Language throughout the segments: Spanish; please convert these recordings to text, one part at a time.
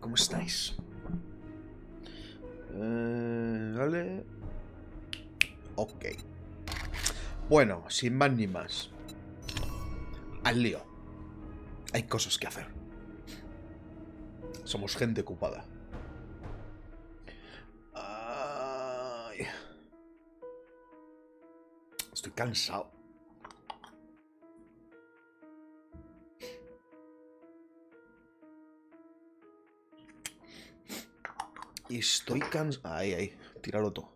¿Cómo estáis? Eh, vale. Ok. Bueno, sin más ni más. Al lío. Hay cosas que hacer. Somos gente ocupada. Ay. Estoy cansado. Estoy cansado. Ay, ay, tirarlo todo.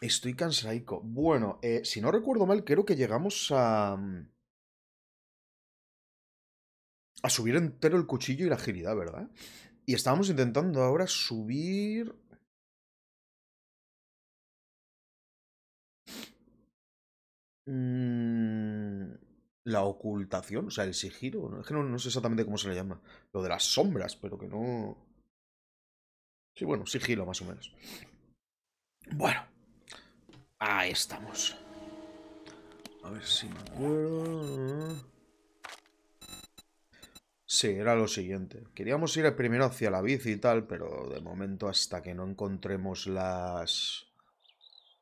Estoy cansaico. Bueno, eh, si no recuerdo mal, creo que llegamos a. mm, A subir entero el cuchillo y la agilidad, ¿verdad? Y estábamos intentando ahora subir. Mm, la ocultación, o sea, el sigilo. Es que no, no sé exactamente cómo se le llama. Lo de las sombras, pero que no. Sí, bueno, sigilo más o menos. Bueno, ahí estamos. A ver si me acuerdo. Sí, era lo siguiente. Queríamos ir primero hacia la bici y tal, pero de momento hasta que no encontremos las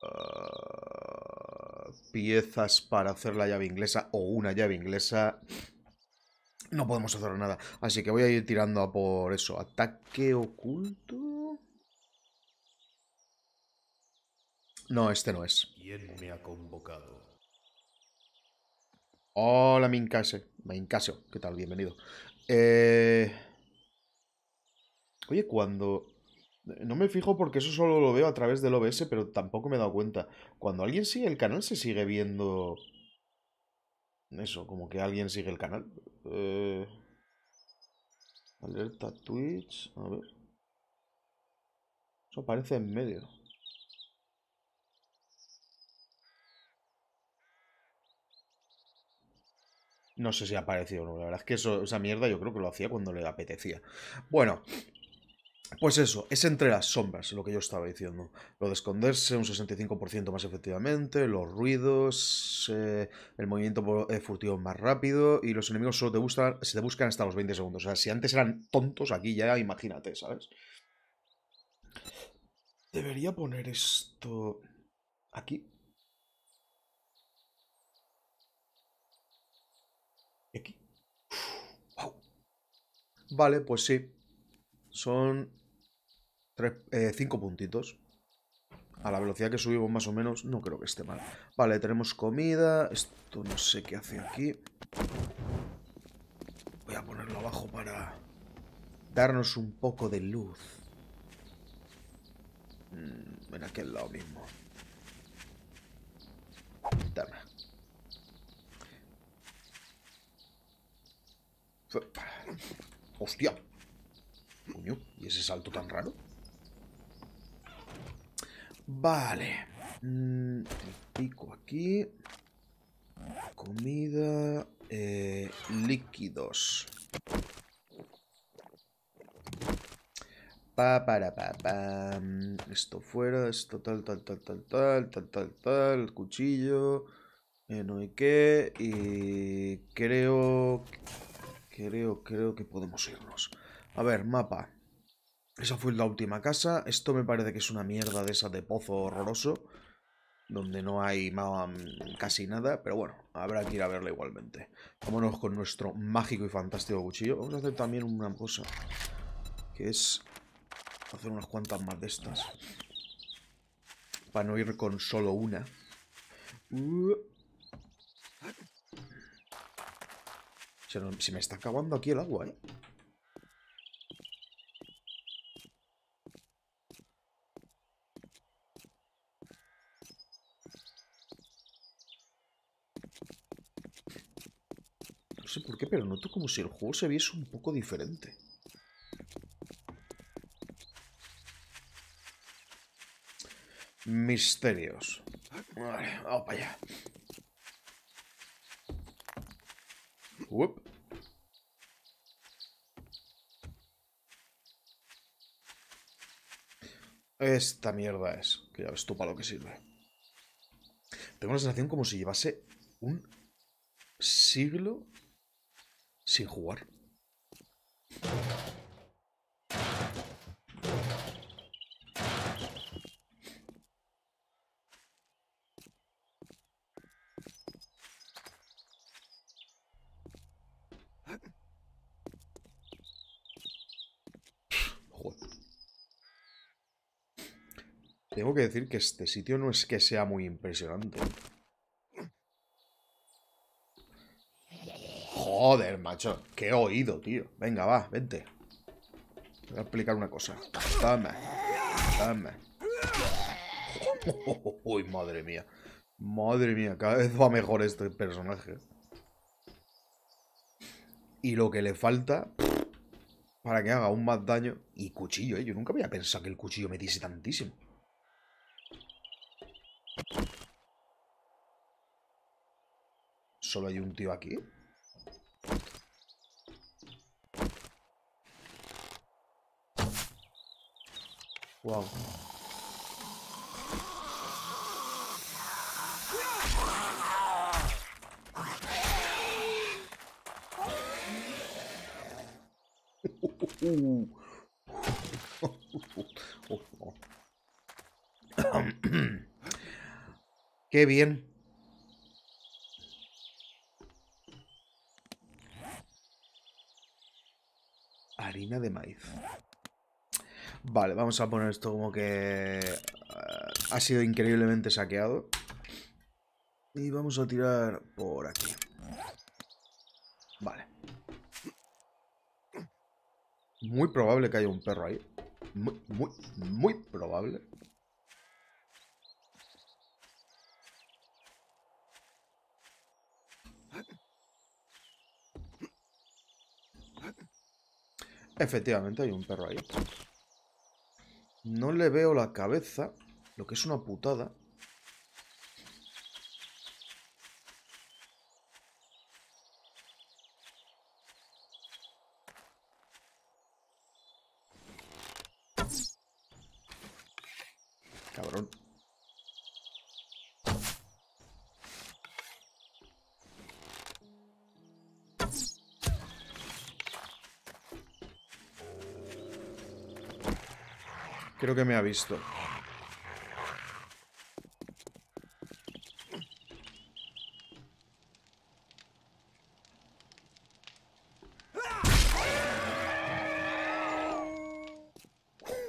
ah, piezas para hacer la llave inglesa o una llave inglesa, no podemos hacer nada. Así que voy a ir tirando a por eso. Ataque oculto. No, este no es. ¿Quién me ha convocado? Hola, Mincase. Mincasio, ¿qué tal? Bienvenido. Eh... Oye, cuando... No me fijo porque eso solo lo veo a través del OBS, pero tampoco me he dado cuenta. Cuando alguien sigue el canal, se sigue viendo... Eso, como que alguien sigue el canal. Eh... Alerta Twitch. A ver. Eso aparece en medio. No sé si ha aparecido o no. La verdad es que esa mierda yo creo que lo hacía cuando le apetecía. Bueno, pues eso, es entre las sombras lo que yo estaba diciendo. Lo de esconderse un 65% más efectivamente, los ruidos, eh, el movimiento eh, furtivo más rápido y los enemigos solo te buscan, se te buscan hasta los 20 segundos. O sea, si antes eran tontos, aquí ya imagínate, ¿sabes? Debería poner esto aquí. y Aquí. Wow. Vale, pues sí. Son 5 puntitos. A la velocidad que subimos más o menos, no creo que esté mal. Vale, tenemos comida. Esto no sé qué hace aquí. Voy a ponerlo abajo para darnos un poco de luz. Mm, en aquel lado mismo. Dame. ¡Hostia! Coño, ¿y ese salto tan raro? Vale. Mm, pico aquí. Comida. eh, líquidos. Pa, para, pa, pa. mm, Esto fuera, esto tal, tal, tal, tal, tal, tal, tal, tal. Cuchillo. eh, no hay qué. Y creo. Creo, creo que podemos irnos. A ver, mapa. Esa fue la última casa. Esto me parece que es una mierda de esa de pozo horroroso. Donde no hay ma- casi nada. Pero bueno, habrá que ir a verla igualmente. Vámonos con nuestro mágico y fantástico cuchillo. Vamos a hacer también una cosa. Que es hacer unas cuantas más de estas. Para no ir con solo una. Se me está acabando aquí el agua, ¿eh? No sé por qué, pero noto como si el juego se viese un poco diferente. Misterios. Vale, vamos para allá. Esta mierda es. Que ya ves tú para lo que sirve. Tengo la sensación como si llevase un siglo sin jugar. Joder. Tengo que decir que este sitio no es que sea muy impresionante. Joder, macho. Qué oído, tío. Venga, va, vente. Te voy a explicar una cosa. Dame. Dame. Uy, madre mía. Madre mía, cada vez va mejor este personaje. Y lo que le falta para que haga aún más daño. Y cuchillo, ¿eh? Yo nunca había pensado que el cuchillo metiese tantísimo. ¿Solo hay un tío aquí? Wow. Qué bien. De maíz. Vale, vamos a poner esto como que eh, ha sido increíblemente saqueado. Y vamos a tirar por aquí. Vale. Muy probable que haya un perro ahí. Muy, muy, muy probable. Efectivamente hay un perro ahí. No le veo la cabeza, lo que es una putada. Cabrón. Creo que me ha visto.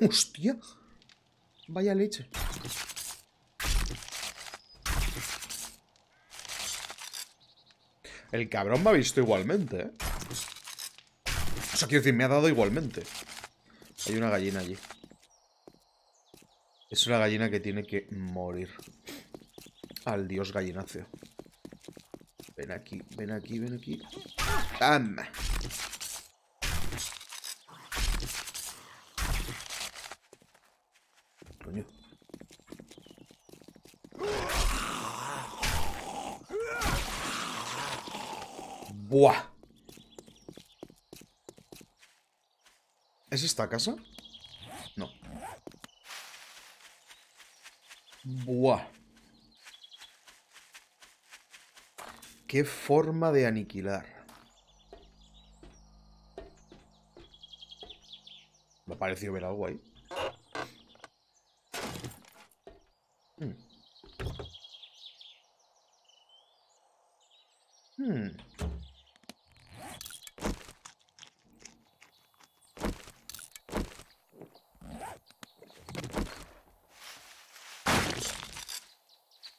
¡Hostia! Vaya leche. El cabrón me ha visto igualmente, ¿eh? O sea, quiero decir, me ha dado igualmente. Hay una gallina allí. Es una gallina que tiene que morir. Al dios gallináceo. Ven aquí, ven aquí, ven aquí. Coño. Buah. ¿Es esta casa? No. Buah. Qué forma de aniquilar. Me ha parecido ver algo ahí. Hmm. Hmm.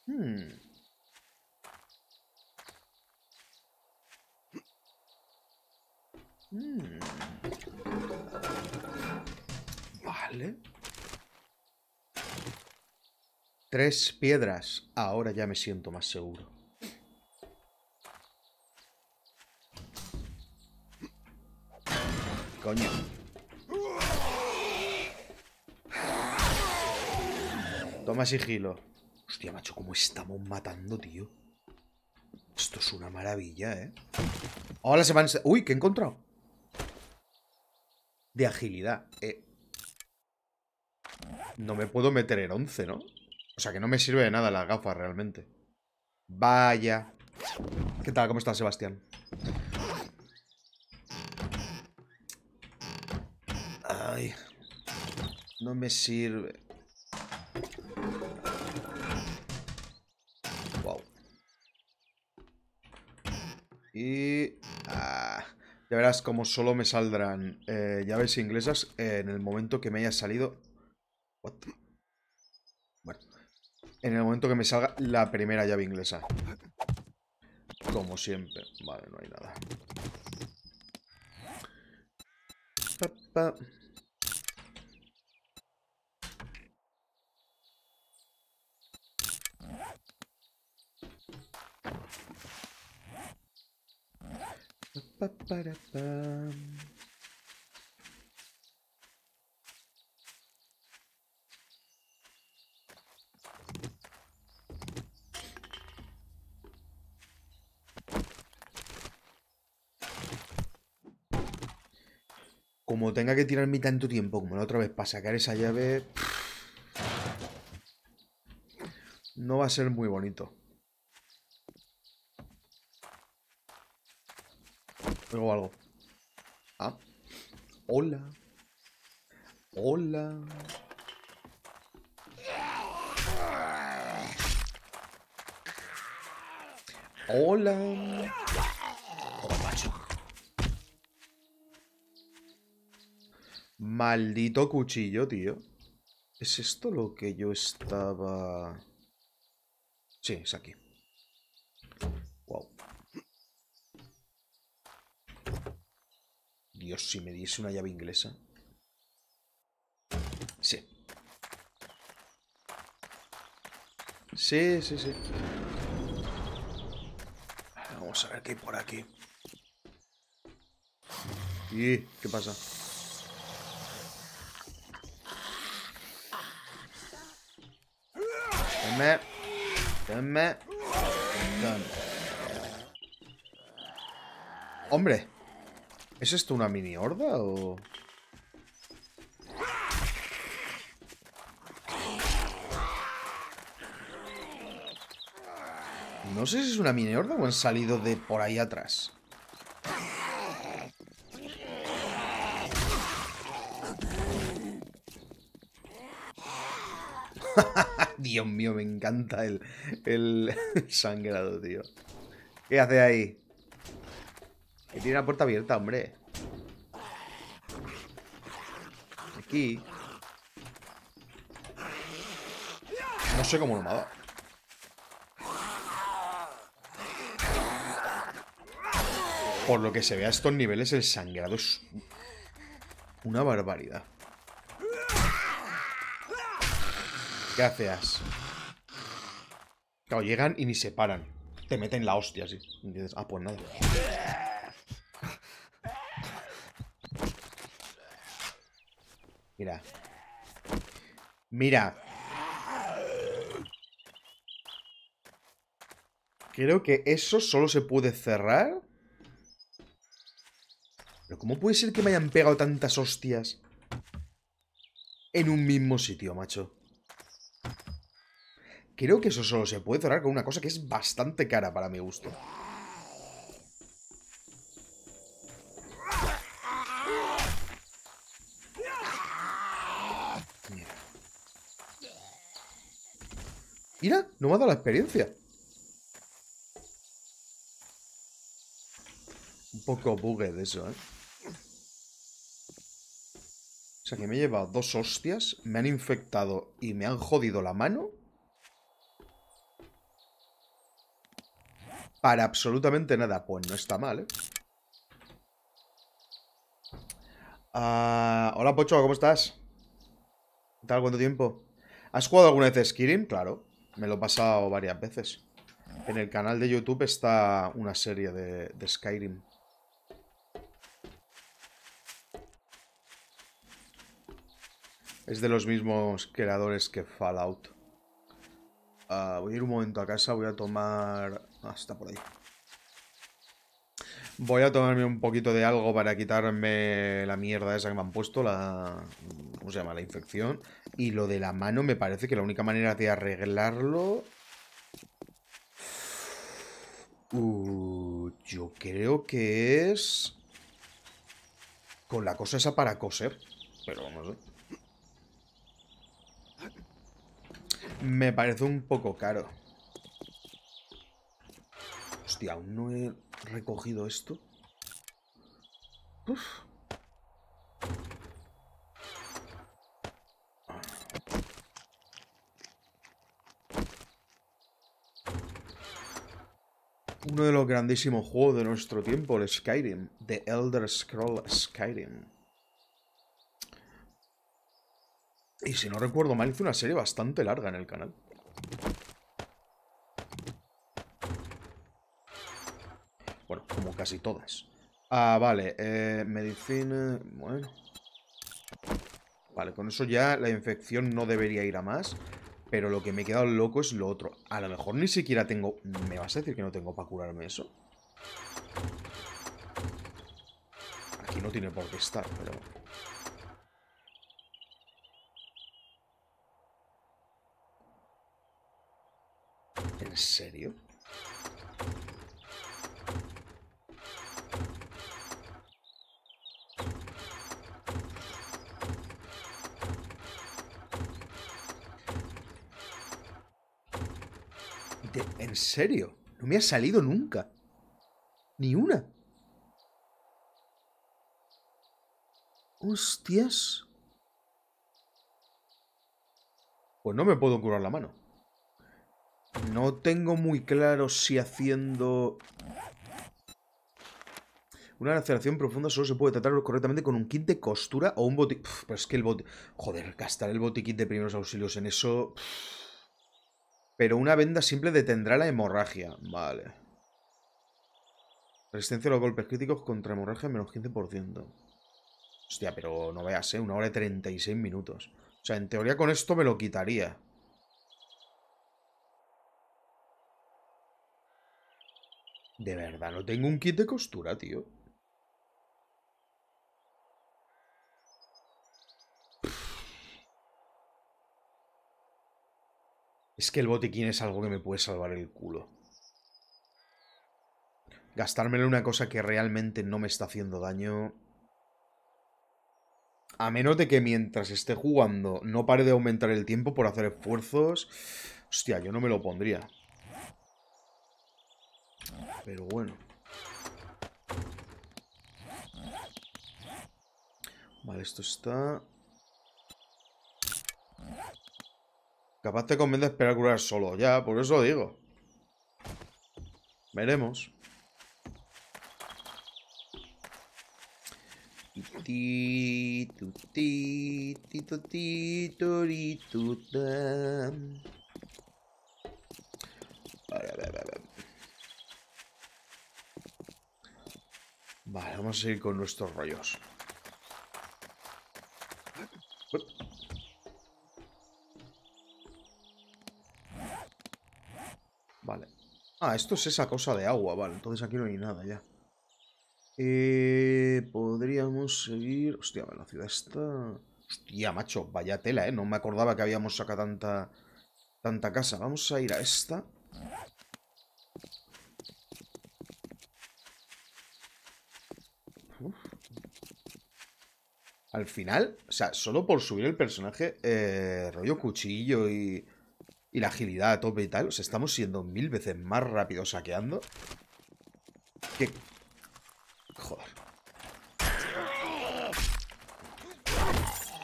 Hmm. Hmm. Vale. Tres piedras. Ahora ya me siento más seguro. Coño. Toma sigilo. Hostia, macho, cómo estamos matando, tío. Esto es una maravilla, ¿eh? Ahora se van... Uy, ¿qué he encontrado? De agilidad. Eh. No me puedo meter en 11, ¿no? O sea, que no me sirve de nada las gafas, realmente. Vaya. ¿Qué tal? ¿Cómo estás, Sebastián? Ay. No me sirve. Wow. Y... Ah, Ya verás como solo me saldrán eh, llaves inglesas en el momento que me haya salido... What. En el momento que me salga la primera llave inglesa. Como siempre. Vale, no hay nada. Como tenga que tirarme tanto tiempo como la otra vez para sacar esa llave... No va a ser muy bonito. Luego algo. Ah. Hola. Hola. Hola. Maldito cuchillo, tío. ¿Es esto lo que yo estaba...? Sí, es aquí. Wow. Dios, si me diese una llave inglesa. Sí. Sí, sí, sí. Vamos a ver qué hay por aquí. ¿Y qué pasa? Hombre. ¿Es esto una mini horda o...? No sé si es una mini horda o han salido de por ahí atrás. Dios mío, me encanta el, sangrado, tío. ¿Qué hace ahí? Que tiene la puerta abierta, hombre. Aquí. No sé cómo lo dado. Por lo que se ve a estos niveles, el sangrado es una barbaridad. ¿Qué haces? Claro, llegan y ni se paran. Te meten la hostia, sí. Y dices, ah, pues nada. Mira. Mira. Creo que eso solo se puede cerrar. Pero ¿cómo puede ser que me hayan pegado tantas hostias en un mismo sitio, macho? Creo que eso solo se puede cerrar con una cosa que es bastante cara para mi gusto. Mira. No me ha dado la experiencia. Un poco bugue de eso, ¿eh? O sea, que me he llevado dos hostias, me han infectado y me han jodido la mano. Para absolutamente nada. Pues no está mal, ¿eh? Ah, hola, Pocho, ¿cómo estás? ¿Qué tal? ¿Cuánto tiempo? ¿Has jugado alguna vez Skyrim? Claro, me lo he pasado varias veces. En el canal de YouTube está una serie de, Skyrim. Es de los mismos creadores que Fallout. Ah, voy a ir un momento a casa, voy a tomar... Ah, está por ahí. Voy a tomarme un poquito de algo para quitarme la mierda esa que me han puesto, la... ¿Cómo se llama? La infección. Y lo de la mano me parece que la única manera de arreglarlo... Uh, yo creo que es... Con la cosa esa para coser. Pero vamos ver. Me parece un poco caro. Hostia, aún no he recogido esto. Uno de los grandísimos juegos de nuestro tiempo, el Skyrim. The Elder Scroll Skyrim. Y si no recuerdo mal, hice una serie bastante larga en el canal. Bueno, como casi todas. Ah, vale. Eh, medicina... Bueno. Vale, con eso ya la infección no debería ir a más. Pero lo que me he quedado loco es lo otro. A lo mejor ni siquiera tengo... ¿Me vas a decir que no tengo para curarme eso? Aquí no tiene por qué estar, pero... ¿En serio? ¿En serio? No me ha salido nunca. Ni una. Hostias. Pues no me puedo curar la mano. No tengo muy claro si haciendo... Una laceración profunda solo se puede tratar correctamente con un kit de costura o un botiquín... Pues es que el botiquín... Joder, gastar el botiquín de primeros auxilios en eso... Pero una venda simple detendrá la hemorragia. Vale. Resistencia a los golpes críticos contra hemorragia menos 15%. Hostia, pero no veas, ¿eh? Una hora y 36 minutos. O sea, en teoría con esto me lo quitaría. De verdad, no tengo un kit de costura, tío. Es que el botiquín es algo que me puede salvar el culo. Gastármelo en una cosa que realmente no me está haciendo daño. A menos de que mientras esté jugando no pare de aumentar el tiempo por hacer esfuerzos. Hostia, yo no me lo pondría. Pero bueno. Vale, esto está... Capaz te convence esperar curar solo. Ya, por eso digo. Veremos. Vale, vamos a seguir con nuestros rollos. Ah, esto es esa cosa de agua, vale. Entonces aquí no hay nada ya. Eh, podríamos seguir... Hostia, la ciudad está... Hostia, macho, vaya tela, ¿eh? No me acordaba que habíamos sacado tanta... Tanta casa. Vamos a ir a esta. Al final, o sea, solo por subir el personaje, eh, rollo cuchillo y y la agilidad a tope y tal, o sea, estamos siendo mil veces más rápidos saqueando que... Joder.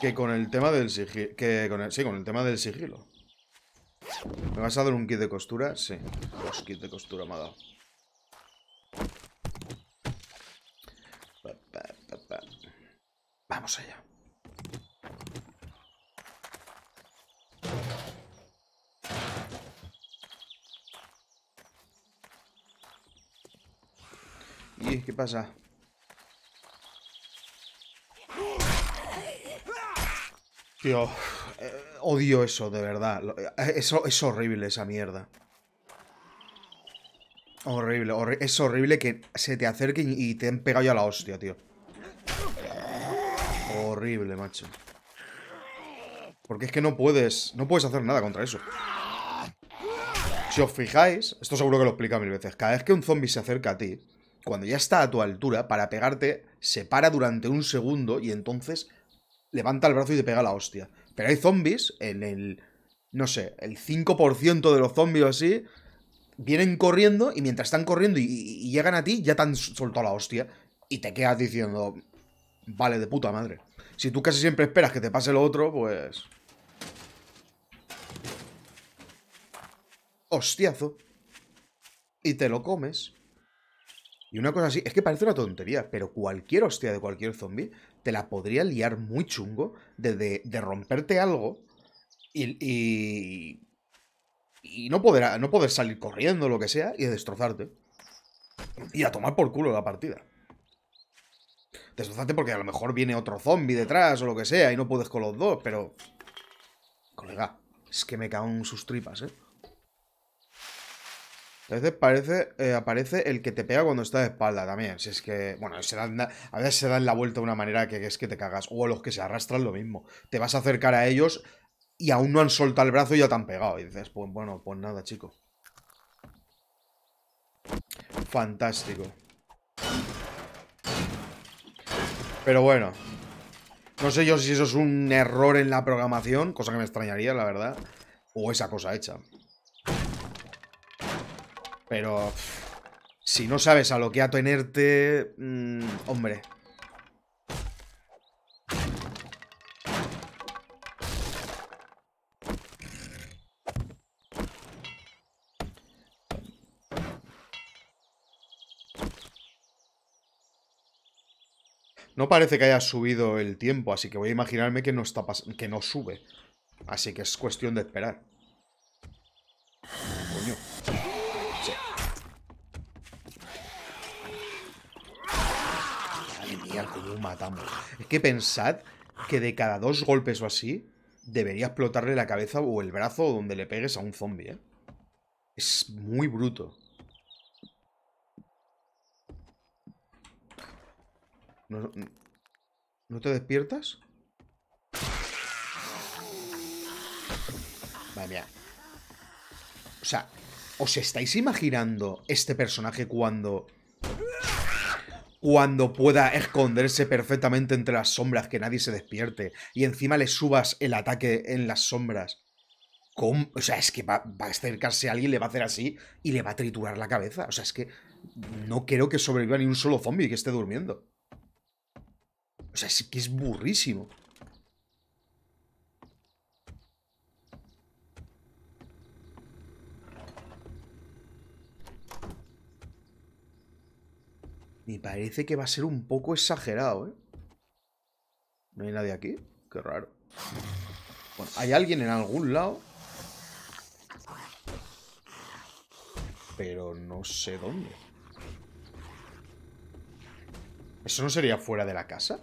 Que con el tema del sigilo... Que con el... Sí, con el tema del sigilo. ¿Me vas a dar un kit de costura? Sí. Dos kits de costura me ha dado. Vamos allá. ¿Qué pasa? Tío, eh, odio eso, de verdad. Eh, eso es horrible, esa mierda. Horrible, es horrible que se te acerquen y te han pegado ya la hostia, tío. Horrible, macho. Porque es que no puedes, no puedes hacer nada contra eso. Si os fijáis, esto seguro que lo explica mil veces, cada vez que un zombie se acerca a ti, cuando ya está a tu altura, para pegarte, se para durante un segundo y entonces levanta el brazo y te pega la hostia. Pero hay zombies, en el, no sé, el 5% de los zombies así, vienen corriendo y mientras están corriendo y, llegan a ti, ya te han soltado la hostia. Y te quedas diciendo, vale de puta madre. Si tú casi siempre esperas que te pase lo otro, pues... Hostiazo. Y te lo comes. Y una cosa así, es que parece una tontería, pero cualquier hostia de cualquier zombie te la podría liar muy chungo de, de, romperte algo y, y, no, poder, no poder salir corriendo lo que sea y destrozarte. Y a tomar por culo la partida. Destrozarte porque a lo mejor viene otro zombie detrás o lo que sea y no puedes con los dos, pero... Colega, es que me cago en sus tripas, ¿eh? A veces parece, eh, aparece el que te pega cuando está de espalda también. Si es que, bueno, se dan, a veces se dan la vuelta de una manera que es que te cagas. O los que se arrastran lo mismo. Te vas a acercar a ellos y aún no han soltado el brazo y ya te han pegado. Y dices, pues bueno, pues nada, chico. Fantástico. Pero bueno. No sé yo si eso es un error en la programación, cosa que me extrañaría, la verdad. O esa cosa hecha. Pero... Si no sabes a lo que atenerte... Mmm, hombre. No parece que haya subido el tiempo, así que voy a imaginarme que no, está que no sube. Así que es cuestión de esperar. Matamos. Es que pensad que de cada dos golpes o así, debería explotarle la cabeza o el brazo donde le pegues a un zombie, ¿eh? Es muy bruto. ¿No, ¿No te despiertas? Madre mía. O sea, ¿os estáis imaginando este personaje cuando cuando pueda esconderse perfectamente entre las sombras, que nadie se despierte, y encima le subas el ataque en las sombras. O sea, es que va, a acercarse a alguien, le va a hacer así y le va a triturar la cabeza. O sea, es que no creo que sobreviva ni un solo zombie que esté durmiendo. O sea, es que es burrísimo. Me parece que va a ser un poco exagerado, ¿eh? ¿No hay nadie aquí? Qué raro. Bueno, ¿hay alguien en algún lado? Pero no sé dónde. ¿Eso no sería fuera de la casa?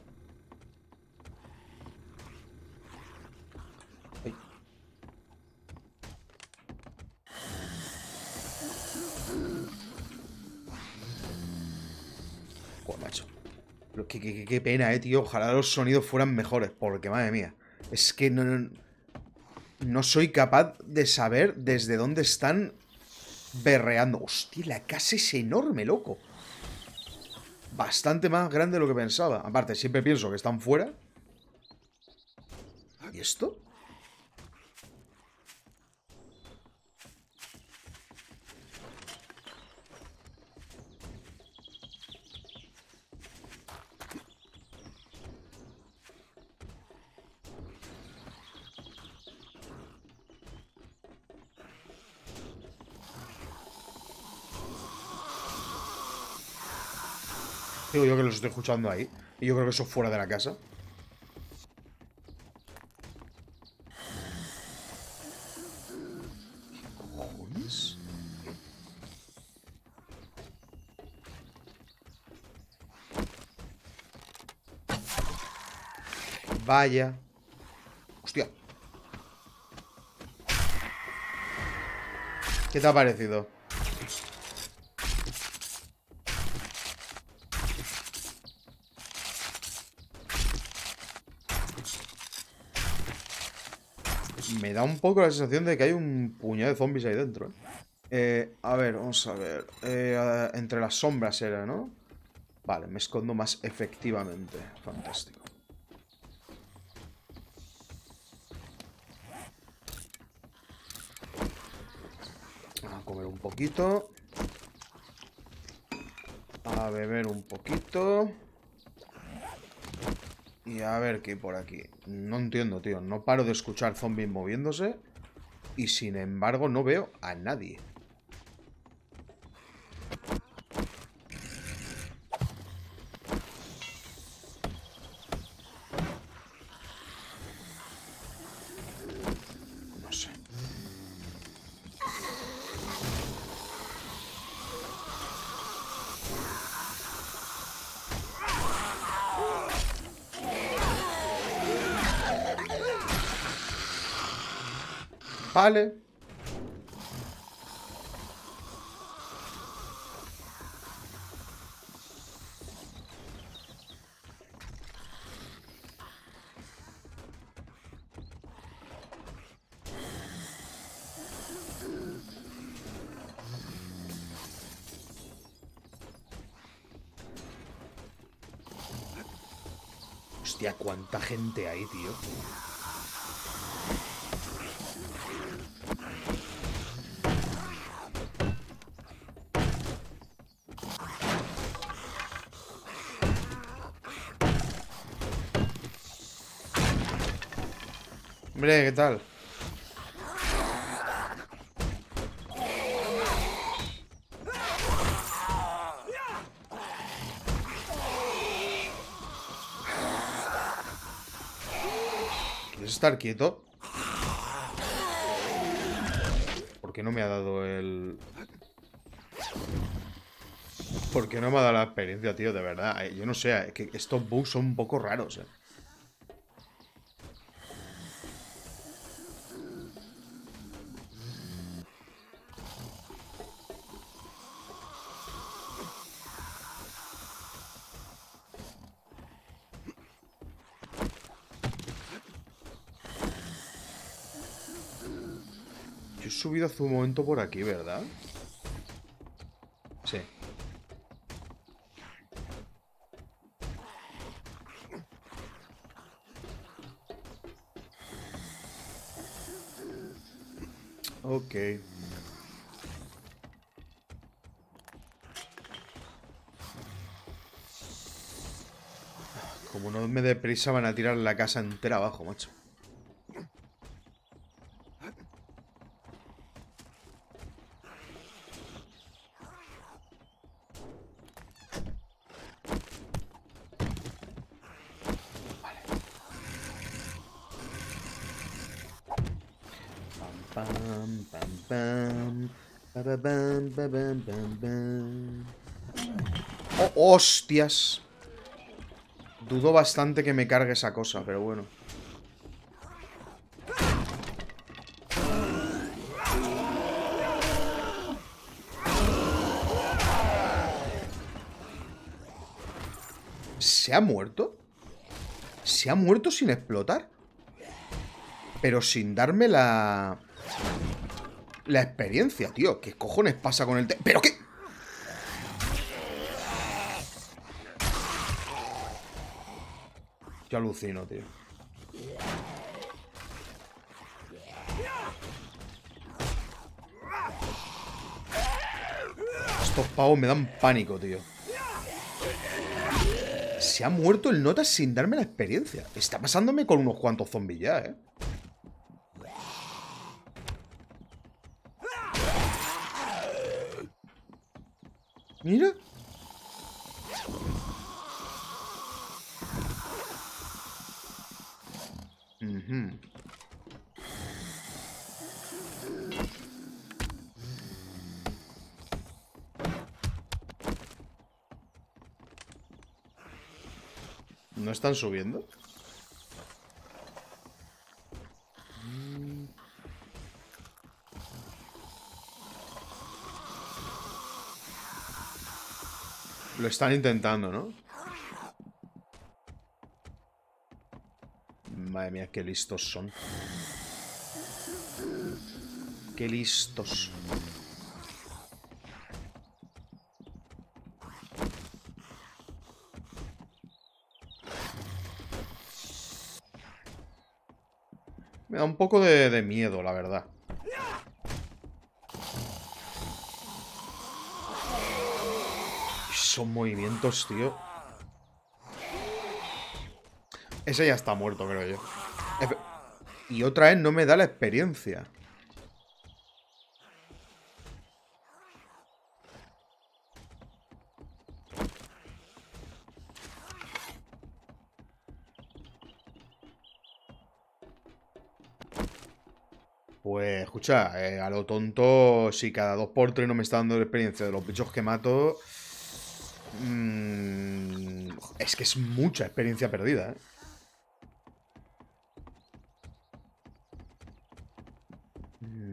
Qué, pena, eh, tío. Ojalá los sonidos fueran mejores, porque madre mía. Es que no, no, soy capaz de saber desde dónde están berreando. Hostia, la casa es enorme, loco. Bastante más grande de lo que pensaba. Aparte, siempre pienso que están fuera. ¿Y esto? Digo yo que los estoy escuchando ahí. Y yo creo que eso es fuera de la casa. Vaya. Hostia. ¿Qué te ha parecido? Me da un poco la sensación de que hay un puñado de zombies ahí dentro. ¿eh? Eh, a ver, vamos a ver. Eh, entre las sombras era, ¿no? Vale, me escondo más efectivamente. Fantástico. A comer un poquito. A beber un poquito. Y a ver qué por aquí. No entiendo, tío. No paro de escuchar zombies moviéndose. Y sin embargo no veo a nadie. Vale. Hostia, cuánta gente hay, tío. Hombre, ¿qué tal? ¿Quieres estar quieto? ¿Por qué no me ha dado el...? ¿Por qué no me ha dado la experiencia, tío? De verdad, eh, yo no sé, es que estos bugs son un poco raros, eh. Hace un momento por aquí, ¿verdad? Sí. Ok. Como no me dé prisa van a tirar la casa entera abajo, macho. Pam, pam, pam, pam. Pa, pa, pam, pa, pam, pam, pam. ¡Oh, hostias! Dudo bastante que me cargue esa cosa, pero bueno. ¿Se ha muerto? ¿Se ha muerto sin explotar? Pero sin darme la... La experiencia, tío. ¿Qué cojones pasa con el... ¿Pero qué? Yo alucino, tío. Estos pavos me dan pánico, tío. Se ha muerto el Nota sin darme la experiencia. Está pasándome con unos cuantos zombies ya, ¿eh? Mira. Ujú. ¿No están subiendo? Lo están intentando, ¿no? Madre mía, qué listos son. Qué listos. Poco de, de miedo, la verdad. Son movimientos, tío. Ese ya está muerto, creo yo. Y otra vez no me da la experiencia. Escucha, eh, a lo tonto, si cada dos por tres no me está dando la experiencia de los bichos que mato. mm, es que es mucha experiencia perdida, ¿eh?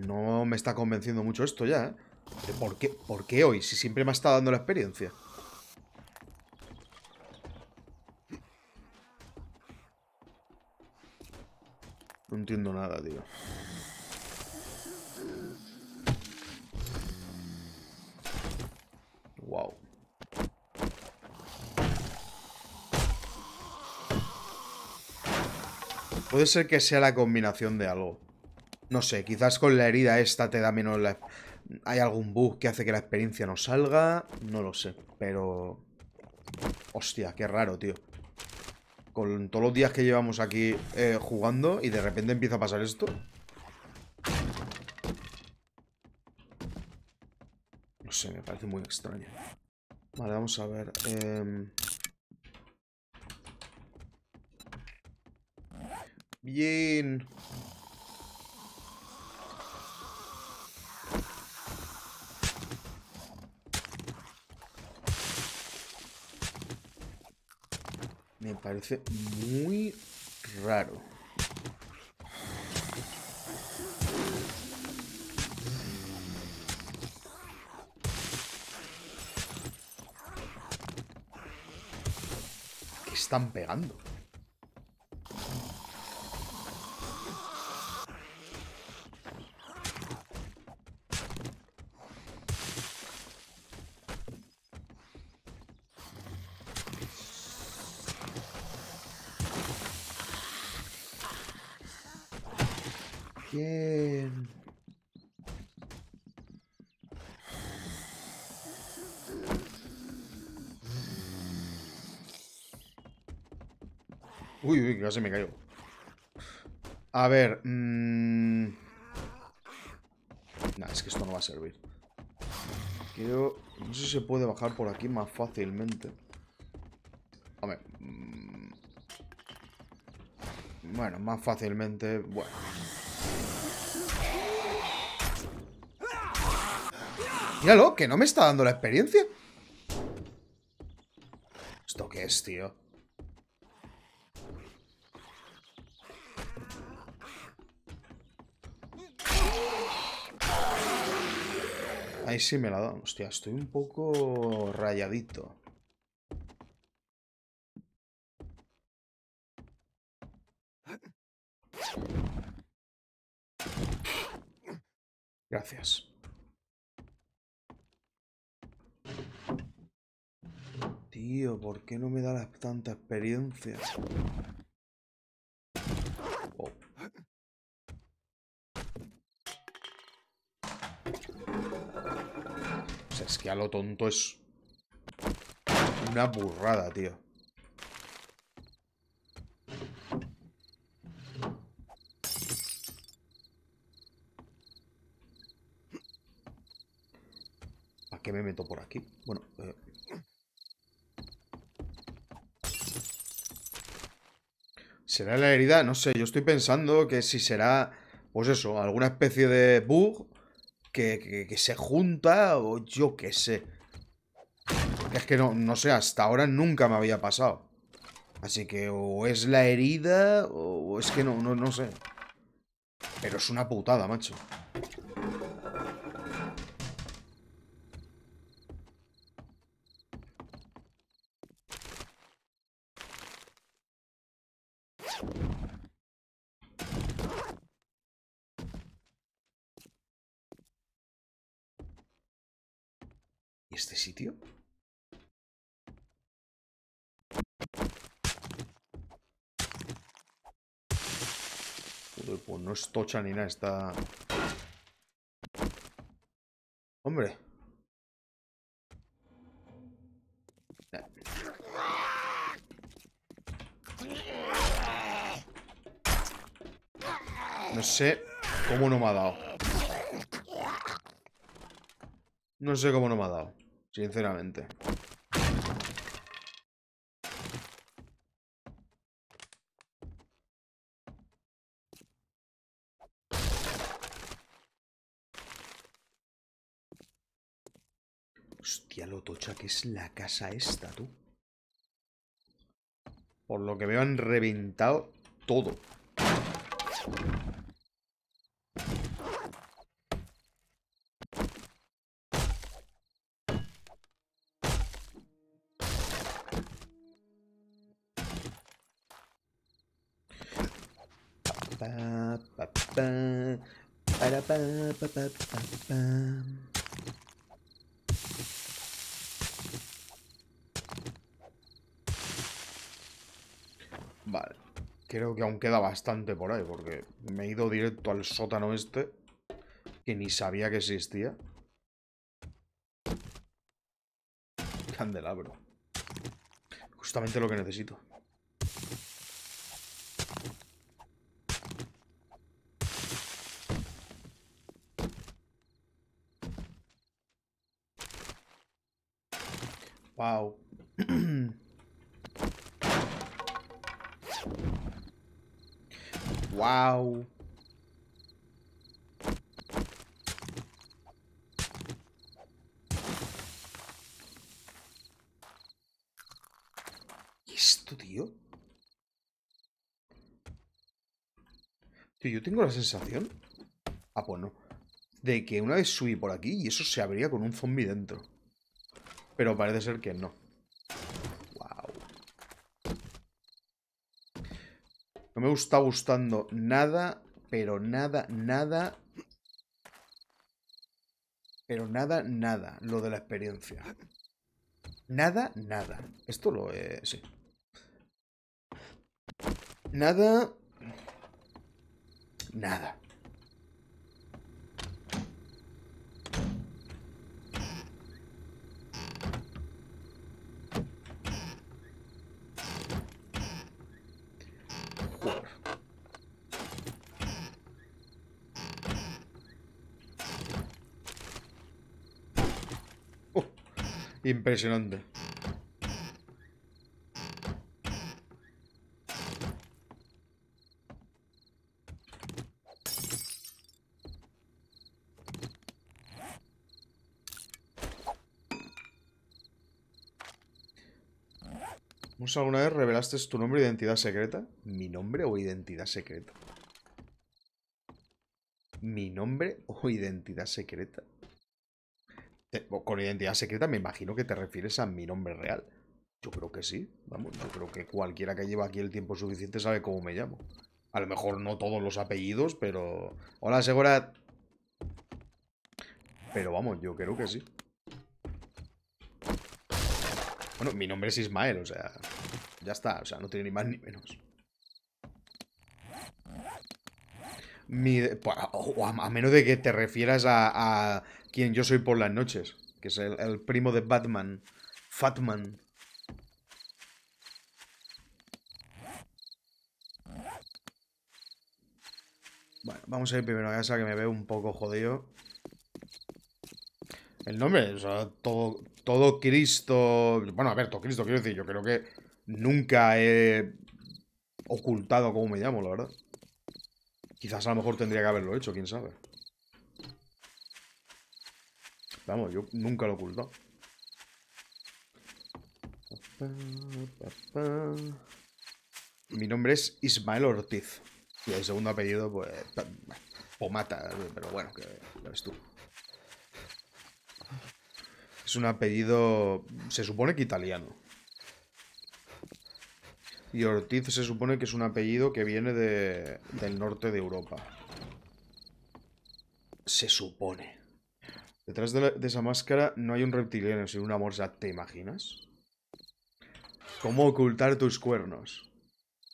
No me está convenciendo mucho esto ya, ¿eh? ¿Por qué, ¿Por qué hoy? Si siempre me está dando la experiencia. No entiendo nada, tío. Wow. Puede ser que sea la combinación de algo. No sé, quizás con la herida esta te da menos la... Hay algún bug que hace que la experiencia no salga. No lo sé, pero... Hostia, qué raro, tío. Con todos los días que llevamos aquí eh, jugando y de repente empieza a pasar esto. No sé, me parece muy extraño. Vale, vamos a ver. em. Bien. Me parece muy raro. ¿Qué están pegando? Bien. Uy, uy, casi me caigo. A ver. mmm... Nah, es que esto no va a servir. Quiero... No sé si se puede bajar por aquí más fácilmente. Hombre. mm, Bueno, más fácilmente... Bueno. Míralo, que no me está dando la experiencia. ¿Esto qué es, tío? Ahí sí me la dan. Estoy un poco rayadito. Gracias. Tío, ¿por qué no me da tanta experiencia? Oh. Que a lo tonto es una burrada, tío. ¿A qué me meto por aquí? Bueno, eh, ¿Será la herida? No sé, yo estoy pensando que si será, pues eso, alguna especie de bug que, se junta o yo qué sé. Es que no, no sé, hasta ahora nunca me había pasado. Así que o es la herida o es que no, no, no sé. Pero es una putada, macho. tocha ni nada, está... Hombre. No sé cómo no me ha dado. No sé cómo no me ha dado, sinceramente. Es la casa esta, tú. Por lo que veo han reventado todo. Aún queda bastante por ahí, porque me he ido directo al sótano este, que ni sabía que existía. Candelabro. Justamente lo que necesito. Wow. wow. ¿Y esto, tío? Tío, yo tengo la sensación... Ah, pues no. De que una vez subí por aquí y eso se abría con un zombie dentro. Pero parece ser que no. Wow. No me está gustando nada, pero nada, nada. Pero nada, nada, lo de la experiencia. Nada, nada. Esto lo es... Sí. Nada... Nada. Oh, impresionante. ¿Vos alguna vez revelaste tu nombre e identidad secreta? ¿Mi nombre o identidad secreta? ¿Mi nombre o identidad secreta? Con identidad secreta me imagino que te refieres a mi nombre real. Yo creo que sí, vamos, yo creo que cualquiera que lleva aquí el tiempo suficiente sabe cómo me llamo. A lo mejor no todos los apellidos, pero... Hola, Segurat. Pero vamos, yo creo que sí. Bueno, mi nombre es Ismael, o sea... Ya está, o sea, no tiene ni más ni menos. O a, menos de que te refieras a, quien yo soy por las noches, que es el, el primo de Batman, Fatman. Bueno, vamos a ir primero a casa que me veo un poco jodido. El nombre, o sea, todo, todo Cristo... Bueno, a ver, todo Cristo, quiero decir, yo creo que nunca he ocultado cómo me llamo, la verdad. Quizás a lo mejor tendría que haberlo hecho, quién sabe. Vamos, yo nunca lo he ocultado. Mi nombre es Ismael Ortiz. Y el segundo apellido, pues... Pomata, pero bueno, que lo ves tú. Es un apellido... Se supone que italiano. Y Ortiz se supone que es un apellido que viene de, del norte de Europa. Se supone. Detrás de, esa máscara no hay un reptiliano, sino una morsa. ¿Te imaginas? ¿Cómo ocultar tus cuernos?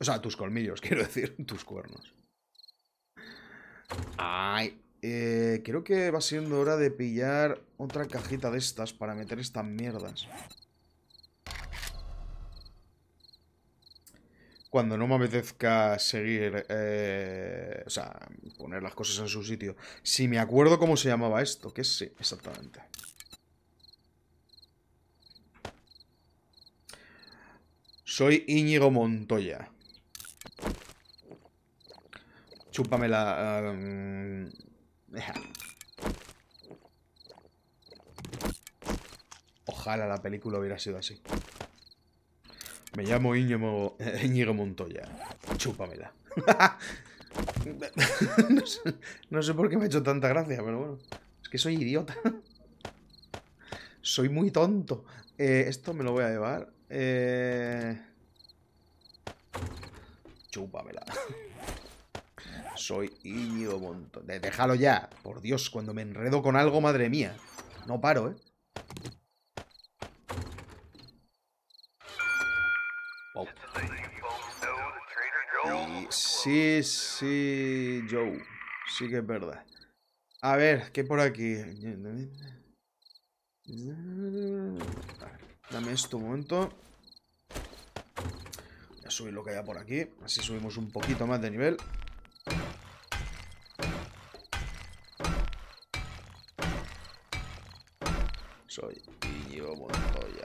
O sea, tus colmillos, quiero decir, tus cuernos. Ay, eh, creo que va siendo hora de pillar otra cajita de estas para meter estas mierdas. Cuando no me apetezca seguir eh, o sea, poner las cosas en su sitio. Si me acuerdo cómo se llamaba esto, que sí, exactamente. Soy Íñigo Montoya. Chúpame la... Um... Ojalá la película hubiera sido así. Me llamo Íñigo, Íñigo Montoya. Chúpamela. no, sé, por qué me ha hecho tanta gracia, pero bueno. Es que soy idiota. soy muy tonto. Eh, esto me lo voy a llevar. Eh... Chúpamela. soy Íñigo Montoya. Déjalo ya. Por Dios, cuando me enredo con algo, madre mía. No paro, ¿eh? Sí, sí, Joe. Sí que es verdad. A ver, ¿qué por aquí? Dame esto un momento. Voy a subir lo que haya por aquí. Así subimos un poquito más de nivel. Soy Iñigo Montoya.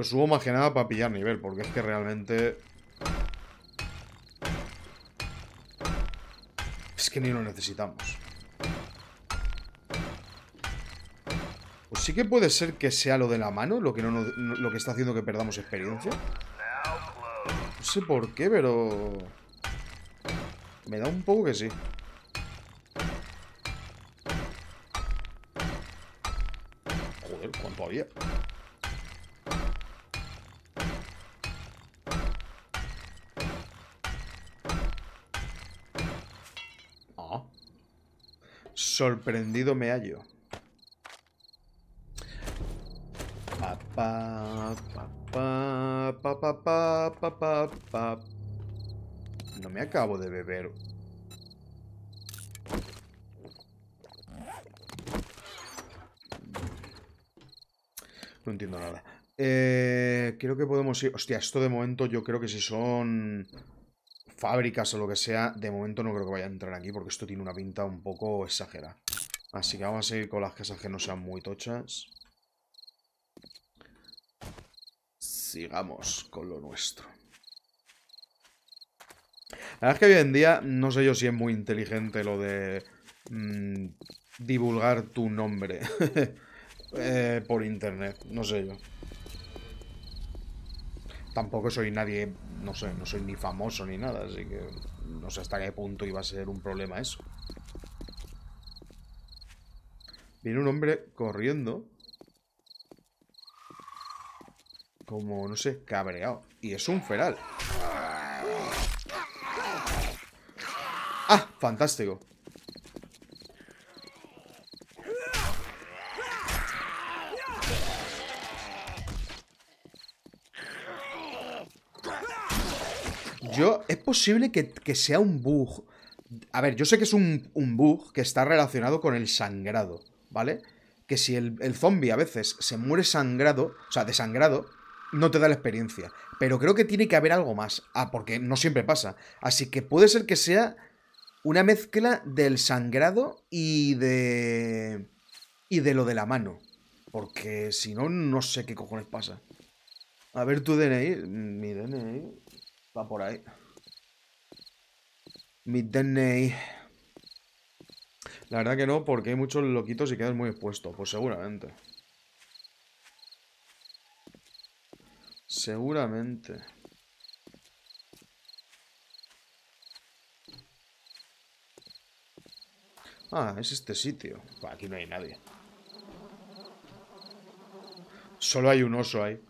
Lo subo más que nada para pillar nivel, porque es que realmente... Es que ni lo necesitamos. Pues sí que puede ser que sea lo de la mano lo que, no, lo que está haciendo que perdamos experiencia. No sé por qué, pero... Me da un poco que sí. Sorprendido me hallo. No me acabo de beber. No entiendo nada. Eh, creo que podemos ir... Hostia, esto de momento yo creo que si son fábricas o lo que sea, de momento no creo que vaya a entrar aquí porque esto tiene una pinta un poco exagerada. Así que vamos a seguir con las casas que no sean muy tochas. Sigamos con lo nuestro. La verdad es que hoy en día no sé yo si es muy inteligente lo de mm, divulgar tu nombre eh, por internet. No sé yo. Tampoco soy nadie no sé, no soy ni famoso ni nada, así que no sé hasta qué punto iba a ser un problema eso. Viene un hombre corriendo. Como, no sé, cabreado. Y es un feral. ¡Ah! Fantástico. Es posible que, sea un bug. A ver, yo sé que es un, bug que está relacionado con el sangrado, ¿vale? Que si el, el zombie a veces se muere sangrado, o sea, desangrado, no te da la experiencia. Pero creo que tiene que haber algo más. Ah, porque no siempre pasa. Así que puede ser que sea una mezcla del sangrado y de. y de lo de la mano. Porque si no, no sé qué cojones pasa. A ver tu DNI. Mi DNI. Va por ahí. Mi DNI. La verdad que no, porque hay muchos loquitos y quedas muy expuesto. Pues seguramente. Seguramente. Ah, es este sitio. Aquí no hay nadie. Solo hay un oso ahí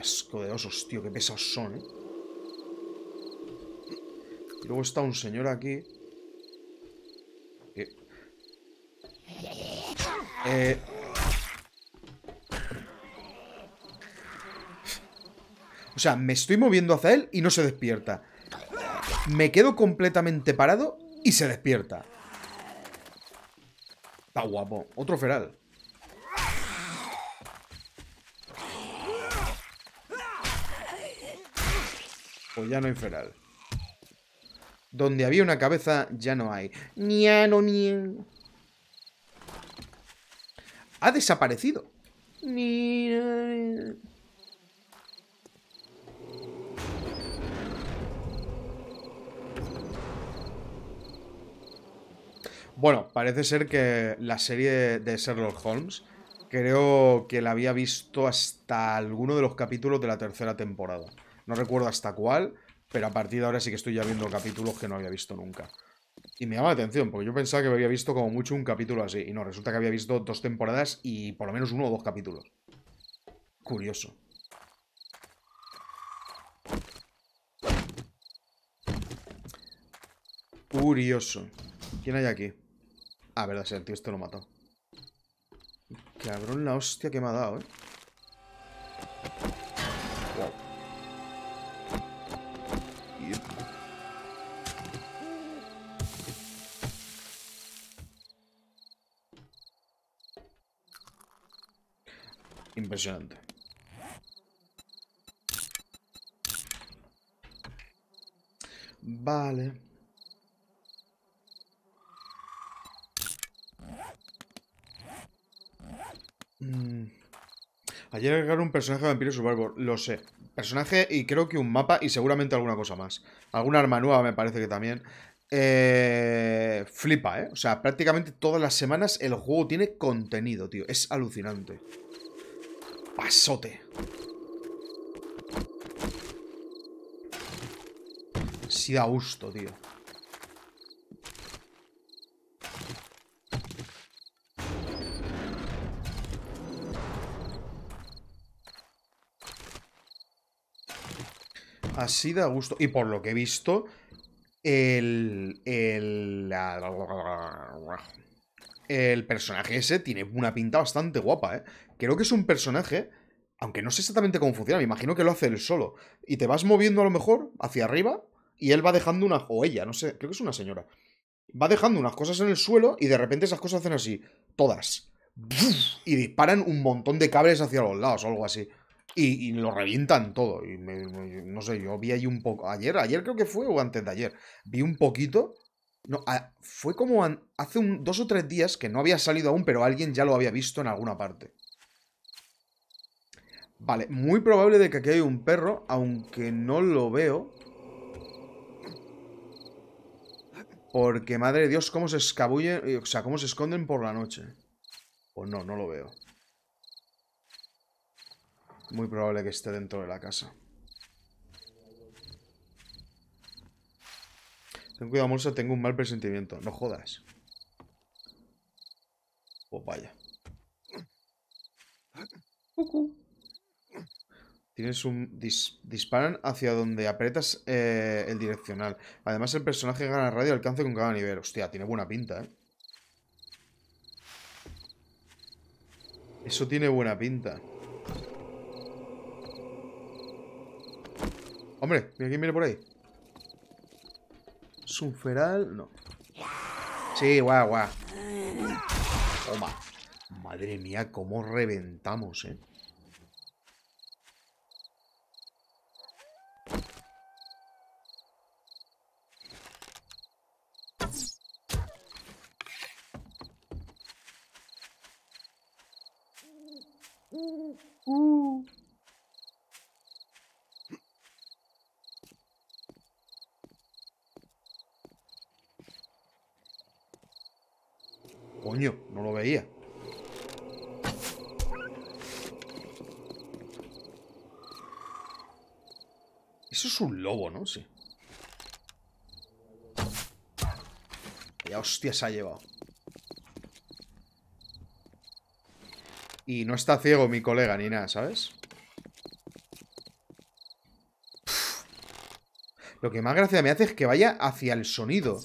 asco de osos, tío, qué pesados son, ¿eh? Y luego está un señor aquí. Eh... O sea, me estoy moviendo hacia él y no se despierta. Me quedo completamente parado y se despierta. Está guapo. Otro feral. Ya no hay feral. Donde había una cabeza, ya no hay. Niano, ni. Ha desaparecido. Bueno, parece ser que la serie de Sherlock Holmes creo que la había visto hasta alguno de los capítulos de la tercera temporada. No recuerdo hasta cuál, pero a partir de ahora sí que estoy ya viendo capítulos que no había visto nunca. Y me llama la atención, porque yo pensaba que había visto como mucho un capítulo así. Y no, resulta que había visto dos temporadas y por lo menos uno o dos capítulos. Curioso. Curioso. ¿Quién hay aquí? Ah, verdad, sí, el tío este lo mató. Cabrón la hostia que me ha dado, eh. Impresionante. Vale. Mm. Ayer agregaron un personaje de Vampiro Survivor, lo sé. Personaje y creo que un mapa y seguramente alguna cosa más. Alguna arma nueva me parece que también. Eh, flipa, ¿eh? O sea, prácticamente todas las semanas el juego tiene contenido, tío. Es alucinante. Pasote. Sí da gusto, tío. Así da gusto. Y por lo que he visto, el, el, el personaje ese tiene una pinta bastante guapa, ¿eh? Creo que es un personaje, aunque no sé exactamente cómo funciona, me imagino que lo hace él solo. Y te vas moviendo a lo mejor hacia arriba y él va dejando una... o ella, no sé, creo que es una señora. Va dejando unas cosas en el suelo y de repente esas cosas hacen así, todas. Y disparan un montón de cables hacia los lados o algo así. Y, lo revientan todo. Y no sé, yo vi ahí un poco. Ayer, ayer creo que fue, o antes de ayer. Vi un poquito. No, fue como hace dos o tres días que no había salido aún, pero alguien ya lo había visto en alguna parte. Vale, muy probable de que aquí hay un perro, aunque no lo veo. Porque, madre de Dios, cómo se escabullen, o sea, cómo se esconden por la noche. Pues no, no lo veo. Muy probable que esté dentro de la casa. Ten cuidado, Monza, tengo un mal presentimiento. No jodas. Pues vaya. Tienes un... disparan hacia donde apretas eh, el direccional. Además, el personaje gana radio alcance con cada nivel. Hostia, tiene buena pinta, ¿eh? Eso tiene buena pinta. Hombre, mira quién viene por ahí. ¿Es un feral? No. Sí, guau, guau. Toma. Madre mía, cómo reventamos, eh. Coño, no lo Eso es un lobo, ¿no? Sí. Ya hostia se ha llevado. Y no está ciego mi colega ni nada, ¿sabes? Lo que más gracia me hace es que vaya hacia el sonido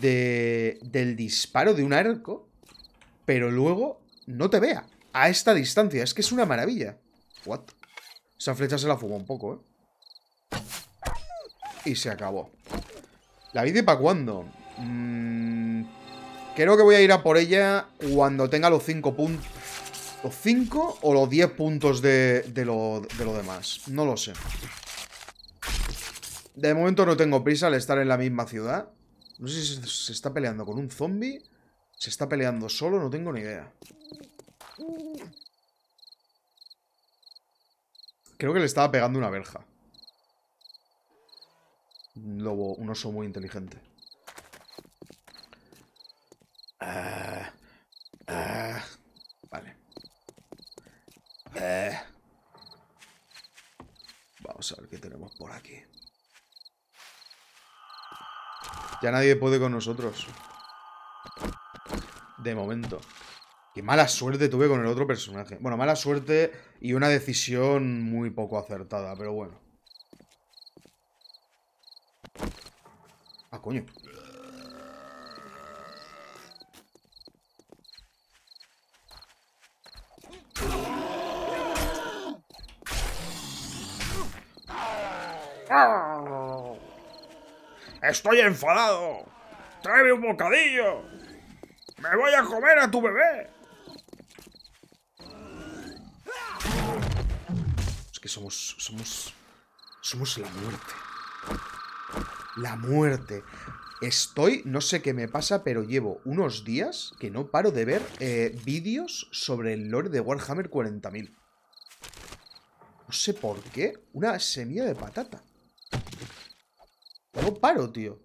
de, del disparo de un arco, pero luego no te vea a esta distancia. Es que es una maravilla. What? Esa flecha se la fumó un poco, ¿eh? Y se acabó. ¿La vida para cuándo? Mm, creo que voy a ir a por ella cuando tenga los 5 puntos. ¿Los 5 o los 10 puntos de, de, lo, de lo demás? No lo sé. De momento no tengo prisa al estar en la misma ciudad. No sé si se está peleando con un zombie. Se está peleando solo, no tengo ni idea. Creo que le estaba pegando una verja. Un lobo, un oso muy inteligente. Vale. Vamos a ver qué tenemos por aquí. Ya nadie puede con nosotros. De momento. Qué mala suerte tuve con el otro personaje. Bueno, mala suerte y una decisión muy poco acertada, pero bueno. Ah, coño. Estoy enfadado. Tráeme un bocadillo. Me voy a comer a tu bebé. Es que somos. Somos. Somos la muerte. La muerte. Estoy, no sé qué me pasa, pero llevo unos días que no paro de ver eh, vídeos sobre el lore de Warhammer 40.000. No sé por qué. Una semilla de patata. No paro, tío.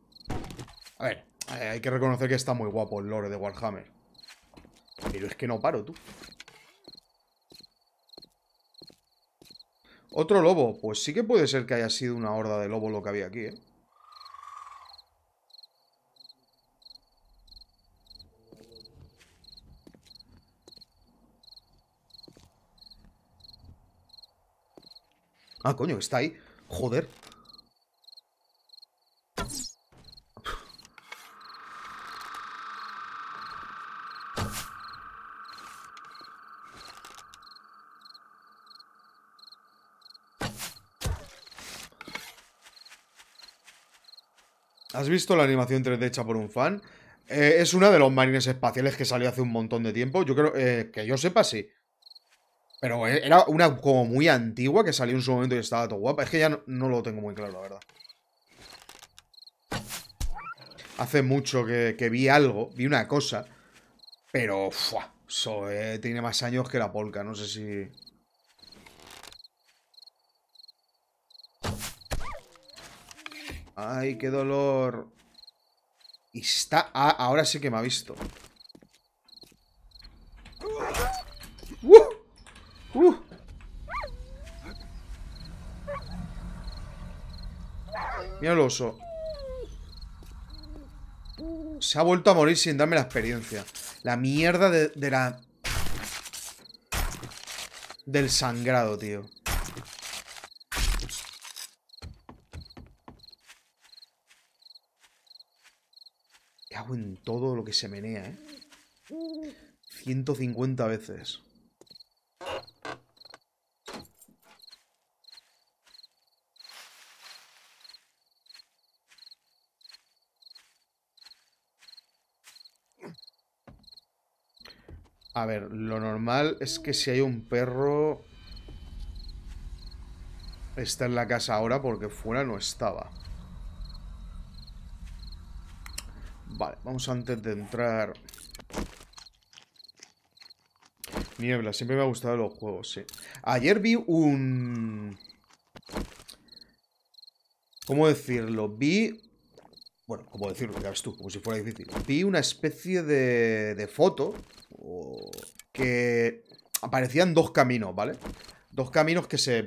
A ver, hay que reconocer que está muy guapo el lore de Warhammer. Pero es que no paro, tú. Otro lobo. Pues sí que puede ser que haya sido una horda de lobo lo que había aquí, ¿eh? Ah, coño, está ahí. Joder. ¿Has visto la animación 3D hecha por un fan? Eh, es una de los marines espaciales que salió hace un montón de tiempo. Yo creo eh, que yo sepa, sí. Pero eh, era una como muy antigua que salió en su momento y estaba todo guapa. Es que ya no, lo tengo muy claro, la verdad. Hace mucho que, vi algo, vi una cosa. Pero. Eso tiene más años que la polka. No sé si... Ay, qué dolor. Y está... Ah, ahora sí que me ha visto. ¡Uh! ¡Uh! Mira el oso. Se ha vuelto a morir sin darme la experiencia. La mierda de, de la... Del sangrado, tío. En todo lo que se menea, ¿eh? 150 veces. A ver, lo normal es que si hay un perro... Está en la casa ahora porque fuera no estaba. Vale, vamos antes de entrar... Niebla, siempre me ha gustado los juegos, sí. Ayer vi un... ¿Cómo decirlo? Vi... Bueno, ¿cómo decirlo? Ya ves tú, como si fuera difícil. Vi una especie de, de foto que aparecían dos caminos, ¿vale? Dos caminos que se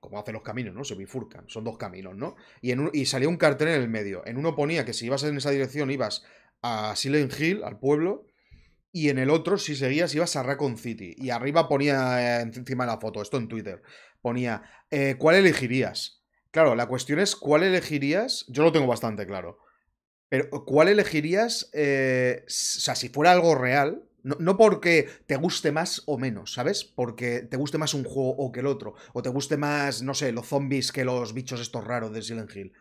como hacen los caminos, ¿no? Se bifurcan, son dos caminos, ¿no? Y, en y salía un cartel en el medio. En uno ponía que si ibas en esa dirección ibas a Silent Hill, al pueblo, y en el otro, si seguías, ibas a Raccoon City. Y arriba ponía eh, encima de la foto, esto en Twitter, ponía, eh, ¿cuál elegirías? Claro, la cuestión es, ¿cuál elegirías? Yo lo tengo bastante claro. Pero, ¿cuál elegirías? Eh, o sea, si fuera algo real, no, porque te guste más o menos, ¿sabes? Porque te guste más un juego o que el otro. O te guste más, no sé, los zombies que los bichos estos raros de Silent Hill.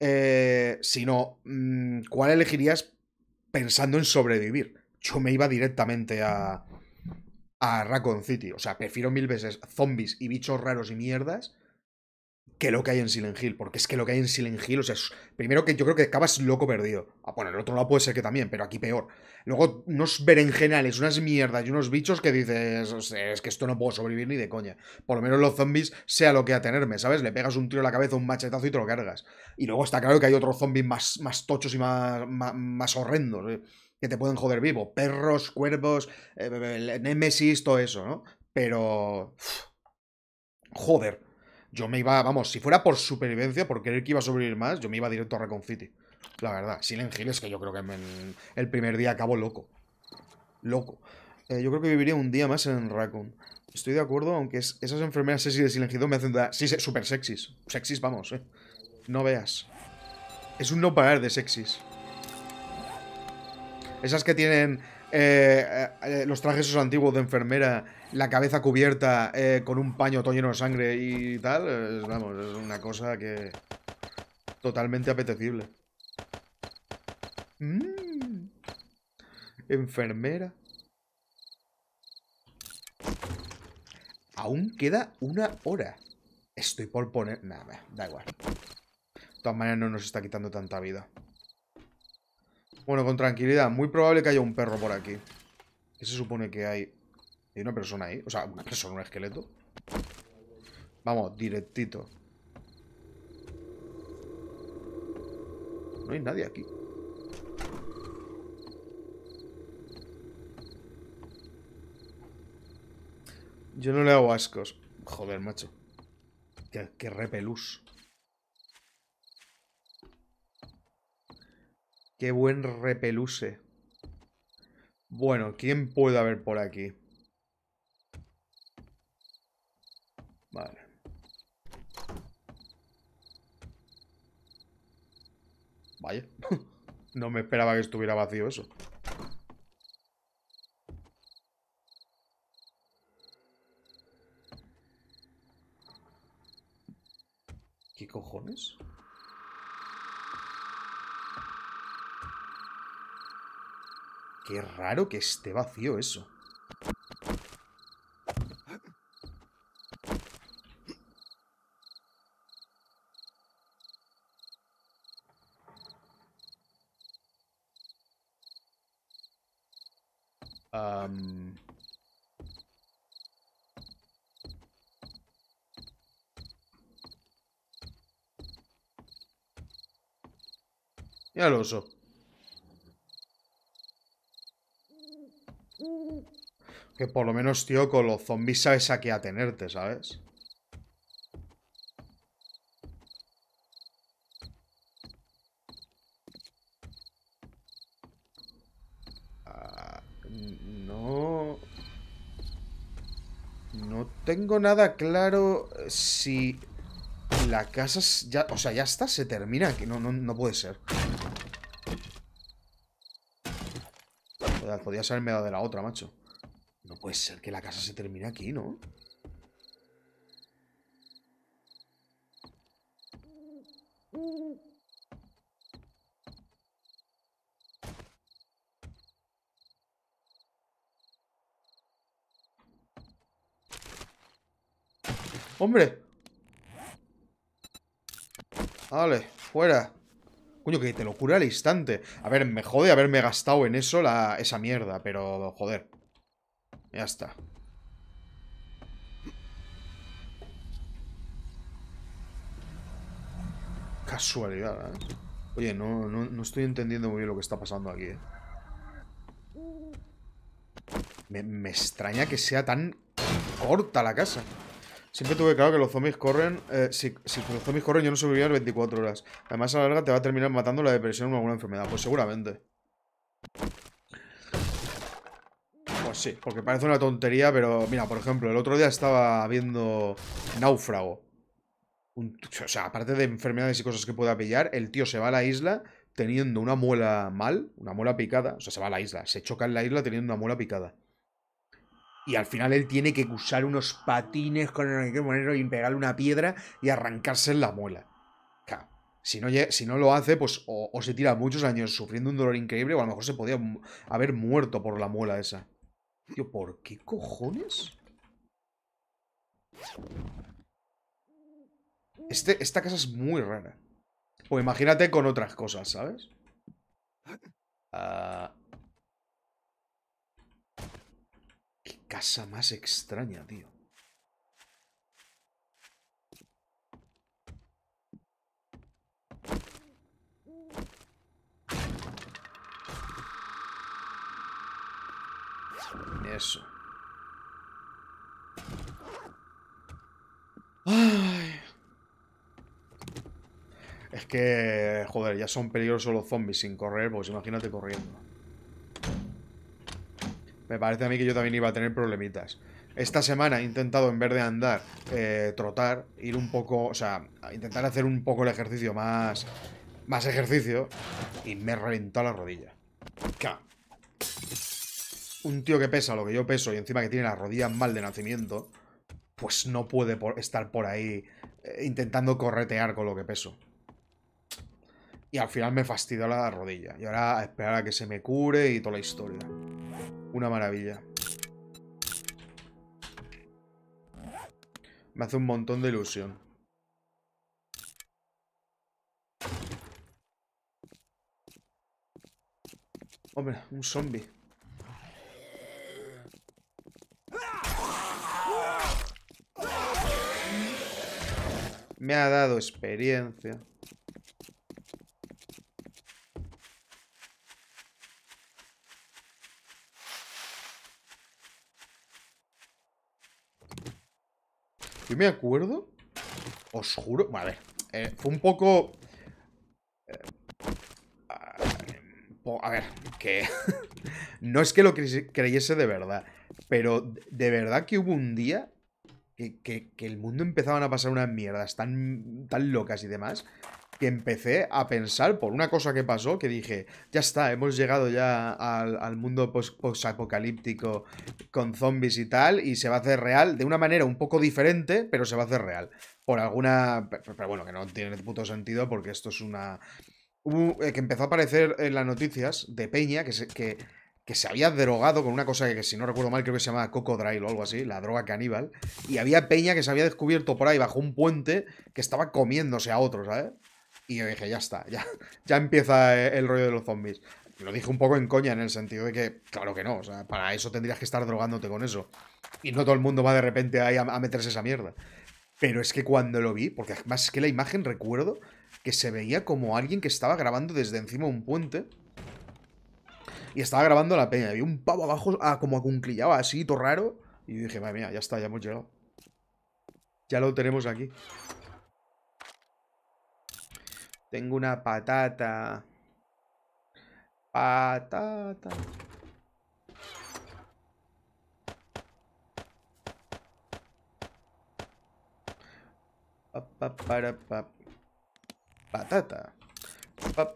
Eh, sino, mm, ¿cuál elegirías pensando en sobrevivir? Yo me iba directamente a, a Raccoon City. O sea, prefiero mil veces zombies y bichos raros y mierdas que lo que hay en Silent Hill. Porque es que lo que hay en Silent Hill, o sea, primero que yo creo que acabas loco perdido. Ah, bueno, en el otro lado puede ser que también, pero aquí peor. Luego, unos berenjenales, unas mierdas y unos bichos que dices, o sea, es que esto no puedo sobrevivir ni de coña. Por lo menos los zombies, sea lo que atenerme, ¿sabes? Le pegas un tiro a la cabeza, un machetazo y te lo cargas. Y luego está claro que hay otros zombies más, más tochos y más, más, horrendos, ¿eh? que te pueden joder vivo. Perros, cuervos, eh, Némesis, todo eso, ¿no? Pero... Joder. Yo me iba, vamos, si fuera por supervivencia, por querer que iba a sobrevivir más, yo me iba directo a Raccoon City. La verdad, Silent Hill es que yo creo que el primer día acabo loco. Loco. Eh, yo creo que viviría un día más en Raccoon. Estoy de acuerdo, aunque es- esas enfermeras sexy de Silent Hill 2 me hacen... sí, súper sexys. Sexys, vamos, eh. No veas. Es un no parar de sexys. Esas que tienen eh, eh, los trajes esos antiguos de enfermera, la cabeza cubierta eh, con un paño todo lleno de sangre y tal, es, vamos, es una cosa que... Totalmente apetecible. Mm. Enfermera. Aún queda una hora. Estoy por poner... Nada, da igual. De todas maneras no nos está quitando tanta vida. Bueno, con tranquilidad. Muy probable que haya un perro por aquí. ¿Qué se supone que hay? Hay una persona ahí. O sea, una persona, un esqueleto. Vamos, directito. No hay nadie aquí. Yo no le hago ascos. Joder, macho. Qué, qué repelús. Qué buen repeluse. Bueno, ¿quién puede haber por aquí? Vale. Vaya. No me esperaba que estuviera vacío eso. ¿Qué cojones? Qué raro que esté vacío eso. Mira el oso. Que por lo menos, tío, con los zombies sabes a qué atenerte, ¿sabes? Ah, no... No tengo nada claro si la casa ya... O sea, ya está, se termina aquí. No, no, no puede ser. Joder, Podías haberme de la otra, macho. Puede ser que la casa se termine aquí, ¿no? ¡Hombre! Vale, fuera. Coño, que te lo cura al instante. A ver, me jode haberme gastado en eso esa mierda, pero joder. Ya está. Casualidad, ¿eh? Oye, no, no, no estoy entendiendo muy bien lo que está pasando aquí, ¿eh? Me, me extraña que sea tan corta la casa. Siempre tuve claro que los zombies corren. eh, si, si los zombies corren, yo no sobreviviría 24 horas. Además, a la larga te va a terminar matando la depresión o alguna enfermedad. Pues seguramente. Sí, porque parece una tontería, pero mira, por ejemplo, el otro día estaba viendo Náufrago. Un- o sea, aparte de enfermedades y cosas que pueda pillar, el tío se va a la isla teniendo una muela mal, una muela picada. O sea, se va a la isla, se choca en la isla teniendo una muela picada. Y al final él tiene que usar unos patines con el que ponerlo y pegarle una piedra y arrancarse en la muela. Si no, si no lo hace, pues o, se tira muchos años sufriendo un dolor increíble, o a lo mejor se podía haber muerto por la muela esa. Tío, ¿por qué cojones? Este, esta casa es muy rara. Pues imagínate con otras cosas, ¿sabes? Ah. Qué casa más extraña, tío. Eso. Ay. Es que, joder, ya son peligrosos los zombies sin correr, pues imagínate corriendo. Me parece a mí que yo también iba a tener problemitas. Esta semana he intentado, en vez de andar, eh, trotar, ir un poco, o sea, intentar hacer un poco el ejercicio más, más ejercicio, y me reventó la rodilla. Claro. Un tío que pesa lo que yo peso y encima que tiene las rodillas mal de nacimiento, pues no puede estar por ahí eh, intentando corretear con lo que peso. Y al final me fastidió la rodilla. Y ahora esperar a que se me cure y toda la historia. Una maravilla. Me hace un montón de ilusión. Hombre, un zombie. Me ha dado experiencia. Yo me acuerdo, os juro, ver, eh, fue un poco... Eh, a ver, que... no es que lo creyese de verdad, pero de verdad que hubo un día que, el mundo empezaban a pasar unas mierdas tan, tan locas y demás, que empecé a pensar por una cosa que pasó, que dije, ya está, hemos llegado ya al, mundo post-apocalíptico con zombies y tal, y se va a hacer real de una manera un poco diferente, pero se va a hacer real. Por alguna... Pero bueno, que no tiene puto sentido porque esto es una... Eh, que empezó a aparecer en las noticias de Peña, que que, que se había drogado con una cosa que, si no recuerdo mal, creo que se llamaba Cocodrile o algo así, la droga caníbal. Y había Peña que se había descubierto por ahí bajo un puente que estaba comiéndose a otros, ¿sabes? Y yo dije, ya está, ya, ya empieza eh, el rollo de los zombies. Lo dije un poco en coña, en el sentido de que, claro que no, o sea, para eso tendrías que estar drogándote con eso. Y no todo el mundo va de repente ahí a, meterse esa mierda. Pero es que cuando lo vi, porque es que la imagen recuerdo que se veía como alguien que estaba grabando desde encima de un puente. Y estaba grabando la peña. Había un pavo abajo, ah, como acunclillado así, todo raro. Y dije, madre mía, ya está, ya hemos llegado. Ya lo tenemos aquí. Tengo una patata. Patata. Pa, para, pa. Patata.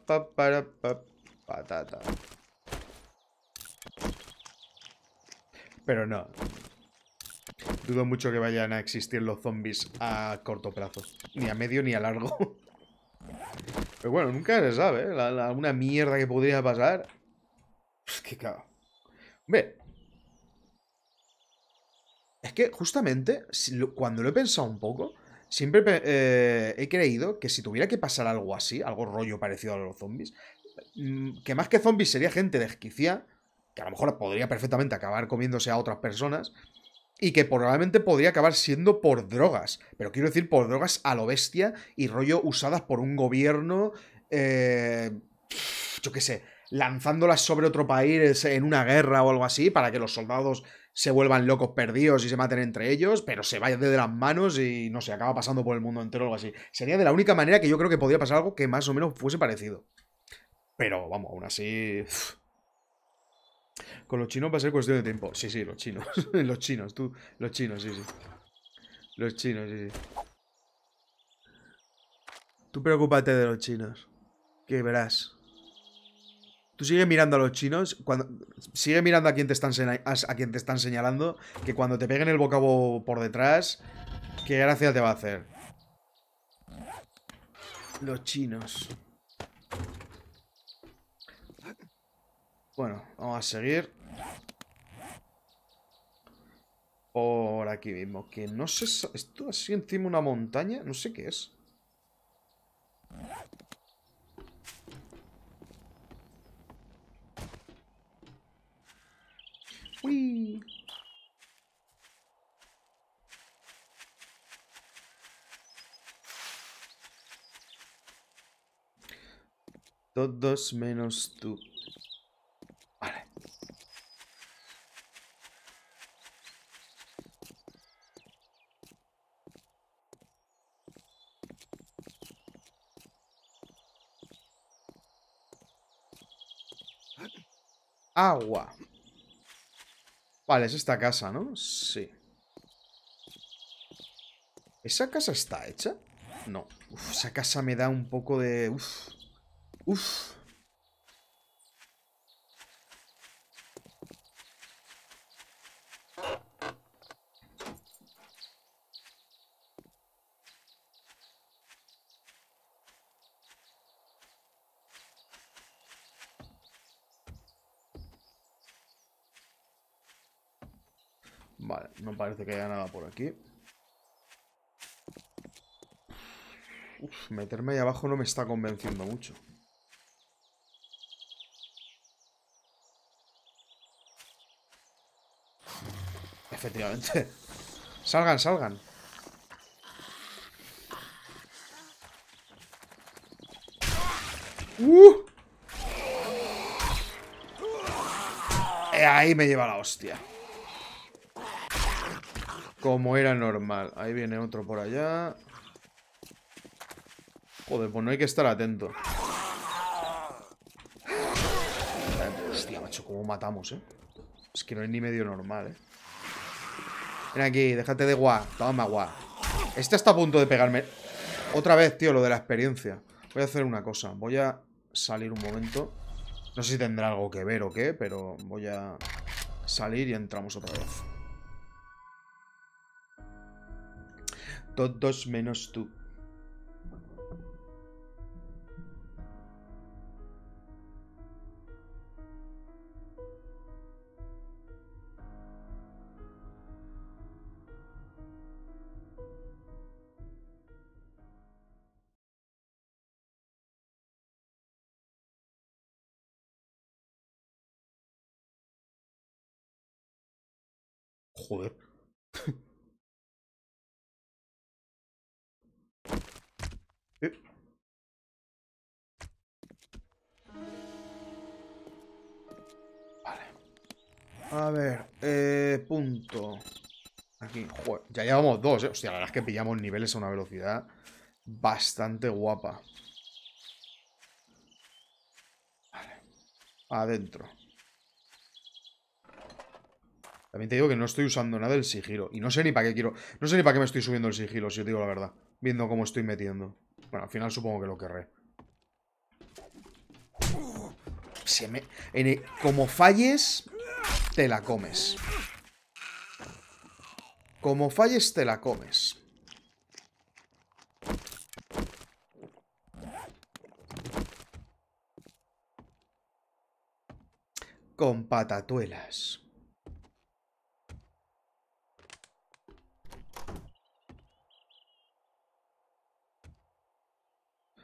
Pa, para, pa. Patata. Pero no. Dudo mucho que vayan a existir los zombies a corto plazo. Ni a medio ni a largo. Pero bueno, nunca se sabe, ¿eh? alguna mierda que podría pasar. Es que claro. Ve. Es que justamente, cuando lo he pensado un poco, siempre eh, he creído que si tuviera que pasar algo así, algo rollo parecido a los zombies, mm, que más que zombies sería gente desquiciada, que a lo mejor podría perfectamente acabar comiéndose a otras personas, y que probablemente podría acabar siendo por drogas. Pero quiero decir por drogas a lo bestia y rollo usadas por un gobierno, eh, yo qué sé, lanzándolas sobre otro país en una guerra o algo así para que los soldados se vuelvan locos perdidos y se maten entre ellos, pero se vaya de las manos y no sé, acaba pasando por el mundo entero o algo así. Sería de la única manera que yo creo que podría pasar algo que más o menos fuese parecido. Pero vamos, aún así... Con los chinos va a ser cuestión de tiempo. Sí, sí, los chinos. los chinos, tú. Los chinos, sí, sí. Los chinos, sí, sí. Tú preocúpate de los chinos. Que verás. Tú sigue mirando a los chinos. Cuando, sigue mirando a quien, te están, a quien te están señalando. Que cuando te peguen el bocabo por detrás. Qué gracia te va a hacer. Los chinos. Bueno, vamos a seguir. Por aquí mismo. Que no sé... Esto así encima una montaña. No sé qué es. Uy. Todos menos tú. Agua. Vale, es esta casa, ¿no? Sí. ¿Esa casa está hecha? No. Uf, esa casa me da un poco de... Uf. Uf. Vale, no parece que haya nada por aquí. Uf, meterme ahí abajo no me está convenciendo mucho. Efectivamente. Salgan, salgan. ¡Uh! Eh, ahí me lleva la hostia. Como era normal. Ahí viene otro por allá. Joder, pues no hay que estar atento. Hostia, macho, cómo matamos, eh. Es que no es ni medio normal, eh. Ven aquí, déjate de guá. Toma guá. Este está a punto de pegarme. Otra vez, tío, lo de la experiencia. Voy a hacer una cosa. Voy a salir un momento. No sé si tendrá algo que ver o qué, pero voy a salir y entramos otra vez. Todos menos tú. Joder. A ver, eh, punto. Aquí, joder, ya llevamos dos, eh. Hostia, la verdad es que pillamos niveles a una velocidad bastante guapa. Vale. Adentro. También te digo que no estoy usando nada del sigilo. Y no sé ni para qué quiero. No sé ni para qué me estoy subiendo el sigilo, si os digo la verdad. Viendo cómo estoy metiendo. Bueno, al final supongo que lo querré. Se me... Como falles, te la comes. Como falles, te la comes. Con patatuelas.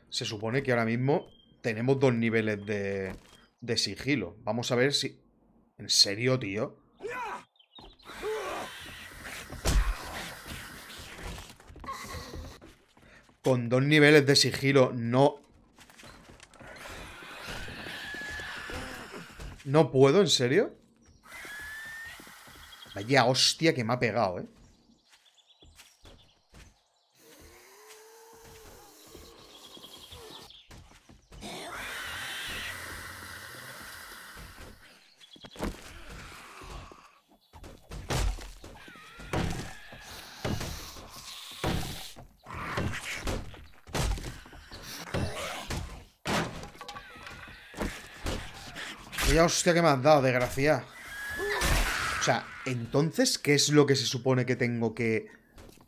Se supone que ahora mismo tenemos dos niveles de, de sigilo. Vamos a ver si... ¿En serio, tío? Con dos niveles de sigilo no... ¿No puedo, en serio? Vaya hostia que me ha pegado, ¿eh? hostia que me has dado, desgracia. O sea, entonces, ¿qué es lo que se supone que tengo que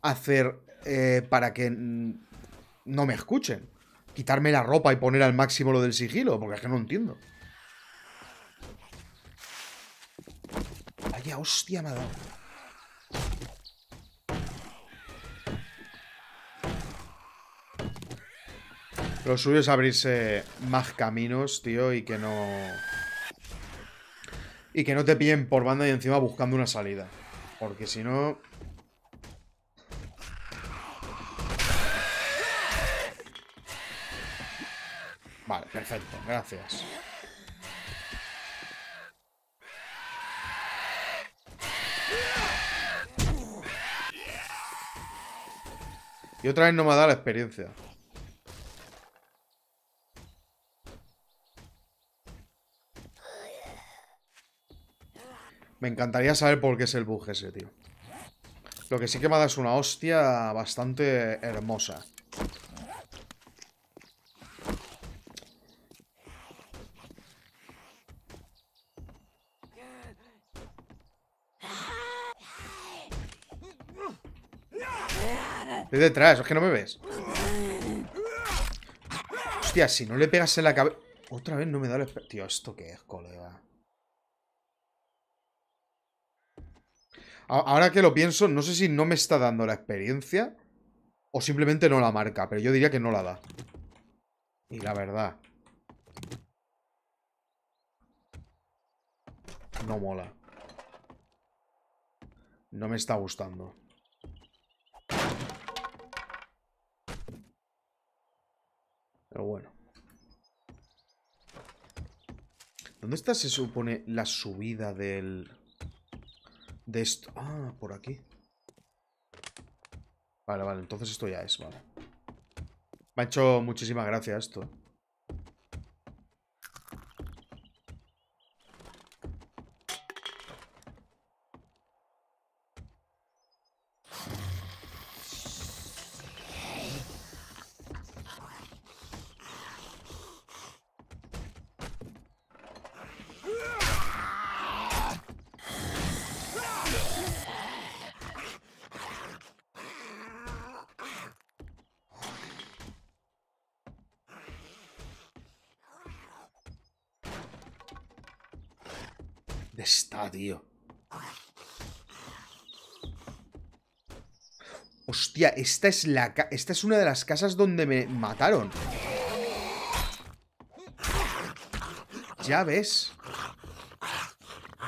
hacer eh, para que no me escuchen? ¿Quitarme la ropa y poner al máximo lo del sigilo? Porque es que no entiendo. Vaya hostia me ha dado. Lo suyo es abrirse más caminos, tío, y que no... Y que no te pillen por banda y encima buscando una salida. Porque si no... Vale, perfecto, gracias. Y otra vez no me ha dado la experiencia. Me encantaría saber por qué es el bug ese, tío. Lo que sí que me ha dado es una hostia bastante hermosa. Estoy detrás, es que no me ves. Hostia, si no le pegas en la cabeza... Otra vez no me da la... Tío, ¿esto qué es, colega? Ahora que lo pienso, no sé si no me está dando la experiencia o simplemente no la marca, pero yo diría que no la da. Y la verdad... No mola. No me está gustando. Pero bueno. ¿Dónde está, se supone, la subida del... De esto? Ah, por aquí. Vale, vale, entonces esto ya es, vale. Me ha hecho muchísima gracia esto. está, tío? Hostia, esta es la... Esta es una de las casas donde me mataron. Ya ves.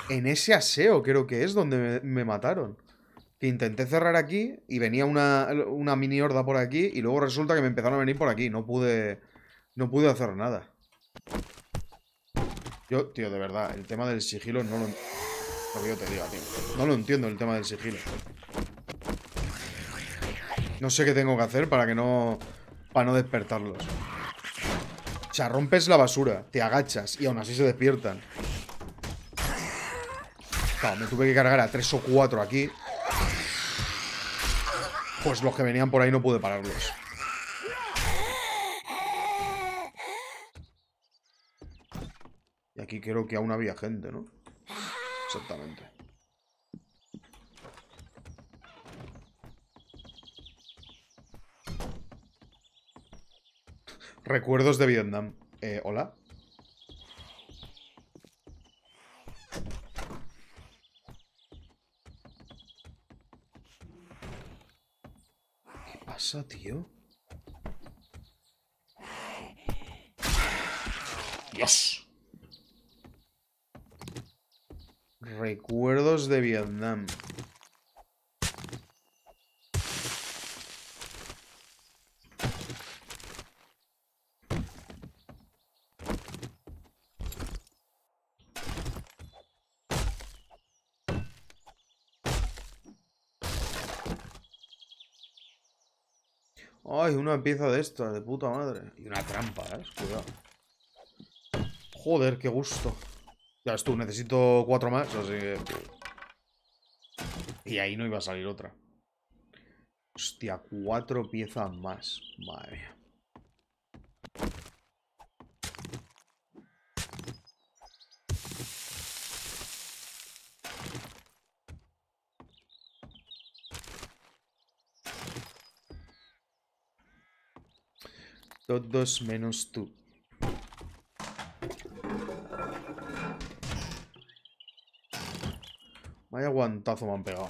En ese aseo creo que es donde me, mataron. Que intenté cerrar aquí y venía una, una mini horda por aquí y luego resulta que me empezaron a venir por aquí. No pude... No pude hacer nada. Yo, tío, de verdad, el tema del sigilo no lo... Lo. No lo entiendo el tema del sigilo. No sé qué tengo que hacer para que no... Para no despertarlos. O sea, rompes la basura, te agachas y aún así se despiertan. Claro, me tuve que cargar a tres o cuatro aquí. Pues los que venían por ahí no pude pararlos. aquí creo que aún había gente, ¿no? Exactamente. Recuerdos de Vietnam. Eh, ¿hola? ¿Qué pasa, tío? ¡Dios! Recuerdos de Vietnam. Una pieza de esta, de puta madre. Y una trampa, ¿eh? Cuidado. Joder, qué gusto. Ya ves tú, necesito cuatro más, así que... Y ahí no iba a salir otra. Hostia, cuatro piezas más. Madre mía. Todos menos tú. Vaya guantazo me han pegado.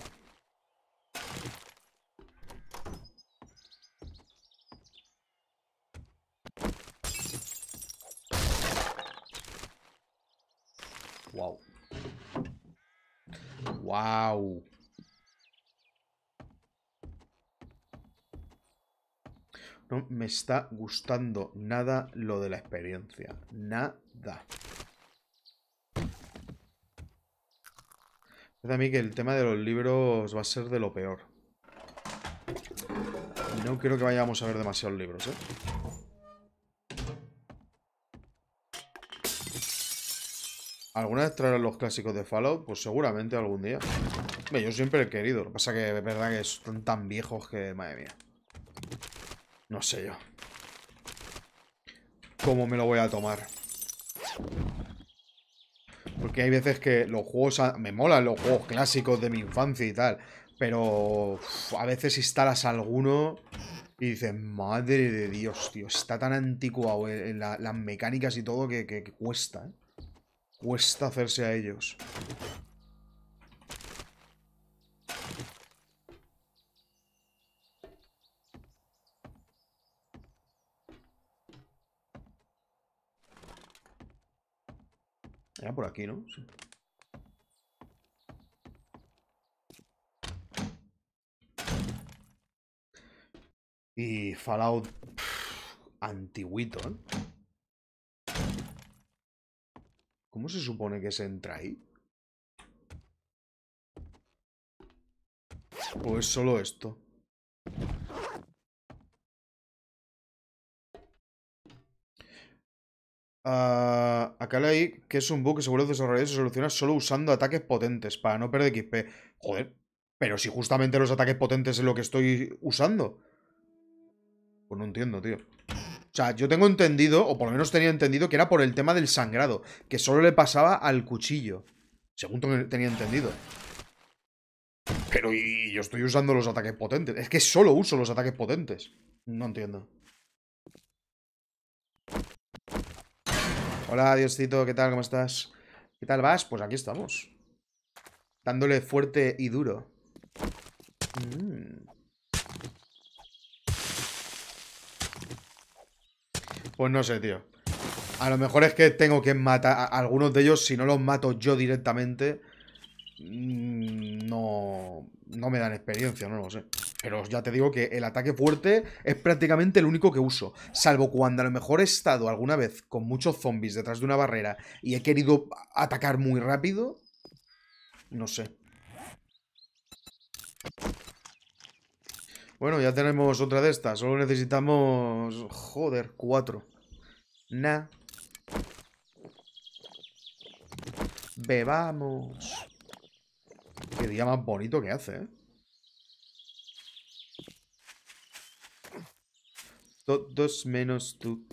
Wow. Wow. No me está gustando nada lo de la experiencia. Nada. Parece a mí que el tema de los libros va a ser de lo peor. No creo que vayamos a ver demasiados libros, ¿eh? ¿Alguna vez traerán los clásicos de Fallout? Pues seguramente algún día. Yo siempre he querido. Lo que pasa que es verdad que están tan viejos que... Madre mía. No sé yo. ¿Cómo me lo voy a tomar? Porque hay veces que los juegos... Me molan los juegos clásicos de mi infancia y tal. Pero a veces instalas alguno y dices, madre de Dios, tío. Está tan anticuado en las mecánicas y todo que, que cuesta, ¿eh? Cuesta hacerse a ellos. Era por aquí, ¿no? Y Fallout antiguito, ¿eh? ¿Cómo se supone que se entra ahí? ¿O es solo esto? Uh, acá leí que es un bug que seguro los desarrolladores se soluciona solo usando ataques potentes para no perder XP. Joder, pero si justamente los ataques potentes es lo que estoy usando. Pues no entiendo, tío. O sea, yo tengo entendido, o por lo menos tenía entendido, que era por el tema del sangrado, que solo le pasaba al cuchillo. Según tenía entendido. Pero y yo estoy usando los ataques potentes. Es que solo uso los ataques potentes. No entiendo. Hola, Dioscito, ¿qué tal? ¿Cómo estás? ¿Qué tal vas? Pues aquí estamos. Dándole fuerte y duro. Mmm. Pues no sé, tío. A lo mejor es que tengo que matar a algunos de ellos. Si no los mato yo directamente, mm, no, no me dan experiencia, no lo sé. Pero ya te digo que el ataque fuerte es prácticamente el único que uso. Salvo cuando a lo mejor he estado alguna vez con muchos zombies detrás de una barrera y he querido atacar muy rápido. No sé. Bueno, ya tenemos otra de estas. Solo necesitamos... Joder, cuatro. Nah. Bebamos. Qué día más bonito que hace, ¿eh? Todos menos tú.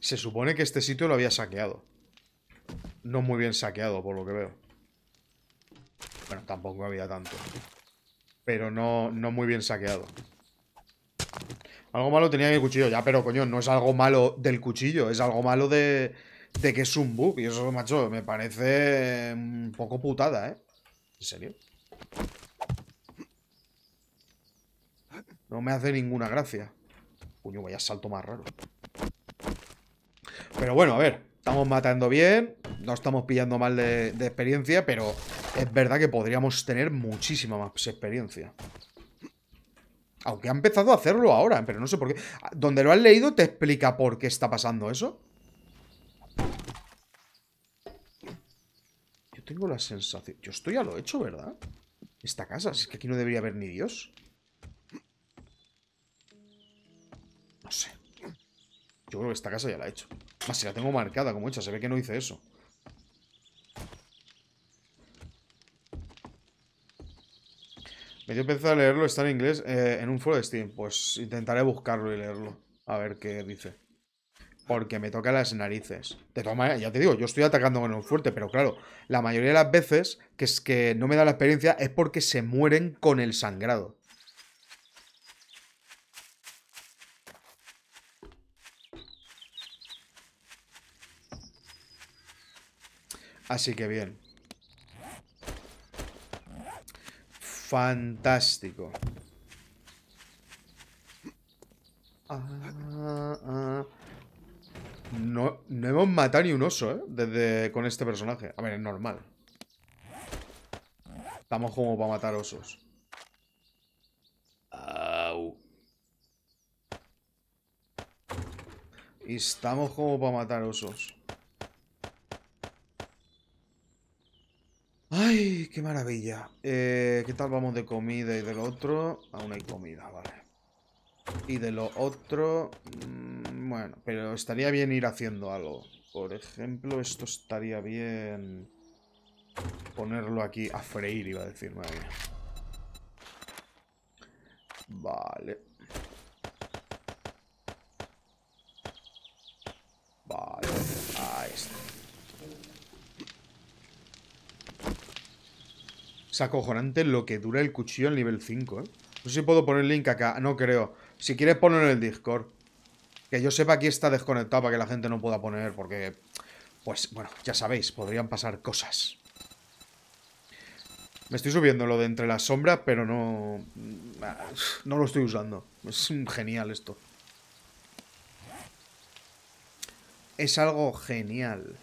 Se supone que este sitio lo había saqueado. No muy bien saqueado, por lo que veo. Bueno, tampoco había tanto. Pero no, no muy bien saqueado. Algo malo tenía el cuchillo. Ya, pero coño, no es algo malo del cuchillo. Es algo malo de, de que es un bug. Y eso, macho, me parece un poco putada, ¿eh? ¿En serio? No me hace ninguna gracia. Coño, vaya salto más raro. Pero bueno, a ver, estamos matando bien, no estamos pillando mal de, experiencia, pero es verdad que podríamos tener muchísima más experiencia. Aunque ha empezado a hacerlo ahora, pero no sé por qué. Donde lo has leído te explica por qué está pasando eso. Yo tengo la sensación... Yo estoy a lo hecho, ¿verdad? Esta casa, si es que aquí no debería haber ni Dios. No sé. Yo creo que esta casa ya la he hecho. Más si la tengo marcada como hecha, se ve que no hice eso. Yo quiero empezar a leerlo, está en inglés, eh, en un foro de Steam. Pues intentaré buscarlo y leerlo. A ver qué dice. Porque me toca las narices. De todas maneras, ya te digo, yo estoy atacando con un fuerte, pero claro, la mayoría de las veces que es que no me da la experiencia es porque se mueren con el sangrado. Así que bien. Fantástico. Ah, ah. No, no hemos matado ni un oso, ¿eh? Desde con este personaje. A ver, es normal. Estamos como para matar osos. Au. Estamos como para matar osos. ¡Ay, qué maravilla! Eh, ¿Qué tal vamos de comida y del otro? Aún hay comida, vale. Y de lo otro... Mmm, bueno, pero estaría bien ir haciendo algo. Por ejemplo, esto estaría bien... Ponerlo aquí a freír, iba a decir, madre. Vale. Vale, ahí está. Acojonante lo que dura el cuchillo en nivel 5, ¿eh? No sé si puedo poner el link acá. No creo. Si quieres ponerlo en el Discord. Que yo sepa aquí está desconectado para que la gente no pueda poner, porque... Pues, bueno, ya sabéis, podrían pasar cosas. Me estoy subiendo lo de entre las sombras, pero no... No lo estoy usando. Es genial esto. Es algo genial.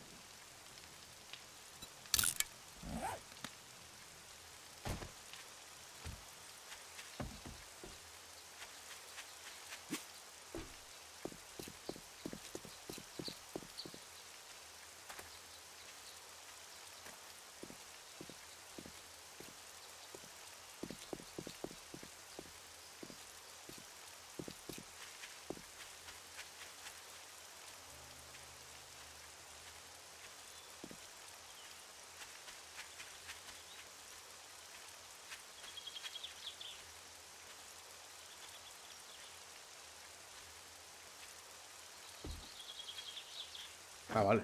Ah, vale.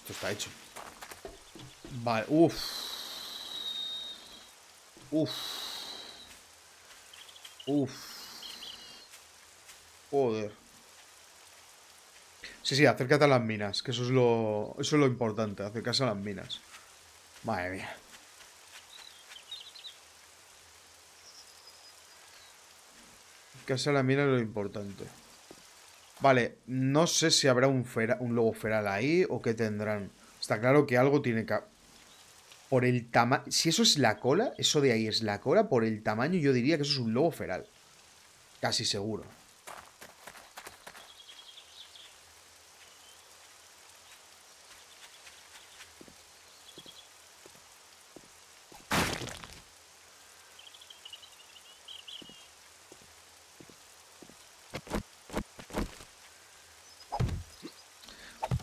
Esto está hecho. Vale, uff. Uff. Uff. Joder. Sí, sí, acércate a las minas, que eso es lo, eso es lo importante, acercarse a las minas. Madre mía. Acercarse a las minas es lo importante. Vale, no sé si habrá un, un lobo feral ahí o qué tendrán. Está claro que algo tiene que... Por el tamaño... Si eso es la cola, eso de ahí es la cola, por el tamaño yo diría que eso es un lobo feral. Casi seguro.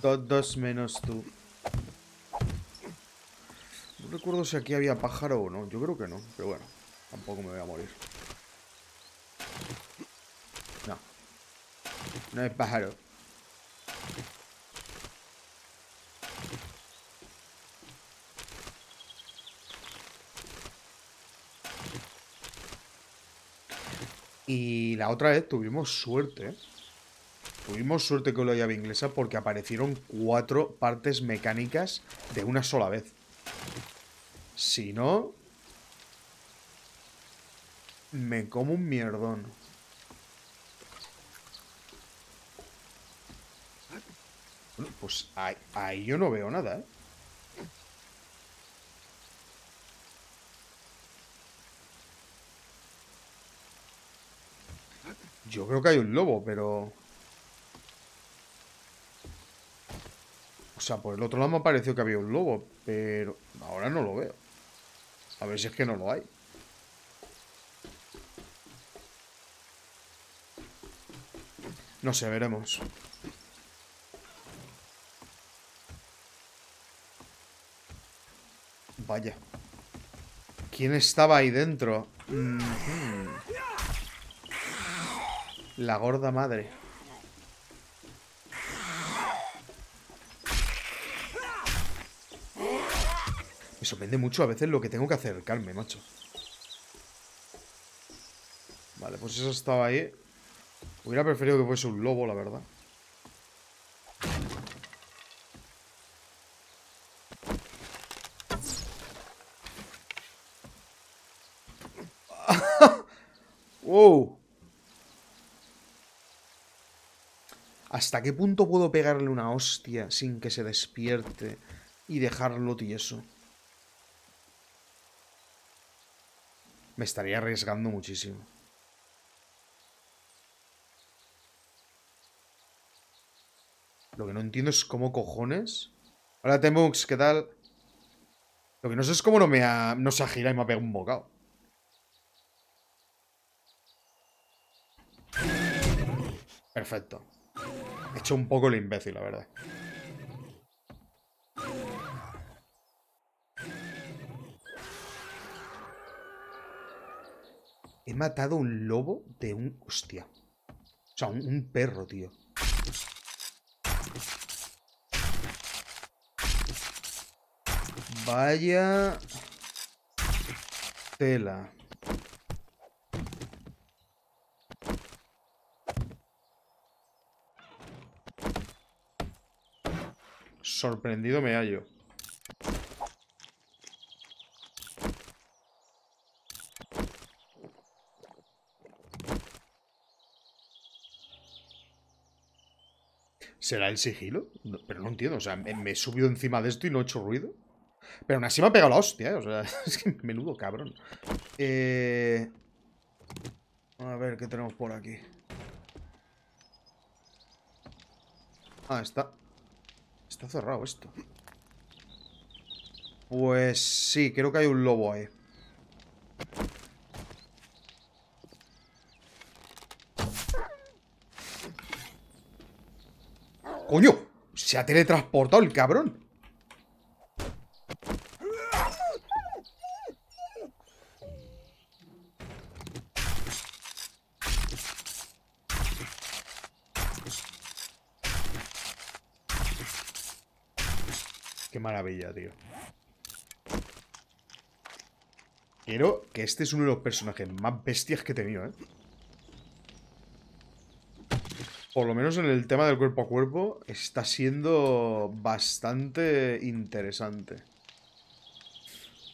Todos menos tú. Recuerdo si aquí había pájaro o no. Yo creo que no. Pero bueno, tampoco me voy a morir. No. No hay pájaro. Y la otra vez tuvimos suerte, ¿eh? Tuvimos suerte con la llave inglesa porque aparecieron cuatro partes mecánicas de una sola vez. Si no... Me como un mierdón. Bueno, pues ahí, ahí yo no veo nada, ¿eh? Yo creo que hay un lobo, pero... O sea, por el otro lado me ha parecido que había un lobo, pero ahora no lo veo. A ver si es que no lo hay. No sé, veremos. Vaya. ¿Quién estaba ahí dentro? Mm -hmm. La gorda madre. sorprende mucho a veces lo que tengo que acercarme, macho. Vale, pues eso estaba ahí. Hubiera preferido que fuese un lobo, la verdad. ¡Wow! ¿Hasta qué punto puedo pegarle una hostia sin que se despierte y dejarlo tieso? Me estaría arriesgando muchísimo. Lo que no entiendo es cómo cojones... Hola, Temux, ¿qué tal? Lo que no sé es cómo no, me ha, no se ha girado y me ha pegado un bocado. Perfecto. He hecho un poco el imbécil, la verdad. He matado un lobo de un... Hostia. O sea, un, un perro, tío. Vaya... Tela. Sorprendido me hallo. ¿Será el sigilo? Pero no entiendo, o sea, me, me, he subido encima de esto y no he hecho ruido. Pero aún así me ha pegado la hostia, ¿eh? O sea, es que menudo cabrón. Eh... A ver, ¿qué tenemos por aquí? Ah, está... Está cerrado esto. Pues sí, creo que hay un lobo ahí. ¡Coño! Se ha teletransportado el cabrón. Qué maravilla, tío. Quiero que este es uno de los personajes más bestias que he tenido, ¿eh? Por lo menos en el tema del cuerpo a cuerpo está siendo bastante interesante.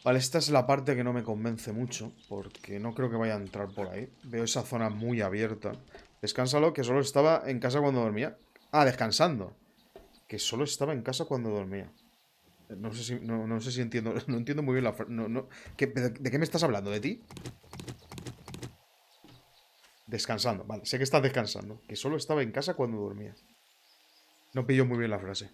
Vale, esta es la parte que no me convence mucho, porque no creo que vaya a entrar por ahí. Veo esa zona muy abierta. Descánsalo, que solo estaba en casa cuando dormía. Ah, descansando. Que solo estaba en casa cuando dormía. No sé si, no, no sé si entiendo. No entiendo muy bien la. No, no, ¿de, ¿De qué me estás hablando? ¿De ti? Descansando. Vale, sé que estás descansando. Que solo estaba en casa cuando dormía. No pillo muy bien la frase.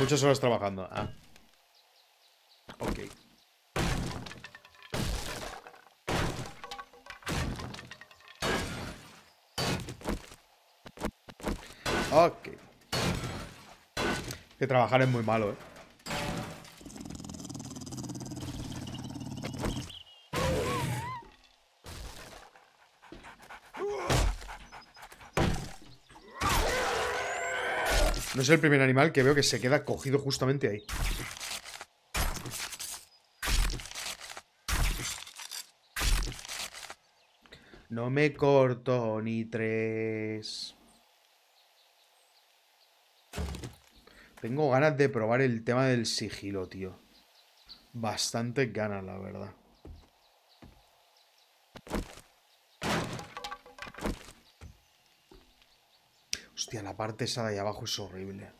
Muchas horas trabajando. Ah. Ok. Que trabajar es muy malo, ¿eh? No es el primer animal que veo que se queda cogido justamente ahí. No me corto ni tres. Tengo ganas de probar el tema del sigilo, tío. Bastante ganas, la verdad. Hostia, la parte esa de ahí abajo es horrible.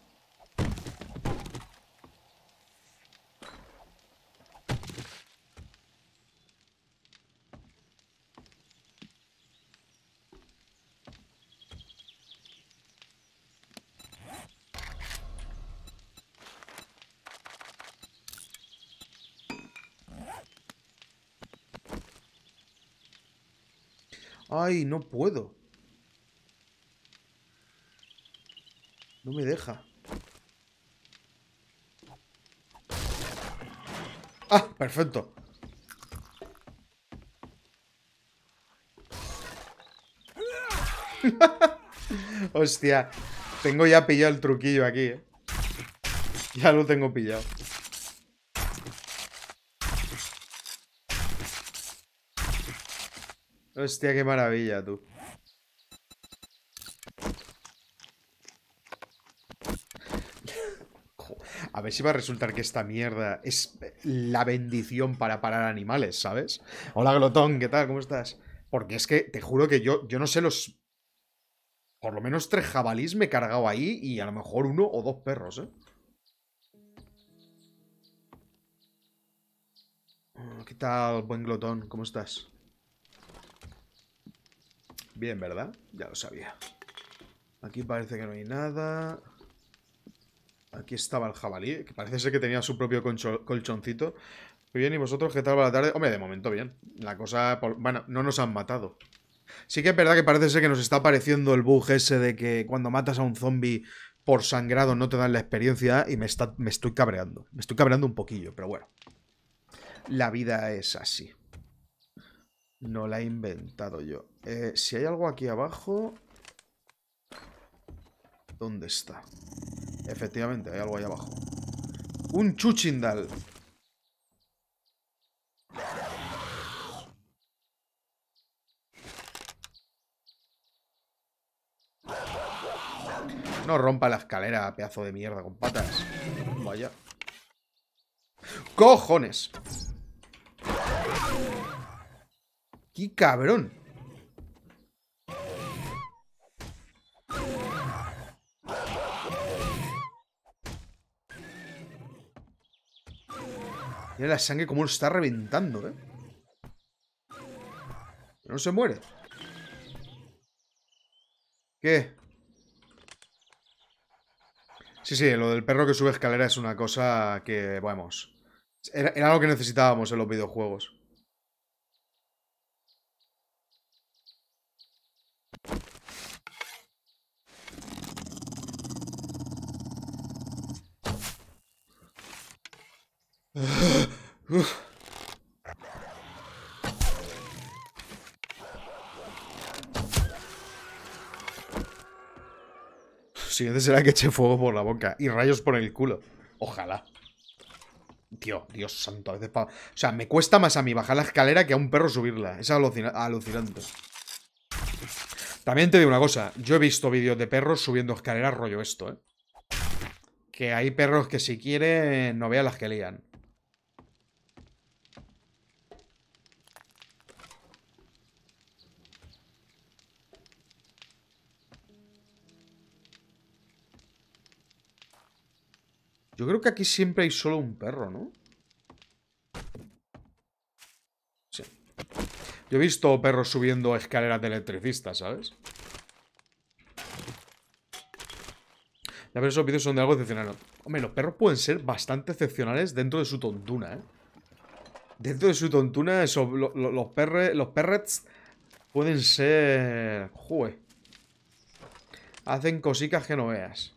No puedo. No me deja. Ah, perfecto. Hostia, tengo ya pillado el truquillo aquí, ¿eh? Ya lo tengo pillado. Hostia, qué maravilla, tú. A ver si va a resultar que esta mierda es la bendición para parar animales, ¿sabes? Hola, Glotón, ¿qué tal? ¿Cómo estás? Porque es que te juro que yo, yo no sé los. Por lo menos tres jabalís me he cargado ahí y a lo mejor uno o dos perros, ¿eh? ¿Qué tal, buen glotón? ¿Cómo estás? Bien, ¿verdad? Ya lo sabía. Aquí parece que no hay nada. Aquí estaba el jabalí, que parece ser que tenía su propio colchoncito. Muy bien, ¿y vosotros qué tal va la tarde? Hombre, de momento bien. La cosa... Bueno, no nos han matado. Sí que es verdad que parece ser que nos está apareciendo el bug ese de que cuando matas a un zombie por sangrado no te dan la experiencia y me, está... me estoy cabreando. Me estoy cabreando un poquillo, pero bueno. La vida es así. No la he inventado yo. Eh, si hay algo aquí abajo... ¿Dónde está? Efectivamente, hay algo ahí abajo. Un chuchindal. No rompa la escalera, pedazo de mierda con patas. Vaya. ¡Cojones! ¡Qué cabrón! Mira la sangre como lo está reventando, ¿eh? No se muere. ¿Qué? Sí, sí, lo del perro que sube escalera es una cosa que, vamos, era, era algo que necesitábamos en los videojuegos. Siguiente será que eche fuego por la boca y rayos por el culo. Ojalá. Tío, Dios santo, a veces O sea, me cuesta más a mí bajar la escalera que a un perro subirla. Es alucinante. También te digo una cosa. Yo he visto vídeos de perros subiendo escaleras rollo esto, ¿eh? Que hay perros que si quieren no vean las que lían. Yo creo que aquí siempre hay solo un perro, ¿no? Sí. Yo he visto perros subiendo escaleras de electricistas, ¿sabes? Ya ver, esos vídeos son de algo excepcional. Hombre, los perros pueden ser bastante excepcionales dentro de su tontuna, ¿eh? Dentro de su tontuna, los, perres, los perrets pueden ser... Jue. Hacen cositas que no veas.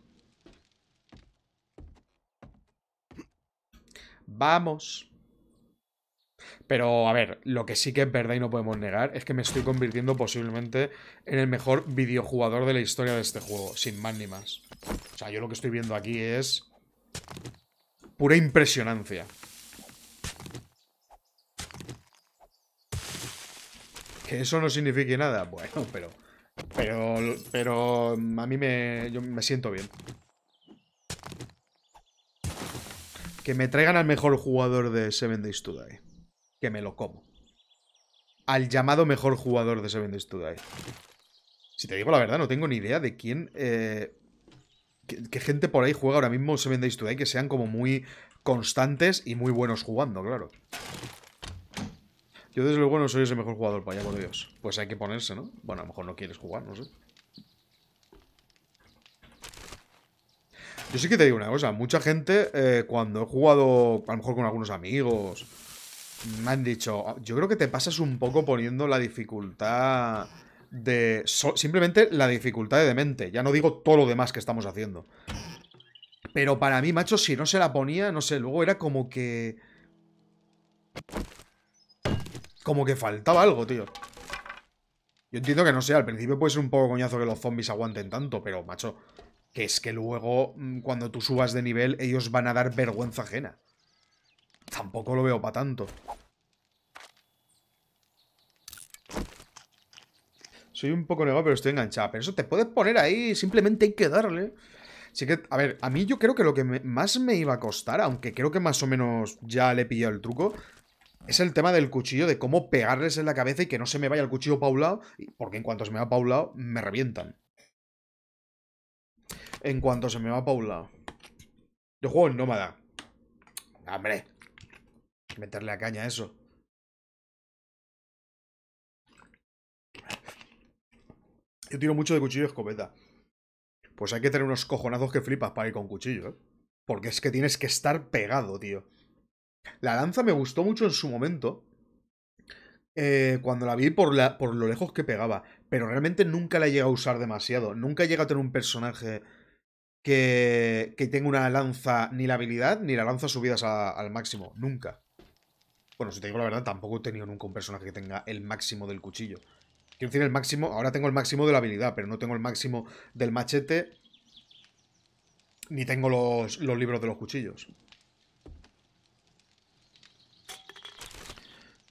Vamos. Pero, a ver, lo que sí que es verdad y no podemos negar es que me estoy convirtiendo posiblemente en el mejor videojugador de la historia de este juego, sin más ni más. O sea, yo lo que estoy viendo aquí es pura impresionancia. Que eso no signifique nada. Bueno, pero... Pero... Pero... A mí me... Yo me siento bien. Que me traigan al mejor jugador de Seven Days to Die. Que me lo como. Al llamado mejor jugador de Seven Days to Die. Si te digo la verdad, no tengo ni idea de quién... Eh, qué, gente por ahí juega ahora mismo Seven Days to Die que sean como muy constantes y muy buenos jugando, claro. Yo desde luego no soy ese mejor jugador, allá por Dios. Pues hay que ponerse, ¿no? Bueno, a lo mejor no quieres jugar, no sé. Yo sí que te digo una cosa, mucha gente eh, cuando he jugado a lo mejor con algunos amigos, me han dicho, yo creo que te pasas un poco poniendo la dificultad de... simplemente la dificultad de demente, ya no digo todo lo demás que estamos haciendo. Pero para mí, macho, si no se la ponía, no sé, luego era como que... Como que faltaba algo, tío. Yo entiendo que no sé, al principio puede ser un poco coñazo que los zombies aguanten tanto, pero, macho, que es que luego, mm, cuando tú subas de nivel, ellos van a dar vergüenza ajena. Tampoco lo veo para tanto. Soy un poco negado, pero estoy enganchado. Pero eso te puedes poner ahí, simplemente hay que darle. Sí que, a ver, a mí yo creo que lo que más me iba a costar, aunque creo que más o menos ya le he pillado el truco, es el tema del cuchillo, de cómo pegarles en la cabeza y que no se me vaya el cuchillo pa' un lado, y- porque en cuanto se me va pa' un lado, me revientan. En cuanto se me va pa' un lado. Yo juego en nómada. ¡Hombre! Meterle a caña a eso. Yo tiro mucho de cuchillo y escopeta. Pues hay que tener unos cojonazos que flipas para ir con cuchillo, ¿eh? Porque es que tienes que estar pegado, tío. La lanza me gustó mucho en su momento. eh, cuando la vi por, por lo lejos que pegaba. Pero realmente nunca la he llegado a usar demasiado. Nunca he llegado a tener un personaje que, que tenga una lanza, ni la habilidad, ni la lanza subidas al máximo. Nunca. Bueno, si te digo la verdad, tampoco he tenido nunca un personaje que tenga el máximo del cuchillo. Quiero decir, el máximo. Ahora tengo el máximo de la habilidad, pero no tengo el máximo del machete. Ni tengo los, los libros de los cuchillos.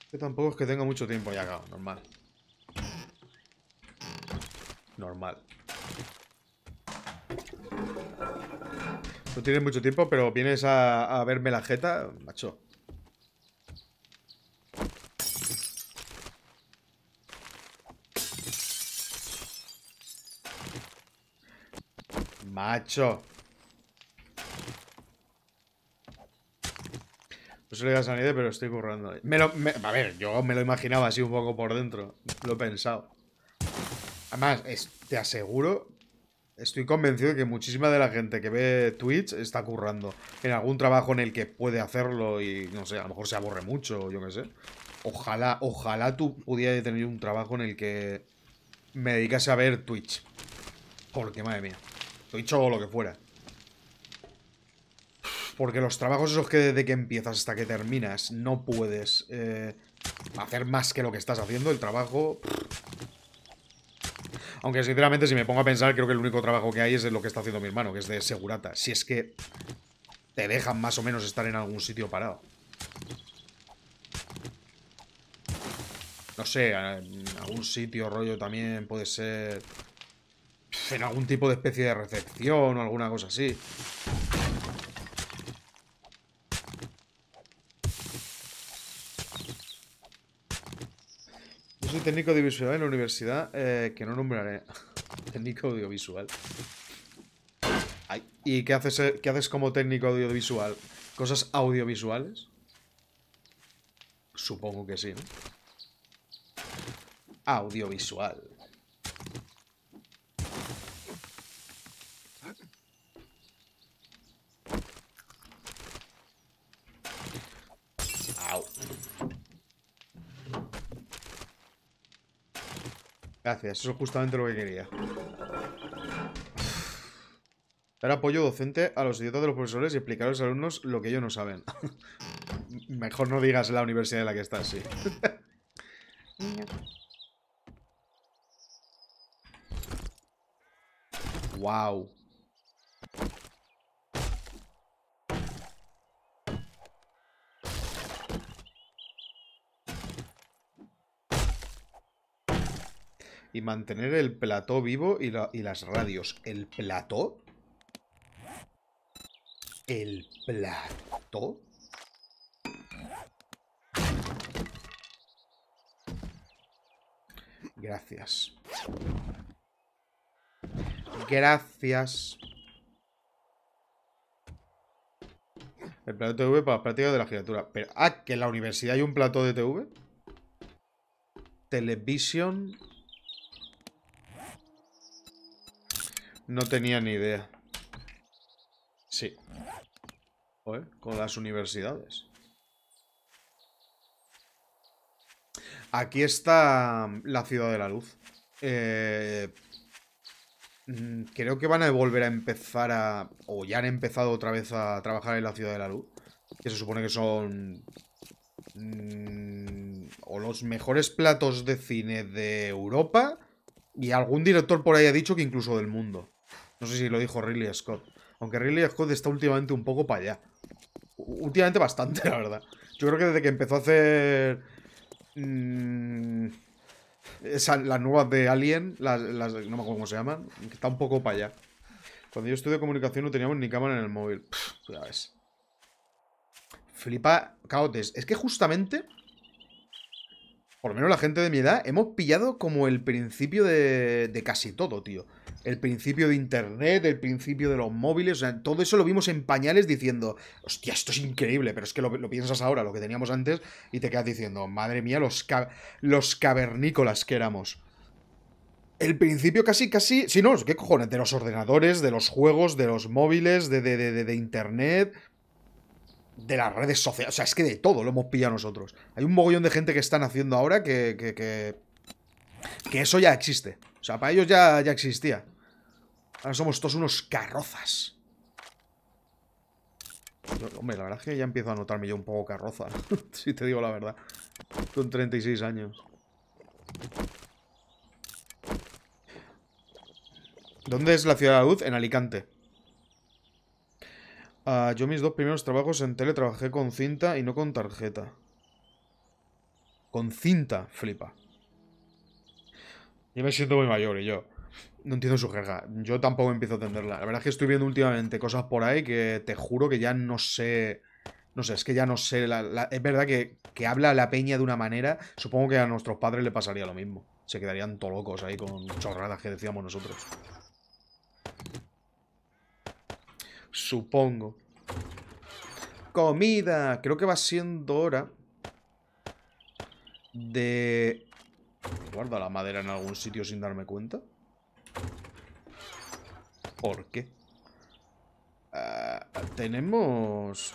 Que tampoco es que tenga mucho tiempo ya, claro, normal. Normal. No tienes mucho tiempo, pero vienes a, a verme la jeta, macho. Macho. No se le digas a nadie, pero estoy currando. Me lo- a ver, yo me lo imaginaba así un poco por dentro. Lo he pensado. Además, te aseguro, estoy convencido de que muchísima de la gente que ve Twitch está currando en algún trabajo en el que puede hacerlo y no sé, a lo mejor se aburre mucho o yo qué sé. Ojalá, ojalá tú pudieras tener un trabajo en el que me dedicase a ver Twitch. Porque, madre mía. Twitch o lo que fuera. Porque los trabajos esos que desde que empiezas hasta que terminas no puedes eh, hacer más que lo que estás haciendo, el trabajo... Aunque sinceramente si me pongo a pensar creo que el único trabajo que hay es lo que está haciendo mi hermano, que es de segurata. Si es que te dejan más o menos estar en algún sitio parado. No sé, en algún sitio rollo también puede ser... En algún tipo de especie de recepción o alguna cosa así. Soy técnico audiovisual en la universidad, eh, que no nombraré. técnico audiovisual. Ay, ¿Y qué haces, eh, qué haces como técnico audiovisual? ¿Cosas audiovisuales? Supongo que sí, ¿no? Audiovisual. Au. Gracias, eso es justamente lo que quería. Dar apoyo docente a los idiotas de los profesores y explicar a los alumnos lo que ellos no saben. Mejor no digas la universidad en la que estás, sí. wow. Y mantener el plató vivo y, la- y las radios. ¿El plató? ¿El plató? Gracias. Gracias. El plató de TV para práctica de la giratura. Pero, ah, que en la universidad hay un plató de TV. Television. No tenía ni idea. Sí. Joder, con las universidades. Aquí está la ciudad de la luz. Eh, mm, creo que van a volver a empezar a... O ya han empezado otra vez a trabajar en la ciudad de la luz. Que se supone que son... mm, o los mejores platos de cine de Europa. Y algún director por ahí ha dicho que incluso del mundo. No sé si lo dijo Ridley Scott. Aunque Ridley Scott está últimamente un poco para allá. Últimamente bastante, la verdad. Yo creo que desde que empezó a hacer. mm, las nuevas de Alien, las, no me acuerdo cómo se llaman, está un poco para allá. Cuando yo estudié comunicación no teníamos ni cámara en el móvil. Ya ves. Flipa caotes. Es que justamente, por lo menos la gente de mi edad, hemos pillado como el principio de, de casi todo, tío. El principio de internet, el principio de los móviles, o sea, todo eso lo vimos en pañales diciendo, hostia, esto es increíble, pero es que lo, piensas ahora, lo que teníamos antes, y te quedas diciendo, madre mía, los, los cavernícolas que éramos. El principio casi, casi, sí, no, ¿qué cojones? De los ordenadores, de los juegos, de los móviles, de, de- de internet, de las redes sociales, o sea, es que de todo lo hemos pillado nosotros. Hay un mogollón de gente que están haciendo ahora que, que, que, eso ya existe. O sea, para ellos ya, ya existía. Ahora somos todos unos carrozas. Hombre, la verdad es que ya empiezo a notarme yo un poco carroza. si te digo la verdad. Con 36 años. ¿Dónde es la ciudad de la luz? En Alicante. Ah, yo mis dos primeros trabajos en tele trabajé con cinta y no con tarjeta. Con cinta, flipa. Yo me siento muy mayor y yo no entiendo su jerga. Yo tampoco empiezo a entenderla. La verdad es que estoy viendo últimamente cosas por ahí que te juro que ya no sé. No sé, es que ya no sé. la- es verdad que, que habla la peña de una manera. Supongo que a nuestros padres le pasaría lo mismo. Se quedarían todo locos ahí con chorradas que decíamos nosotros. Supongo. Comida. Creo que va siendo hora de... Guarda la madera en algún sitio sin darme cuenta. ¿Por qué? Ah, tenemos...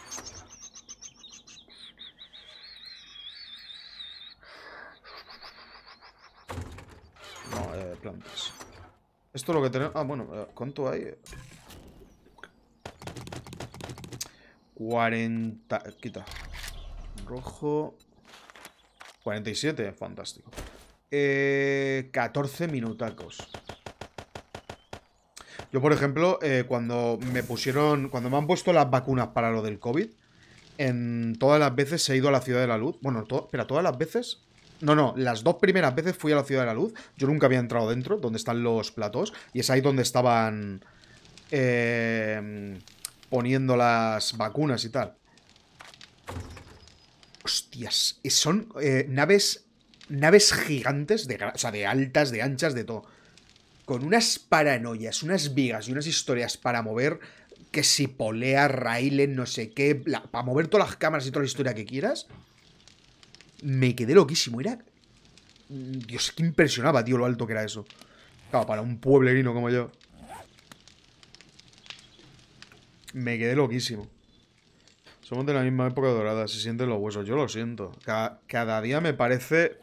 No, eh, plantas. Esto es lo que tenemos... Ah, bueno, eh, ¿cuánto hay? 40... Quita. Rojo... 47, fantástico. Eh, 14 minutacos. Yo, por ejemplo, eh, cuando me pusieron... Cuando me han puesto las vacunas para lo del COVID, en todas las veces he ido a la Ciudad de la Luz. Bueno, to- espera, todas las veces... No, no, las dos primeras veces fui a la Ciudad de la Luz. Yo nunca había entrado dentro, donde están los platos. Y es ahí donde estaban eh, poniendo las vacunas y tal. Hostias, son eh, naves naves gigantes, de, o sea, de altas, de anchas, de todo. Con unas paranoias, unas vigas y unas historias para mover, que si polea, raíles, no sé qué, para mover todas las cámaras y toda la historia que quieras. Me quedé loquísimo, era... Mm, Dios, que impresionaba, tío, lo alto que era eso. Claro, para un pueblerino como yo. Me quedé loquísimo. Somos de la misma época dorada, se sienten los huesos. Yo lo siento. Ca- cada día me parece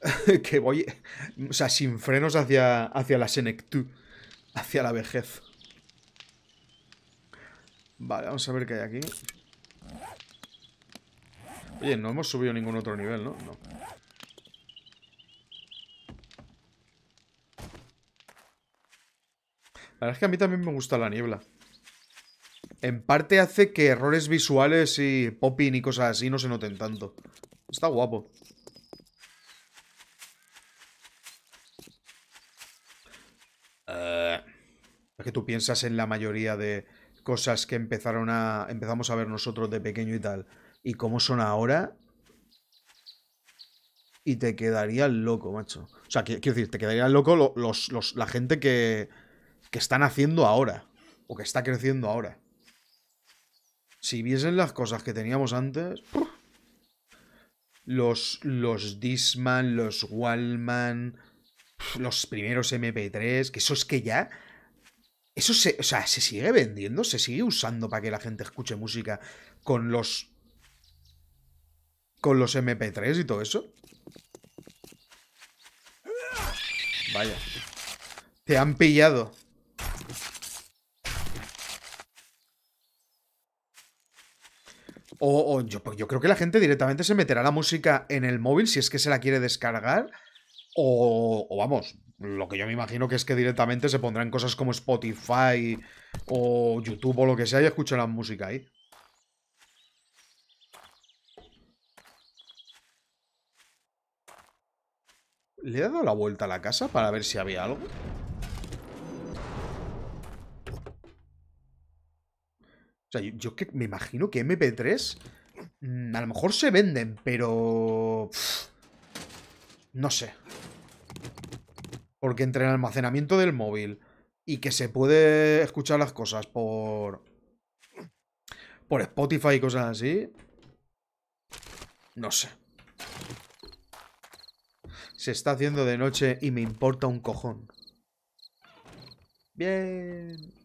que voy, o sea, sin frenos hacia, hacia la senectud, hacia la vejez. Vale, vamos a ver qué hay aquí. Oye, no hemos subido ningún otro nivel, ¿no? No. La verdad es que a mí también me gusta la niebla. En parte hace que errores visuales y popping y cosas así no se noten tanto. Está guapo. Eh, es que tú piensas en la mayoría de cosas que empezaron a. empezamos a ver nosotros de pequeño y tal. Y cómo son ahora. Y te quedaría loco, macho. O sea, qui- quiero decir, te quedaría loco lo- los, los- la gente que, que están haciendo ahora. O que está creciendo ahora. Si viesen las cosas que teníamos antes. Los, los Disman, los Wallman, los primeros MP3, que eso es que ya. Eso se, o sea, se sigue vendiendo, se sigue usando para que la gente escuche música con los. con los MP3 y todo eso. Vaya. Te han pillado. O, pues yo creo que la gente directamente se meterá la música en el móvil si es que se la quiere descargar. O, o vamos, lo que yo me imagino que es que directamente se pondrán cosas como Spotify o YouTube o lo que sea y escucharán música ahí. Le he dado la vuelta a la casa para ver si había algo. Sea, yo, que me imagino que MP3 mm, a lo mejor se venden, pero... no sé. Porque entre el almacenamiento del móvil y que se puede escuchar las cosas por... Por Spotify y cosas así. No sé. Se está haciendo de noche y me importa un cojón. Bien.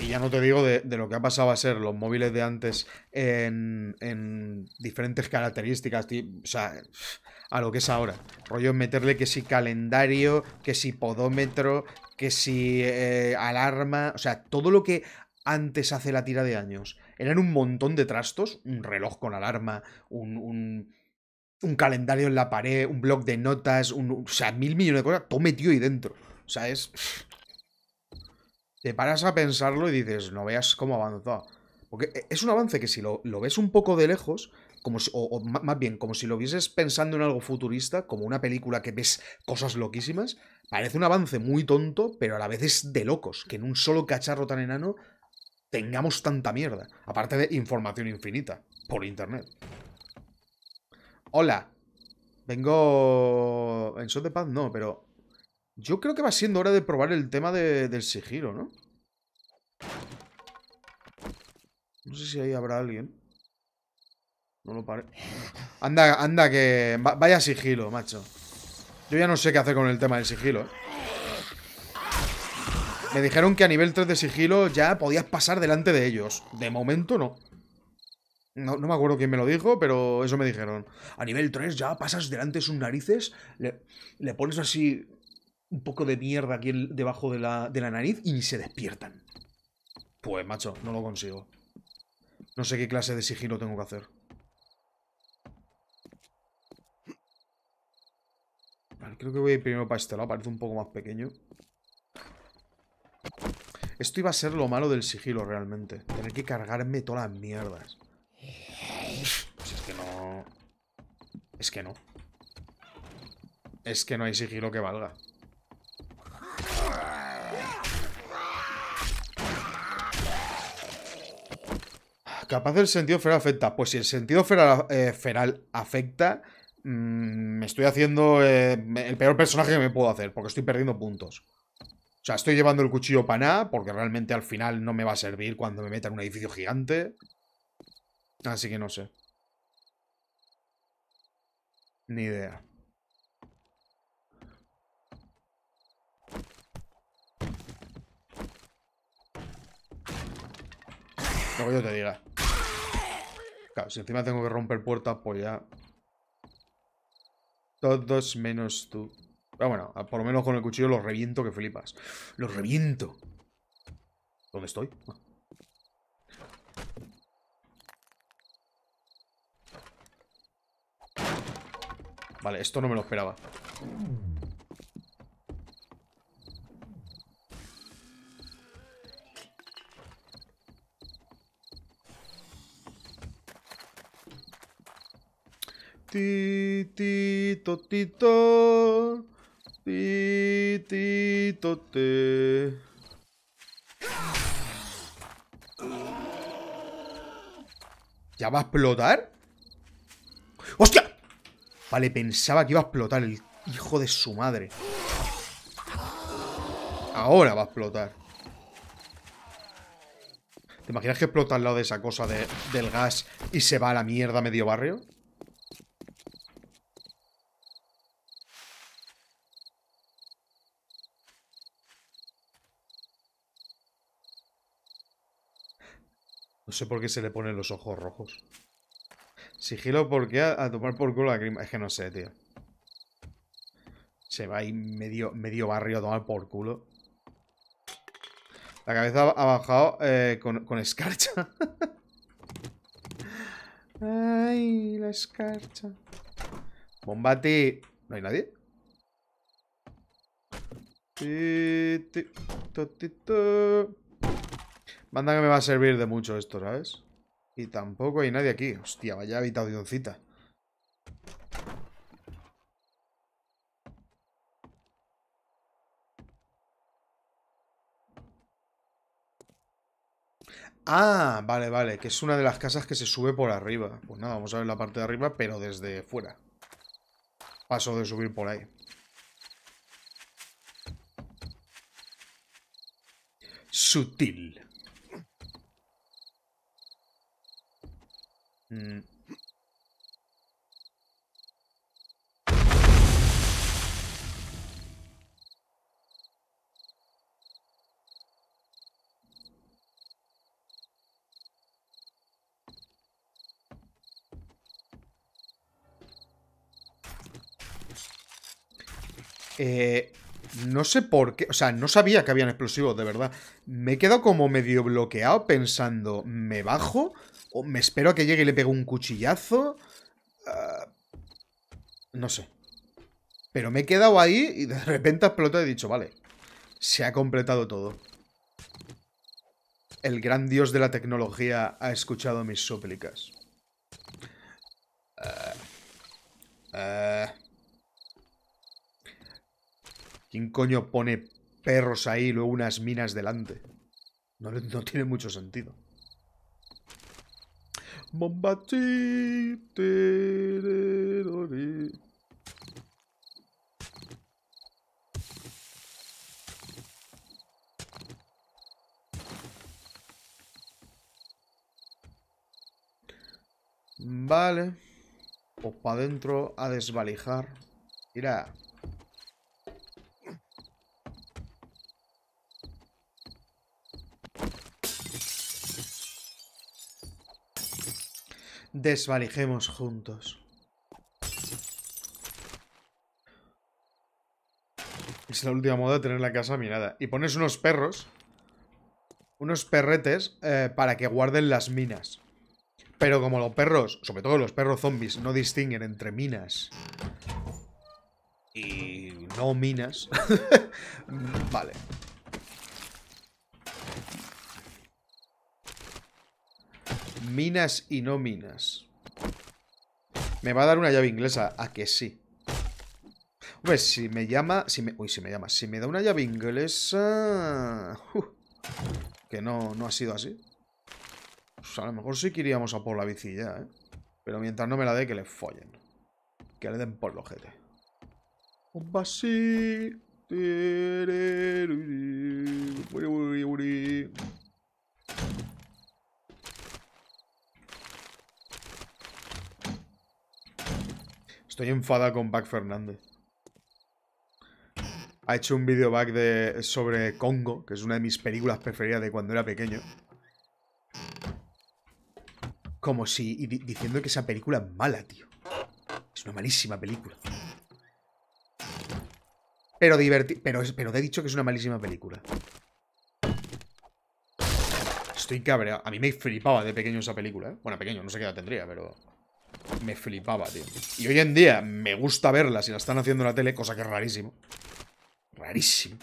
Y ya no te digo de, lo que ha pasado a ser los móviles de antes en, en diferentes características, ti- o sea, a lo que es ahora. Rollo meterle que si calendario, que si podómetro, que si eh, alarma, o sea, todo lo que antes hace la tira de años. Eran un montón de trastos, un reloj con alarma, un, un, un calendario en la pared, un blog de notas, un, o sea, mil millones de cosas, todo metido ahí dentro. O sea, es... Te paras a pensarlo y dices, no veas cómo ha avanzado. Porque e, es un avance que si lo, lo ves un poco de lejos, como o, más bien, como si lo vieses pensando en algo futurista, como una película que ves cosas loquísimas, parece un avance muy tonto, pero a la vez es de locos, que en un solo cacharro tan enano tengamos tanta mierda. Aparte de información infinita, por internet. Hola. Vengo... En Son de Paz no, pero... Yo creo que va siendo hora de probar el tema de- del sigilo, ¿no? No sé si ahí habrá alguien. No lo pare. Anda, anda, que... va- Vaya sigilo, macho. Yo ya no sé qué hacer con el tema del sigilo, ¿eh? Me dijeron que a nivel 3 de sigilo ya podías pasar delante de ellos. De momento no. No, me acuerdo quién me lo dijo, pero eso me dijeron. A nivel 3 ya pasas delante de sus narices, le pones así un poco de mierda aquí debajo de la, de la nariz y ni se despiertan. Pues, macho, no lo consigo. No sé qué clase de sigilo tengo que hacer. Vale, creo que voy a ir primero para este lado, parece un poco más pequeño. Esto iba a ser lo malo del sigilo realmente. Tener que cargarme todas las mierdas. Pues es que no... Es que no. Es que no hay sigilo que valga. Capaz el sentido feral afecta. Pues si el sentido feral, eh, afecta, mm, me estoy haciendo eh, el peor personaje que me puedo hacer, porque estoy perdiendo puntos. O sea, estoy llevando el cuchillo para nada, porque realmente al final no me va a servir cuando me meta en un edificio gigante. Así que no sé. Ni idea. Que yo te diga. Si encima tengo que romper puertas, pues ya. Todos menos tú. Pero bueno, a- por lo menos con el cuchillo los reviento que flipas. Los reviento. ¿Dónde estoy? Ah. Vale, esto no me lo esperaba. Ti, ti, to, ti, to. Ti, ti, to, te. ¿Ya va a explotar? ¡Hostia! Vale, pensaba que iba a explotar el hijo de su madre. Ahora va a explotar. ¿Te imaginas que explota al lado de esa cosa de- del gas y se va a la mierda medio barrio? Sé por qué se le ponen los ojos rojos. Sigilo, ¿por qué? A, a tomar por culo la grima. Es que no sé, tío. Se va ahí medio, medio barrio a tomar por culo. La cabeza ha bajado eh, con, escarcha. Ay, la escarcha. Bombati. ¿No hay nadie? Ti, Manda que me va a servir de mucho esto, ¿sabes? Y tampoco hay nadie aquí. Hostia, vaya habitacioncita. Ah, vale, vale, que es una de las casas que se sube por arriba. Pues nada, vamos a ver la parte de arriba, pero desde fuera. Paso de subir por ahí. Sutil. Mm. Eh, no sé por qué, o sea, no sabía que habían explosivos, de verdad. Me he quedado como medio bloqueado pensando, ¿me bajo? ¿O me espero a que llegue y le pegue un cuchillazo? Ah, no sé. Pero me he quedado ahí y de repente ha explotado y he dicho, vale, se ha completado todo. El gran dios de la tecnología ha escuchado mis súplicas. Ah, ah. ¿Quién coño pone perros ahí y luego unas minas delante? No tiene mucho sentido. Bombachí, tererori. Vale. Pues para adentro a desvalijar. Mira. Desvalijemos juntos. Es la última moda de tener la casa mirada. Y pones unos perros. Unos perretes eh, para que guarden las minas. Pero como los perros, sobre todo los perros zombies, no distinguen entre minas y no minas. vale. Minas y no minas. Me va a dar una llave inglesa. ¿A que sí? Hombre, si me llama... Si me, uy, si me llama. Si me da una llave inglesa... que no, no ha sido así. Pues a lo mejor sí que iríamos a por la bici ya, ¿eh? Pero mientras no me la dé, que le follen. Que le den por los ojete. Un así. Estoy enfadado con Back Fernández. Ha hecho un video back de, sobre Congo, que es una de mis películas preferidas de cuando era pequeño. Como si... diciendo que esa película es mala, tío. Es una malísima película. Pero divertido. Pero, pero te he dicho que es una malísima película. Estoy cabreado. A mí me flipaba de pequeño esa película, ¿eh? Bueno, pequeño, no sé qué edad tendría, pero... Me flipaba, tío. Y hoy en día me gusta verla si la están haciendo en la tele, cosa que es rarísimo. Rarísimo.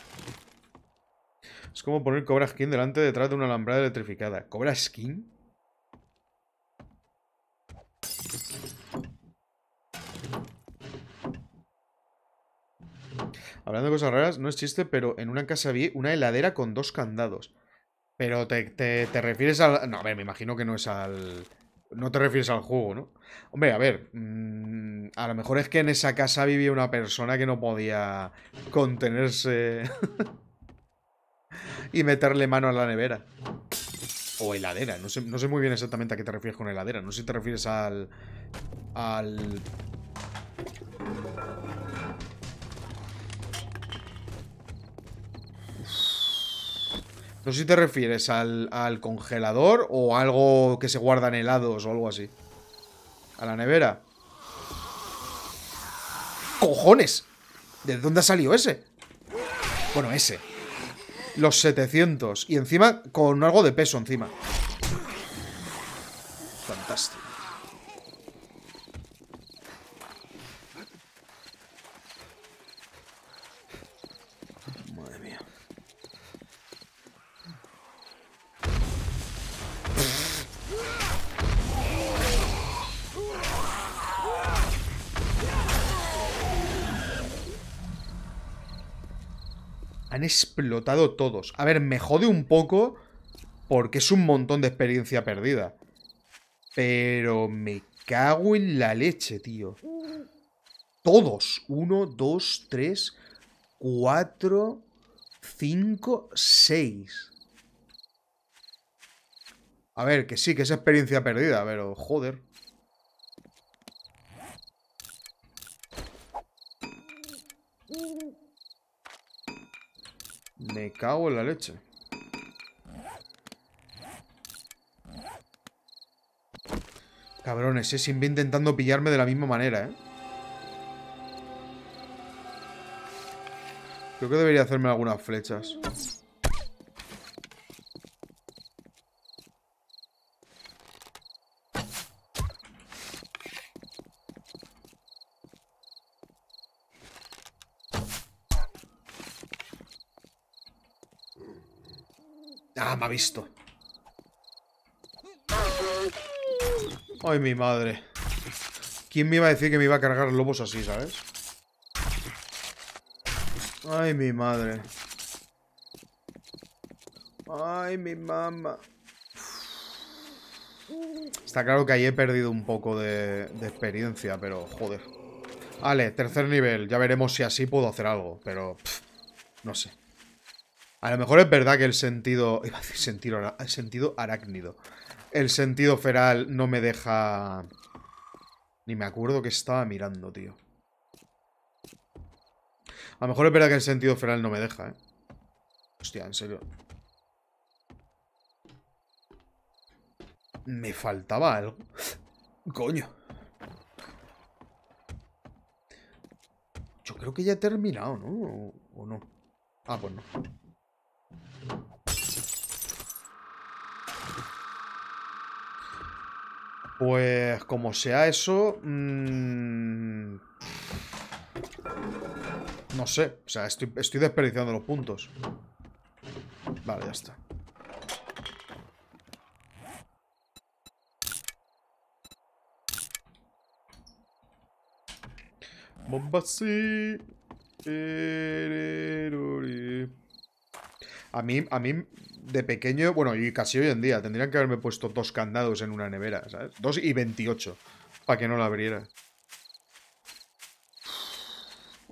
Es como poner Cobra Skin delante detrás de una alambrada electrificada. ¿Cobra Skin? Hablando de cosas raras, no es chiste, pero en una casa vi una heladera con dos candados. Pero te, te refieres al... No, a ver, me imagino que no es al... No te refieres al juego, ¿no? Hombre, a ver, mm, a lo mejor es que en esa casa vivía una persona que no podía contenerse y meterle mano a la nevera. O heladera, no sé, no sé muy bien exactamente a qué te refieres con heladera. No sé si te refieres al... al... No sé si te refieres al, congelador o algo que se guarda en helados o algo así. A la nevera. ¡Cojones! ¿De dónde ha salido ese? Bueno, ese. Los 700. Y encima con algo de peso encima. Fantástico. Han explotado todos. A ver, me jode un poco Porque es un montón de experiencia perdida. Pero me cago en la leche, tío. Todos. Uno, dos, tres, cuatro, cinco, seis. A ver, que sí, que es experiencia perdida, pero joder. Me cago en la leche. Cabrones, eh, siempre intentando pillarme de la misma manera, ¿eh? Creo que debería hacerme algunas flechas. Ha visto. Ay, mi madre. ¿Quién me iba a decir que me iba a cargar lobos así, sabes? Ay, mi madre. Ay, mi mamá. Está claro que ahí he perdido un poco de, experiencia, pero joder. Vale, tercer nivel. Ya veremos si así puedo hacer algo, pero no sé. A lo mejor es verdad que el sentido... Iba a decir sentido, el sentido arácnido. El sentido feral no me deja... Ni me acuerdo que estaba mirando, tío. A lo mejor es verdad que el sentido feral no me deja, ¿eh? Hostia, en serio. Me faltaba algo. Coño. Yo creo que ya he terminado, ¿no? ¿O, no? Ah, pues no. Pues como sea eso... Mmm... No sé, o sea, estoy, estoy desperdiciando los puntos. Vale, ya está. Bomba sí. A mí, a mí, de pequeño, bueno, y casi hoy en día, tendrían que haberme puesto dos candados en una nevera, ¿sabes? Dos y 28, para que no la abriera.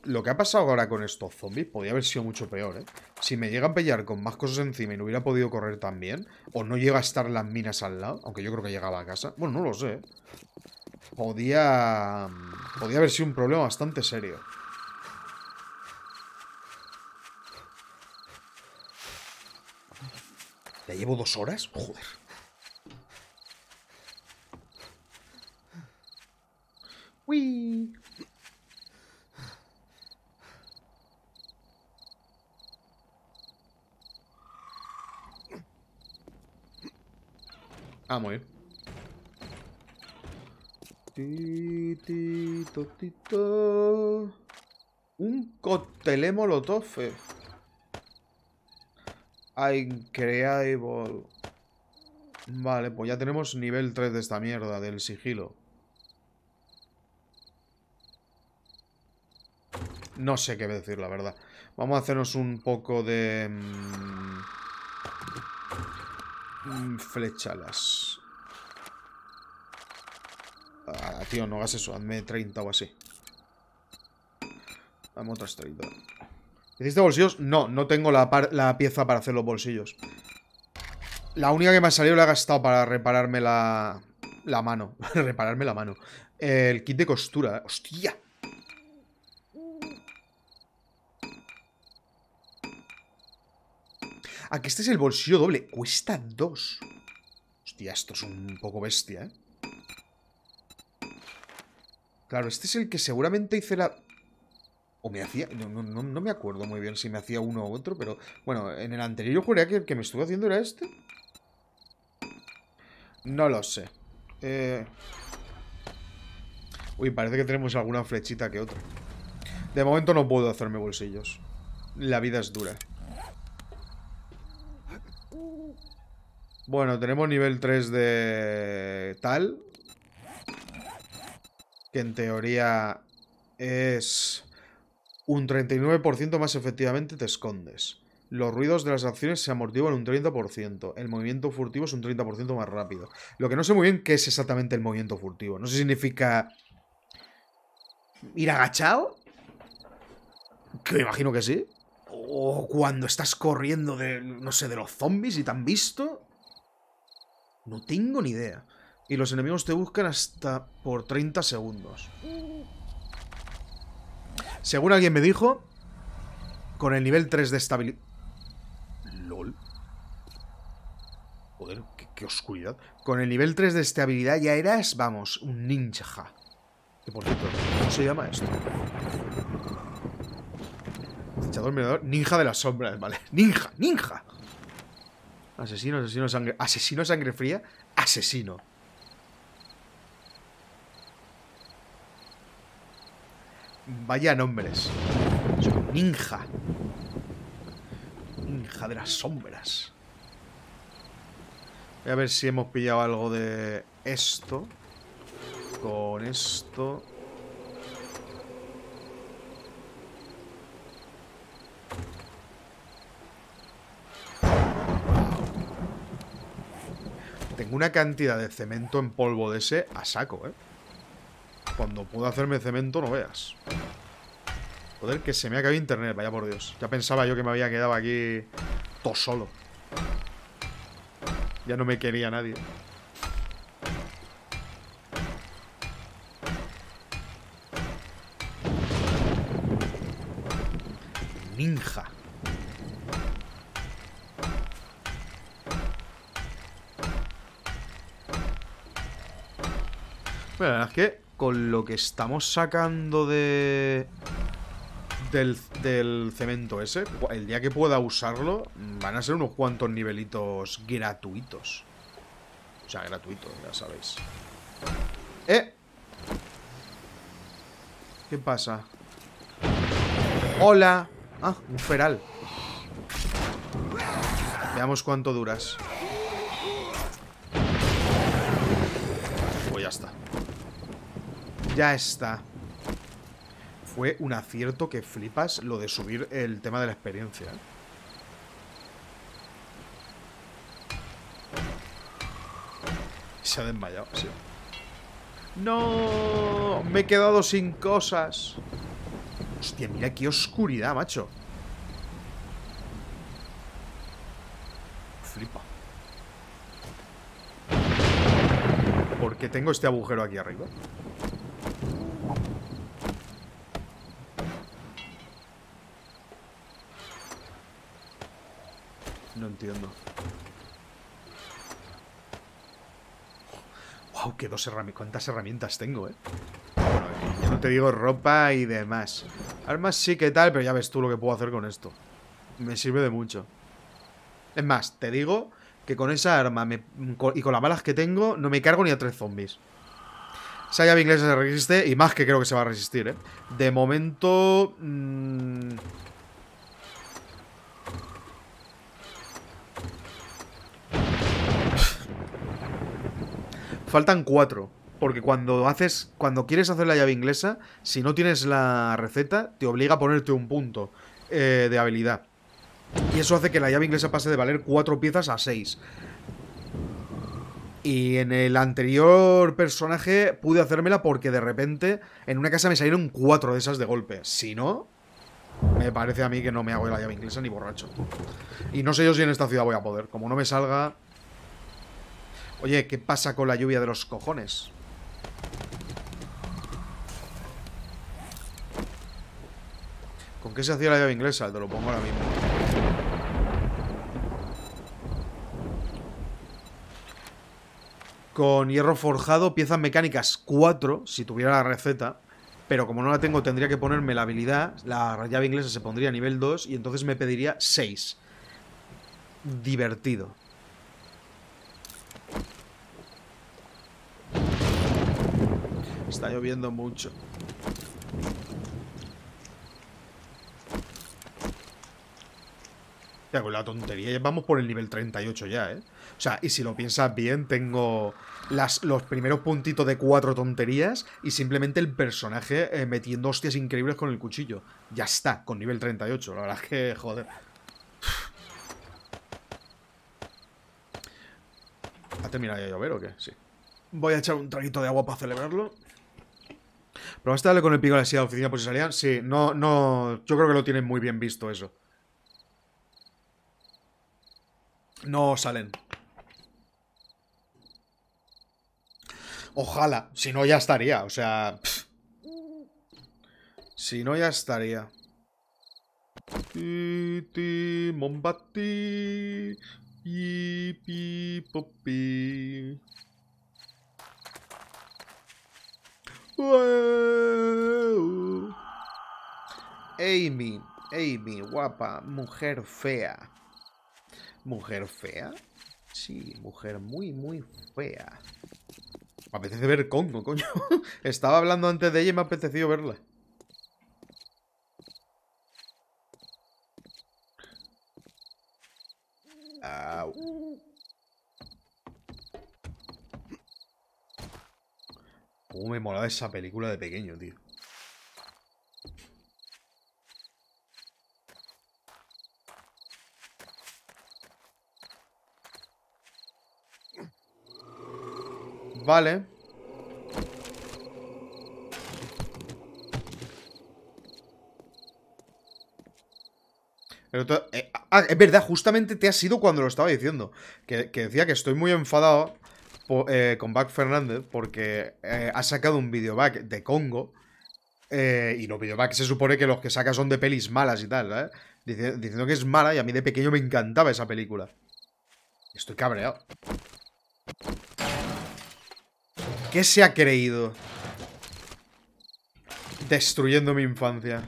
Lo que ha pasado ahora con estos zombies podría haber sido mucho peor, ¿eh? Si me llegan a pillar con más cosas encima y no hubiera podido correr tan bien, o no llega a estar las minas al lado, aunque yo creo que llegaba a casa. Bueno, no lo sé. Podía... Podía haber sido un problema bastante serio. ¿Ya llevo dos horas? Joder. Uy. Ah, muy bien. Un cóctel molotov. Increíble. Vale, pues ya tenemos nivel 3 de esta mierda, del sigilo. No sé qué decir, la verdad. Vamos a hacernos un poco de... Mmm, flechalas. Ah, tío, no hagas eso. Hazme 30 o así. Dame otras 30. ¿Hiciste bolsillos? No, no tengo la, la, pieza para hacer los bolsillos. La única que me ha salido la he gastado para repararme la, la mano. repararme la mano. El kit de costura. ¡Hostia! Aquí este es el bolsillo doble. Cuesta dos. Hostia, esto es un poco bestia, ¿eh? Claro, este es el que seguramente hice la... O me hacía... No, no, me acuerdo muy bien si me hacía uno u otro, pero... Bueno, en el anterior yo juraría que el que me estuve haciendo era este. No lo sé. Eh... Uy, parece que tenemos alguna flechita que otra. De momento no puedo hacerme bolsillos. La vida es dura. Bueno, tenemos nivel 3 de tal. Que en teoría es un 39% más efectivamente te escondes. Los ruidos de las acciones se amortiguan un 30%. El movimiento furtivo es un 30% más rápido. Lo que no sé muy bien qué es exactamente el movimiento furtivo. No sé si significa... ¿Ir agachado? Que me imagino que sí. O cuando estás corriendo de, no sé, de los zombies y te han visto. No tengo ni idea. Y los enemigos te buscan hasta por 30 segundos. Según alguien me dijo, con el nivel 3 de estabilidad... LOL. Joder, qué, qué oscuridad. Con el nivel 3 de estabilidad ya eras, vamos, un ninja. Que por cierto, ¿cómo se llama esto? Acechador, mirador, ninja de las sombras, vale. Ninja, ninja. Asesino, asesino, sangre. Asesino, sangre fría. Asesino. Vaya nombres. Ninja. Ninja de las sombras. Voy a ver si hemos pillado algo de esto. Con esto. Tengo una cantidad de cemento en polvo de ese a saco, ¿eh? Cuando puedo hacerme cemento, no veas. Joder, que se me ha caído internet, vaya por Dios. Ya pensaba yo que me había quedado aquí todo solo. Ya no me quería nadie. Ninja. Bueno, la verdad es que con lo que estamos sacando de... Del, del cemento ese, el día que pueda usarlo, van a ser unos cuantos nivelitos gratuitos. O sea, gratuitos, ya sabéis. ¡Eh! ¿Qué pasa? ¡Hola! Ah, un feral. Veamos cuánto duras. Pues ya está. Ya está. Fue un acierto que flipas lo de subir el tema de la experiencia. ¿eh? Se ha desmayado, sí. ¡No! Me he quedado sin cosas. Hostia, mira qué oscuridad, macho. Flipa. Porque tengo este agujero aquí arriba. No entiendo. Wow, qué dos herramientas. ¿Cuántas herramientas tengo, eh? No te digo ropa y demás. Armas sí que tal, pero ya ves tú lo que puedo hacer con esto. Me sirve de mucho. Es más, te digo que con esa arma y con las balas que tengo, no me cargo ni a tres zombies. Esa llave inglesa se resiste y más que creo que se va a resistir, ¿eh? De momento... mm, Faltan cuatro. Porque cuando haces. Cuando quieres hacer la llave inglesa, si no tienes la receta, te obliga a ponerte un punto eh, de habilidad. Y eso hace que la llave inglesa pase de valer cuatro piezas a seis. Y en el anterior personaje pude hacérmela porque de repente en una casa me salieron cuatro de esas de golpe. Si no, me parece a mí que no me hago la llave inglesa ni borracho. Y no sé yo si en esta ciudad voy a poder. Como no me salga, Oye, ¿qué pasa con la lluvia de los cojones? ¿Con qué se hacía la llave inglesa? Te lo pongo ahora mismo. Con hierro forjado, piezas mecánicas 4, si tuviera la receta. Pero como no la tengo, tendría que ponerme la habilidad. La llave inglesa se pondría a nivel 2 y entonces me pediría 6. Divertido. está lloviendo mucho. Ya, con la tontería, ya vamos por el nivel 38 ya, ¿eh? O sea, y si lo piensas bien, tengo los primeros puntitos de cuatro tonterías y simplemente el personaje eh, metiendo hostias increíbles con el cuchillo. Ya está, con nivel 38. La verdad es que, joder. ¿Ha terminado de llover o qué? Sí. Voy a echar un traguito de agua para celebrarlo. ¿Probaste darle con el pico a la oficina por si salían? Sí, no, no. Yo creo que lo tienen muy bien visto eso. No salen. Ojalá. Si no, ya estaría. O sea. Si no, ya estaría. Ti, ti, Mombati. Y pi, popi. Wow. Amy, Amy, guapa, mujer fea. ¿Mujer fea? Sí, mujer muy, muy fea. Me apetece ver Congo, coño. Estaba hablando antes de ella y me ha apetecido verla. Au. Cómo me molaba esa película de pequeño, tío. Vale. Eh, ah, es verdad, justamente te ha sido cuando lo estaba diciendo. Que decía que estoy muy enfadado eh, con Back Fernández porque eh, ha sacado un videoback de Congo. eh, y los videobacks se supone que los que saca son de pelis malas y tal, ¿eh? Diciendo que es mala y a mí de pequeño me encantaba esa película. Estoy cabreado. ¿Qué se ha creído? Destruyendo mi infancia.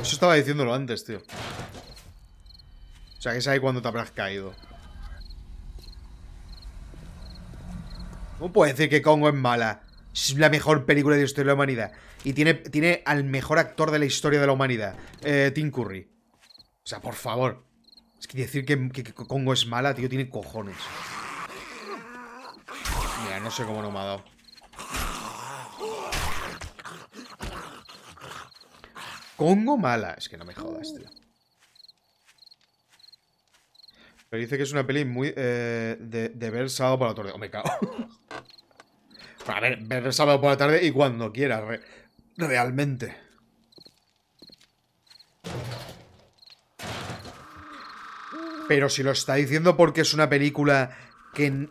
Eso estaba diciéndolo antes, tío. O sea, que es ahí cuando te habrás caído. ¿Cómo puedes decir que Congo es mala? Es la mejor película de la historia de la humanidad. Y tiene, tiene al mejor actor de la historia de la humanidad. Eh, Tim Curry. O sea, por favor. Es que decir que, que- que Congo es mala, tío, tiene cojones. Mira, no sé cómo no me ha dado. Congo mala. Es que no me jodas, tío. Pero dice que es una peli muy eh, de, ver sábado por la tarde. O me cago. a ver, ver sábado por la tarde y cuando quiera, re- realmente. Pero si lo está diciendo porque es una película que,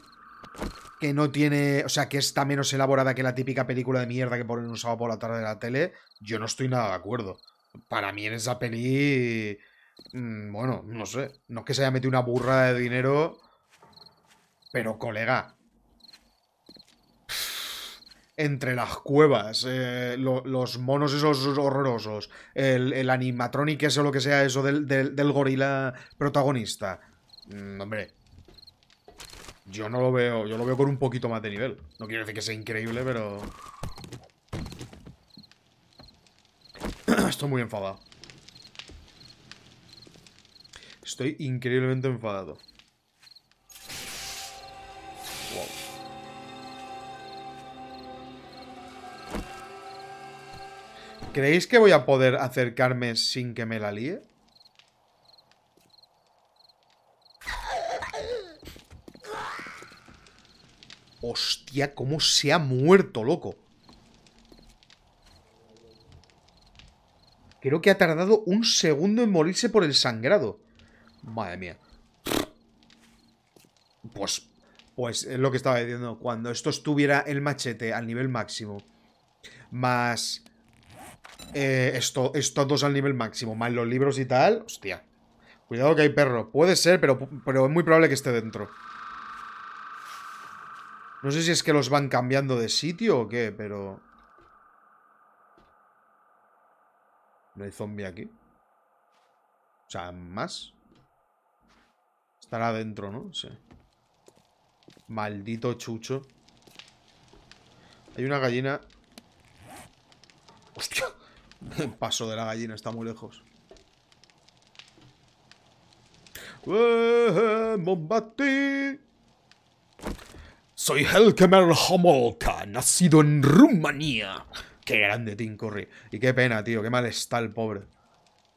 que no tiene. O sea, que está menos elaborada que la típica película de mierda que ponen un sábado por la tarde de la tele, yo no estoy nada de acuerdo. Para mí en esa peli. Mm, Bueno, no sé. No es que se haya metido una burra de dinero. Pero, colega. Entre las cuevas, eh, lo- los monos esos horrorosos, el, el animatronic ese o lo que sea eso del gorila protagonista. Mm, hombre. Yo no lo veo, yo lo veo con un poquito más de nivel. No quiero decir que sea increíble, pero... Estoy muy enfadado. Estoy increíblemente enfadado. ¿Creéis que voy a poder acercarme sin que me la líe? Hostia, cómo se ha muerto, loco. Creo que ha tardado un segundo en morirse por el sangrado. Madre mía. Pues, pues es lo que estaba diciendo. Cuando esto estuviera el machete al nivel máximo, más eh, esto, estos dos al nivel máximo, más los libros y tal, hostia. Cuidado que hay perro. Puede ser, pero, pero es muy probable que esté dentro. No sé si es que los van cambiando de sitio o qué, pero... ¿No hay zombie aquí? O sea, ¿más? Estará adentro, ¿no? Sí. Maldito chucho. Hay una gallina... ¡Hostia! Paso de la gallina está muy lejos. ¡Eh, Mombati! Soy Helkemer Homolka, nacido en Rumanía. Qué grande Tim Curry. Y qué pena, tío, qué mal está el pobre.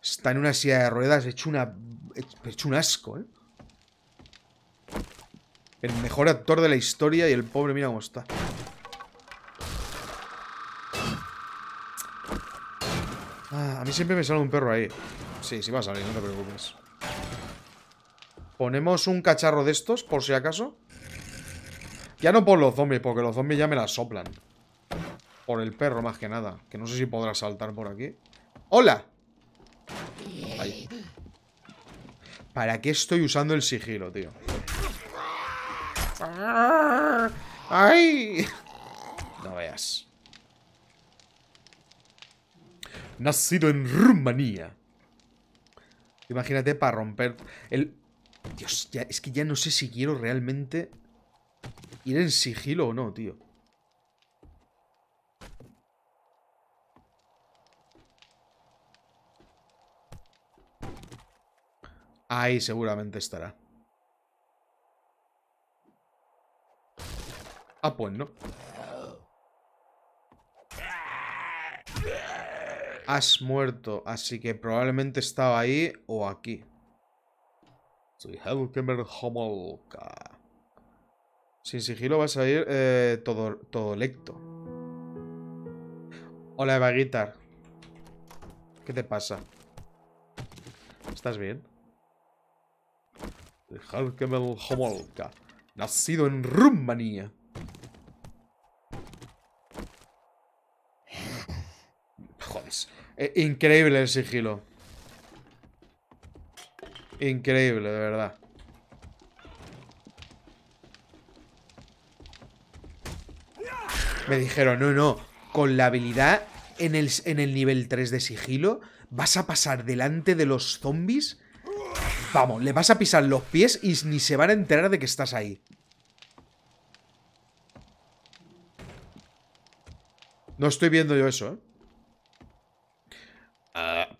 Está en una silla de ruedas hecho una. hecho un asco, ¿eh? El mejor actor de la historia y el pobre mira cómo está. Ah, a mí siempre me sale un perro ahí. Sí, sí va a salir, no te preocupes. Ponemos un cacharro de estos, por si acaso. Ya no por los zombies, porque los zombies ya me las soplan. Por el perro, más que nada. Que no sé si podrá saltar por aquí. ¡Hola! Ahí. ¿Para qué estoy usando el sigilo, tío? ¡Ay! No veas. Nacido en Rumanía. Imagínate para romper el... Dios, es que ya no sé si quiero realmente ir en sigilo o no, tío. Ahí seguramente estará. Ah, pues no. Has muerto, así que probablemente estaba ahí o aquí. Soy Helkemer Homolka. Sin sigilo vas a ir eh, todo, todo lecto. Hola, Eva Guitar. ¿Qué te pasa? ¿Estás bien? Helkemer Homolka. Nacido en Rumanía. Joder. Eh, increíble el sigilo. Increíble, de verdad. Me dijeron, no, no, con la habilidad en el, en el nivel 3 de sigilo, vas a pasar delante de los zombies. Vamos, le vas a pisar los pies y ni se van a enterar de que estás ahí. No estoy viendo yo eso, ¿eh?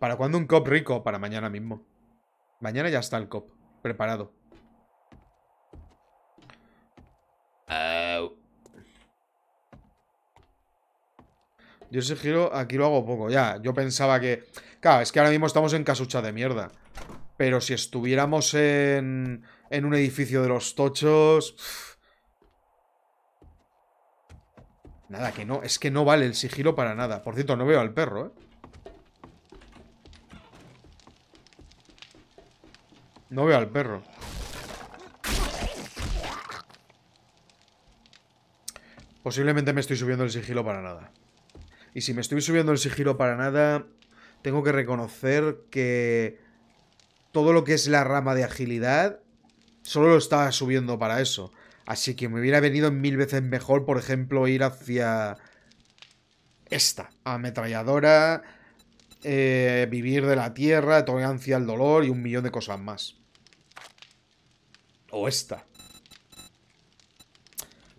¿Para cuándo un cop rico? Para mañana mismo. Mañana ya está el cop. Preparado. Yo ese giro aquí lo hago poco. Ya, yo pensaba que... Claro, es que ahora mismo estamos en casucha de mierda. Pero si estuviéramos en... En un edificio de los tochos... Nada, que no. Es que no vale el sigilo para nada. Por cierto, no veo al perro, ¿eh? No veo al perro. Posiblemente me estoy subiendo el sigilo para nada. Y si me estoy subiendo el sigilo para nada, tengo que reconocer que todo lo que es la rama de agilidad solo lo estaba subiendo para eso. Así que me hubiera venido mil veces mejor, por ejemplo, ir hacia esta ametralladora, eh, vivir de la tierra, tolerancia al dolor y un millón de cosas más. O esta.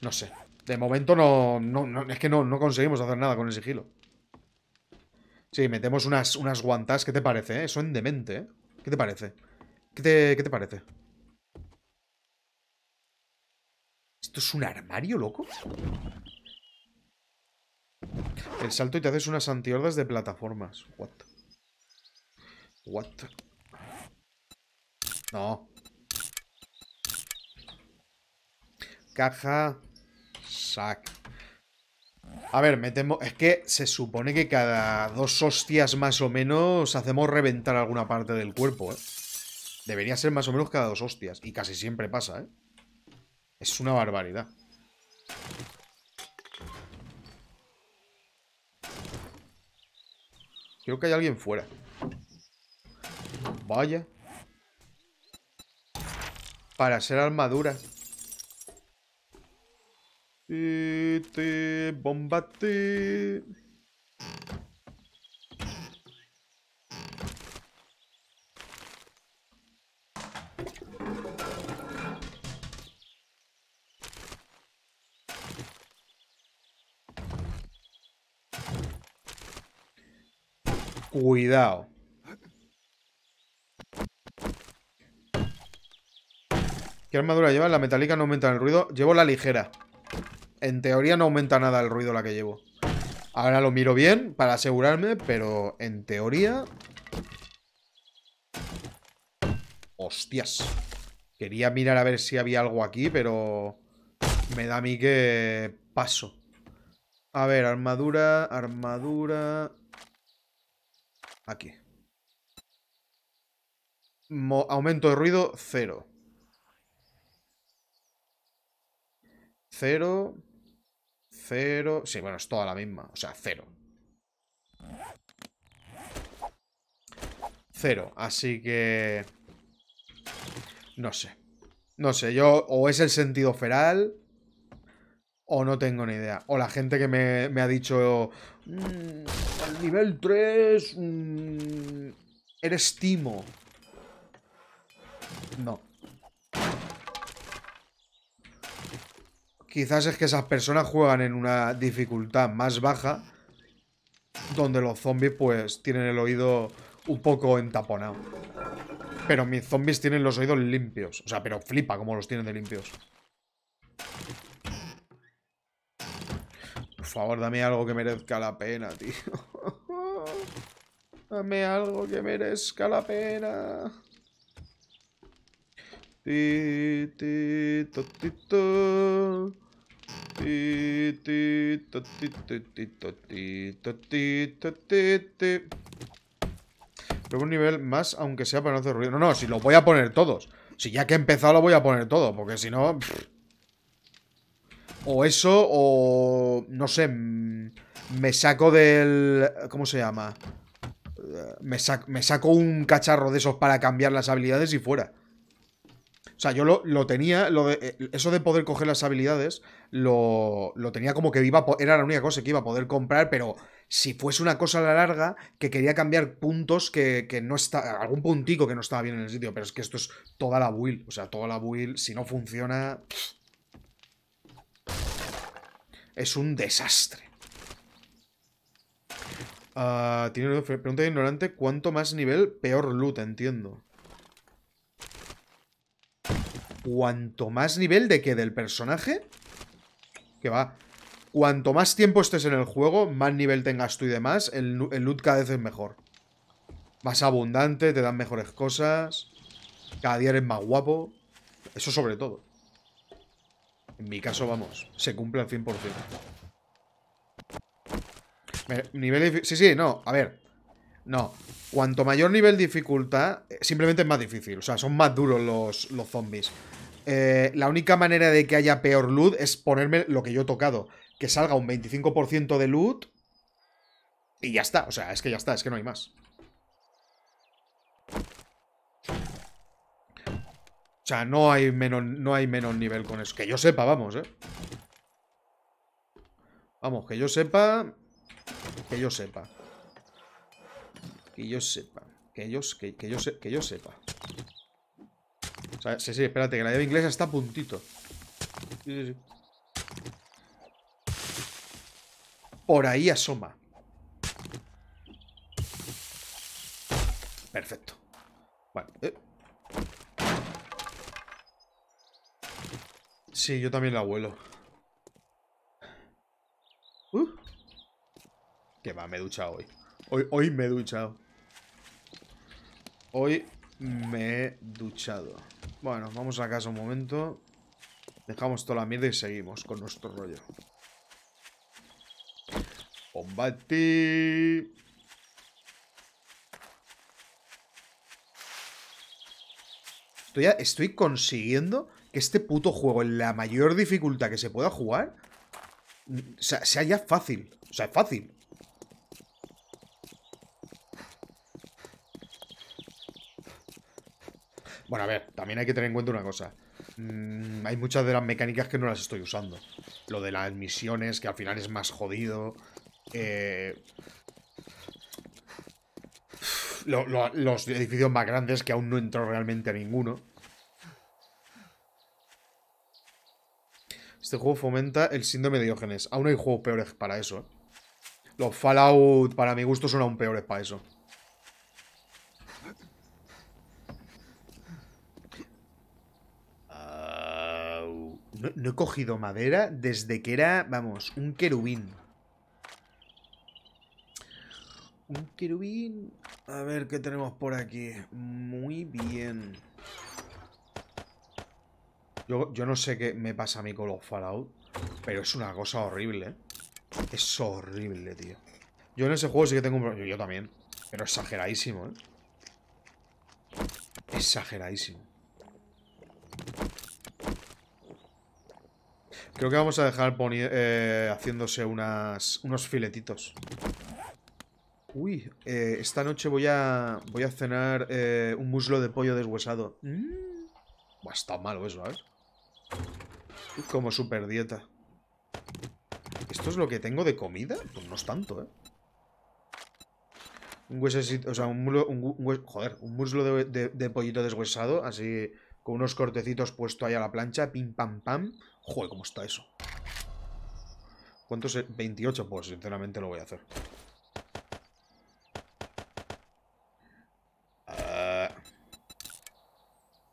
No sé. De momento no, no, es que no, no, conseguimos hacer nada con el sigilo. Sí, metemos unas, unas guantas. ¿Qué te parece, eh? Son demente, ¿eh? ¿Qué te parece? ¿Qué te, ¿Qué te parece? ¿Esto es un armario, loco? El salto y te haces unas antihordas de plataformas. What? What? No. Caja. Sac. A ver, metemos... Es que se supone que cada dos hostias más o menos hacemos reventar alguna parte del cuerpo, ¿eh? Debería ser más o menos cada dos hostias. Y casi siempre pasa, ¿eh? Es una barbaridad. Creo que hay alguien fuera. Vaya. Para ser armadura. Te bombate. Cuidado. ¿Qué armadura lleva? La metálica no aumenta el ruido. Llevo la ligera. En teoría no aumenta nada el ruido la que llevo. Ahora lo miro bien para asegurarme, pero en teoría... Hostias. Quería mirar a ver si había algo aquí, pero me da a mí que paso. A ver, armadura, armadura... Aquí. aumento de ruido, cero. Cero. Cero. Sí, bueno, es toda la misma. O sea, cero. Cero. Así que... No sé. No sé, yo... O es el sentido feral... O no tengo ni idea. O la gente que me, ha dicho... Mm, al nivel 3... Mm, eres Timo. No. Quizás es que esas personas juegan en una dificultad más baja. Donde los zombies pues tienen el oído un poco entaponado. Pero mis zombies tienen los oídos limpios. O sea, pero flipa como los tienen de limpios. Por favor, dame algo que merezca la pena, tío. dame algo que merezca la pena. Ti, ti, pero un nivel más, aunque sea para no hacer ruido. No, no, si lo voy a poner todos. Si ya que he empezado lo voy a poner todo, porque si no... O eso, o... No sé, me saco del... ¿Cómo se llama? Me, me saco un cacharro de esos para cambiar las habilidades y fuera. Sea, yo lo, tenía, lo de, eh, eso de poder coger las habilidades, lo, lo tenía como que iba era la única cosa que iba a poder comprar, pero si fuese una cosa a la larga, que quería cambiar puntos que, que, no está, algún puntico que no estaba bien en el sitio, pero es que esto es toda la build, o sea, toda la build, si no funciona... Es un desastre. Tiene pregunta ignorante, ¿cuánto más nivel, peor loot? Entiendo. Cuanto más nivel de que del personaje. Que va. Cuanto más tiempo estés en el juego, más nivel tengas tú y demás, el, loot cada vez es mejor. Más abundante, te dan mejores cosas. Cada día eres más guapo. Eso sobre todo. En mi caso, vamos, se cumple al 100%. Nivel Sí, sí, no, a ver. No. Cuanto mayor nivel dificultad, eh, simplemente es más difícil. O sea, son más duros los, los zombies. Eh, la única manera de que haya peor loot es ponerme lo que yo he tocado. Que salga un 25% de loot. Y ya está. O sea, es que ya está, es que no hay más. O sea, no hay menos, no hay menos nivel con eso. Que yo sepa, vamos, ¿eh? Vamos, que yo sepa... Que yo sepa. Que yo sepa. Que yo, que, que que yo sepa sí, sí, espérate, que la llave inglesa está a puntito. Sí, sí, sí. Por ahí asoma. Perfecto. Bueno. Eh. Sí, yo también la vuelo. Uh. Que va, me he duchado hoy. Hoy, hoy me he duchado. Hoy me he duchado. Bueno, vamos a casa un momento. Dejamos toda la mierda y seguimos con nuestro rollo. Combate. Estoy, consiguiendo que este puto juego, en la mayor dificultad que se pueda jugar, sea, sea ya fácil. O sea, fácil. Bueno, a ver, también hay que tener en cuenta una cosa. Mm, hay muchas de las mecánicas que no las estoy usando. Lo de las misiones, que al final es más jodido. Eh, los edificios más grandes, que aún no entró realmente a ninguno. Este juego fomenta el síndrome de Diógenes. Aún hay juegos peores para eso. ¿eh? Los Fallout, para mi gusto, son aún peores para eso. No, he cogido madera desde que era, vamos, un querubín. Un querubín. A ver qué tenemos por aquí. Muy bien. Yo, yo no sé qué me pasa a mí con los Fallout, pero es una cosa horrible, ¿eh? Es horrible, tío. Yo en ese juego sí que tengo un problema. Yo, yo también. Pero exageradísimo, ¿eh? Exageradísimo. Creo que vamos a dejar eh, haciéndose unas, unos filetitos. Uy, eh, esta noche voy a voy a cenar eh, un muslo de pollo deshuesado. Mm. Buah, está malo eso, ¿sabes? Como super dieta. ¿Esto es lo que tengo de comida? Pues no es tanto, ¿eh? Un huesecito, o sea, un muslo, un, un joder, un muslo de, de- de pollito deshuesado, así con unos cortecitos puesto ahí a la plancha, pim pam pam. Joder, ¿cómo está eso? ¿Cuántos? e- 28, pues sinceramente lo voy a hacer. Ah.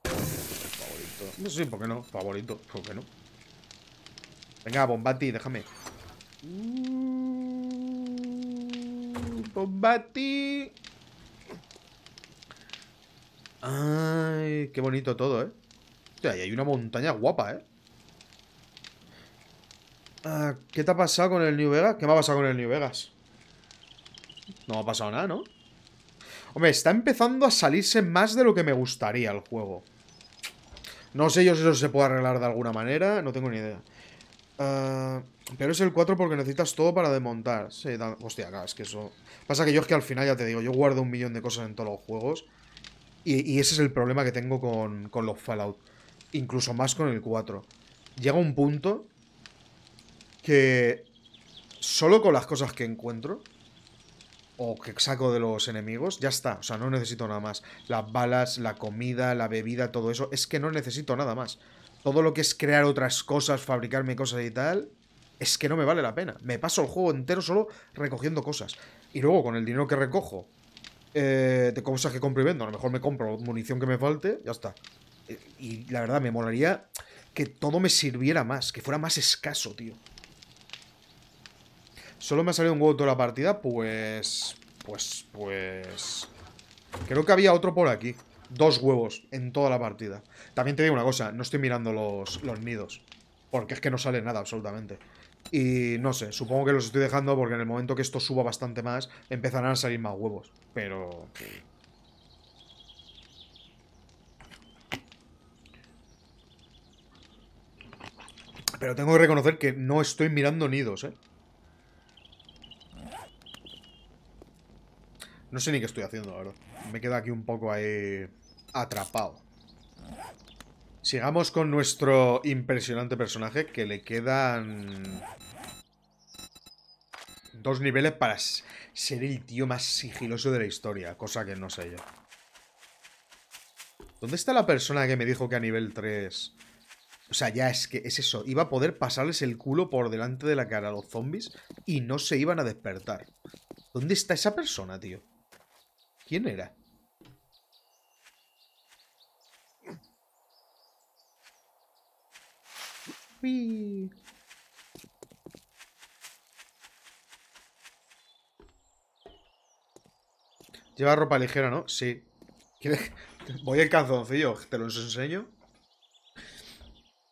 Favorito. No sé, ¿por qué no? Favorito, ¿por qué no? Venga, Bombati, déjame. Uh, Bombati. Ay, qué bonito todo, ¿eh? Hostia, y hay una montaña guapa, ¿eh? Ah, ¿Qué te ha pasado con el New Vegas? ¿Qué me ha pasado con el New Vegas? No me ha pasado nada, ¿no? Hombre, está empezando a salirse más de lo que me gustaría el juego. No sé yo si eso se puede arreglar de alguna manera, no tengo ni idea. Ah, pero es el 4 porque necesitas todo para desmontar. Sí, hostia, es que eso... Pasa que yo es que al final, ya te digo, yo guardo un millón de cosas en todos los juegos. Y, y ese es el problema que tengo con, con los Fallout. Incluso más con el 4. Llega un punto que solo con las cosas que encuentro o que saco de los enemigos, ya está. O sea, no necesito nada más. Las balas, la comida, la bebida, todo eso. Es que no necesito nada más. Todo lo que es crear otras cosas, fabricarme cosas y tal, es que no me vale la pena. Me paso el juego entero solo recogiendo cosas. Y luego con el dinero que recojo eh, de cosas que compro y vendo, a lo mejor me compro munición que me falte, ya está. Eh, Y la verdad, me molaría que todo me sirviera más, que fuera más escaso, tío. Solo me ha salido un huevo toda la partida, pues... Pues, pues... Creo que había otro por aquí. Dos huevos en toda la partida. También te digo una cosa, no estoy mirando los, los nidos. Porque es que no sale nada, absolutamente. Y no sé, supongo que los estoy dejando porque en el momento que esto suba bastante más, empezarán a salir más huevos. Pero... Pero tengo que reconocer que no estoy mirando nidos, ¿eh? No sé ni qué estoy haciendo, la verdad. Me quedo aquí un poco ahí atrapado. Sigamos con nuestro impresionante personaje que le quedan dos niveles para ser el tío más sigiloso de la historia, cosa que no sé yo. ¿Dónde está la persona que me dijo que a nivel 3... O sea, ya es que es eso, iba a poder pasarles el culo por delante de la cara a los zombies y no se iban a despertar. ¿Dónde está esa persona, tío? ¿Quién era? Uy. Lleva ropa ligera, ¿no? Sí. ¿Quieres- Voy en calzoncillos, te los enseño.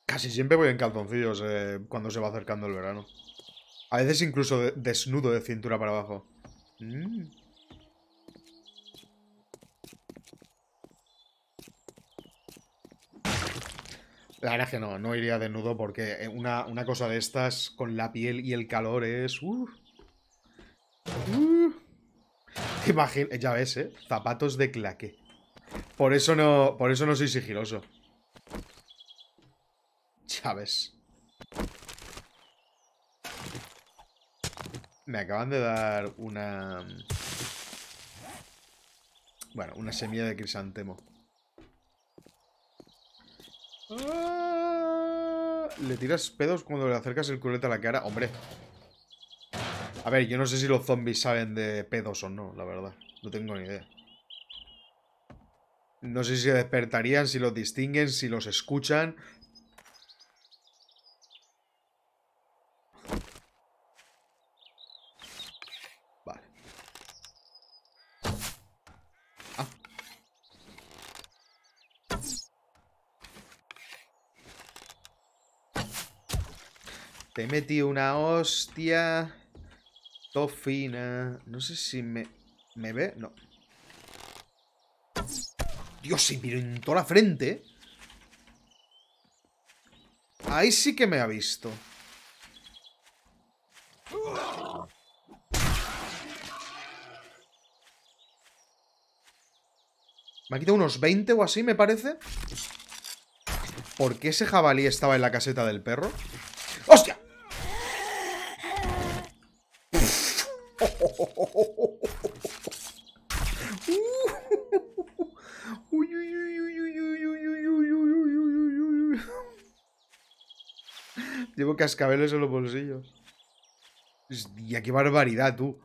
Casi siempre voy en calzoncillos eh, cuando se va acercando el verano. A veces incluso de- desnudo de cintura para abajo. Mm. La verdad es que no, no iría desnudo porque eh, una, una cosa de estas con la piel y el calor es... Te imagin- Ya ves, ¿eh? Zapatos de claque. Por eso no, por eso no soy sigiloso. Ya ves. Me acaban de dar una... Bueno, una semilla de crisantemo. Ah, ¿Le tiras pedos cuando le acercas el culete a la cara? Hombre. A ver, yo no sé si los zombies saben de pedos o no, la verdad. No tengo ni idea. No sé si despertarían, si los distinguen, si los escuchan. He metido una hostia. Tofina. No sé si me... ¿Me ve? No. Dios, se en toda la frente. Ahí sí que me ha visto. Me ha quitado unos 20 o así, me parece. ¿Por qué ese jabalí estaba en la caseta del perro? Cascabeles en los bolsillos. Ya qué barbaridad, tú.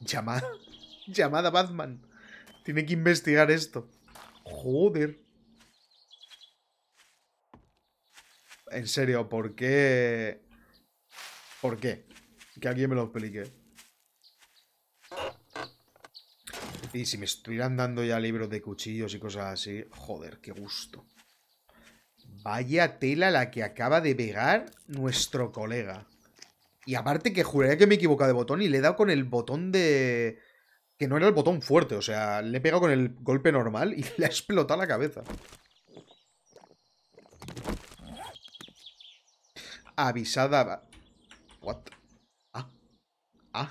Llamada. Llamada Batman. Tiene que investigar esto. Joder. En serio, ¿por qué? ¿Por qué? Que alguien me lo explique. Y si me estuvieran dando ya libros de cuchillos y cosas así, joder, qué gusto. Vaya tela la que acaba de pegar nuestro colega. Y aparte que juraría que me he equivocado de botón y le he dado con el botón de... Que no era el botón fuerte, o sea, le he pegado con el golpe normal y le ha explotado la cabeza. Avisada... What? Ah. Ah.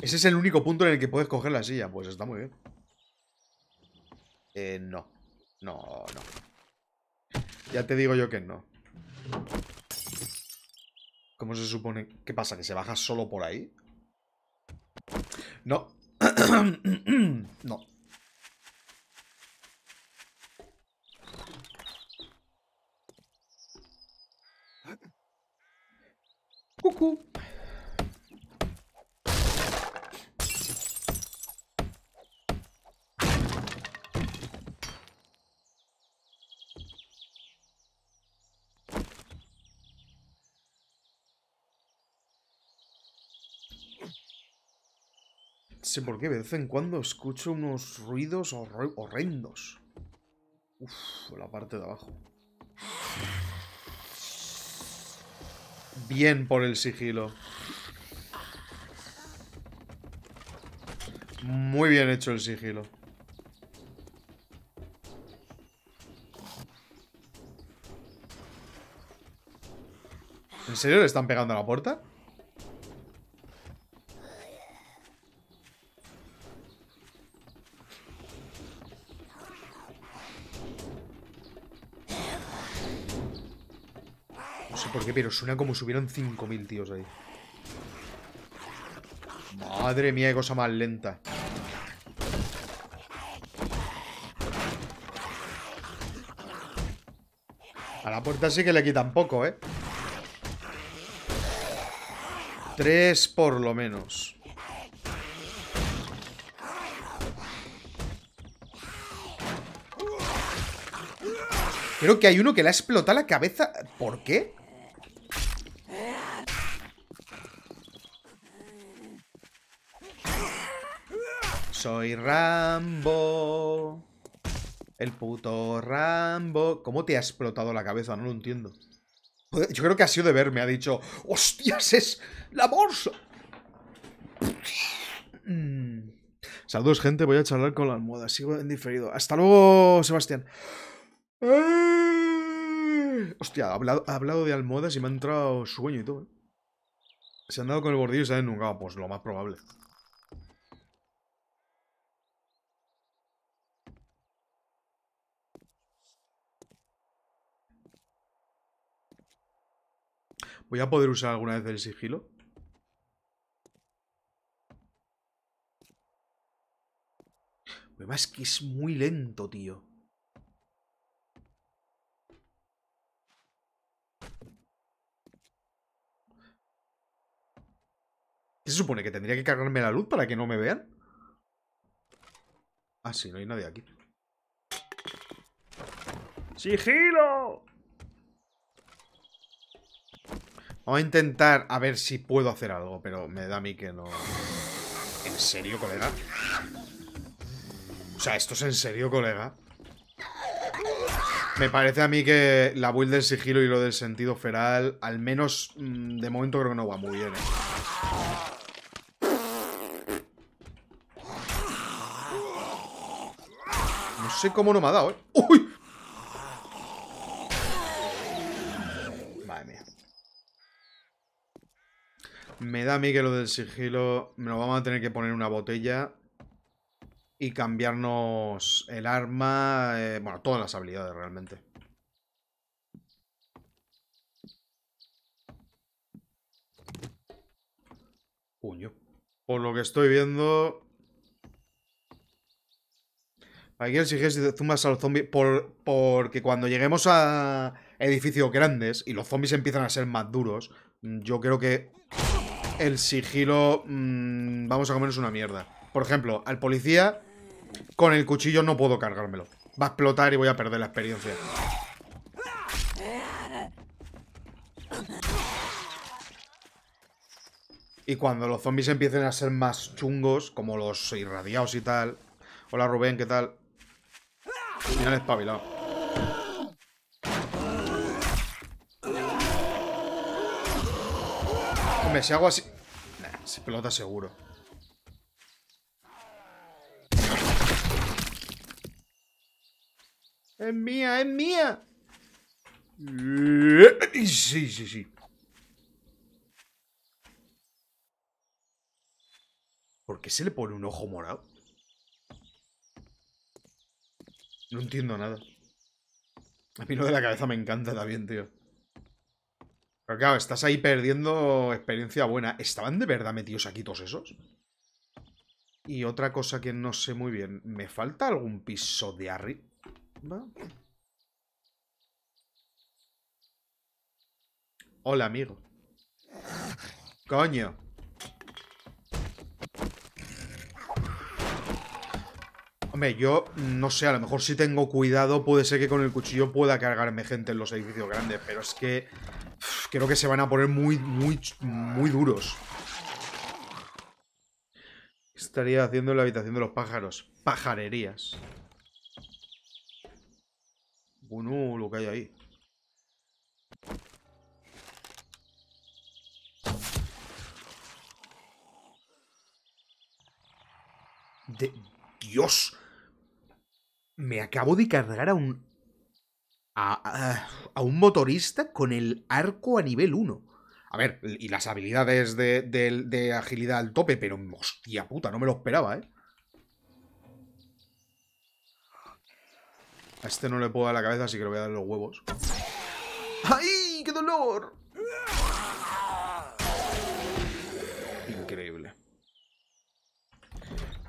Ese es el único punto en el que puedes coger la silla. Pues está muy bien. Eh, no. No, no. Ya te digo yo que no. ¿Cómo se supone? ¿Qué pasa? ¿Que se baja solo por ahí? No. no. Sé por qué, de vez en cuando escucho unos ruidos horrendos. Uf, la parte de abajo. Bien por el sigilo. Muy bien hecho el sigilo. ¿En serio le están pegando a la puerta? Pero suena como si hubieran 5.000 tíos ahí. Madre mía, qué cosa más lenta. A la puerta sí que le quitan poco, ¿eh? Tres por lo menos. Creo que hay uno que le ha explotado la cabeza. ¿Por qué? Soy Rambo. El puto Rambo. ¿Cómo te ha explotado la cabeza? No lo entiendo. Yo creo que ha sido de verme. Ha dicho, ¡hostias, es la bolsa! Mm. Saludos, gente. Voy a charlar con la almohada. Sigo en diferido. Hasta luego, Sebastián. Hostia, ha hablado, de almohadas y me ha entrado sueño y todo. ¿eh? Se han dado con el bordillo y se han enungado. Pues lo más probable. ¿Voy a poder usar alguna vez el sigilo? Además que es muy lento, tío. ¿Qué se supone? ¿Que tendría que cargarme la luz para que no me vean? Ah, sí, no hay nadie aquí. ¡Sigilo! Vamos a intentar a ver si puedo hacer algo, pero me da a mí que no... ¿En serio, colega? O sea, ¿esto es en serio, colega? Me parece a mí que la build del sigilo y lo del sentido feral, al menos mm, de momento creo que no va muy bien. ¿eh? No sé cómo no me ha dado, ¿eh? ¡Uy! Madre mía. Me da a mí que lo del sigilo me lo vamos a tener que poner una botella y cambiarnos el arma, eh, bueno, todas las habilidades realmente. Puño. Por lo que estoy viendo... Aquí sigilo si zumbas a los zombies por, porque cuando lleguemos a edificios grandes y los zombies empiezan a ser más duros, yo creo que el sigilo mmm, vamos a comernos una mierda. Por ejemplo, al policía con el cuchillo no puedo cargármelo. Va a explotar y voy a perder la experiencia. Y cuando los zombies empiecen a ser más chungos, como los irradiados y tal. Hola Rubén, ¿qué tal? Mira el espabilado. Si hago así... Se pelota seguro. Es mía, es mía. Sí, sí, sí. ¿Por qué se le pone un ojo morado? No entiendo nada. A mí lo de la cabeza me encanta también, tío. Pero claro, estás ahí perdiendo experiencia buena. ¿Estaban de verdad metidos aquí todos esos? Y otra cosa que no sé muy bien. ¿Me falta algún piso de arriba? Hola, amigo. Coño. Hombre, yo no sé, a lo mejor si tengo cuidado puede ser que con el cuchillo pueda cargarme gente en los edificios grandes, pero es que creo que se van a poner muy, muy, muy duros. Estaría haciendo en la habitación de los pájaros. Pajarerías. Bueno, lo que hay ahí. De... ¡Dios! Me acabo de cargar a un... A, a, un motorista con el arco a nivel 1. A ver, y las habilidades de, de, de agilidad al tope, pero hostia puta, no me lo esperaba, ¿eh? A este no le puedo dar la cabeza, así que le voy a dar los huevos. ¡Ay! ¡Qué dolor!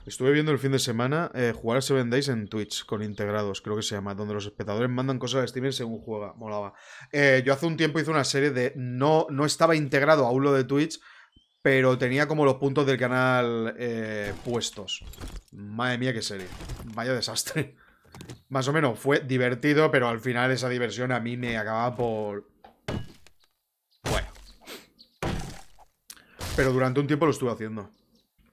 Estuve viendo el fin de semana eh, jugar a Seven Days en Twitch con integrados, creo que se llama, donde los espectadores mandan cosas al streamer según juega. Molaba. Eh, yo hace un tiempo hice una serie de. No, no estaba integrado a lo de Twitch, pero tenía como los puntos del canal eh, puestos. Madre mía, qué serie. Vaya desastre. Más o menos fue divertido, pero al final esa diversión a mí me acababa por... Bueno. Pero durante un tiempo lo estuve haciendo.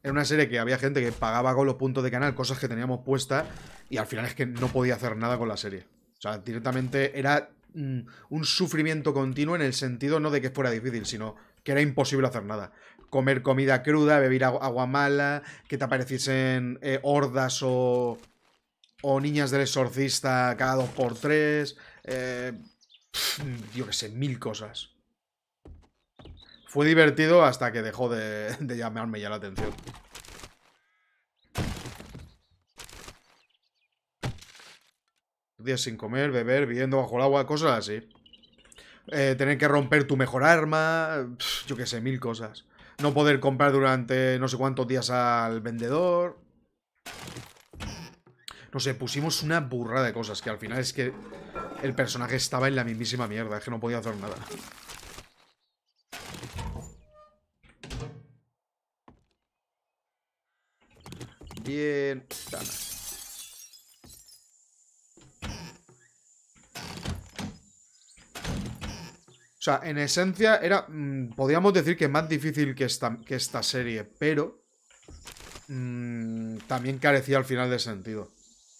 Era una serie que había gente que pagaba con los puntos de canal cosas que teníamos puestas y al final es que no podía hacer nada con la serie. O sea, directamente era mm, un sufrimiento continuo en el sentido no de que fuera difícil, sino que era imposible hacer nada. Comer comida cruda, beber agua mala, que te apareciesen eh, hordas o, o Niñas del Exorcista cada dos por tres. Eh, yo qué sé, mil cosas. Fue divertido hasta que dejó de, llamarme ya la atención. Días sin comer, beber, viviendo bajo el agua, cosas así. Eh, tener que romper tu mejor arma, yo qué sé, mil cosas. No poder comprar durante no sé cuántos días al vendedor. No sé, pusimos una burrada de cosas que al final es que el personaje estaba en la mismísima mierda, es que no podía hacer nada. Bien. O sea, en esencia era... Mm, podríamos decir que más difícil que esta, que esta serie, pero... Mmm, también carecía al final de sentido.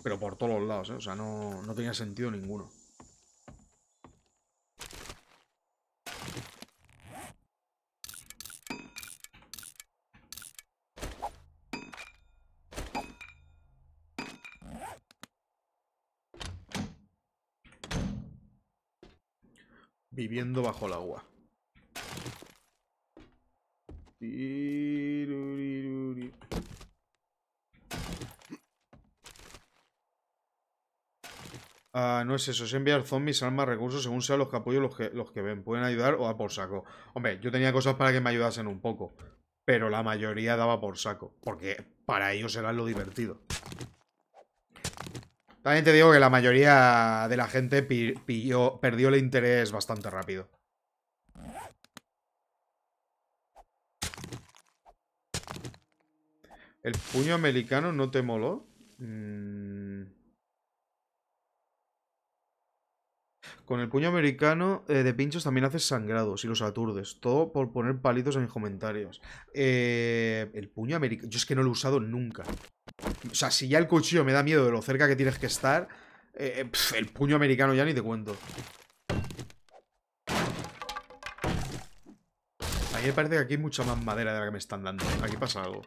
Pero por todos los lados, ¿eh? O sea, no, no tenía sentido ninguno. Viviendo bajo el agua. Ah, no es eso, es enviar zombies, armas, recursos, según sean los apoyo los que, los que ven. Pueden ayudar o dar por saco. Hombre, yo tenía cosas para que me ayudasen un poco. Pero la mayoría daba por saco. Porque para ellos era lo divertido. También te digo que la mayoría de la gente perdió el interés bastante rápido. ¿El puño americano no te moló? Mm. Con el puño americano eh, de pinchos también haces sangrados y los aturdes. Todo por poner palitos en mis comentarios. Eh, el puño americano... Yo es que no lo he usado nunca. O sea, si ya el cuchillo me da miedo de lo cerca que tienes que estar, eh, eh, el puño americano ya ni te cuento. A mí me parece que aquí hay mucha más madera de la que me están dando. Aquí pasa algo.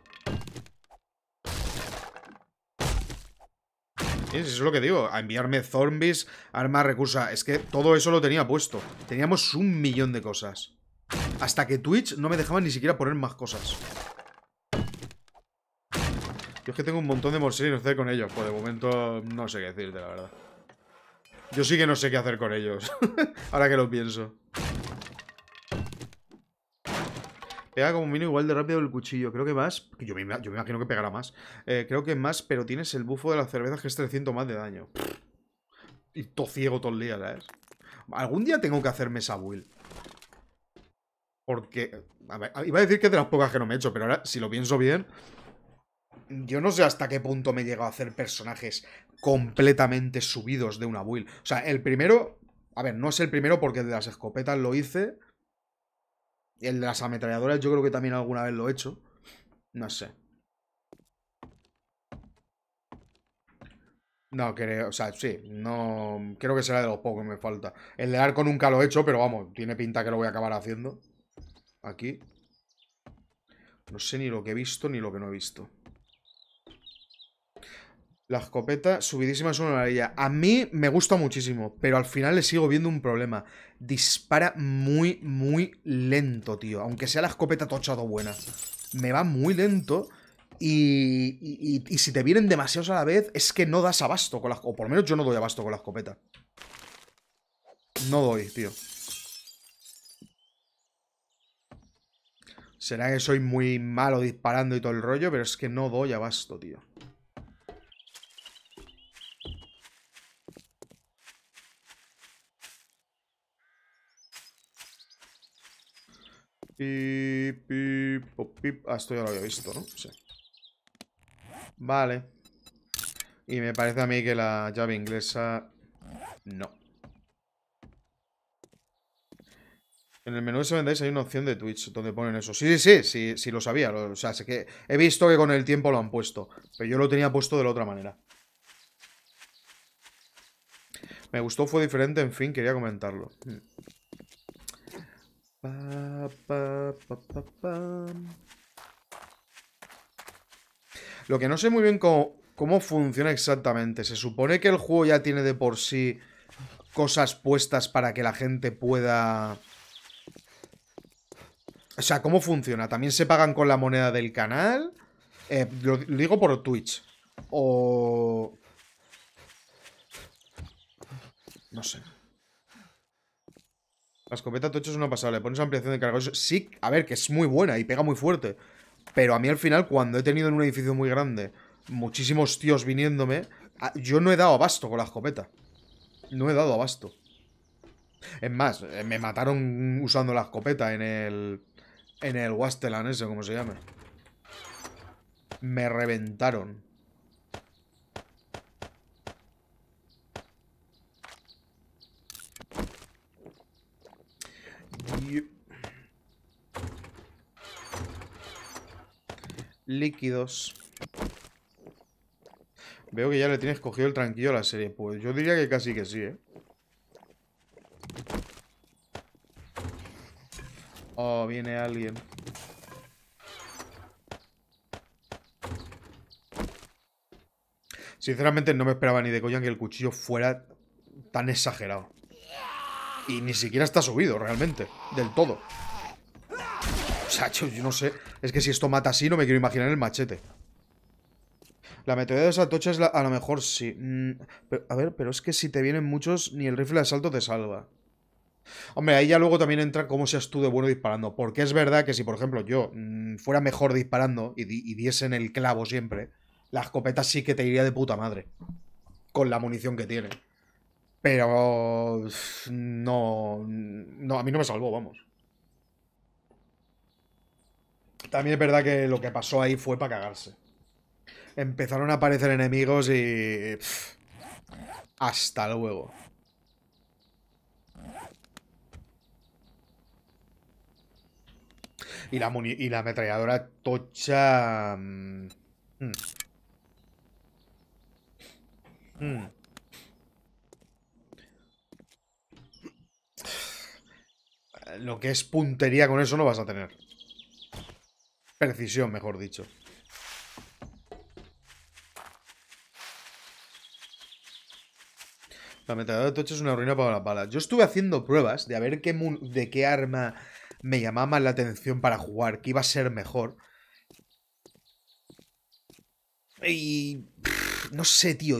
Eso es lo que digo. A enviarme zombies, armas, recursos. Es que todo eso lo tenía puesto. Teníamos un millón de cosas. Hasta que Twitch no me dejaba ni siquiera poner más cosas. Yo es que tengo un montón de morseros y no sé hacer con ellos. Pues de momento no sé qué decirte, la verdad. Yo sí que no sé qué hacer con ellos. Ahora que lo pienso. Pega como mínimo igual de rápido el cuchillo. Creo que más. Yo me, imagino que pegará más. Eh, creo que más, pero tienes el bufo de las cervezas que es 300 más de daño. Y todo ciego todo el día, ¿sabes? Algún día tengo que hacerme esa build. Porque. iba a decir que es de las pocas que no me he hecho, pero ahora, si lo pienso bien. Yo no sé hasta qué punto me he llegado a hacer personajes completamente subidos de una build. O sea, el primero. A ver, no es el primero porque de las escopetas lo hice. El de las ametralladoras yo creo que también alguna vez lo he hecho. No sé. No, creo, o sea, sí, no, creo que será de los pocos que me falta. El de arco nunca lo he hecho, pero vamos, tiene pinta que lo voy a acabar haciendo. Aquí. No sé ni lo que he visto ni lo que no he visto. La escopeta subidísima es una maravilla. A mí me gusta muchísimo, pero al final le sigo viendo un problema. Dispara muy, muy lento, tío. Aunque sea la escopeta tochado buena. Me va muy lento. Y, y, si te vienen demasiados a la vez, es que no das abasto con la O por lo menos yo no doy abasto con la escopeta. No doy, tío. Será que soy muy malo disparando y todo el rollo, pero es que no doy abasto, tío. Pip, pip, pip. Ah, esto ya lo había visto, ¿no? Sí. Vale. Y me parece a mí que la llave inglesa... No. En el menú de Seven Days hay una opción de Twitch donde ponen eso. Sí, sí, sí, sí, lo sabía. o sea, sé que he visto que con el tiempo lo han puesto. Pero yo lo tenía puesto de la otra manera. Me gustó, fue diferente, en fin, quería comentarlo. Hmm. Lo que no sé muy bien cómo, cómo funciona exactamente. Se supone que el juego ya tiene de por sí cosas puestas para que la gente pueda... O sea, ¿cómo funciona? ¿También se pagan con la moneda del canal? Eh, lo, lo digo por Twitch. O... No sé. La escopeta tocho es una pasada. Le pones ampliación de cargador. Sí, a ver, que es muy buena y pega muy fuerte. Pero a mí al final, cuando he tenido en un edificio muy grande muchísimos tíos viniéndome, a- yo no he dado abasto con la escopeta. No he dado abasto. Es más, eh, me mataron usando la escopeta en el. En el Wasteland ese, como se llame. Me reventaron. Líquidos. Veo que ya le tienes cogido el tranquillo a la serie. Pues yo diría que casi que sí, ¿eh? Oh, viene alguien. Sinceramente no me esperaba ni de coña que el cuchillo fuera tan exagerado. Y ni siquiera está subido, realmente. Del todo. O sea, yo, yo no sé. Es que si esto mata así, no me quiero imaginar el machete. La meteorita de esa tocha es la, a lo mejor sí. Mm, a ver, pero es que si te vienen muchos, ni el rifle de asalto te salva. Hombre, ahí ya luego también entra cómo seas tú de bueno disparando. Porque es verdad que si, por ejemplo, yo mm, fuera mejor disparando y, y diese en el clavo siempre, la escopeta sí que te iría de puta madre. Con la munición que tiene. Pero... No... No, a mí no me salvó, vamos. También es verdad que lo que pasó ahí fue para cagarse. Empezaron a aparecer enemigos y... hasta luego. Y la, y la ametralladora tocha... mm, mm. Lo que es puntería con eso no vas a tener. Precisión, mejor dicho. La ametralladora de tocha es una ruina para las balas. Yo estuve haciendo pruebas de a ver qué, de qué arma me llamaba más la atención para jugar, que iba a ser mejor. Y... No sé, tío.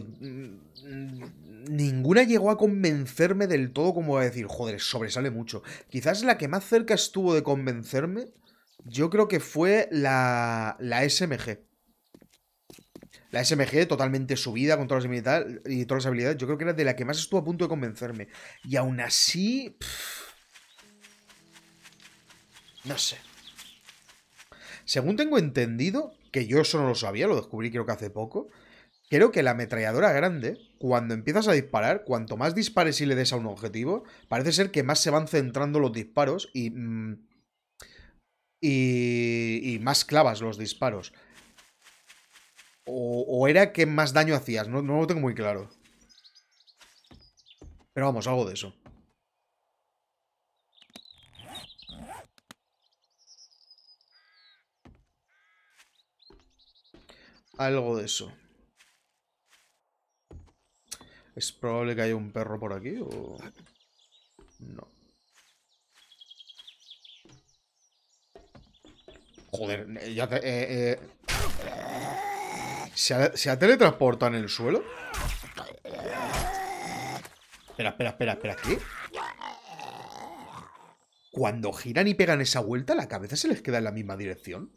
Ninguna llegó a convencerme del todo como a decir, joder, sobresale mucho. Quizás la que más cerca estuvo de convencerme, yo creo que fue la, la SMG. La SMG totalmente subida con todas las habilidades y todas las habilidades. Yo creo que era de la que más estuvo a punto de convencerme. Y aún así... no sé. Según tengo entendido, que yo eso no lo sabía, lo descubrí creo que hace poco. Creo que la ametralladora grande, cuando empiezas a disparar, cuanto más dispares y le des a un objetivo, parece ser que más se van centrando los disparos y. mm, y, más clavas los disparos. O, era que más daño hacías, no lo tengo muy claro. Pero vamos, algo de eso. Algo de eso. ¿Es probable que haya un perro por aquí o...? No. Joder, ya te- eh, eh. ¿Se, ha, ¿Se ha teletransportado en el suelo? Espera, espera, espera, espera, ¿qué? Cuando giran y pegan esa vuelta, ¿la cabeza se les queda en la misma dirección?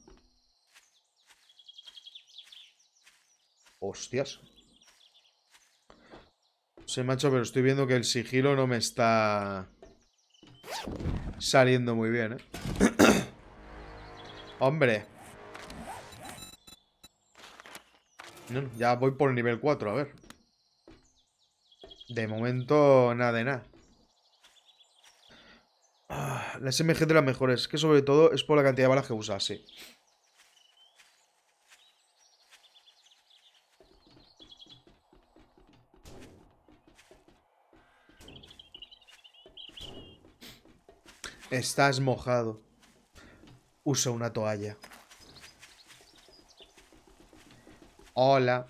Hostias. Sí, macho, pero estoy viendo que el sigilo no me está saliendo muy bien, ¿eh? Hombre. Ya voy por el nivel 4, a ver. De momento, nada de nada. Ah, la SMG de las mejores, que sobre todo es por la cantidad de balas que usa, sí. Estás mojado. Usa una toalla. Hola.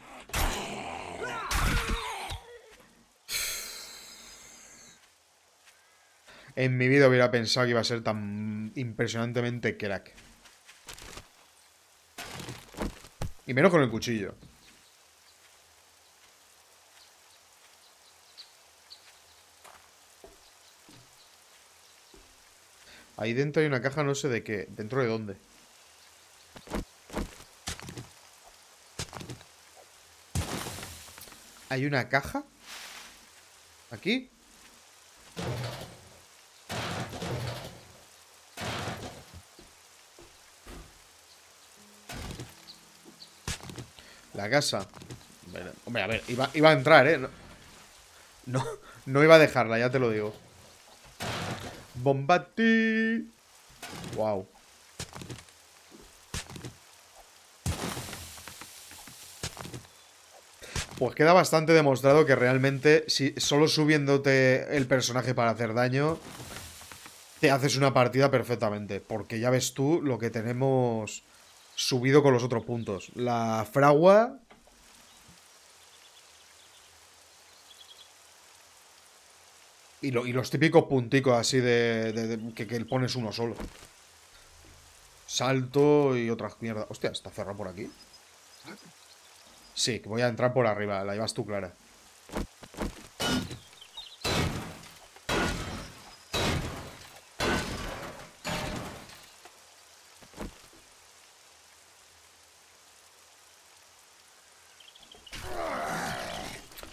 En mi vida hubiera pensado que iba a ser tan impresionantemente crack. Y menos con el cuchillo. Ahí dentro hay una caja, no sé de qué. ¿Dentro de dónde? ¿Hay una caja? ¿Aquí? La casa. Hombre, a ver, iba, iba a entrar, ¿eh? No, no, no iba a dejarla, ya te lo digo. Bombati. Wow. Pues queda bastante demostrado que realmente, si solo subiéndote el personaje para hacer daño, te haces una partida perfectamente. Porque ya ves tú lo que tenemos subido con los otros puntos. La fragua. Y, lo- y los típicos punticos así de, de- de- que, que pones uno solo. Salto y otras mierdas. Hostia, ¿está cerrado por aquí? Sí, que voy a entrar por arriba. La llevas tú, Clara.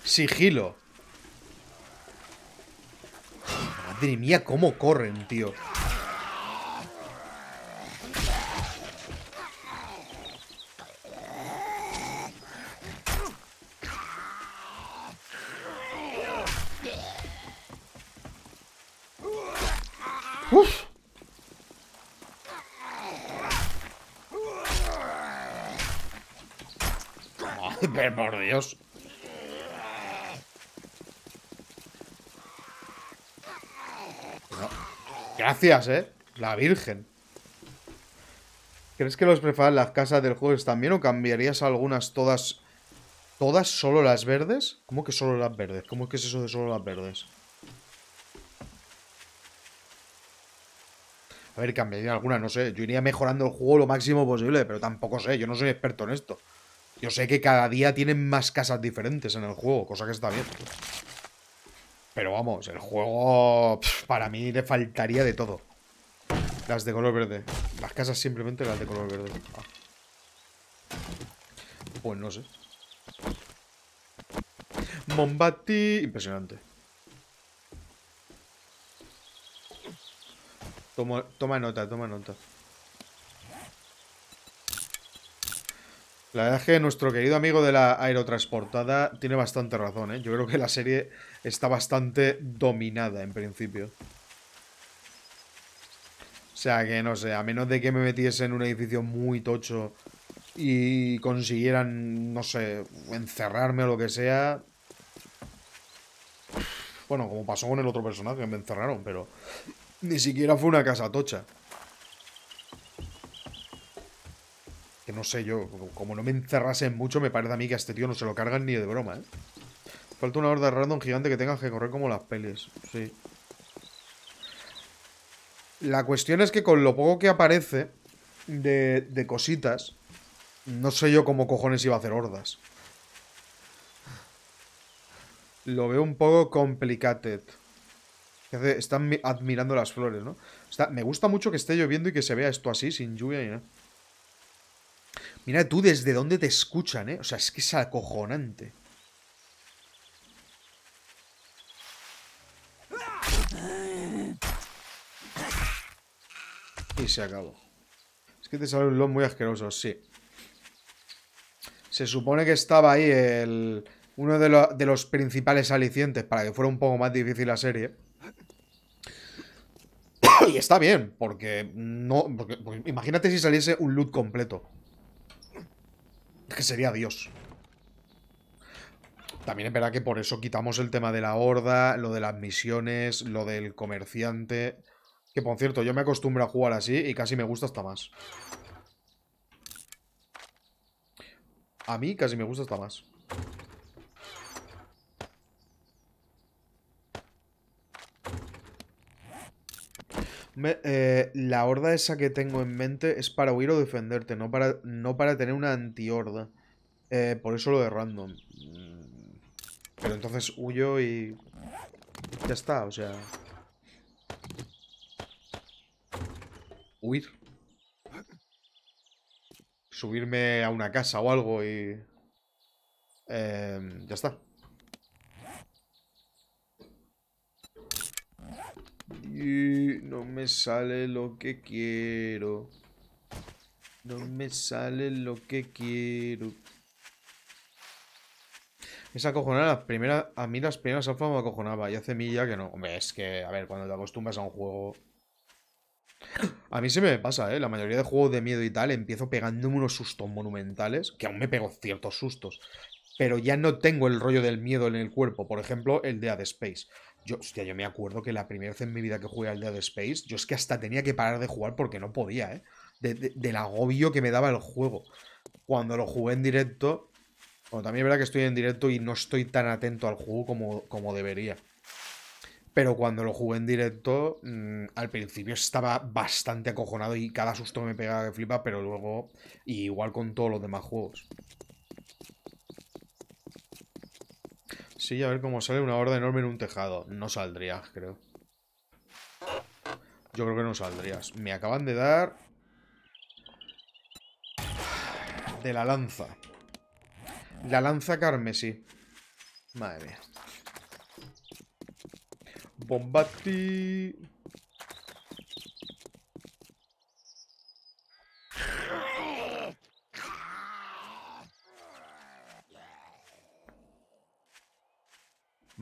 Sigilo. Madre mía, cómo corren, tío. Uf. Ay, pero por Dios. No. Eh. La Virgen. ¿Crees que los preparan las casas del juego bien o cambiarías algunas todas? ¿Todas solo las verdes? ¿Cómo que solo las verdes? ¿Cómo es que es eso de solo las verdes? A ver, cambiaría alguna, no sé. Yo iría mejorando el juego lo máximo posible, pero tampoco sé, yo no soy experto en esto. Yo sé que cada día tienen más casas diferentes en el juego, cosa que está bien. Pero vamos, el juego para mí le faltaría de todo. Las de color verde. Las casas simplemente las de color verde. Ah. Pues no sé. Mombati. Impresionante. Toma, toma nota, toma nota. La verdad es que nuestro querido amigo de la aerotransportada tiene bastante razón, ¿eh? Yo creo que la serie está bastante dominada en principio. O sea que no sé, a menos de que me metiese en un edificio muy tocho y consiguieran, no sé, encerrarme o lo que sea. Bueno, como pasó con el otro personaje, me encerraron, pero ni siquiera fue una casa tocha. Que no sé yo, como no me encerrasen mucho, me parece a mí que a este tío no se lo cargan ni de broma, ¿eh? Falta una horda random gigante que tenga que correr como las pelis. Sí. La cuestión es que con lo poco que aparece de, de cositas, no sé yo cómo cojones iba a hacer hordas. Lo veo un poco complicated. Están mi- admirando las flores, ¿no? Está- me gusta mucho que esté lloviendo y que se vea esto así, sin lluvia ni nada. Mira tú desde dónde te escuchan, ¿eh? O sea, es que es acojonante. Y se acabó. Es que te sale un LOL muy asqueroso, sí. Se supone que estaba ahí el... Uno de, lo- de los principales alicientes para que fuera un poco más difícil la serie. y está bien, porque no. porque imagínate si saliese un loot completo. Que sería Dios. También es verdad que por eso quitamos el tema de la horda, lo de las misiones, lo del comerciante. Que por cierto, yo me acostumbro a jugar así y casi me gusta hasta más. A mí casi me gusta hasta más. Me- eh, la horda esa que tengo en mente es para huir o defenderte, no para, no para tener una anti-horda. Eh, por eso lo de random. Mm, Pero entonces huyo y... Ya está, o sea... Huir. Subirme a una casa o algo y... em, ya está. Y no me sale lo que quiero. No me sale lo que quiero. Es acojonada las primeras. A mí las primeras alfas me acojonaba. Y hace milla que no. Hombre, es que, a ver, cuando te acostumbras a un juego. A mí se me pasa, ¿eh? La mayoría de juegos de miedo y tal, empiezo pegándome unos sustos monumentales. Que aún me pego ciertos sustos. Pero ya no tengo el rollo del miedo en el cuerpo. Por ejemplo, el de Dead Space. Yo, hostia, yo me acuerdo que la primera vez en mi vida que jugué al Dead Space, yo es que hasta tenía que parar de jugar porque no podía, ¿eh? De- de- del agobio que me daba el juego. Cuando lo jugué en directo. Bueno, también es verdad que estoy en directo y no estoy tan atento al juego como, como debería. Pero cuando lo jugué en directo, mm, al principio estaba bastante acojonado y cada susto me pegaba que flipa, pero luego, igual con todos los demás juegos. Sí, a ver cómo sale una horda enorme en un tejado. No saldrías, creo. Yo creo que no saldrías. Me acaban de dar... De la lanza. La lanza carmesí. Madre mía. Bombati.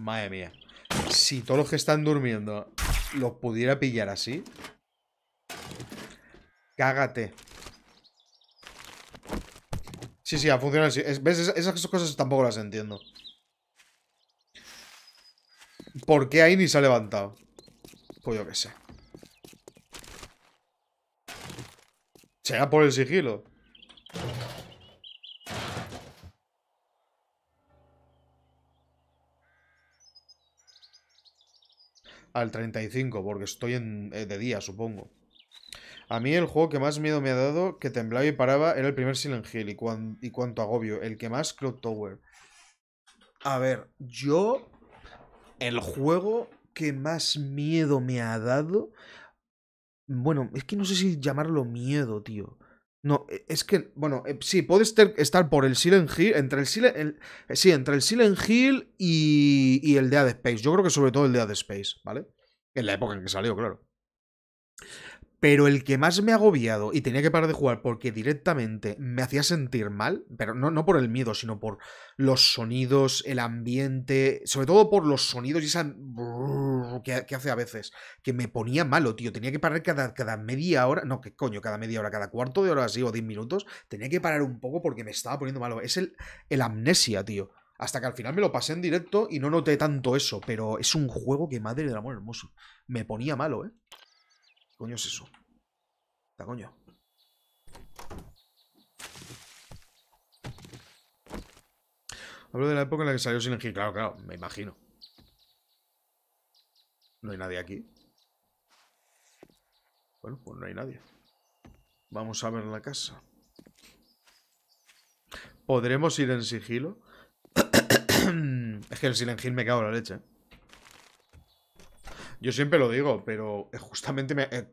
Madre mía. Si todos los que están durmiendo los pudiera pillar así. Cágate. Sí, sí, ha funcionado así. ¿Ves? Esas cosas tampoco las entiendo. ¿Por qué ahí ni se ha levantado? Pues yo qué sé. ¿Será por el sigilo? Al 35, porque estoy en, eh, de día, supongo. A mí el juego que más miedo me ha dado, que temblaba y paraba, era el primer Silent Hill. Y, y cuanto agobio, el que más Cloud Tower. A ver, yo el juego que más miedo me ha dado. Bueno, es que no sé si llamarlo miedo, tío. No, e, es que, bueno, eh, sí, puede estar por el Silent Hill, entre el Silent, eh, sí, entre el Silent Hill y, y el Dead Space. Yo creo que sobre todo el Dead Space, ¿vale? En la época en que salió, claro. Pero el que más me ha agobiado y tenía que parar de jugar porque directamente me hacía sentir mal, pero no, no por el miedo, sino por los sonidos, el ambiente, sobre todo por los sonidos y esa que, hace a veces, que me ponía malo, tío. Tenía que parar cada, cada media hora, no, que coño, cada media hora, cada cuarto de hora así o diez minutos, tenía que parar un poco porque me estaba poniendo malo. Es el, el amnesia, tío. Hasta que al final me lo pasé en directo y no noté tanto eso, pero es un juego que madre del amor hermoso. Me ponía malo, ¿eh? Coño es eso? ¿Está coño? Hablo de la época en la que salió Silent. Claro, claro, me imagino. No hay nadie aquí. Bueno, pues no hay nadie. Vamos a ver la casa. ¿Podremos ir en sigilo? es que el Silent Hill me cago en la leche. Yo siempre lo digo, pero justamente me... Eh,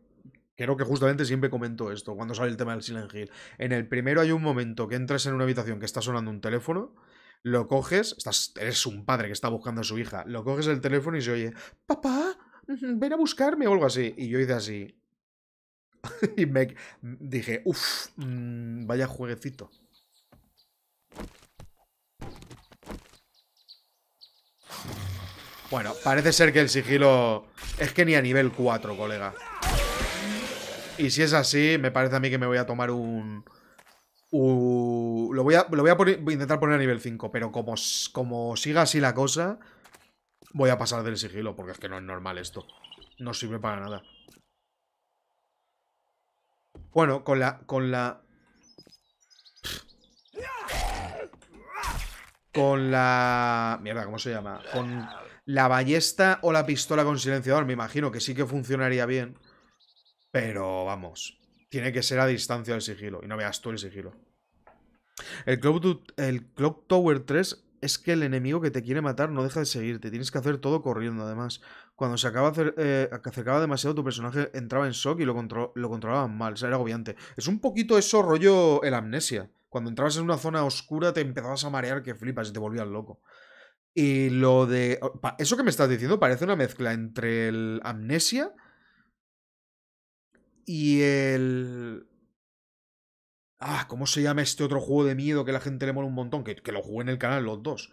creo que justamente siempre comento esto cuando sale el tema del Silent Hill. En el primero hay un momento que entras en una habitación que está sonando un teléfono, lo coges, estás, eres un padre que está buscando a su hija, lo coges el teléfono y se oye, papá, ven a buscarme o algo así. Y yo hice así. y me dije, uff, mm, vaya jueguecito. Bueno, parece ser que el sigilo es que ni a nivel 4, colega. Y si es así, me parece a mí que me voy a tomar un... lo voy a, lo voy a, intentar poner a nivel 5, pero como, como siga así la cosa, voy a pasar del sigilo, porque es que no es normal esto. No sirve para nada. Bueno, con la... Con la... Con la... Mierda, ¿cómo se llama? Con la ballesta o la pistola con silenciador, me imagino que sí que funcionaría bien. Pero vamos, tiene que ser a distancia del sigilo. Y no veas tú el sigilo. El Clock, Tower 3 es que el enemigo que te quiere matar no deja de seguirte. Tienes que hacer todo corriendo, además. Cuando se acaba eh, acercaba demasiado, tu personaje entraba en shock y lo, lo controlaban mal. O sea, era agobiante. Es un poquito eso rollo el amnesia. Cuando entrabas en una zona oscura te empezabas a marear que flipas y te volvías loco. Y lo de... Eso que me estás diciendo parece una mezcla entre el Amnesia y el... Ah, ¿cómo se llama este otro juego de miedo que la gente le mola un montón? Que, que lo jugué en el canal los dos.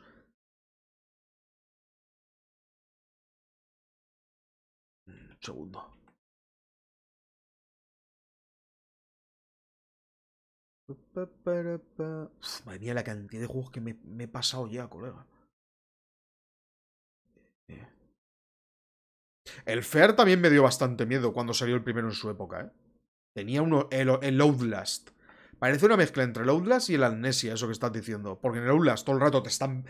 Un segundo. madre mía, la cantidad de juegos que me he pasado ya, colega. El Fair también me dio bastante miedo cuando salió el primero en su época, ¿eh? Tenía uno, el, el Outlast. Parece una mezcla entre el Outlast y el Amnesia, eso que estás diciendo. Porque en el Outlast todo el rato te están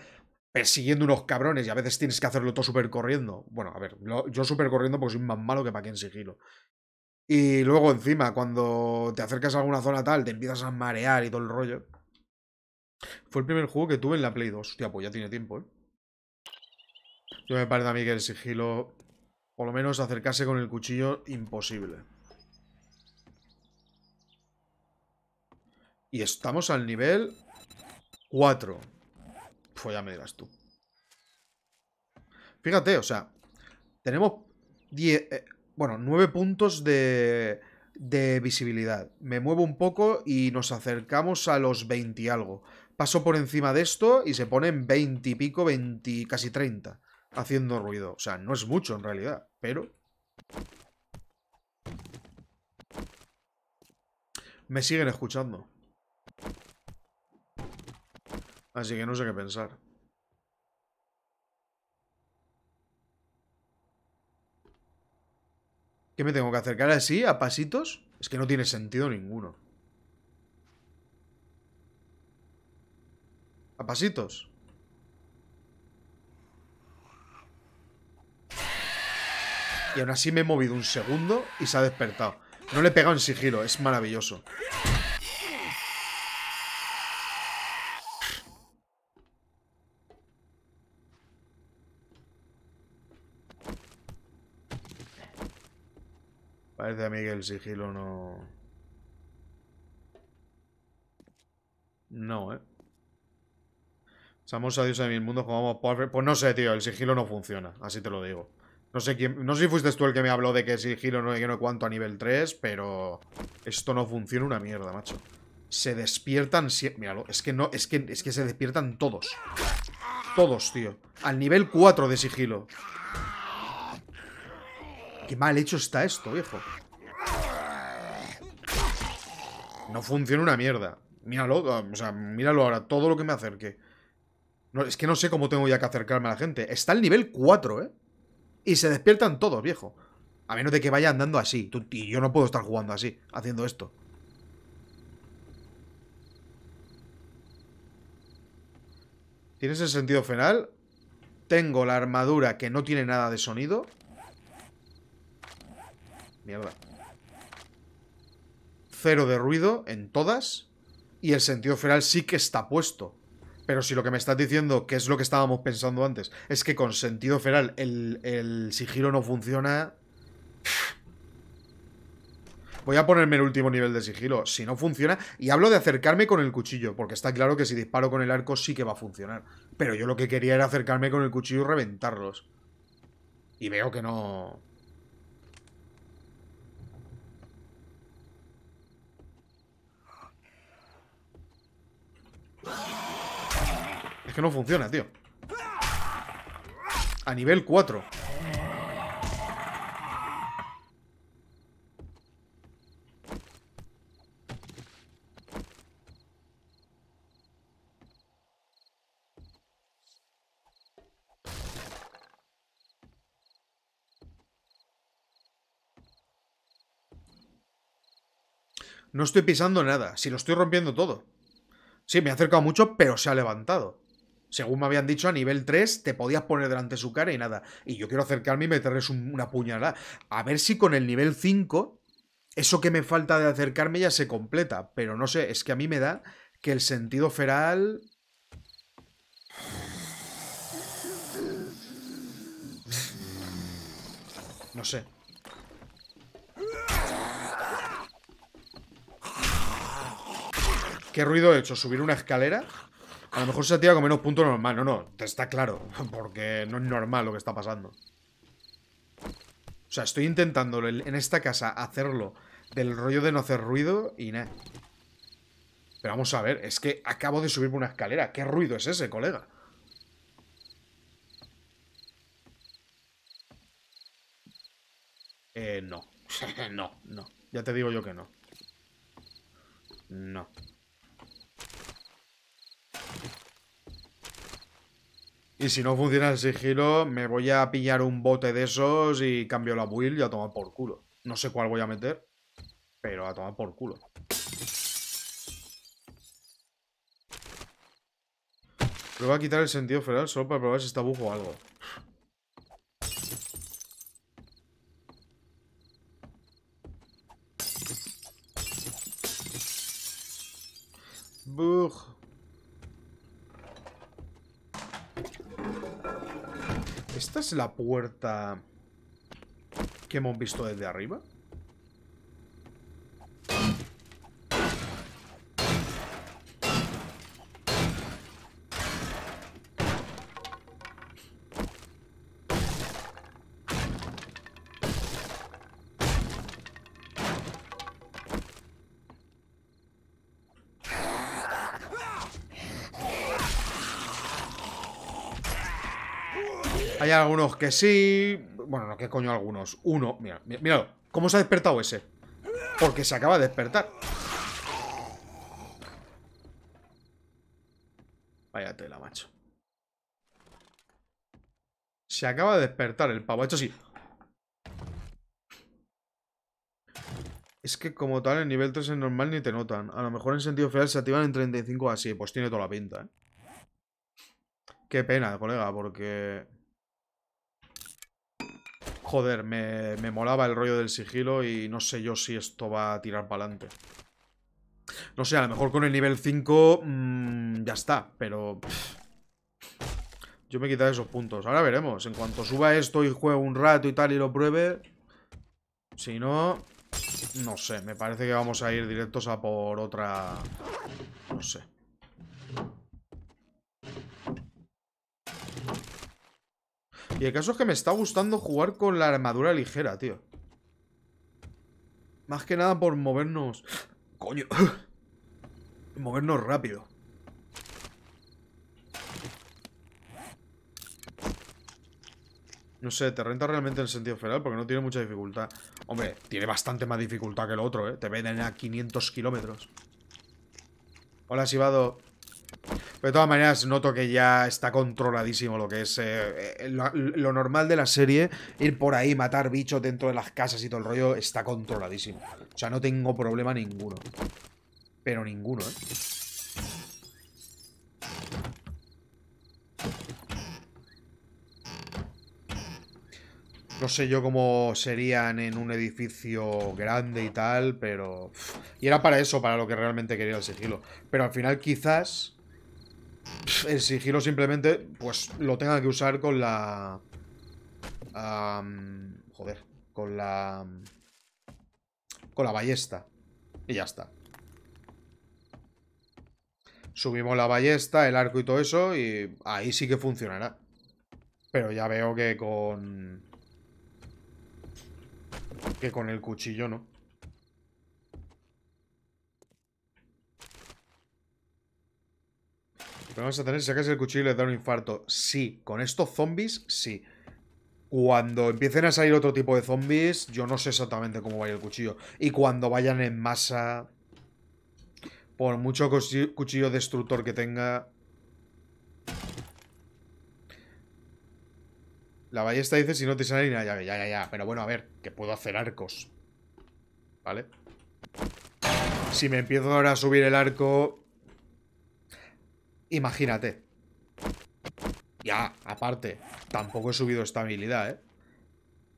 persiguiendo unos cabrones y a veces tienes que hacerlo todo súper corriendo. Bueno, a ver, yo súper corriendo porque soy más malo que para quien sigilo. Y luego encima, cuando te acercas a alguna zona tal, te empiezas a marear y todo el rollo. Fue el primer juego que tuve en la Play 2. Hostia, pues ya tiene tiempo, ¿eh? Yo me parece a mí que el sigilo, por lo menos acercarse con el cuchillo, imposible. Y estamos al nivel 4. Pues ya me dirás tú. Fíjate, o sea, tenemos 10, eh, bueno, 9 puntos de, de visibilidad. Me muevo un poco y nos acercamos a los 20 y algo. Paso por encima de esto y se ponen 20 y pico, 20, casi 30, haciendo ruido. O sea, no es mucho en realidad, pero... Me siguen escuchando. Así que no sé qué pensar. ¿Qué me tengo que acercar así, a pasitos? Es que no tiene sentido ninguno. A pasitos. Y aún así me he movido un segundo y se ha despertado. No le he pegado en sigilo, es maravilloso. Parece a mí que el sigilo no... No, ¿eh? Seamos a Dios en mi mundo, jugamos. Pues no sé, tío, el sigilo no funciona, así te lo digo. No sé quién... No sé si fuiste tú el que me habló de que sigilo no hay que no cuánto a nivel 3, pero... Esto no funciona una mierda, macho. Se despiertan... sie- Míralo, es que no... Es que, es que se despiertan todos. Todos, tío. Al nivel 4 de sigilo. Qué mal hecho está esto, viejo. No funciona una mierda. Míralo, o sea, míralo ahora, todo lo que me acerque. No, es que no sé cómo tengo ya que acercarme a la gente. Está al nivel 4, ¿eh? Y se despiertan todos, viejo. A menos de que vaya andando así. Y yo no puedo estar jugando así, haciendo esto. ¿Tienes el sentido final? Tengo la armadura que no tiene nada de sonido. Mierda. Cero de ruido en todas. Y el sentido feral sí que está puesto. Pero si lo que me estás diciendo, que es lo que estábamos pensando antes, es que con sentido feral el, el sigilo no funciona. Voy a ponerme el último nivel de sigilo. Si no funciona. Y hablo de acercarme con el cuchillo. Porque está claro que si disparo con el arco sí que va a funcionar. Pero yo lo que quería era acercarme con el cuchillo y reventarlos. Y veo que no. Es que no funciona, tío. A nivel 4. No estoy pisando nada, si lo estoy rompiendo todo. Sí, me he acercado mucho, pero se ha levantado. Según me habían dicho, a nivel 3 te podías poner delante de su cara y nada. Y yo quiero acercarme y meterles un- una puñalada. A ver si con el nivel 5, eso que me falta de acercarme ya se completa. Pero no sé, es que a mí me da que el sentido feral... No sé. ¿Qué ruido he hecho? ¿Subir una escalera? A lo mejor se ha tirado con menos puntos normal. No, no, está claro. Porque no es normal lo que está pasando. O sea, estoy intentando en esta casa hacerlo del rollo de no hacer ruido y nada. Pero vamos a ver, es que acabo de subirme una escalera. ¿Qué ruido es ese, colega? Eh, no. no, no. Ya te digo yo que no. No. Y si no funciona el sigilo, me voy a pillar un bote de esos y cambio la build y a tomar por culo. No sé cuál voy a meter, pero a tomar por culo. Prueba a quitar el sentido feral solo para probar si está bujo o algo. Bug. ¿Esta es la puerta que hemos visto desde arriba? Algunos que sí. Bueno, no, ¿qué coño algunos? Uno, mira, mira. ¿Cómo se ha despertado ese? Porque se acaba de despertar. Vaya tela, macho. Se acaba de despertar el pavo. Hecho así. Es que como tal, en nivel 3 es normal ni te notan. A lo mejor en sentido feral se activan en 35 así. Pues tiene toda la pinta, ¿eh? Qué pena, colega, porque... Joder, me, me molaba el rollo del sigilo y no sé yo si esto va a tirar para adelante. No sé, a lo mejor con el nivel 5 mmm, ya está, pero... yo me quitaré esos puntos. Ahora veremos. En cuanto suba esto y juegue un rato y tal y lo pruebe... Si no... No sé, me parece que vamos a ir directos a por otra... No sé. Y el caso es que me está gustando jugar con la armadura ligera, tío. Más que nada por movernos... Coño. movernos rápido. No sé, te renta realmente el sentido feral porque no tiene mucha dificultad. Hombre, tiene bastante más dificultad que el otro, ¿eh? Te venden a 500 kilómetros. Hola, Sibado. Pero de todas maneras, noto que ya está controladísimo lo que es eh, eh, lo, lo, normal de la serie. Ir por ahí, matar bichos dentro de las casas y todo el rollo, está controladísimo. O sea, no tengo problema ninguno. Pero ninguno, ¿eh? No sé yo cómo serían en un edificio grande y tal, pero... Y era para eso, para lo que realmente quería el sigilo. Pero al final quizás el sigilo simplemente, pues, lo tenga que usar con la... Joder, con la... Con la ballesta. Y ya está. Subimos la ballesta, el arco y todo eso, y ahí sí que funcionará. Pero ya veo que con... Que con el cuchillo no. Vamos a tener, si sacas el cuchillo y le da un infarto. Sí, con estos zombies, sí. Cuando empiecen a salir otro tipo de zombies, yo no sé exactamente cómo va a ir el cuchillo. Y cuando vayan en masa, por mucho cuchillo destructor que tenga... La ballesta dice si no te sale ni nada. Ya, ya, ya. Pero bueno, a ver, que puedo hacer arcos. ¿Vale? Si me empiezo ahora a subir el arco... Imagínate. Ya, aparte, tampoco he subido estabilidad, ¿eh?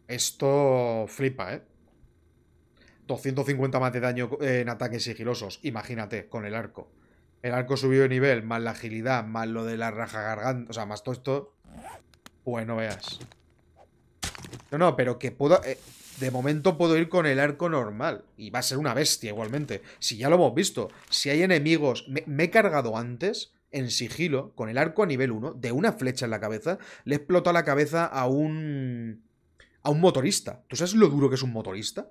Esto flipa, ¿eh? 250 más de daño en ataques sigilosos. Imagínate, con el arco. El arco subido de nivel, más la agilidad, más lo de la raja garganta. O sea, más todo esto. Pues no veas. No, no, pero que puedo... Eh, de momento puedo ir con el arco normal. Y va a ser una bestia igualmente. Si ya lo hemos visto. Si hay enemigos... Me he cargado antes en sigilo, con el arco a nivel 1, de una flecha en la cabeza, le explota la cabeza a un... a un motorista. ¿Tú sabes lo duro que es un motorista?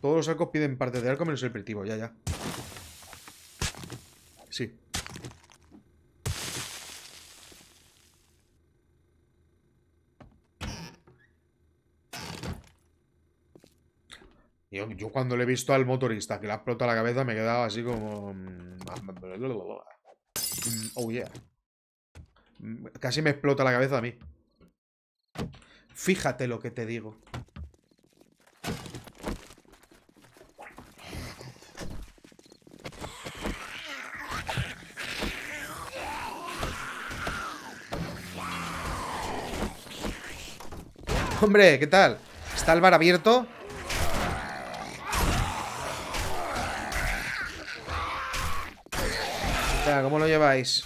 Todos los arcos piden parte de arco menos el primitivo, ya, ya. Sí. Yo, yo, cuando le he visto al motorista que le ha explotado la cabeza me he quedado así como... Mm, oh yeah. Mm, casi me explota la cabeza a mí. Fíjate lo que te digo. Hombre, ¿qué tal? ¿Está el bar abierto? ¿Cómo lo lleváis?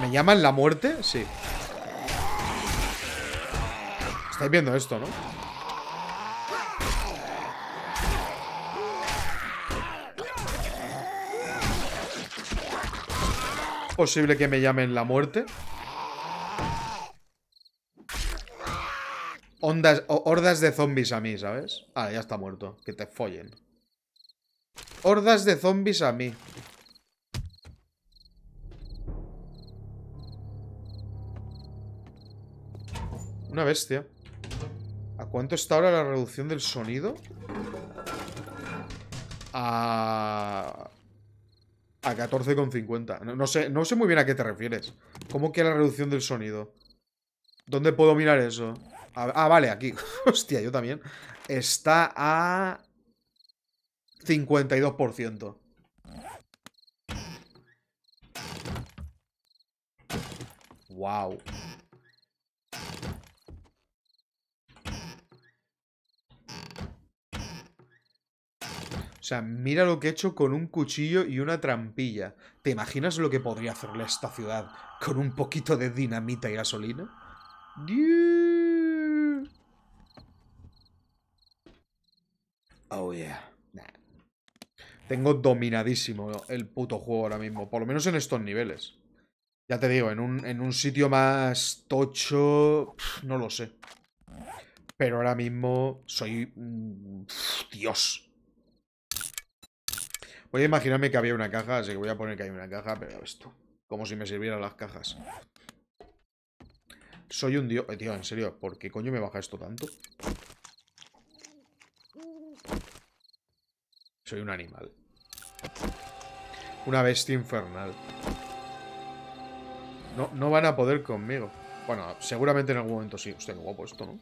¿Me llaman la muerte? Sí. Estáis viendo esto, ¿no? posible que me llamen la muerte. Ondas, hordas de zombies a mí, ¿sabes? Ah, ya está muerto. Que te follen. Hordas de zombies a mí. Una bestia. ¿A cuánto está ahora la reducción del sonido? A... A 14,50. No, no, sé, no sé muy bien a qué te refieres. ¿Cómo que la reducción del sonido? ¿Dónde puedo mirar eso? Ah, vale, aquí. Hostia, yo también. Está a... 52%. Wow. O sea, mira lo que he hecho con un cuchillo y una trampilla. ¿Te imaginas lo que podría hacerle esta ciudad con un poquito de dinamita y gasolina? Oh, yeah. Tengo dominadísimo el puto juego ahora mismo. Por lo menos en estos niveles. Ya te digo, en un, en un sitio más tocho... no lo sé. Pero ahora mismo soy... Dios. Voy a imaginarme que había una caja, así que voy a poner que hay una caja, pero esto. Como si me sirvieran las cajas. Soy un dios... Eh, tío, en serio, ¿por qué coño me baja esto tanto? Soy un animal. Una bestia infernal. No, no van a poder conmigo. Bueno, seguramente en algún momento sí. Hostia, qué guapo esto, ¿no?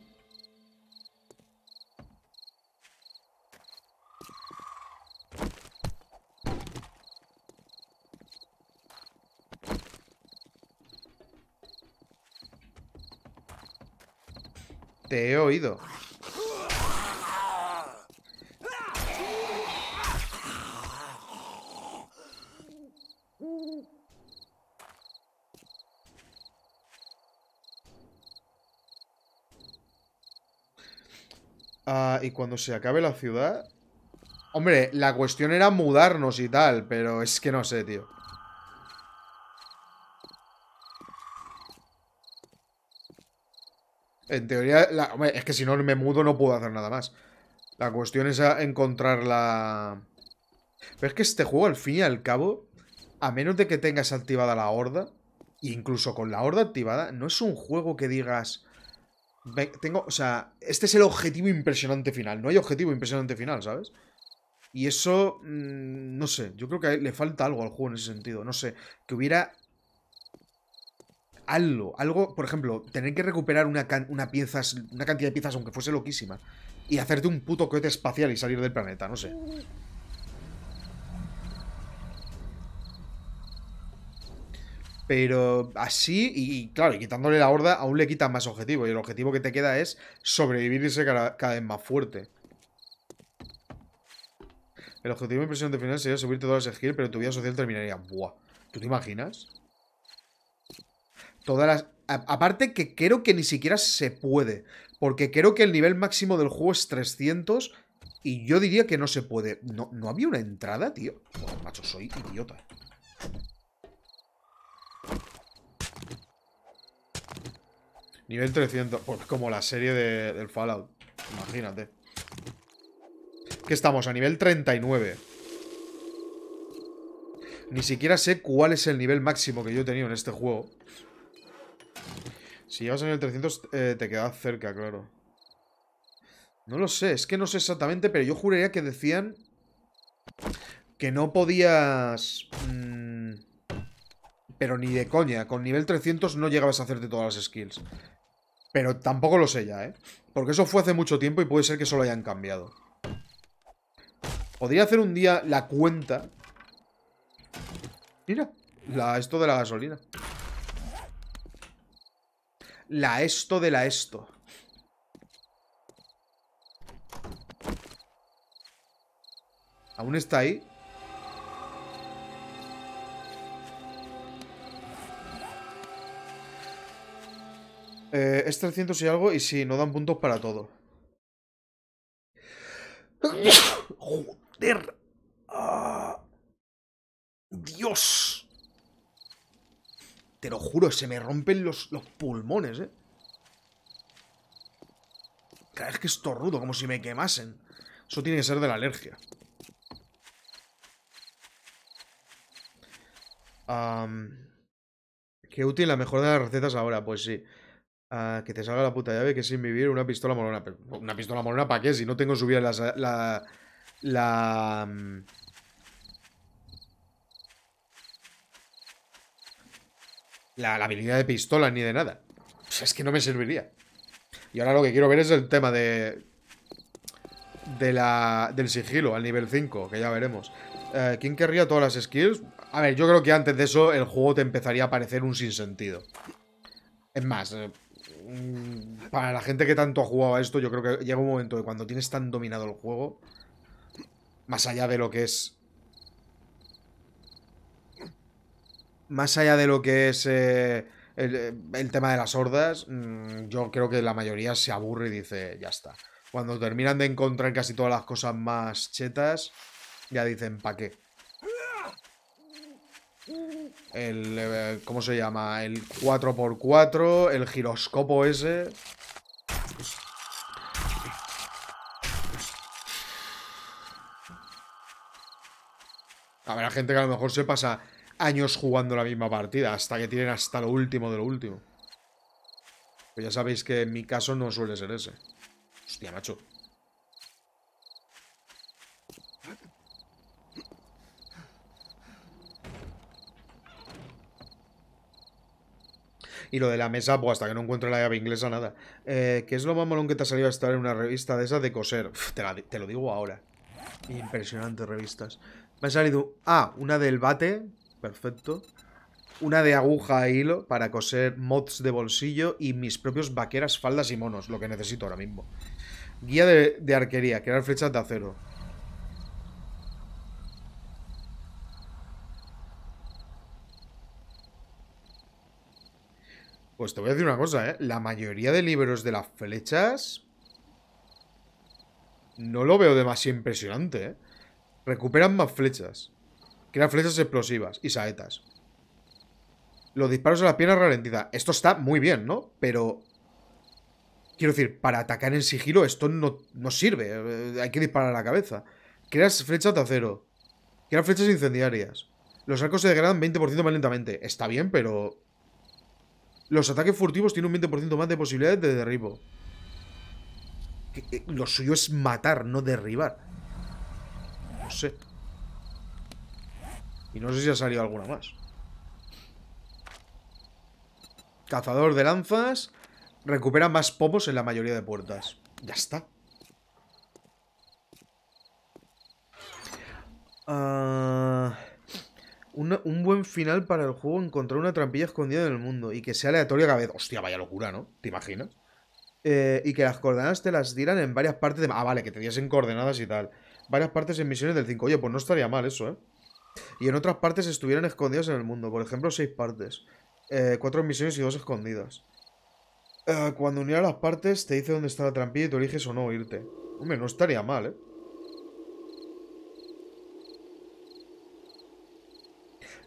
Te he oído. Y cuando se acabe la ciudad... Hombre, la cuestión era mudarnos y tal, pero es que no sé, tío. En teoría, es que si no me mudo no puedo hacer nada más. La cuestión es encontrar la... Pero es que este juego, al fin y al cabo, a menos de que tengas activada la horda, incluso con la horda activada, no es un juego que digas... Tengo, o sea, este es el objetivo impresionante final. No hay objetivo impresionante final, ¿sabes? Y eso, mm, no sé, yo creo que le falta algo al juego en ese sentido. No sé, que hubiera algo, algo, por ejemplo, tener que recuperar una, una, piezas, una cantidad de piezas, aunque fuese loquísima, y hacerte un puto cohete espacial y salir del planeta, no sé. Pero así, y, claro, y quitándole la horda, aún le quitan más objetivo. Y el objetivo que te queda es sobrevivir y ser cada, vez más fuerte. El objetivo de impresión de final sería subirte todas las skills, pero tu vida social terminaría. Buah. ¿Tú te imaginas? Todas las... aparte que creo que ni siquiera se puede. Porque creo que el nivel máximo del juego es 300 y yo diría que no se puede. ¿No, ¿no había una entrada, tío? macho, soy idiota. Nivel 300. Pues como la serie de, del Fallout. Imagínate. Que estamos a nivel 39. Ni siquiera sé cuál es el nivel máximo que yo he tenido en este juego. Si llegas a nivel 300 eh, te quedas cerca, claro. No lo sé, es que no sé exactamente, pero yo juraría que decían que no podías... Mm, pero ni de coña, con nivel 300 no llegabas a hacerte todas las skills. Pero tampoco lo sé ya, ¿eh? Porque eso fue hace mucho tiempo y puede ser que solo hayan cambiado. Podría hacer un día la cuenta. Mira, La esto de la gasolina. La esto de la esto. ¿Aún está ahí? Eh, es 300 y algo y sí, no dan puntos para todo. Joder. Ah. Dios. Te lo juro, se me rompen los, los pulmones, eh. Cada vez que estornudo, como si me quemasen. Eso tiene que ser de la alergia. Qué útil la mejor de las recetas ahora, pues sí. Que te salga la puta llave que sin vivir una pistola morona. Pero, ¿Una pistola morona para qué? Si no tengo subida las- la... La... mm, La, la habilidad de pistola ni de nada. Pues es que no me serviría. Y ahora lo que quiero ver es el tema de... De la... Del sigilo al nivel 5, que ya veremos. Eh, ¿Quién querría todas las skills? A ver, yo creo que antes de eso el juego te empezaría a parecer un sinsentido. Es más, eh, para la gente que tanto ha jugado a esto, yo creo que llega un momento de cuando tienes tan dominado el juego, más allá de lo que es... Más allá de lo que es eh, el, el tema de las hordas, mm, yo creo que la mayoría se aburre y dice, ya está. Cuando terminan de encontrar casi todas las cosas más chetas, ya dicen, ¿pa' qué? El, eh, ¿cómo se llama? El 4x4, el giroscopo ese. Habrá gente que a lo mejor se pasa años jugando la misma partida, hasta que tienen hasta lo último de lo último. Pero ya sabéis que en mi caso no suele ser ese. Hostia, macho. Y lo de la mesa, pues hasta que no encuentre la llave inglesa, nada. Eh, ¿Qué es lo más molón que te ha salido a estar en una revista de esas de coser? Te, la- lo digo ahora. Impresionantes revistas. Me ha salido... Ah, una del bate. Perfecto. Una de aguja e hilo para coser mods de bolsillo y mis propios vaqueras, faldas y monos. Lo que necesito ahora mismo. Guía de, de arquería. Crear flechas de acero. Pues te voy a decir una cosa, ¿eh? La mayoría de libros de las flechas... No lo veo demasiado impresionante, ¿eh? Recuperan más flechas. Crean flechas explosivas y saetas. Los disparos a las piernas ralentizan. Esto está muy bien, ¿no? Pero... Quiero decir, para atacar en sigilo esto no, no sirve. Eh, Hay que disparar a la cabeza. Creas flechas de acero. Creas flechas incendiarias. Los arcos se degradan 20% más lentamente. Está bien, pero... Los ataques furtivos tienen un 20% más de posibilidades de derribo. Eh, Lo suyo es matar, no derribar. No sé. Y no sé si ha salido alguna más. Cazador de lanzas. Recupera más pomos en la mayoría de puertas. Ya está. Ah, un buen final para el juego encontrar una trampilla escondida en el mundo y que sea aleatoria cada vez. Hostia, vaya locura, ¿no? ¿Te imaginas? Eh, y que las coordenadas te las dieran en varias partes de... Ah, vale, que te diesen coordenadas y tal. Varias partes en misiones del 5. Oye, pues no estaría mal eso, ¿eh? Y en otras partes estuvieran escondidas en el mundo. Por ejemplo, seis partes. Eh, cuatro misiones y dos escondidas. Eh, cuando unir las partes te dice dónde está la trampilla y tú eliges o no irte. Hombre, no estaría mal, ¿eh?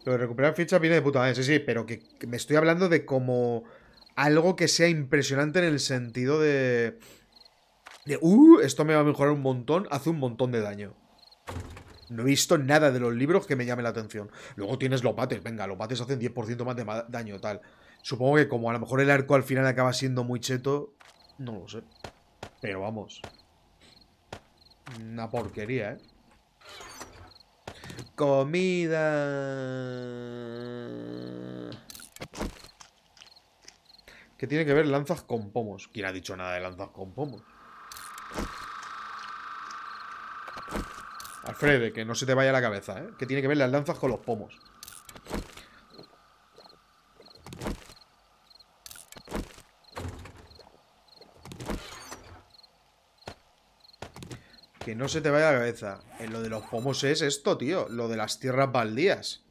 Lo de recuperar fichas viene de puta madre, sí, sí, pero que, me estoy hablando de como algo que sea impresionante en el sentido de... De, uh, esto me va a mejorar un montón, hace un montón de daño. No he visto nada de los libros que me llame la atención. Luego tienes los pates, venga, los pates hacen 10% más de ma- daño, tal. Supongo que como a lo mejor el arco al final acaba siendo muy cheto, no lo sé. Pero vamos. Una porquería, ¿eh? Comida. ¿Qué tiene que ver lanzas con pomos? ¿Quién ha dicho nada de lanzas con pomos? Alfred, que no se te vaya la cabeza, ¿eh? ¿Qué tiene que ver las lanzas con los pomos? No se te vaya la cabeza. En lo de los pomos es esto, tío. Lo de las tierras baldías.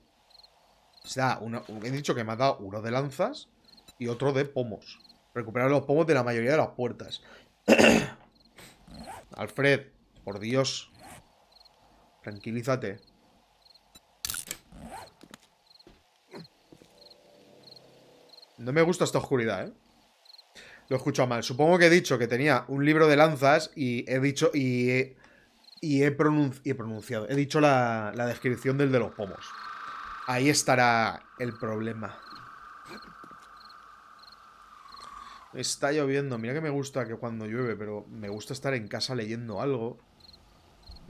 O sea, uno- he dicho que me ha dado uno de lanzas y otro de pomos. Recuperar los pomos de la mayoría de las puertas. Alfred, por Dios. Tranquilízate. No me gusta esta oscuridad, ¿eh? Lo he escuchado mal. Supongo que he dicho que tenía un libro de lanzas y he dicho. Y he, y he, pronunciado. He dicho la, la descripción del de los pomos. Ahí estará el problema. Está lloviendo. Mira que me gusta que cuando llueve, pero me gusta estar en casa leyendo algo,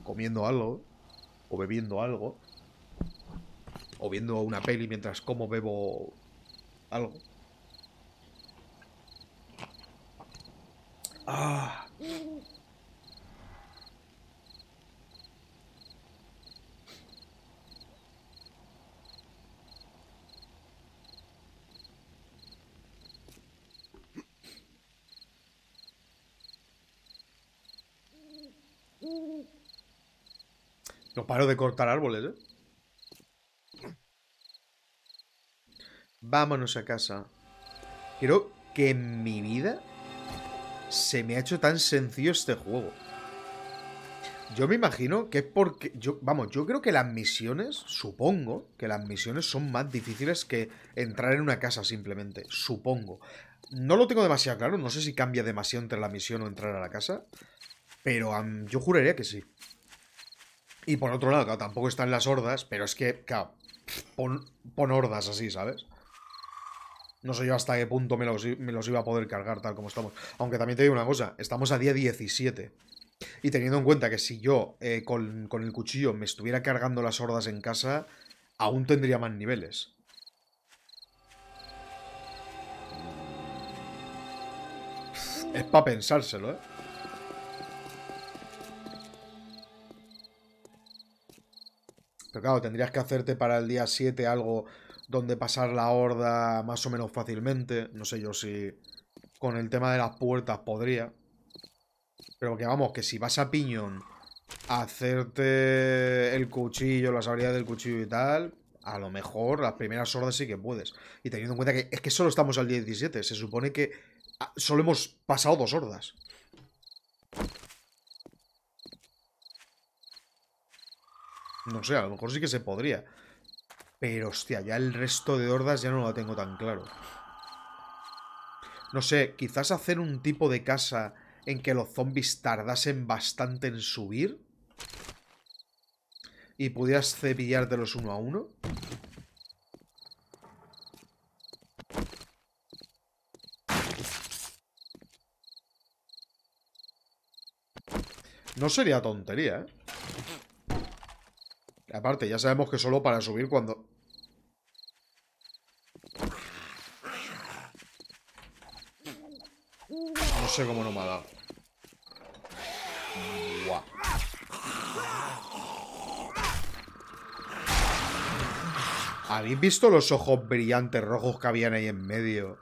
comiendo algo, o bebiendo algo, o viendo una peli mientras como bebo algo. Ah. No paro de cortar árboles, ¿eh? Vámonos a casa. Creo que en mi vida se me ha hecho tan sencillo este juego. Yo me imagino que es porque. Vamos, yo creo que las misiones, supongo que las misiones son más difíciles que entrar en una casa simplemente. Supongo. No lo tengo demasiado claro, no sé si cambia demasiado entre la misión o entrar a la casa. Pero yo juraría que sí. Y por otro lado, claro, tampoco están las hordas, pero es que, claro, pon, hordas así, ¿sabes? No sé yo hasta qué punto me los, i- me los iba a poder cargar tal como estamos. Aunque también te digo una cosa, estamos a día 17. Y teniendo en cuenta que si yo eh, con, con el cuchillo me estuviera cargando las hordas en casa, aún tendría más niveles. Es para pensárselo, ¿eh? Pero claro, tendrías que hacerte para el día 7 algo donde pasar la horda más o menos fácilmente. No sé yo si con el tema de las puertas podría. Pero que vamos, que si vas a piñón a hacerte el cuchillo, las habilidades del cuchillo y tal, a lo mejor las primeras hordas sí que puedes. Y teniendo en cuenta que es que solo estamos al día 17, se supone que ah, solo hemos pasado dos hordas. No sé, a lo mejor sí que se podría. Pero, hostia, ya el resto de hordas ya no lo tengo tan claro. No sé, quizás hacer un tipo de casa en que los zombies tardasen bastante en subir. Y pudieras cepillártelos uno a uno. No sería tontería, ¿eh? Aparte, ya sabemos que solo para subir cuando... No sé cómo no me ha dado. ¿Habéis visto los ojos brillantes rojos que habían ahí en medio?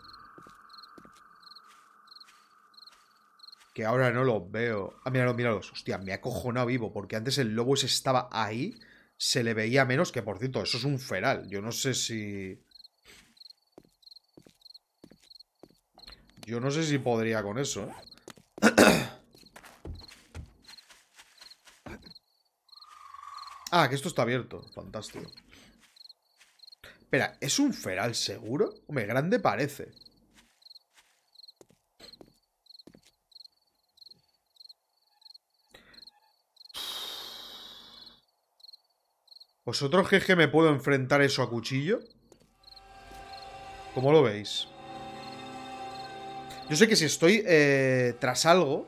Que ahora no los veo. Ah, míralos, míralos. Hostia, me ha acojonado vivo. Porque antes el lobo ese estaba ahí. Se le veía menos. Que por cierto, eso es un feral. Yo no sé si. Yo no sé si podría con eso, ¿eh? Ah, que esto está abierto. Fantástico. Espera, ¿es un feral seguro? Hombre, grande parece. ¿Vosotros creéis que me puedo enfrentar eso a cuchillo? ¿Cómo lo veis? Yo sé que si estoy eh, tras algo,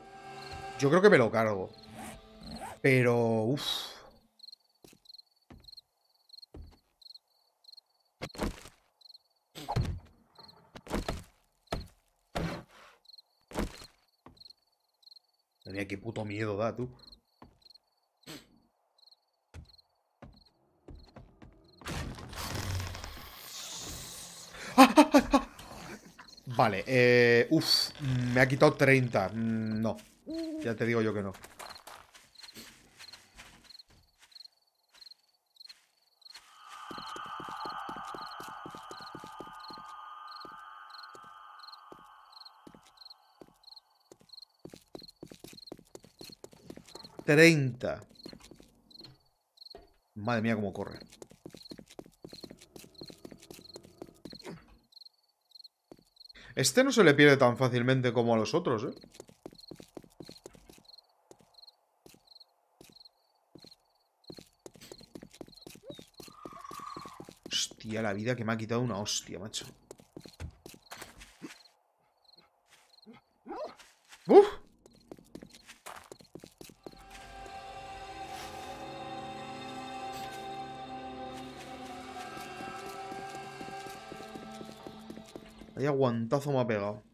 yo creo que me lo cargo. Pero, uff. Mira qué puto miedo da, tú. Vale, eh... Uf, me ha quitado 30. Mm, no, ya te digo yo que no. Treinta. Madre mía, cómo corre. Este no se le pierde tan fácilmente como a los otros, ¿eh? Hostia, la vida que me ha quitado una hostia, macho. Guantazo me ha pegado.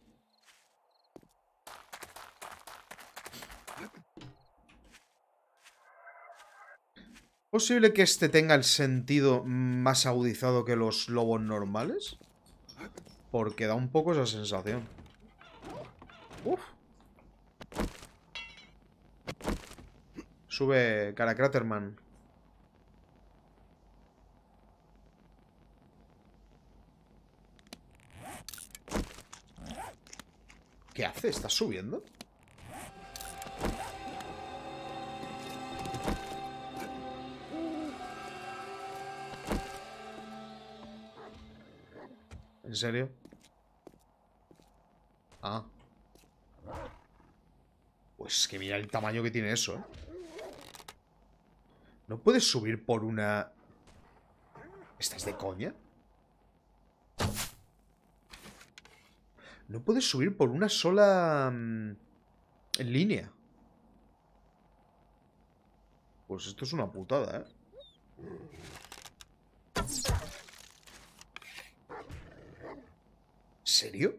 ¿Posible que este tenga el sentido más agudizado que los lobos normales? Porque da un poco esa sensación. Uf. Sube Caracraterman. ¿Qué hace? ¿Está subiendo? ¿En serio? Ah. Pues que mira el tamaño que tiene eso, ¿eh? ¿No puedes subir por una... ¿Estás de coña? No puedes subir por una sola... mm, línea. Pues esto es una putada, ¿eh? ¿Serio?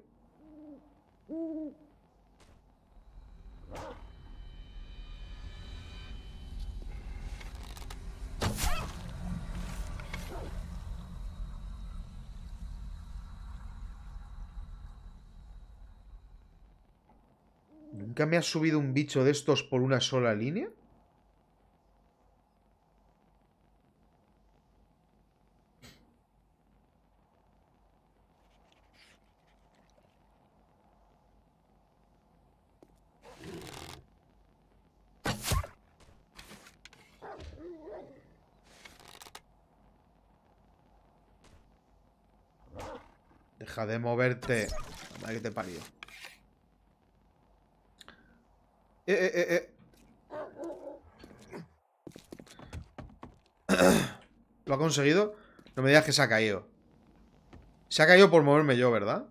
¿Nunca me ha subido un bicho de estos por una sola línea? Deja de moverte. Madre que te parió. Eh, eh, eh, eh. ¿Lo ha conseguido? No me digas que se ha caído. Se ha caído por moverme yo, ¿verdad?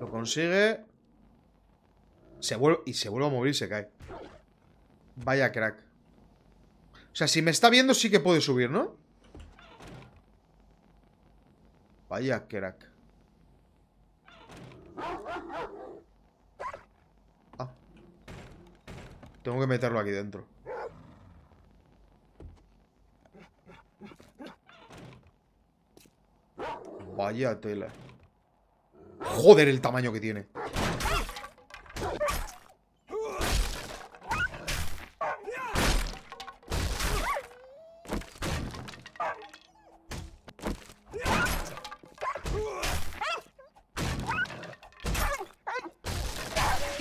Lo consigue. Se vuelve, y se vuelve a mover y se cae. Vaya crack. O sea, si me está viendo sí que puede subir, ¿no? Vaya crack. Ah. Tengo que meterlo aquí dentro. Vaya tela. Joder el tamaño que tiene.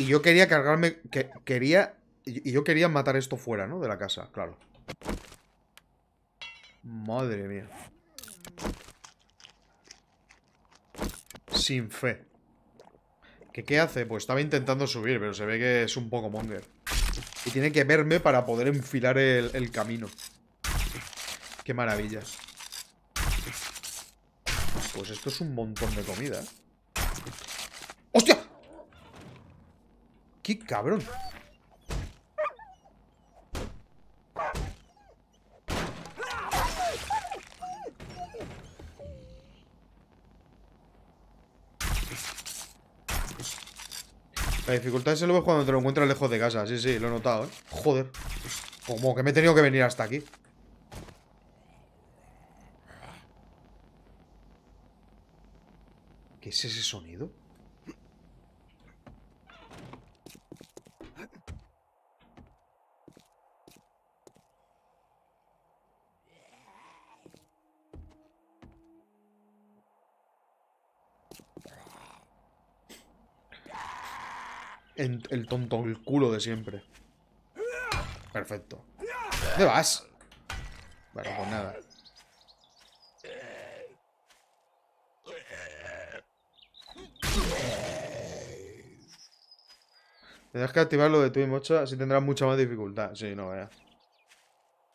Yo quería cargarme... Que, quería... Y yo quería matar esto fuera, ¿no? De la casa, claro. Madre mía. Sin fe. ¿Qué, ¿Qué hace? Pues estaba intentando subir, pero se ve que es un poco monger. Y tiene que verme para poder enfilar el, el camino. Qué maravilla. Pues esto es un montón de comida. ¿eh? ¡Hostia! ¡Qué cabrón! La dificultad se lo ves cuando te lo encuentras lejos de casa. Sí, sí, lo he notado, ¿eh? Joder. Como que me he tenido que venir hasta aquí. ¿Qué es ese sonido? El tonto, el culo de siempre. Perfecto. ¿Dónde vas? Bueno, pues nada. Tendrás que activar lo de tu y mocha, así tendrás mucha más dificultad. Sí, no, vea.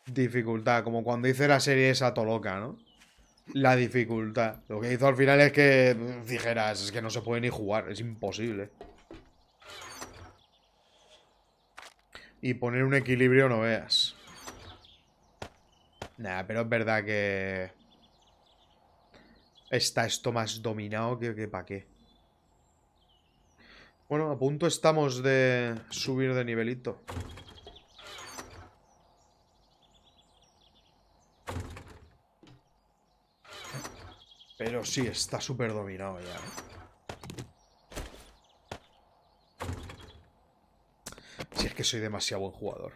Dificultad, como cuando hice la serie esa toloca, ¿no? La dificultad. Lo que hizo al final es que dijeras, es que no se puede ni jugar, es imposible. Y poner un equilibrio no veas. Nah, pero es verdad que... Está esto más dominado que, que pa' qué. Bueno, a punto estamos de subir de nivelito. Pero sí, está súper dominado ya. ¿eh? Si es que soy demasiado buen jugador.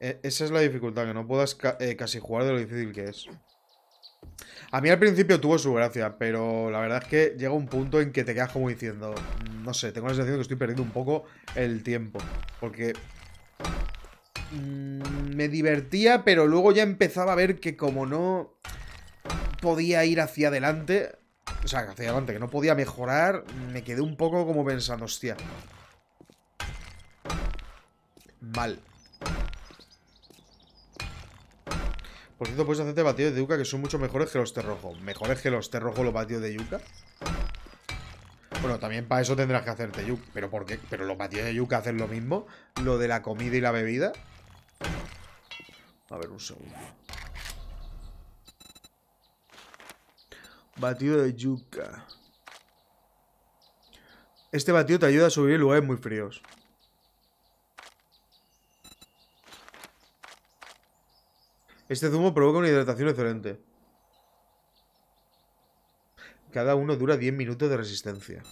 E- esa es la dificultad, que no puedas eh, casi jugar de lo difícil que es. A mí al principio tuvo su gracia, pero la verdad es que llega un punto en que te quedas como diciendo, no sé, tengo la sensación de que estoy perdiendo un poco el tiempo. Porque mm, me divertía, pero luego ya empezaba a ver que como no podía ir hacia adelante, o sea, hacia adelante, que no podía mejorar, me quedé un poco como pensando, hostia. Mal. Por cierto, puedes hacerte batidos de yuca que son mucho mejores que los té rojos. ¿Mejores que los té rojos los batidos de yuca? Bueno, también para eso tendrás que hacerte yuca. ¿Pero por qué? ¿Pero los batidos de yuca hacen lo mismo? ¿Lo de la comida y la bebida? A ver, un segundo. Batido de yuca. Este batido te ayuda a subir lugares muy fríos. Este zumo provoca una hidratación excelente. Cada uno dura 10 minutos de resistencia.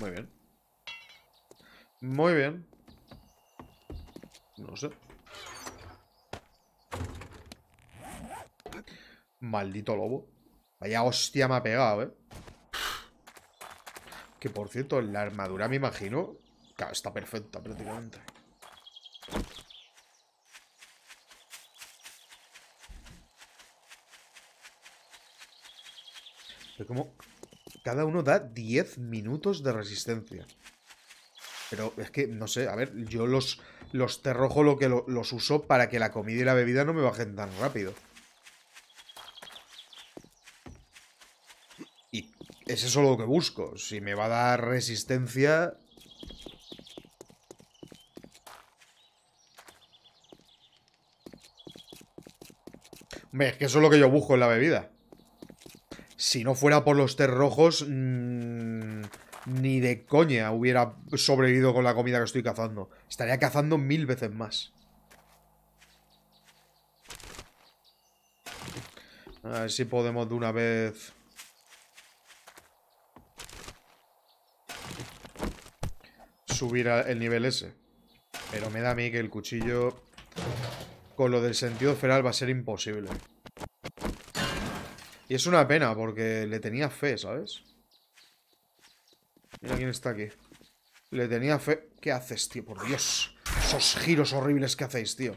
Muy bien. Muy bien. No sé. Maldito lobo. Vaya hostia me ha pegado, ¿eh? Que por cierto, la armadura me imagino... Está perfecta prácticamente. Pero como... Cada uno da 10 minutos de resistencia. Pero es que, no sé, a ver, yo los, los té rojo lo que lo- los uso para que la comida y la bebida no me bajen tan rápido. Y es eso lo que busco. Si me va a dar resistencia... Hombre, es que eso es lo que yo busco en la bebida. Si no fuera por los té rojos, mm, ni de coña hubiera sobrevivido con la comida que estoy cazando. Estaría cazando mil veces más. A ver si podemos de una vez... Subir el nivel ese. Pero me da a mí que el cuchillo... Con lo del sentido feral va a ser imposible. Y es una pena, porque le tenía fe, ¿sabes? Mira quién está aquí. Le tenía fe... ¿Qué haces, tío? Por Dios. Esos giros horribles que hacéis, tío.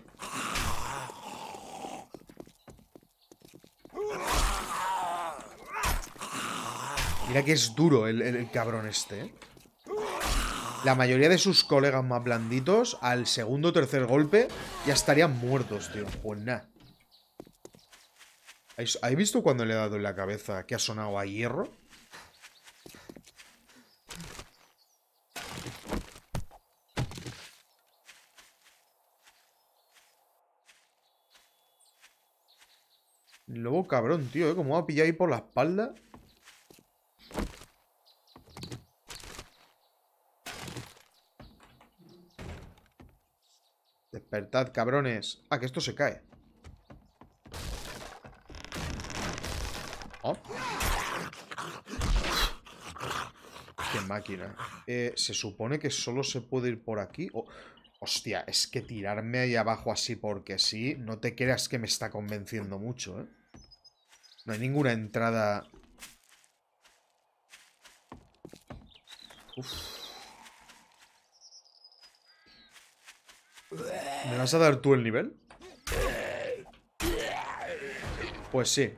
Mira que es duro el, el- el cabrón este, ¿eh? La mayoría de sus colegas más blanditos, al segundo o tercer golpe, ya estarían muertos, tío. Pues nada. ¿Habéis visto cuando le he dado en la cabeza que ha sonado a hierro? Lobo cabrón, tío, ¿eh? Como va a pillar ahí por la espalda. Despertad, cabrones. Ah, que esto se cae. Oh. Qué máquina. Eh, se supone que solo se puede ir por aquí. Oh, Hostia, es que tirarme ahí abajo así porque sí, no te creas que me está convenciendo mucho, ¿eh? No hay ninguna entrada... Uf. ¿Me vas a dar tú el nivel? Pues sí.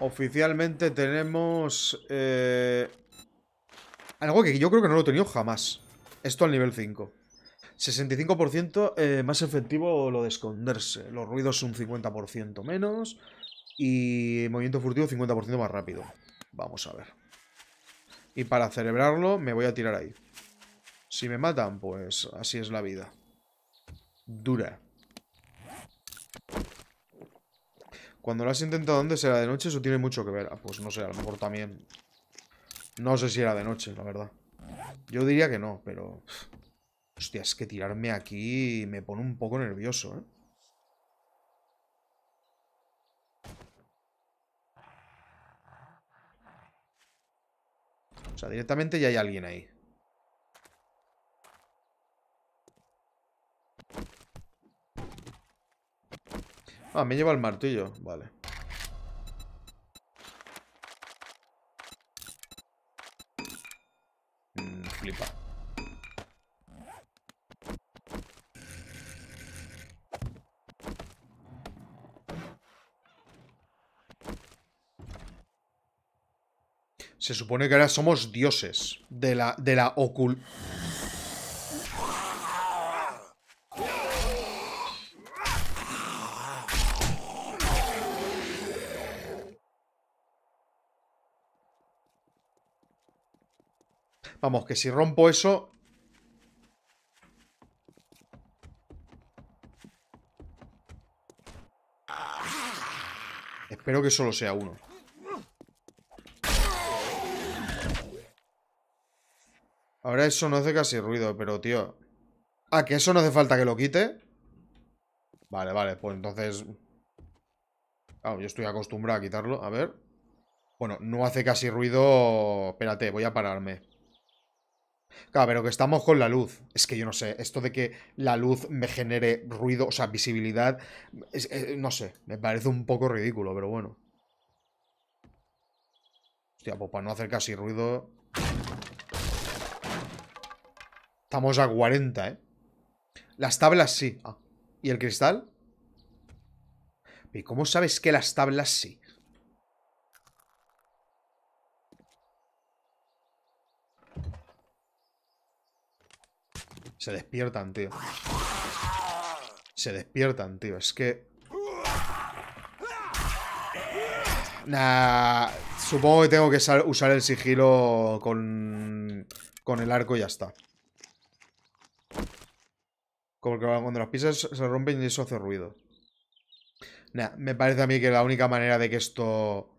Oficialmente tenemos... eh, Algo que yo creo que no lo he tenido jamás. Esto al nivel 5. 65% eh, más efectivo lo de esconderse. Los ruidos un 50% menos. Y movimiento furtivo 50% más rápido. Vamos a ver. Y para celebrarlo me voy a tirar ahí. Si me matan, pues así es la vida. Dura. Cuando lo has intentado antes era de noche, eso tiene mucho que ver. Ah, pues no sé, a lo mejor también. No sé si era de noche, la verdad. Yo diría que no, pero... Hostia, es que tirarme aquí me pone un poco nervioso, ¿eh? O sea, directamente ya hay alguien ahí. Ah, me lleva el martillo. Vale. Mm, flipa. Se supone que ahora somos dioses de la, de la ocul... Vamos, que si rompo eso... Espero que solo sea uno. Ahora eso no hace casi ruido, pero tío... Ah, que eso no hace falta que lo quite. Vale, vale, pues entonces... Yo estoy acostumbrado a quitarlo. A ver. Bueno, no hace casi ruido... Espérate, voy a pararme. Claro, pero que estamos con la luz. Es que yo no sé, esto de que la luz me genere ruido, o sea, visibilidad, eh, no sé, me parece un poco ridículo, pero bueno. Hostia, pues para no hacer casi ruido... Estamos a 40, ¿eh? Las tablas sí. Ah, ¿Y el cristal? ¿Y cómo sabes que las tablas sí? Se despiertan, tío. Se despiertan, tío. Es que... Nah, supongo que tengo que usar el sigilo con, con el arco y ya está. Como que cuando las pisas se rompen y eso hace ruido. Nah, me parece a mí que la única manera de que esto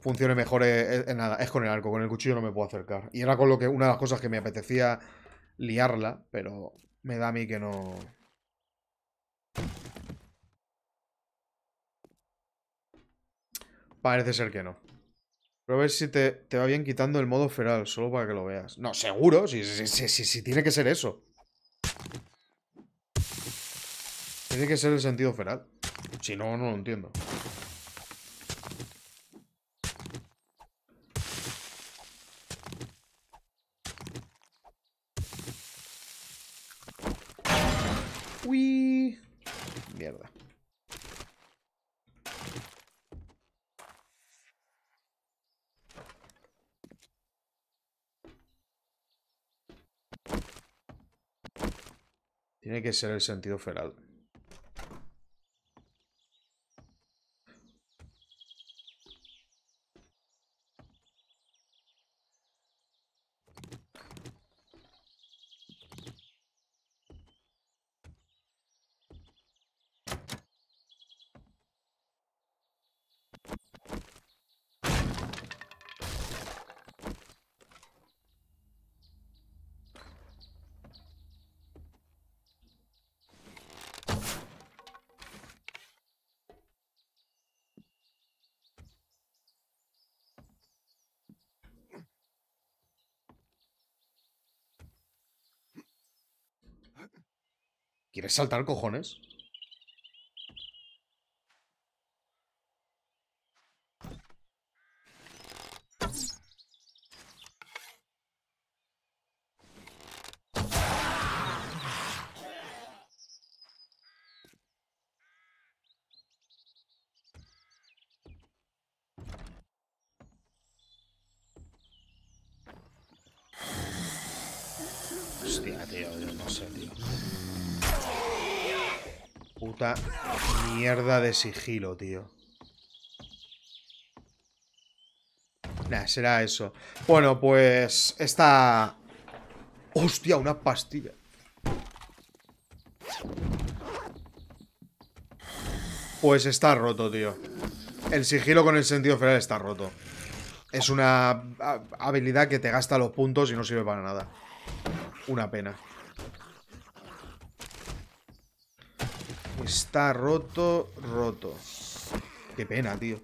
funcione mejor es, es nada, es con el arco. Con el cuchillo no me puedo acercar. Y era con lo que una de las cosas que me apetecía liarla, pero me da a mí que no... Parece ser que no. Pero a ver si te, te va bien quitando el modo feral, solo para que lo veas. No, seguro, si, si, tiene que ser eso. Tiene que ser el sentido feral. Si no, no lo entiendo. Uy. Mierda. Tiene que ser el sentido feral. ¿Quieres saltar, cojones? Hostia, tío, yo no sé, tío. Puta mierda de sigilo, tío. Nah, será eso. Bueno, pues está... Hostia, una pastilla. Pues está roto, tío. El sigilo con el sentido feral está roto. Es una habilidad que te gasta los puntos y no sirve para nada. Una pena. Está roto, roto. Qué pena, tío.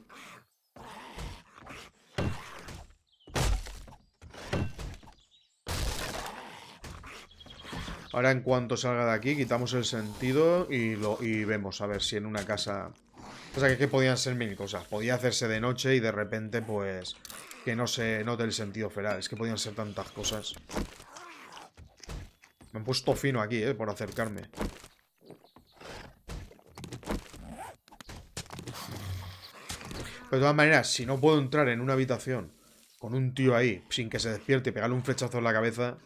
Ahora en cuanto salga de aquí, quitamos el sentido y, lo, y vemos a ver si en una casa... O sea, que, que podían ser mil cosas. Podía hacerse de noche y de repente, pues... Que no se note el sentido feral. Es que podían ser tantas cosas. Me han puesto fino aquí, eh, por acercarme. Pero de todas maneras, si no puedo entrar en una habitación con un tío ahí, sin que se despierte y pegarle un flechazo en la cabeza...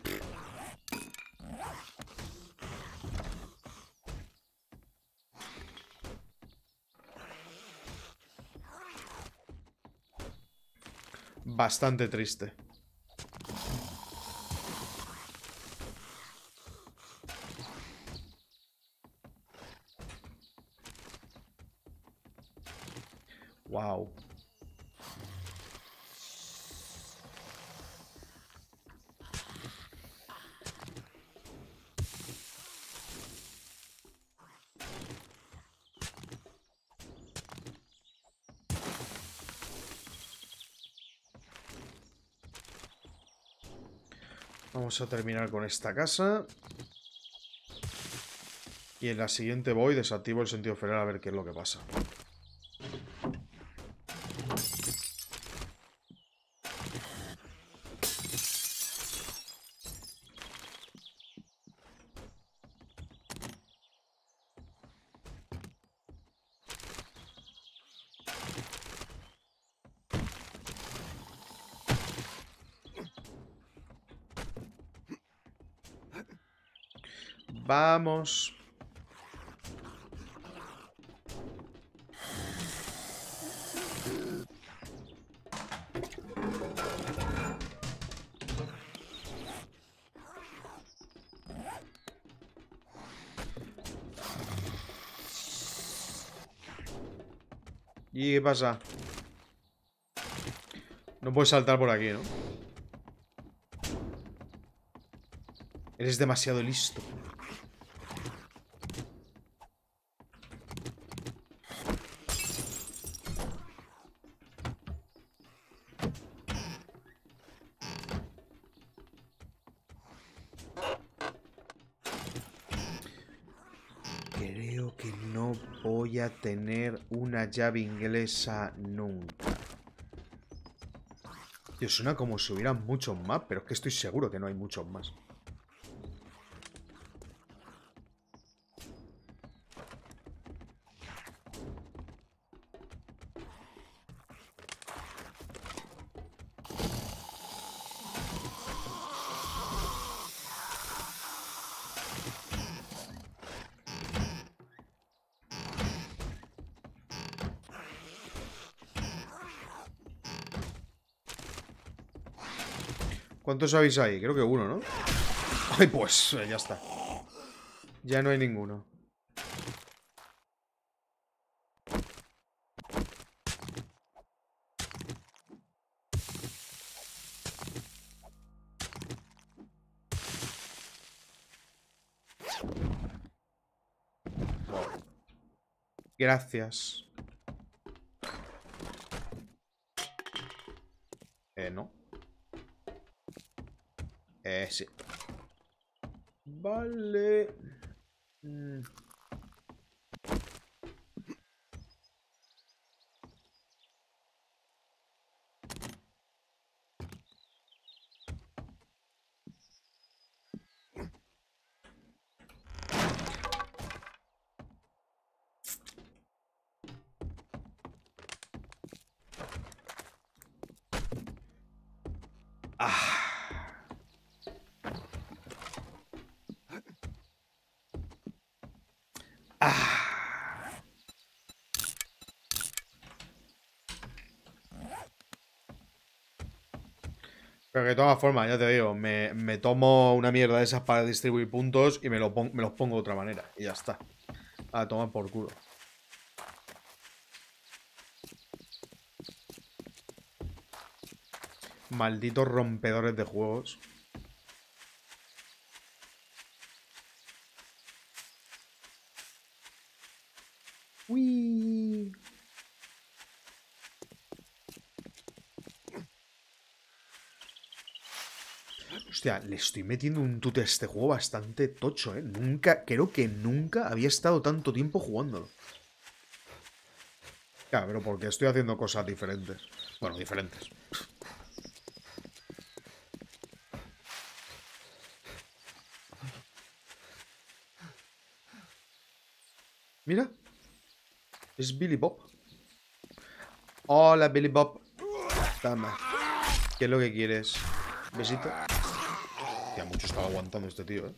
Bastante triste. Wow. Vamos a terminar con esta casa. Y en la siguiente voy, desactivo el sentido feral a ver qué es lo que pasa. ¿Y qué pasa? No puedes saltar por aquí, ¿no? Eres demasiado listo. Creo que no voy a tener llave inglesa nunca. Suena como si hubieran muchos más, pero es que estoy seguro que no hay muchos más. ¿Cuántos habéis ahí? Creo que uno, ¿no? Ay, pues eh, ya está. Ya no hay ninguno. Gracias. Eh, no. Eh, sí. Vale. Mm. Pero que de todas formas, ya te digo, me, me tomo una mierda de esas para distribuir puntos y me, lo me los pongo de otra manera. Y ya está. A tomar por culo. Malditos rompedores de juegos. Uy. Hostia, le estoy metiendo un tute a este juego bastante tocho, ¿eh? Nunca, creo que nunca había estado tanto tiempo jugándolo. Claro, pero porque estoy haciendo cosas diferentes. Bueno, diferentes. Mira. Es Billy Bob. Hola, Billy Bob. Toma. ¿Qué es lo que quieres? ¿Besito? Mucho estaba aguantando este tío, ¿eh?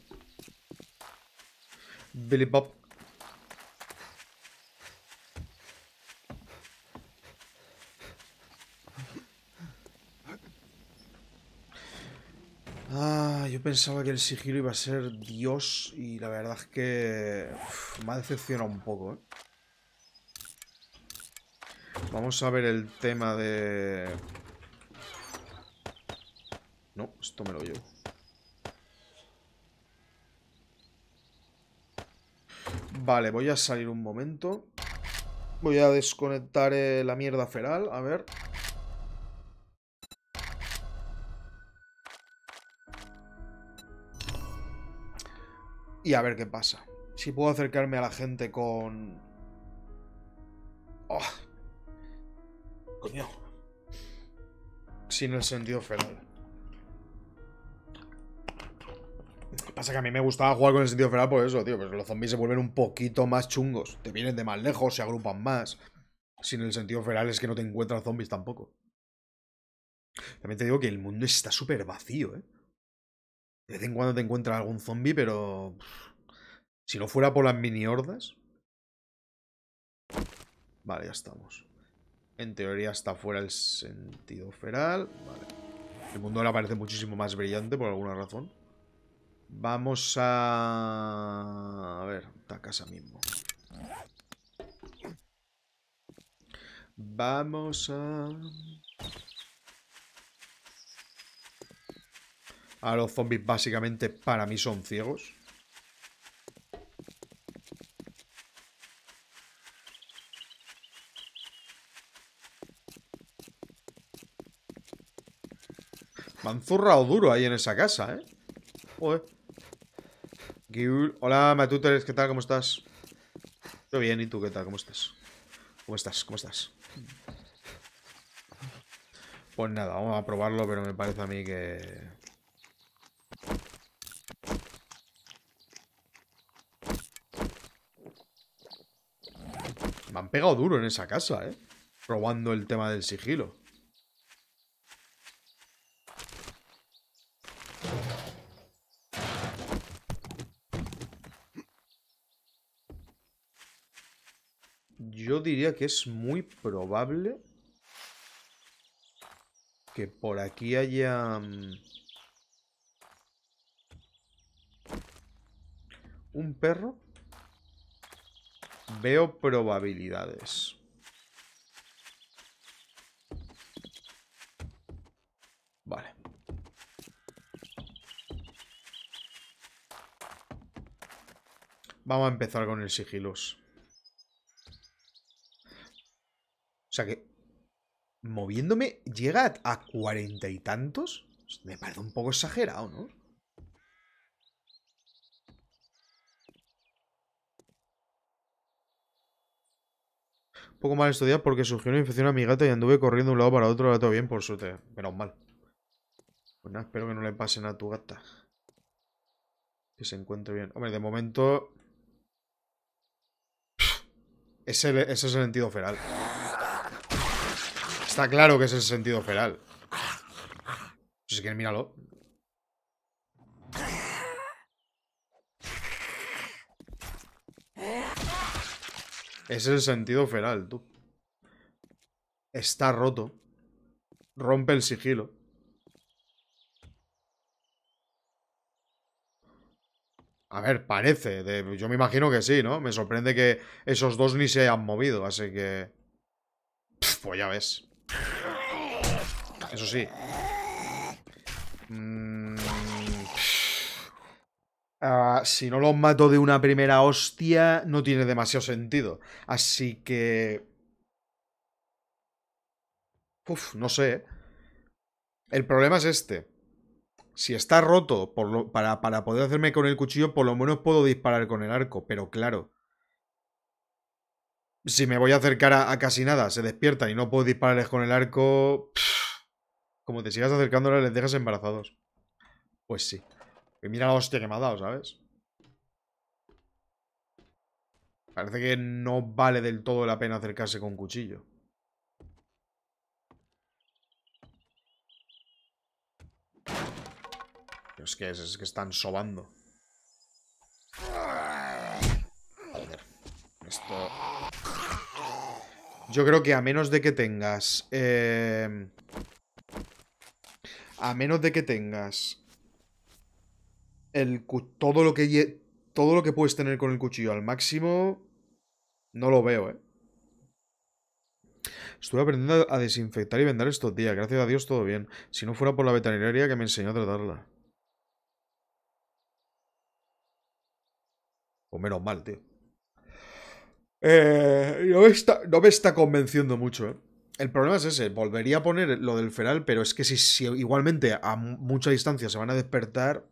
Billy Bob. Ah, yo pensaba que el sigilo iba a ser Dios y la verdad es que me ha decepcionado un poco, ¿eh? Vamos a ver el tema de... No, esto me lo llevo. Vale, voy a salir un momento. Voy a desconectar eh, la mierda feral, a ver. Y a ver qué pasa. Si puedo acercarme a la gente con... Oh. Coño. Sin el sentido feral. Pasa que a mí me gustaba jugar con el sentido feral por eso, tío. Pero los zombies se vuelven un poquito más chungos. Te vienen de más lejos, se agrupan más. Sin el sentido feral es que no te encuentras zombies tampoco. También te digo que el mundo está súper vacío, ¿eh? De vez en cuando te encuentras algún zombie, pero... Si no fuera por las mini hordas... Vale, ya estamos. En teoría está fuera el sentido feral. Vale. El mundo ahora parece muchísimo más brillante por alguna razón. Vamos a... A ver, esta casa mismo. Vamos a... Ahora los zombies básicamente para mí son ciegos. Me han zurrado duro ahí en esa casa, ¿eh? Joder. Hola, Matuteres, ¿qué tal? ¿Cómo estás? Yo bien, ¿y tú qué tal? ¿Cómo estás? ¿Cómo estás? ¿Cómo estás? Pues nada, vamos a probarlo, pero me parece a mí que... Me han pegado duro en esa casa, ¿eh? Probando el tema del sigilo. Yo diría que es muy probable que por aquí haya... mm, Un perro. Veo probabilidades. Vale. Vamos a empezar con el sigilos. sea que moviéndome llega a cuarenta y tantos. Me parece un poco exagerado, ¿no? Un poco mal estudiado porque surgió una infección a mi gata y anduve corriendo de un lado para otro, ahora todo bien, por suerte. Menos mal. Pues nada, espero que no le pasen a tu gata. Que se encuentre bien. Hombre, de momento... Ese, ese es el sentido feral. Está claro que es el sentido feral. Si quieres, míralo. Es el sentido feral, tú. Está roto. Rompe el sigilo. A ver, parece. yo me imagino que sí, ¿no? Me sorprende que esos dos ni se hayan movido, así que... pues ya ves. Eso sí. Mm, Ah, si no los mato de una primera hostia, no tiene demasiado sentido. Así que... Uf, no sé. El problema es este. Si está roto para, para poder hacerme con el cuchillo, por lo menos puedo disparar con el arco. Pero claro. Si me voy a acercar a, casi nada, se despiertan y no puedo dispararles con el arco... como te sigas acercando, les dejas embarazados. Pues sí mira la hostia que me ha dado, ¿sabes? Parece que no vale del todo la pena acercarse con cuchillo. es que, es, que están sobando. Joder. Esto... Yo creo que a menos de que tengas... Eh, a menos de que tengas todo lo que todo lo que puedes tener con el cuchillo al máximo no lo veo, ¿eh? Estuve aprendiendo a desinfectar y vendar estos días. Gracias a Dios todo bien. Si no fuera por la veterinaria que me enseñó a tratarla. O menos mal, tío. Eh, no, me está, no me está convenciendo mucho, ¿eh? El problema es ese. Volvería a poner lo del feral, pero es que si igualmente a mucha distancia se van a despertar,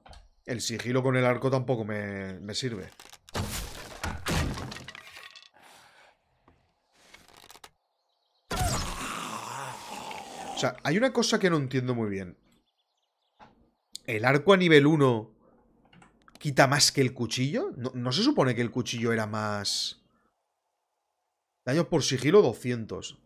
el sigilo con el arco tampoco me, me sirve. O sea, hay una cosa que no entiendo muy bien. ¿El arco a nivel 1 quita más que el cuchillo? ¿No, ¿No, se supone que el cuchillo era más... Daño por sigilo 200.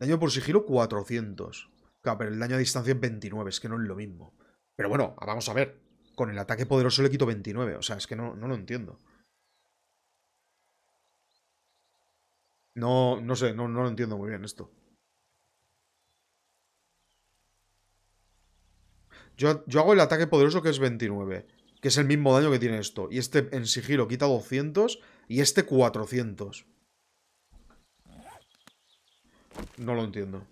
Daño por sigilo 400. Claro, pero el daño a distancia es 29, es que no es lo mismo. Pero bueno, vamos a ver con el ataque poderoso le quito 29. O sea, es que no, no lo entiendo. No, no sé, no, no lo entiendo muy bien esto. Yo, yo, hago el ataque poderoso que es 29, que es el mismo daño que tiene esto. Y este en sigilo quita 200 y este 400. No lo entiendo.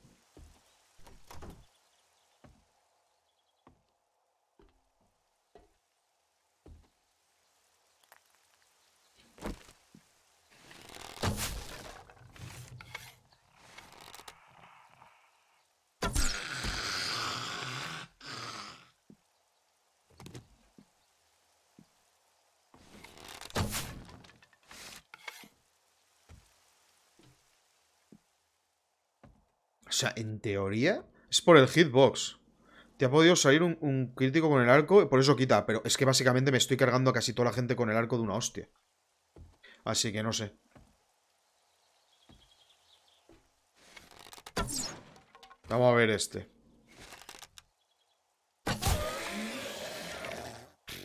Sea, en teoría es por el hitbox. Te ha podido salir un, crítico con el arco, por eso quita. Pero es que básicamente me estoy cargando a casi toda la gente con el arco de una hostia. Así que no sé. Vamos a ver este.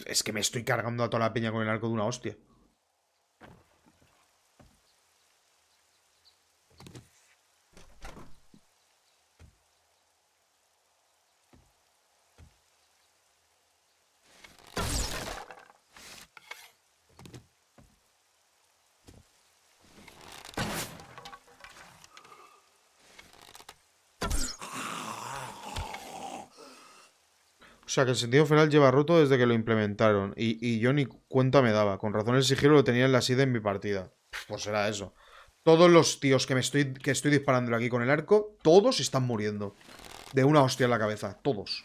Es que me estoy cargando a toda la peña con el arco de una hostia. Sea, que el sentido final lleva roto desde que lo implementaron. Y, yo ni cuenta me daba. Con razón el sigilo lo tenía en la SID en mi partida. Pues será eso. Todos los tíos que me estoy, que estoy aquí con el arco, todos están muriendo. De una hostia en la cabeza. Todos.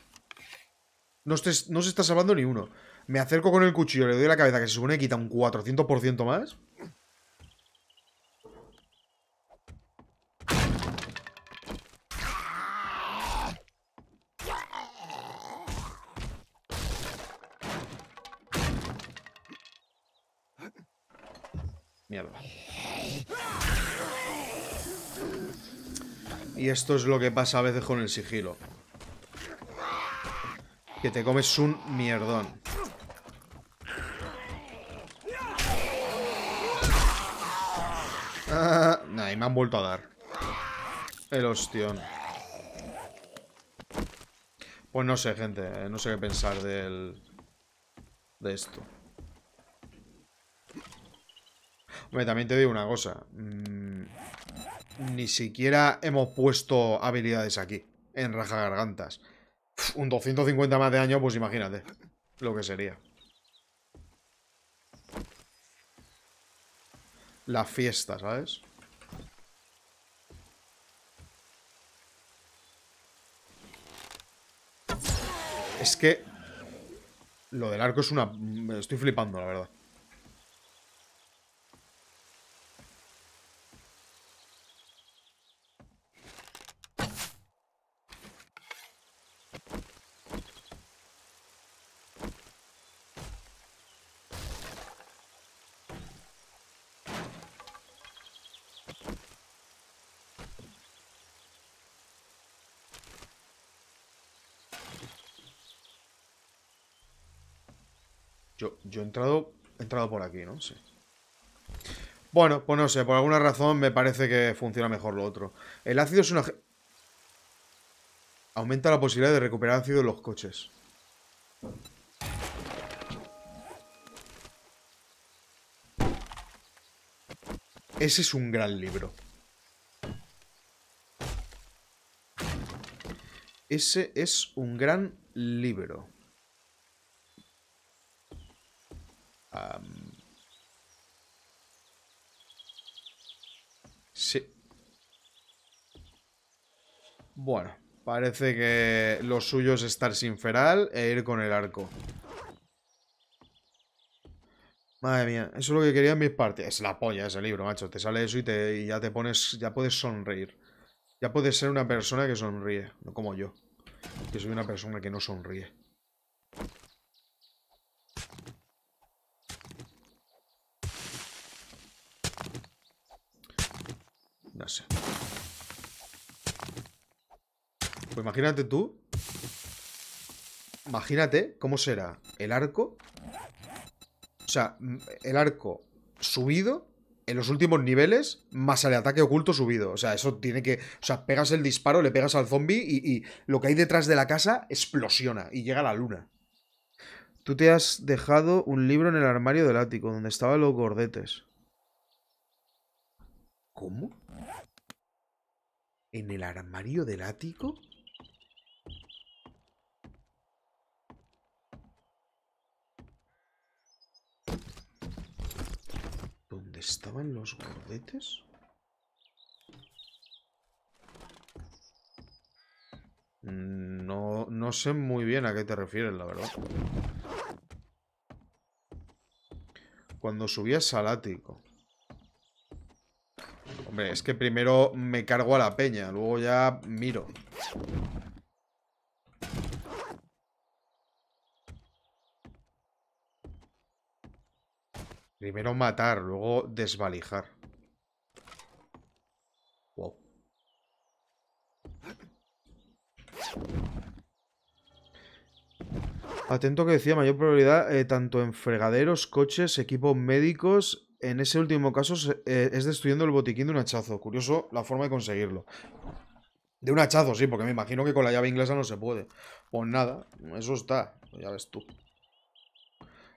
No, no se está salvando ni uno. Me acerco con el cuchillo, le doy la cabeza, que se supone que quita un 400% más. Mierda. Y esto es lo que pasa a veces con el sigilo. Que te comes un mierdón. Ah, y me han vuelto a dar. El ostión. Pues no sé, gente. eh, No sé qué pensar del... De esto. Hombre, también te digo una cosa. mm, ni siquiera hemos puesto habilidades aquí. En raja gargantas. Un 250 más de año, pues imagínate. Lo que sería. La fiesta, ¿sabes? Es que... Lo del arco es una... Estoy flipando, la verdad. Yo, he entrado. He entrado por aquí, ¿no? Sí. Bueno, pues no sé, por alguna razón me parece que funciona mejor lo otro. El ácido es una. Aumenta la posibilidad de recuperar ácido en los coches. Ese es un gran libro. Ese es un gran libro. Sí. Bueno, parece que lo suyo es estar sin feral e ir con el arco. Madre mía, eso es lo que quería en mis partidas. Es la polla ese libro, macho. Te sale eso y, te, y ya te pones, ya puedes sonreír. Ya puedes ser una persona que sonríe, no como yo. Que soy una persona que no sonríe. No sé. Pues imagínate tú. Imagínate cómo será el arco. O sea, el arco subido en los últimos niveles, más el ataque oculto subido. O sea, eso tiene que. O sea, pegas el disparo, le pegas al zombie y, lo que hay detrás de la casa explosiona y llega la luna. Tú te has dejado un libro en el armario del ático, donde estaban los gordetes. ¿Cómo? ¿En el armario del ático? ¿Dónde estaban los gordetes? No, no sé muy bien a qué te refieres, la verdad. Cuando subías al ático. Hombre, es que primero me cargo a la peña, luego ya miro. Primero matar, luego desvalijar. Wow. Atento que decía mayor probabilidad eh, tanto en fregaderos, coches, equipos médicos. En ese último caso eh, es destruyendo el botiquín de un hachazo. Curioso la forma de conseguirlo. De un hachazo, sí, porque me imagino que con la llave inglesa no se puede. Pues nada, eso está. Pues ya ves tú.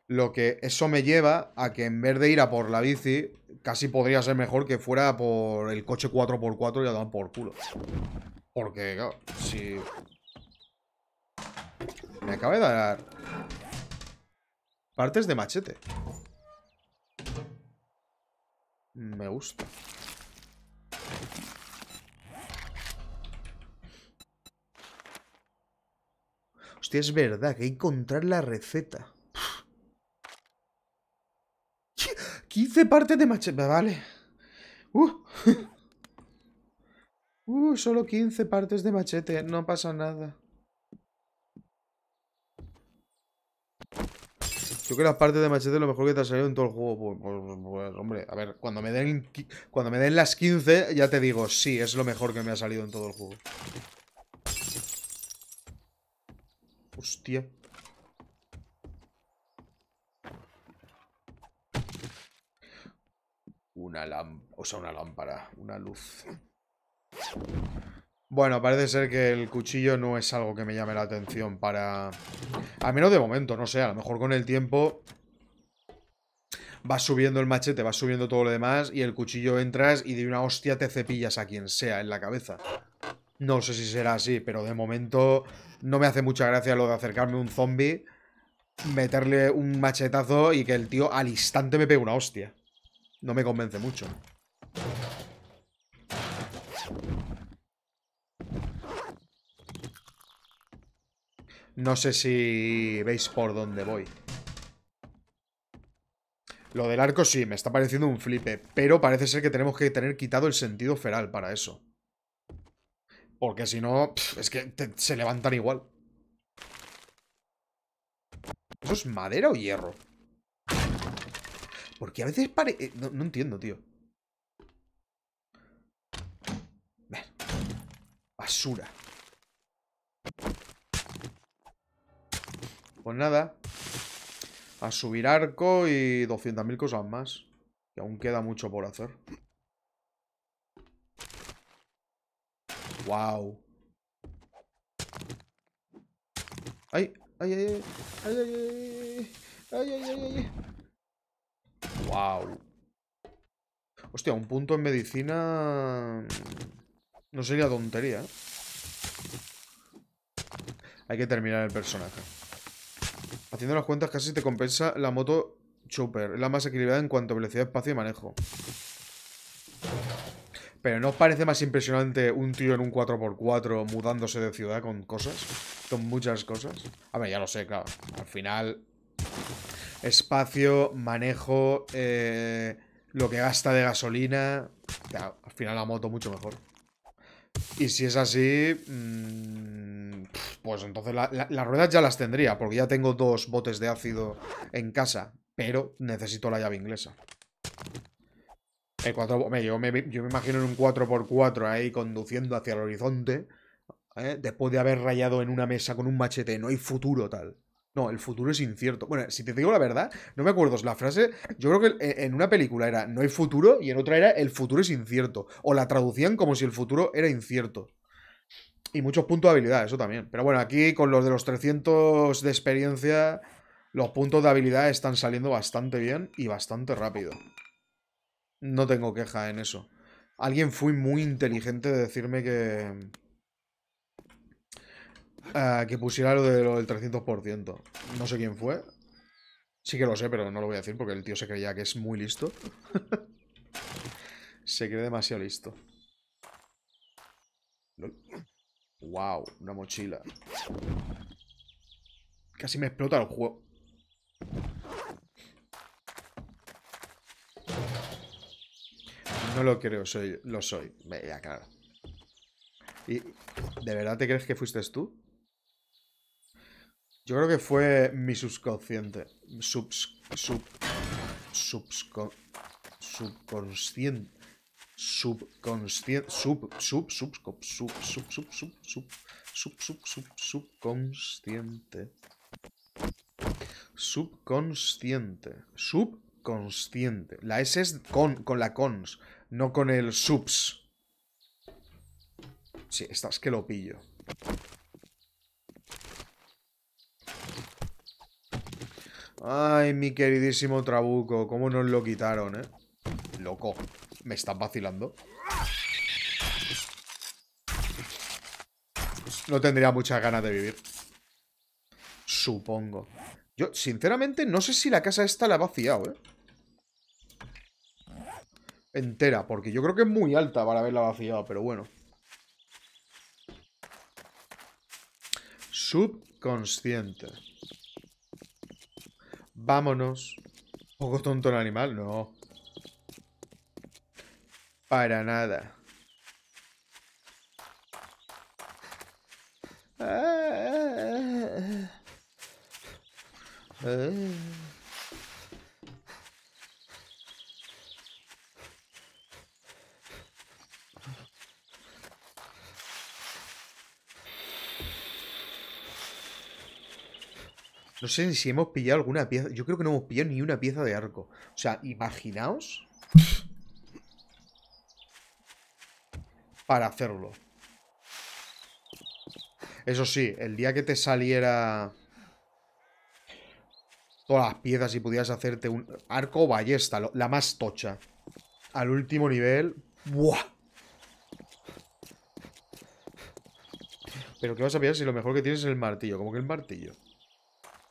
Lo que eso me lleva a que en vez de ir a por la bici, casi podría ser mejor que fuera por el coche 4x4 y a dar por culo. Porque, claro, si. Me acaba de dar. Partes de machete. Me gusta. Hostia, es verdad que hay que encontrar la receta. 15 partes de machete. Vale. Uh. Uh, solo 15 partes de machete. No pasa nada. Yo creo que las partes de machete es lo mejor que te ha salido en todo el juego. Pues, pues, pues, hombre, a ver, cuando me den cuando me den las 15, ya te digo, sí, es lo mejor que me ha salido en todo el juego. Hostia. Una lámpara, o sea, una lámpara, una luz. Bueno, parece ser que el cuchillo no es algo que me llame la atención para... Al menos de momento, no sé, a lo mejor con el tiempo vas subiendo el machete, vas subiendo todo lo demás y el cuchillo entras y de una hostia te cepillas a quien sea en la cabeza. No sé si será así, pero de momento no me hace mucha gracia lo de acercarme a un zombie, meterle un machetazo y que el tío al instante me pegue una hostia. No me convence mucho. No sé si veis por dónde voy. Lo del arco sí, me está pareciendo un flipe, pero parece ser que tenemos que tener quitado el sentido feral para eso. Porque si no, es que se levantan igual. ¿Eso es madera o hierro? Porque a veces pare... eh, No, no entiendo, tío. Basura. Pues nada. A subir arco y 200.000 cosas más. Que aún queda mucho por hacer. ¡Wow! ¡Ay! ¡Ay, ay, ay! ¡Ay, ay, ay! ¡Ay, ay, ay. wow Hostia, un punto en medicina... No sería tontería. ¿eh? Hay que terminar el personaje. Haciendo las cuentas casi te compensa la moto Chopper. Es la más equilibrada en cuanto a velocidad, espacio y manejo. Pero ¿no os parece más impresionante un tío en un 4x4 mudándose de ciudad con cosas? Con muchas cosas. A ver, ya lo sé, claro. Al final... Espacio, manejo, eh, lo que gasta de gasolina... Ya, al final la moto mucho mejor. Y si es así, mm, pues entonces la- la- las ruedas ya las tendría, porque ya tengo dos botes de ácido en casa, pero necesito la llave inglesa. El 4, hombre, yo, me, yo me imagino en un 4x4 ahí conduciendo hacia el horizonte, ¿eh? después de haber rayado en una mesa con un machete, no hay futuro tal. No, el futuro es incierto. Bueno, si te digo la verdad, no me acuerdo la frase. Yo creo que en en una película era no hay futuro y en otra era el futuro es incierto. O la traducían como si el futuro era incierto. Y muchos puntos de habilidad, eso también. Pero bueno, aquí con los de los 300 de experiencia, los puntos de habilidad están saliendo bastante bien y bastante rápido. No tengo queja en eso. Alguien fue muy inteligente de decirme que... que pusiera lo, de, lo del 300%. No sé quién fue. Sí que lo sé, pero no lo voy a decir porque el tío se creía que es muy listo. se cree demasiado listo. Wow, una mochila. Casi me explota el juego. No lo creo, soy, lo soy. Ya, claro. ¿Y de verdad te crees que fuiste tú? Yo creo que fue mi subconsciente. Subs, sub, subconsciente. Subconsciente. Sub, sub, sub, sub, sub, sub, sub, sub, sub, sub, sub, sub, subconsciente. Subconsciente. Subconsciente. La S es con, con la cons, no con el subs. Sí, estás que lo pillo. Ay, mi queridísimo Trabuco, cómo nos lo quitaron, ¿eh? Loco, me estás vacilando. No tendría muchas ganas de vivir. Supongo. Yo, sinceramente, no sé si la casa esta la ha vaciado, ¿eh? Entera, porque yo creo que es muy alta para haberla vaciado, pero bueno. Subconsciente. Vámonos. ¿Poco tonto el animal? No. Para nada. Ah. Ah. No sé si hemos pillado alguna pieza. Yo creo que no hemos pillado ni una pieza de arco. O sea, imaginaos. Para hacerlo. Eso sí, el día que te saliera todas las piezas y pudieras hacerte un arco o ballesta, la más tocha. Al último nivel. ¡Buah! Pero ¿qué vas a pillar si lo mejor que tienes es el martillo? ¿Cómo que el martillo?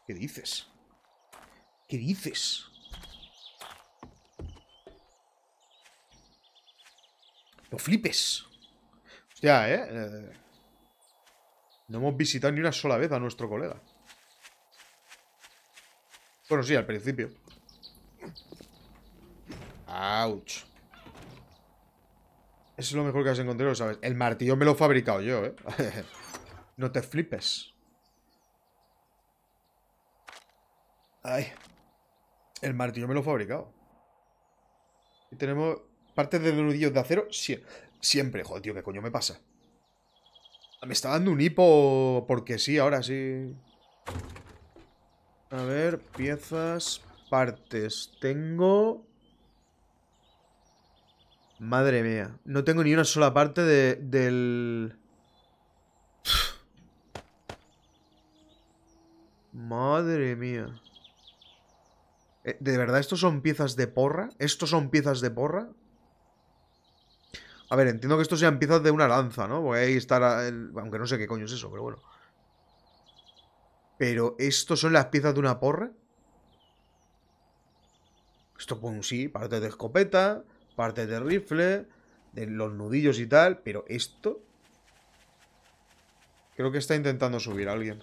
¿Qué dices? ¿Qué dices? No flipes. Hostia, ¿eh? ¿eh? No hemos visitado ni una sola vez a nuestro colega. Bueno, sí, al principio. Ouch. Eso es lo mejor que has encontrado, ¿sabes? El martillo me lo he fabricado yo, ¿eh? no te flipes. Ay. El martillo me lo he fabricado. Y tenemos partes de nudillos de acero. siempre. Joder, tío, ¿qué coño me pasa? Me está dando un hipo porque sí, ahora sí. A ver, piezas, partes. Tengo... Madre mía. No tengo ni una sola parte de, del... Madre mía. Eh, ¿De verdad estos son piezas de porra? ¿Estos son piezas de porra? A ver, entiendo que estos sean piezas de una lanza, ¿no? Voy a estar... Aunque no sé qué coño es eso, pero bueno. Pero, ¿estos son las piezas de una porra? Esto, pues sí, parte de escopeta, parte de rifle, de los nudillos y tal, pero esto... Creo que está intentando subir a alguien.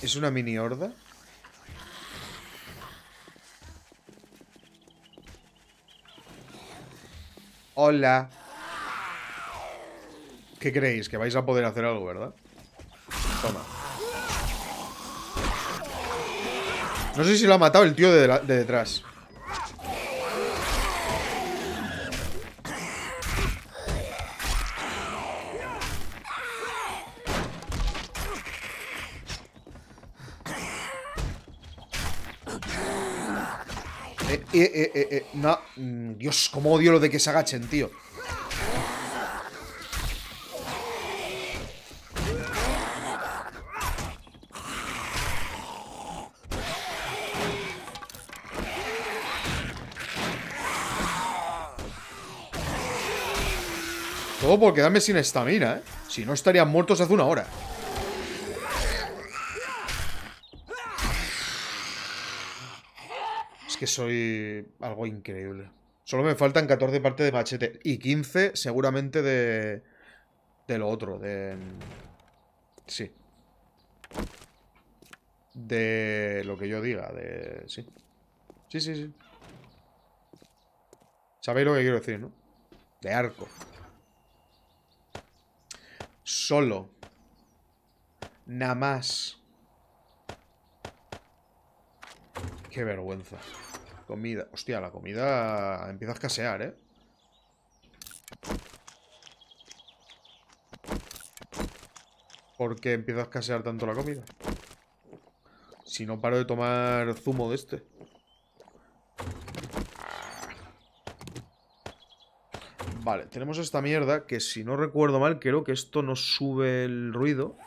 ¿Es una mini horda? Hola. ¿Qué creéis? Que vais a poder hacer algo, ¿verdad? Toma. No sé si lo ha matado el tío de, de detrás. Eh, eh, eh, eh, no. Mm, Dios, cómo odio lo de que se agachen, tío. Todo por quedarme sin estamina, ¿eh? Si no, estarían muertos hace una hora. Es que soy algo increíble. Solo me faltan 14 partes de machete. Y 15 seguramente de... De lo otro, de... Sí. De lo que yo diga, de... Sí. Sí, sí, sí. Sabéis lo que quiero decir, ¿no? De arco. Solo. Nada más. Qué vergüenza. Comida. Hostia, la comida empieza a escasear, ¿eh? ¿Por qué empieza a escasear tanto la comida? Si no paro de tomar zumo de este. Vale, tenemos esta mierda que si no recuerdo mal, creo que esto no sube el ruido.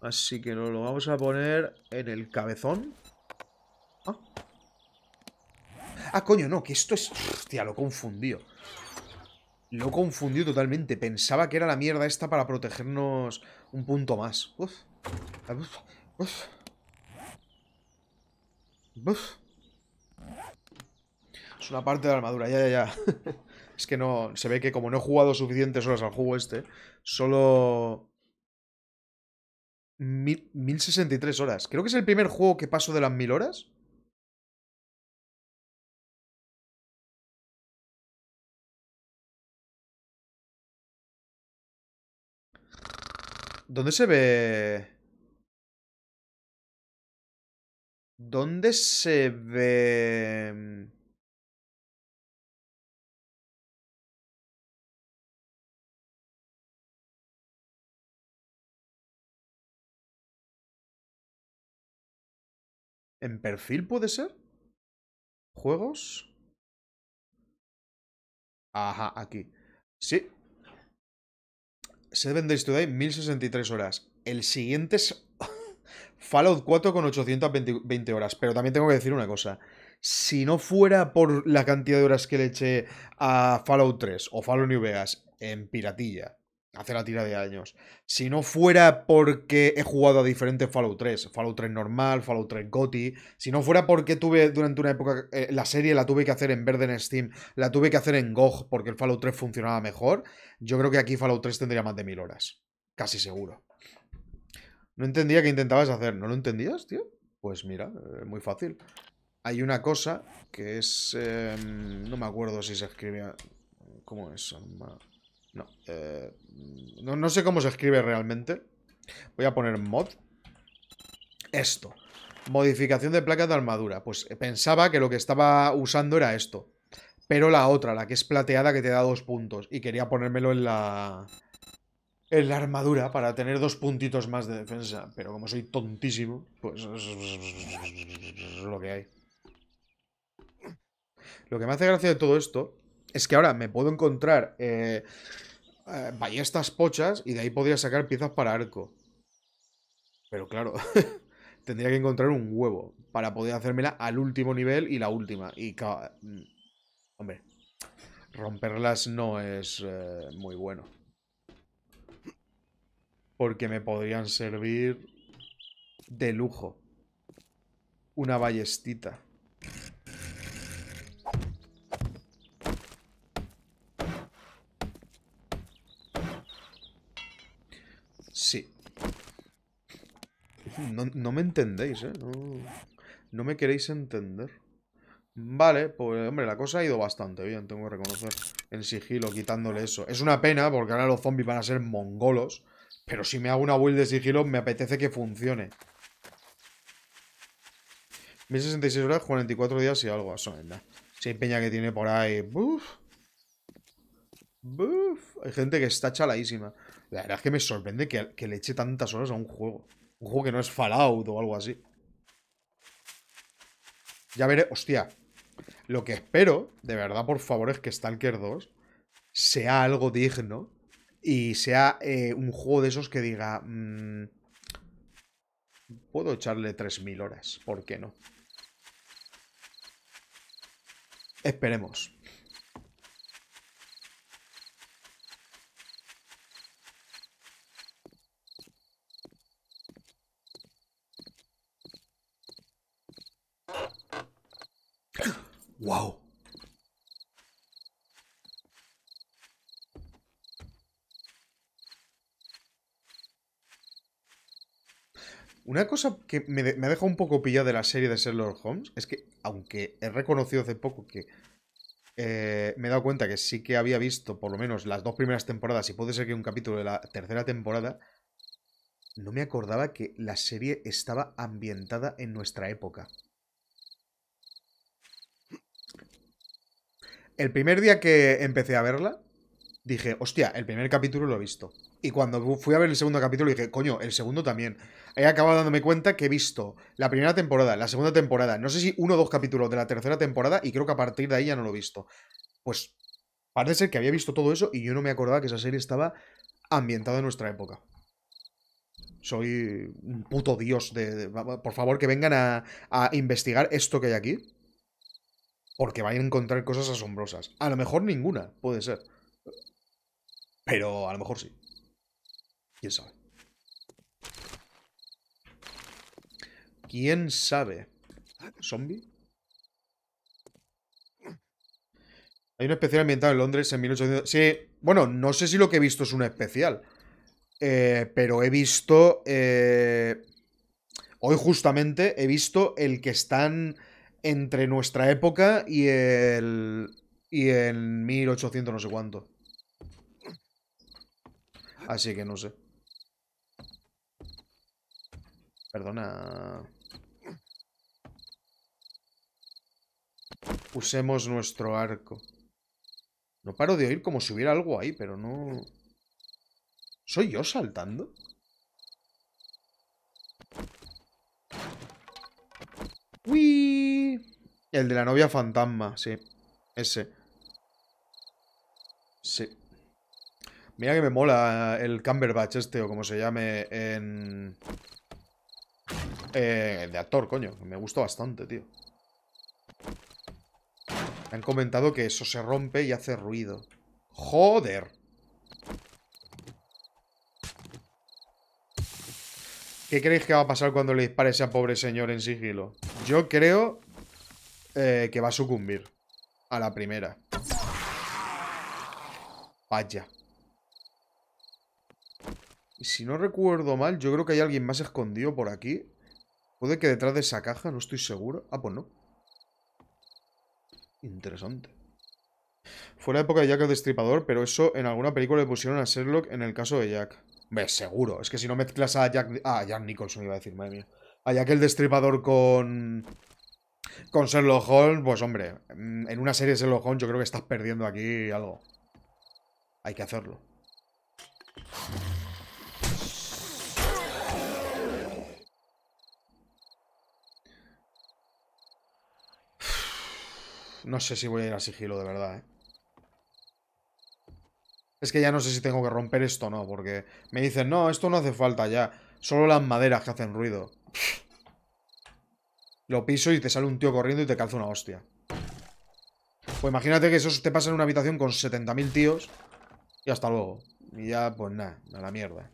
Así que lo vamos a poner en el cabezón. Ah, ah coño, no, que esto es... Hostia, lo he confundido. Lo he confundido totalmente. Pensaba que era la mierda esta para protegernos un punto más. Uf. Uf. Uf. Uf. Es una parte de la armadura, ya, ya, ya. Es que no. Se ve que como no he jugado suficientes horas al juego este, solo. 1063 horas. Creo que es el primer juego que paso de las 1000 horas. ¿Dónde se ve...? ¿Dónde se ve...? Mm. ¿En perfil puede ser? ¿Juegos? Ajá, aquí. Sí, Seven Days Today, 1063 horas. El siguiente es Fallout 4 con 820 horas. Pero también tengo que decir una cosa. Si no fuera por la cantidad de horas que le eché a Fallout 3 o Fallout New Vegas en piratilla, hace la tira de años. Si no fuera porque he jugado a diferentes Fallout 3, Fallout 3 normal, Fallout 3 GOTI, si no fuera porque tuve durante una época eh, la serie la tuve que hacer en verde en Steam, la tuve que hacer en GOG porque el Fallout 3 funcionaba mejor, yo creo que aquí Fallout 3 tendría más de mil horas. Casi seguro. No entendía qué intentabas hacer. ¿No lo entendías, tío? Pues mira, eh, muy fácil. Hay una cosa que es... Em, no me acuerdo si se escribe... ¿Cómo es? No, eh, no, no sé cómo se escribe realmente. Voy a poner mod. Esto. Modificación de placas de armadura. Pues pensaba que lo que estaba usando era esto. Pero la otra, la que es plateada, que te da dos puntos. Y quería ponérmelo en la... En la armadura para tener dos puntitos más de defensa. Pero como soy tontísimo, pues... Es lo que hay. Lo que me hace gracia de todo esto es que ahora me puedo encontrar eh, eh, ballestas pochas y de ahí podría sacar piezas para arco. Pero claro, tendría que encontrar un huevo para poder hacérmela al último nivel y la última. Y, mm, hombre, romperlas no es eh, muy bueno. Porque me podrían servir de lujo. Una ballestita. Sí. No, me entendéis, ¿eh? No, me queréis entender. Vale, pues hombre, la cosa ha ido bastante bien, tengo que reconocer. En sigilo, quitándole eso. Es una pena, porque ahora los zombies van a ser mongolos. Pero si me hago una build de sigilo, me apetece que funcione. 1066 horas, 44 días y algo. Eso. Si hay peña que tiene por ahí... Buf. Buf. Hay gente que está chaladísima. La verdad es que me sorprende que, le eche tantas horas a un juego. Un juego que no es Fallout o algo así. Ya veré, hostia. Lo que espero, de verdad, por favor, es que Stalker 2 sea algo digno y sea eh, un juego de esos que diga... Mm, puedo echarle 3.000 horas, ¿por qué no? Esperemos. ¡Wow! Una cosa que me, ha dejado un poco pillado de la serie de Sherlock Holmes es que, aunque he reconocido hace poco que eh, me he dado cuenta que sí que había visto por lo menos las dos primeras temporadas y puede ser que un capítulo de la tercera temporada, no me acordaba que la serie estaba ambientada en nuestra época. El primer día que empecé a verla, dije, hostia, el primer capítulo lo he visto. Y cuando fui a ver el segundo capítulo dije, coño, el segundo también. He acabado dándome cuenta que he visto la primera temporada, la segunda temporada, no sé si uno o dos capítulos de la tercera temporada y creo que a partir de ahí ya no lo he visto. Pues parece ser que había visto todo eso y yo no me acordaba que esa serie estaba ambientada en nuestra época. Soy un puto dios de... por favor, que vengan a, a investigar esto que hay aquí. Porque vayan a encontrar cosas asombrosas. A lo mejor ninguna, puede ser. Pero a lo mejor sí. ¿Quién sabe? ¿Quién sabe? ¿Zombie? Hay un especial ambientado en Londres en 1800... Sí, bueno, no sé si lo que he visto es un especial. Eh, pero he visto... Eh, hoy justamente he visto el que están entre nuestra época y el. y el 1800 no sé cuánto. Así que no sé. Perdona. Usemos nuestro arco. No paro de oír como si hubiera algo ahí, pero no... ¿Soy yo saltando? El de la novia fantasma, sí. Ese. Sí. Mira que me mola el Cumberbatch este, o como se llame, en... Eh, de actor, coño. Me gusta bastante, tío. Me han comentado que eso se rompe y hace ruido. ¡Joder! ¿Qué creéis que va a pasar cuando le dispare a ese pobre señor en sigilo? Yo creo eh, que va a sucumbir a la primera. Vaya. Y si no recuerdo mal, yo creo que hay alguien más escondido por aquí. Puede que detrás de esa caja, no estoy seguro. Ah, pues no. Interesante. Fue la época de Jack el Destripador, pero eso en alguna película le pusieron a Sherlock en el caso de Jack. Ve, seguro. Es que si no mezclas a Jack... Ah, Jack Nicholson iba a decir, madre mía. A Jack el Destripador con... Con Sherlock Holmes, pues hombre, mm, en una serie de Sherlock Holmes yo creo que estás perdiendo aquí algo. Hay que hacerlo. No sé si voy a ir a sigilo, de verdad, ¿eh? Es que ya no sé si tengo que romper esto o no, porque me dicen, no, esto no hace falta ya. Solo las maderas que hacen ruido. Lo piso y te sale un tío corriendo y te calza una hostia. Pues imagínate que eso te pasa en una habitación con 70.000 tíos y hasta luego. Y ya, pues nada, a la mierda.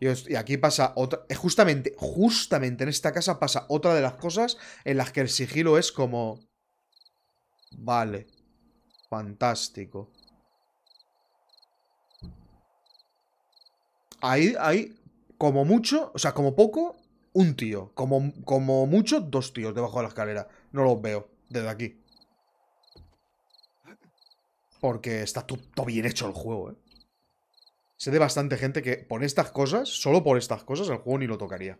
Y, aquí pasa otra... Eh, justamente, justamente en esta casa pasa otra de las cosas en las que el sigilo es como... Vale. Fantástico. Ahí, ahí, como mucho, o sea, como poco, un tío. Como, como mucho, dos tíos debajo de la escalera. No los veo desde aquí. Porque está todo bien hecho el juego, ¿eh? Sé de bastante gente que por estas cosas, solo por estas cosas, el juego ni lo tocaría.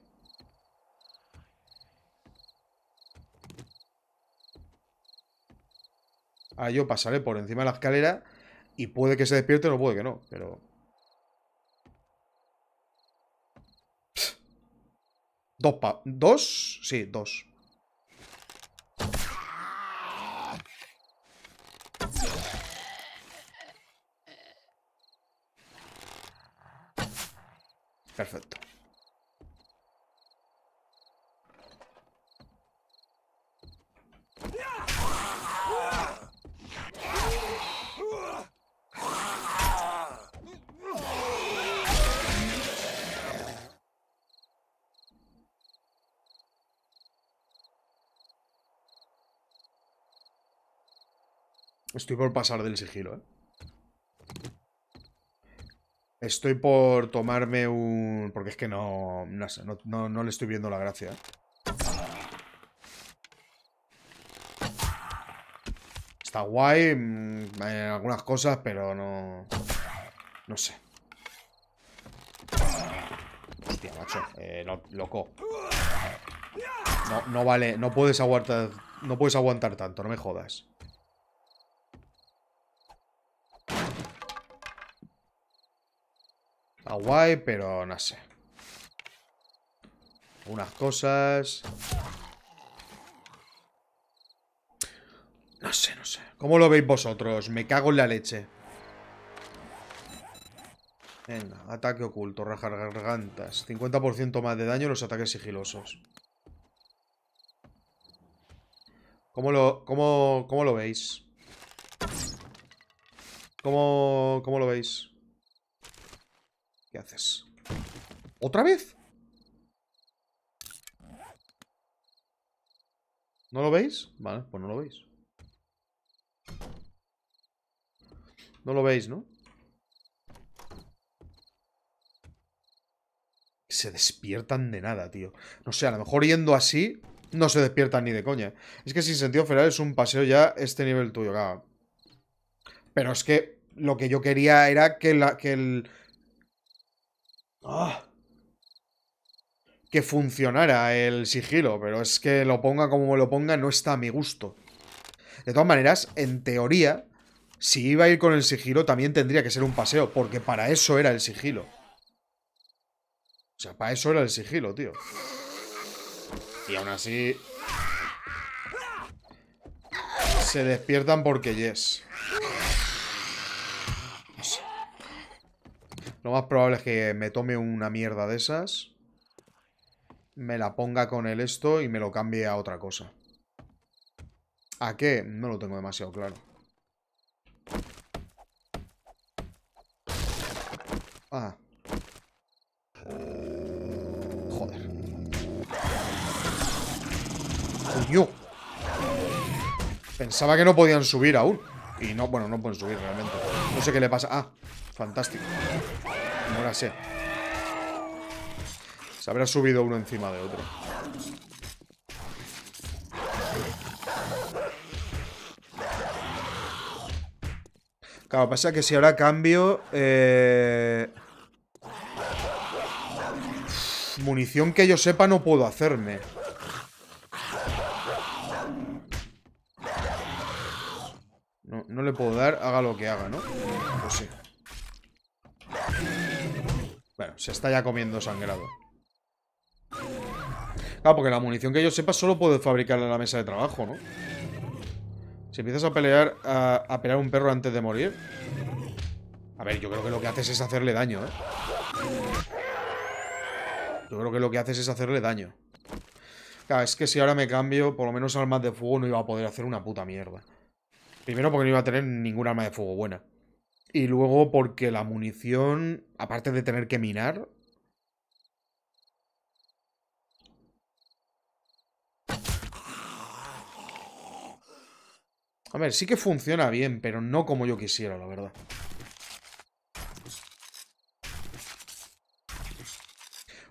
Ahora yo pasaré por encima de la escalera y puede que se despierte o puede que no, pero... Dos. ¿Dos? Sí, dos. Perfecto. Estoy por pasar del sigilo, ¿eh? Estoy por tomarme un... Porque es que no... No sé, no, le estoy viendo la gracia. Está guay mm, algunas cosas, pero no... No sé. Hostia, macho. Eh, loco. No, no vale. No puedes aguantar... No puedes aguantar tanto, no me jodas. Está guay, pero no sé. Unas cosas... No sé, no sé. ¿Cómo lo veis vosotros? Me cago en la leche. Venga, ataque oculto, rajar gargantas. 50% más de daño en los ataques sigilosos. ¿Cómo lo, cómo, cómo lo veis? ¿Cómo, ¿Cómo lo veis? ¿Qué haces? ¿Otra vez? ¿No lo veis? Vale, pues no lo veis. No lo veis, ¿no? Se despiertan de nada, tío. No sé, a lo mejor yendo así no se despiertan ni de coña. Es que sin sentido feral es un paseo ya este nivel tuyo, claro. Pero es que lo que yo quería era que, la, que el, Ah. Que funcionara el sigilo, pero es que lo ponga como lo ponga no está a mi gusto. De todas maneras, en teoría, si iba a ir con el sigilo, también tendría que ser un paseo, porque para eso era el sigilo. O sea, para eso era el sigilo, tío. Y aún así... Se despiertan porque yes. Lo más probable es que me tome una mierda de esas. Me la ponga con el esto y me lo cambie a otra cosa. ¿A qué? No lo tengo demasiado claro. Ah. Joder. Coño. Pensaba que no podían subir aún. Y no, bueno, no pueden subir realmente. No sé qué le pasa. Ah, fantástico. Ahora. Se habrá subido uno encima de otro. Claro, pasa que si ahora cambio... Eh... Munición que yo sepa no puedo hacerme. No, no le puedo dar, haga lo que haga, ¿no? Pues sí. Bueno, se está ya comiendo sangrado. Claro, porque la munición que yo sepa solo puedo fabricar en la mesa de trabajo, ¿no? Si empiezas a pelear a, a pelear un perro antes de morir. A ver, yo creo que lo que haces es hacerle daño, ¿eh? Yo creo que lo que haces es hacerle daño. Claro, es que si ahora me cambio, por lo menos armas de fuego no iba a poder hacer una puta mierda. Primero porque no iba a tener ninguna arma de fuego buena. Y luego porque la munición, aparte de tener que minar... A ver, sí que funciona bien, pero no como yo quisiera, la verdad.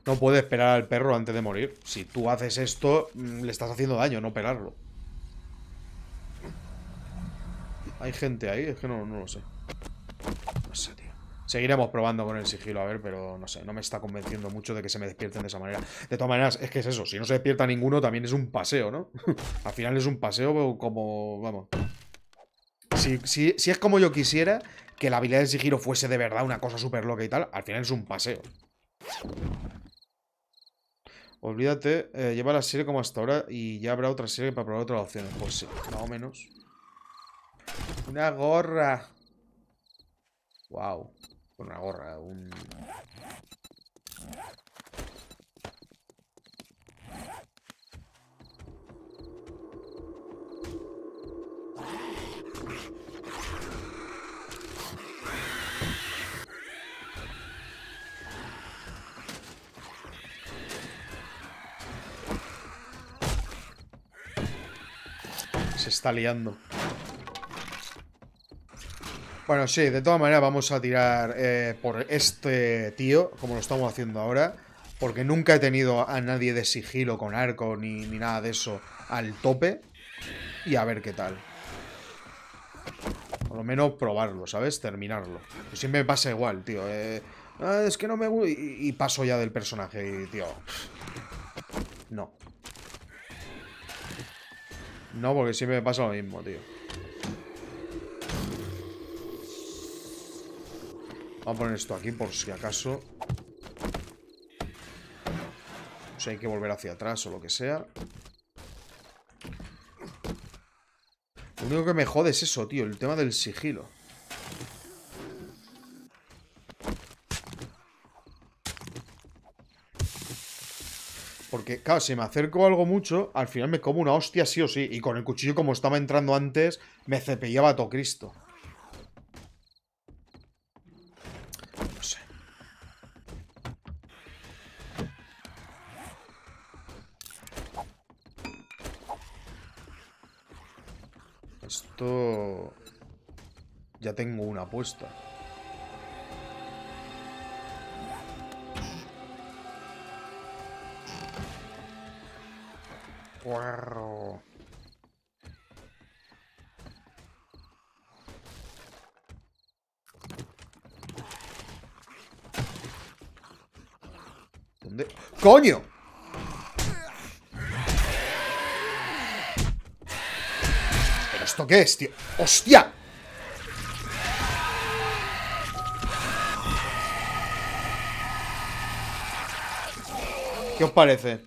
No puede esperar al perro antes de morir. Si tú haces esto, mm, le estás haciendo daño, no pelarlo. Hay gente ahí, es que no, no lo sé. Seguiremos probando con el sigilo, a ver, pero no sé, no me está convenciendo mucho de que se me despierten de esa manera. De todas maneras, es que es eso, si no se despierta ninguno, también es un paseo, ¿no? Al final es un paseo como, vamos... Si, si, si es como yo quisiera, que la habilidad de sigilo fuese de verdad una cosa súper loca y tal, al final es un paseo. Olvídate, eh, lleva la serie como hasta ahora y ya habrá otra serie para probar otras opciones. Pues sí, más o menos. Una gorra. Wow. Una gorra, un... Se está liando. Bueno, sí, de todas maneras vamos a tirar eh, por este tío, como lo estamos haciendo ahora. Porque nunca he tenido a nadie de sigilo con arco ni, ni nada de eso al tope. Y a ver qué tal. Por lo menos probarlo, ¿sabes? Terminarlo. Siempre me pasa igual, tío. Eh, ah, es que no me gusta. Y, y paso ya del personaje y, tío. No. No, porque siempre me pasa lo mismo, tío. Vamos a poner esto aquí por si acaso. O sea, hay que volver hacia atrás o lo que sea. Lo único que me jode es eso, tío. El tema del sigilo. Porque, claro, si me acerco algo mucho, al final me como una hostia sí o sí. Y con el cuchillo, como estaba entrando antes, me cepillaba a todo Cristo. No sé. Esto... Ya Guarro. ¿Dónde? ¡Coño! Pero ¿Esto qué es, tío? ¡Hostia! ¿Qué os parece?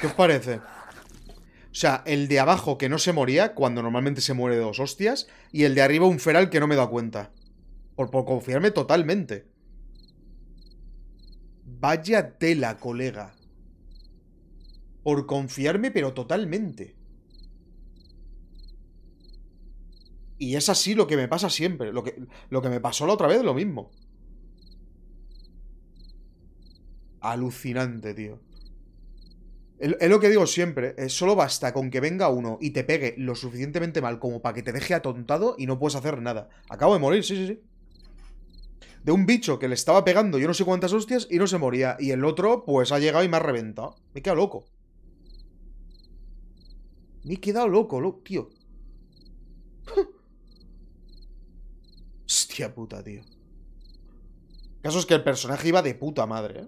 ¿Qué os parece? O sea, el de abajo que no se moría, cuando normalmente se muere de dos hostias, y el de arriba un feral que no me da cuenta. Por, confiarme totalmente. Vaya tela, colega. Por confiarme, pero totalmente. Y es así lo que me pasa siempre. Lo que, lo que me pasó la otra vez, lo mismo. Alucinante, tío. Es lo que digo siempre. eh, solo basta con que venga uno y te pegue lo suficientemente mal como para que te deje atontado y no puedes hacer nada. Acabo de morir, sí, sí, sí. De un bicho que le estaba pegando yo no sé cuántas hostias y no se moría. Y el otro, pues ha llegado y me ha reventado. Me he quedado loco. Me he quedado loco, loco, tío. Hostia puta, tío. El caso es que el personaje iba de puta madre, ¿eh?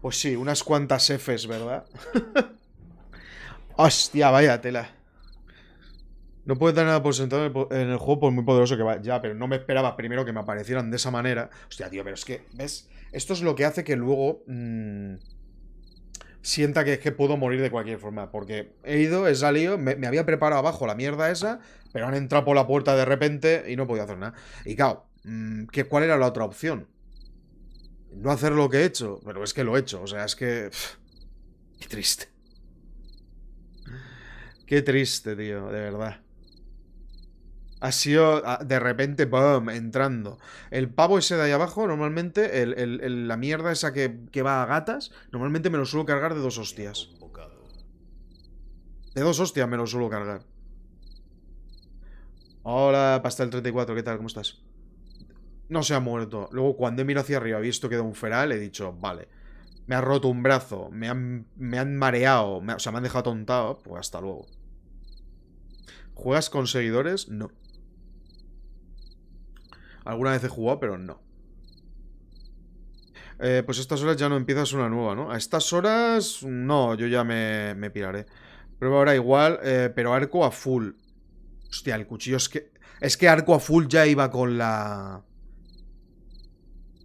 Pues sí, unas cuantas Fs, ¿verdad? Hostia, vaya tela. No puede dar nada por sentado en el, juego por muy poderoso que va. Ya, pero no me esperaba primero que me aparecieran de esa manera. Hostia, tío, pero es que, ¿ves? Esto es lo que hace que luego mm, sienta que es que puedo morir de cualquier forma. Porque he ido, he salido, me, me había preparado abajo la mierda esa, pero han entrado por la puerta de repente y no podía hacer nada. Y claro, mm, ¿qué, ¿cuál era la otra opción? No hacer lo que he hecho, pero es que lo he hecho. O sea, es que. pff, qué triste. Qué triste, tío, de verdad. Ha sido ah, de repente, ¡pum! entrando. El pavo ese de ahí abajo, normalmente, el- el- el- la mierda esa que, que va a gatas, normalmente me lo suelo cargar de dos hostias. De dos hostias me lo suelo cargar. Hola, Pastel34, ¿qué tal? ¿Cómo estás? No se ha muerto. Luego, cuando he mirado hacia arriba, he visto que era un feral, he dicho, vale. Me ha roto un brazo, me han, me han mareado, o sea, me han dejado tontado, pues hasta luego. ¿Juegas con seguidores? No. Alguna vez he jugado, pero no. Eh, pues a estas horas ya no empiezas una nueva, ¿no? A estas horas, no, yo ya me, me piraré. Prueba ahora igual, eh, pero arco a full. Hostia, el cuchillo es que... Es que arco a full ya iba con la...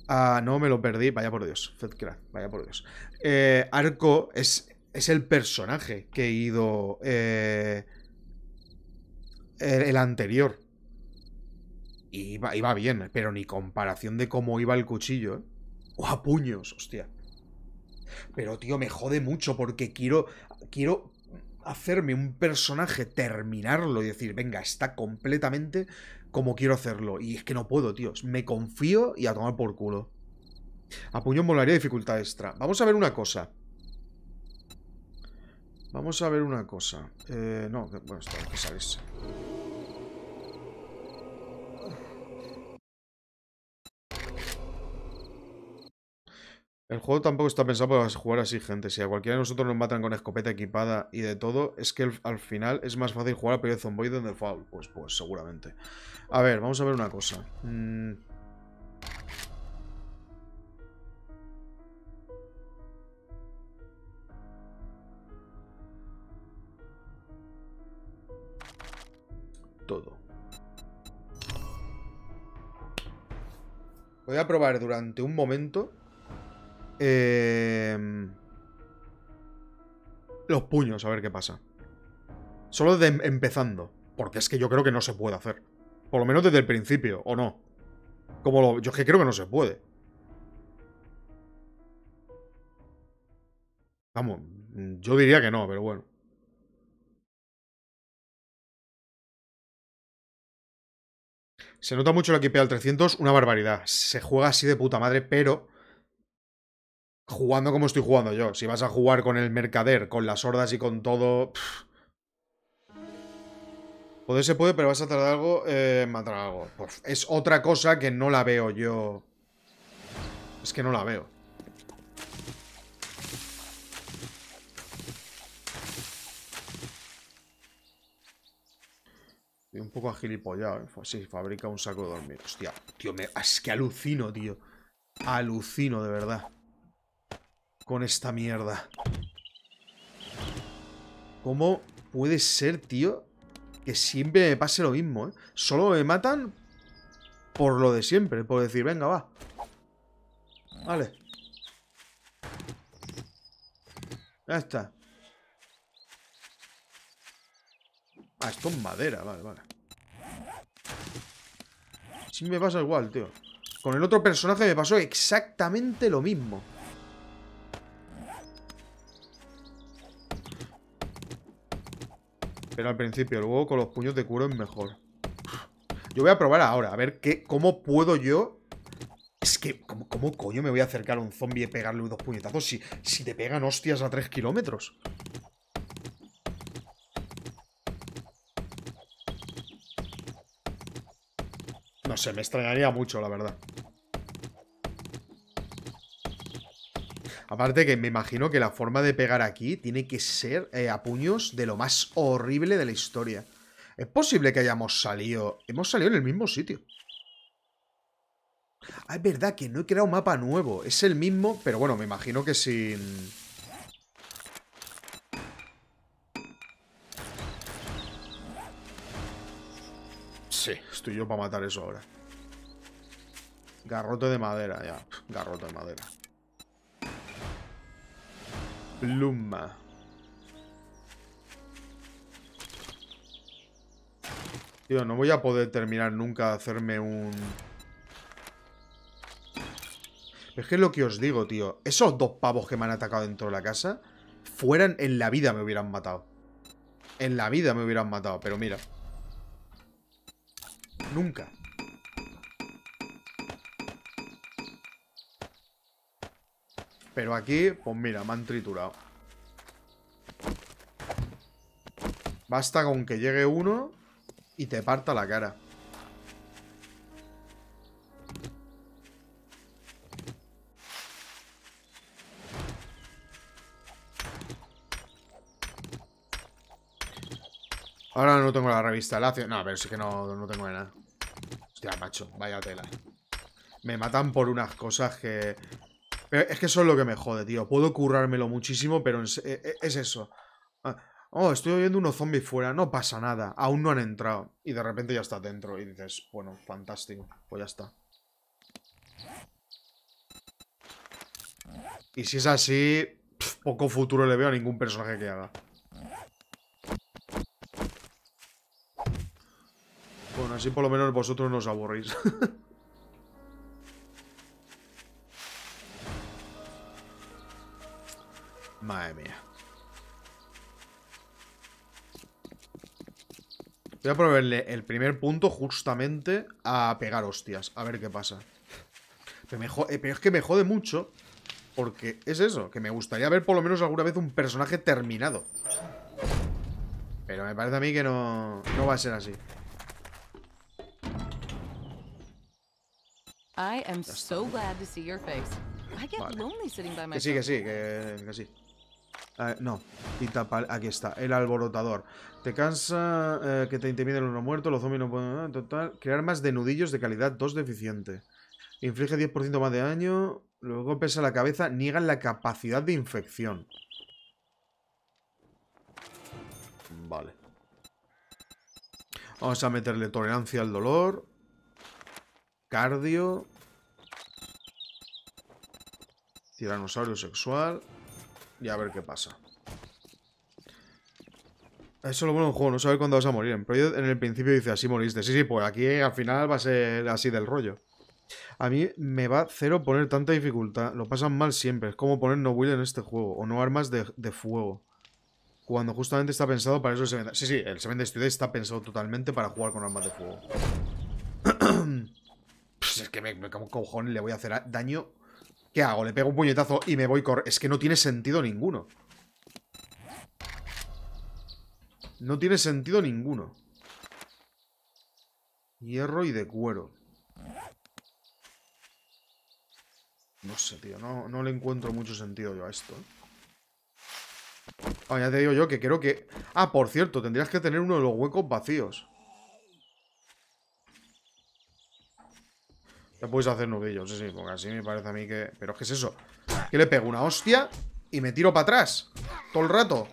Ah, no, me lo perdí. Vaya por Dios. Fedcraft, vaya por Dios. Eh, arco es, es el personaje que he ido... eh, el, anterior. Y Iba, iba bien, pero ni comparación de cómo iba el cuchillo, ¿eh? O a puños, hostia. Pero, tío, me jode mucho porque quiero. Quiero hacerme un personaje, terminarlo y decir, venga, está completamente como quiero hacerlo. Y es que no puedo, tío. Me confío y a tomar por culo. A puño molaría dificultad extra. Vamos a ver una cosa. Vamos a ver una cosa. Eh, no, bueno, esto hay que salirse. El juego tampoco está pensado para jugar así, gente. Si a cualquiera de nosotros nos matan con escopeta equipada y de todo, es que al final es más fácil jugar a Period Zomboid The Foul. Pues, pues, seguramente. A ver, vamos a ver una cosa. Mm. Todo. Voy a probar durante un momento eh, los puños, a ver qué pasa. Solo de em- empezando. Porque es que yo creo que no se puede hacer. Por lo menos desde el principio, ¿o no? Como yo es que creo que no se puede. Vamos, yo diría que no, pero bueno. Se nota mucho la equipe al 300, una barbaridad. Se juega así de puta madre, pero jugando como estoy jugando yo. Si vas a jugar con el mercader, con las hordas y con todo. pff. Poder se puede, pero vas a tardar algo eh, matar algo. Pues es otra cosa que no la veo yo. Es que no la veo. Estoy un poco agilipollado, ¿eh? Fa- Sí, fabrica un saco de dormir. Hostia, tío, es que alucino, tío. Alucino, de verdad. Con esta mierda. ¿Cómo puede ser, tío? Que siempre me pase lo mismo, ¿eh? Solo me matan por lo de siempre, por decir, venga, va. Vale. Ya está. Ah, esto es madera, vale, vale. Sí me pasa igual, tío. Con el otro personaje me pasó exactamente lo mismo. Pero al principio, luego con los puños de curo es mejor. Yo voy a probar ahora, a ver qué, cómo puedo yo... Es que, ¿cómo, cómo coño me voy a acercar a un zombie y pegarle dos puñetazos si, si te pegan hostias a 3 kilómetros? No sé, me extrañaría mucho, la verdad. Aparte que me imagino que la forma de pegar aquí tiene que ser eh, a puños de lo más horrible de la historia. Es posible que hayamos salido... Hemos salido en el mismo sitio. Ah, es verdad que no he creado mapa nuevo. Es el mismo, pero bueno, me imagino que sin... Sí, estoy yo para matar eso ahora. Garrote de madera, ya. Garrote de madera. Pluma. Tío, no voy a poder terminar nunca de hacerme un... Es que es lo que os digo, tío. Esos dos pavos que me han atacado dentro de la casa, fueran en la vida me hubieran matado. En la vida me hubieran matado, pero mira. Nunca. Pero aquí, pues mira, me han triturado. Basta con que llegue uno y te parta la cara. Ahora no tengo la revista Lacio. No, pero sí que no, no tengo nada. Hostia, macho, vaya tela. Me matan por unas cosas que... Es que eso es lo que me jode, tío. Puedo currármelo muchísimo, pero es, e, e, es eso. Ah, oh, estoy oyendo unos zombies fuera. No pasa nada. Aún no han entrado. Y de repente ya está dentro. Y dices, bueno, fantástico. Pues ya está. Y si es así, poco futuro le veo a ningún personaje que haga. Bueno, así por lo menos vosotros no os aburrís. Madre mía. Voy a probarle el primer punto justamente a pegar hostias. A ver qué pasa. Pero, eh, pero, es que me jode mucho. Porque es eso, que me gustaría ver por lo menos alguna vez un personaje terminado. Pero me parece a mí que no, no va a ser así. I am so glad to see your face. I get Vale. lonely sitting by Que sí, que sí, que, que sí. Eh, no, aquí está, el alborotador. Te cansa eh, que te intimiden los no muertos, los zombies no pueden... eh, Total, crear más de nudillos de calidad 2 deficiente. Inflige 10% más de daño, luego pesa la cabeza, niegan la capacidad de infección. Vale. Vamos a meterle tolerancia al dolor. Cardio. Tiranosaurio sexual. Y a ver qué pasa. Eso es lo bueno del juego, no saber cuándo vas a morir. En, en el principio dice, así moriste. Sí, sí, pues aquí al final va a ser así del rollo. A mí me va cero poner tanta dificultad. Lo pasan mal siempre. Es como poner no will en este juego. O no armas de, fuego. Cuando justamente está pensado para eso el Seven... Sí, sí, el Seven Days to Die está pensado totalmente para jugar con armas de fuego. es que me, me como cojones le voy a hacer daño. ¿Qué hago? Le pego un puñetazo y me voy corriendo. Es que no tiene sentido ninguno. No tiene sentido ninguno. Hierro y de cuero. No sé, tío. No, no le encuentro mucho sentido yo a esto. Ah, ya te digo yo que creo que... Ah, por cierto, tendrías que tener uno de los huecos vacíos. Te puedes hacer nudillos, sí, sí, porque así me parece a mí que... Pero ¿qué es eso? Que le pego una hostia y me tiro para atrás. Todo el rato.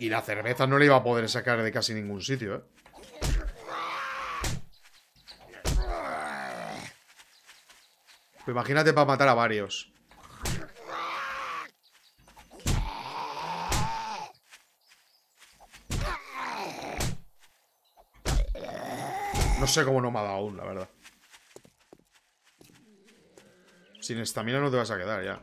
Y la cerveza no le iba a poder sacar de casi ningún sitio, ¿eh? Imagínate para matar a varios. No sé cómo no me ha dado aún, la verdad. Sin estamina no te vas a quedar ya.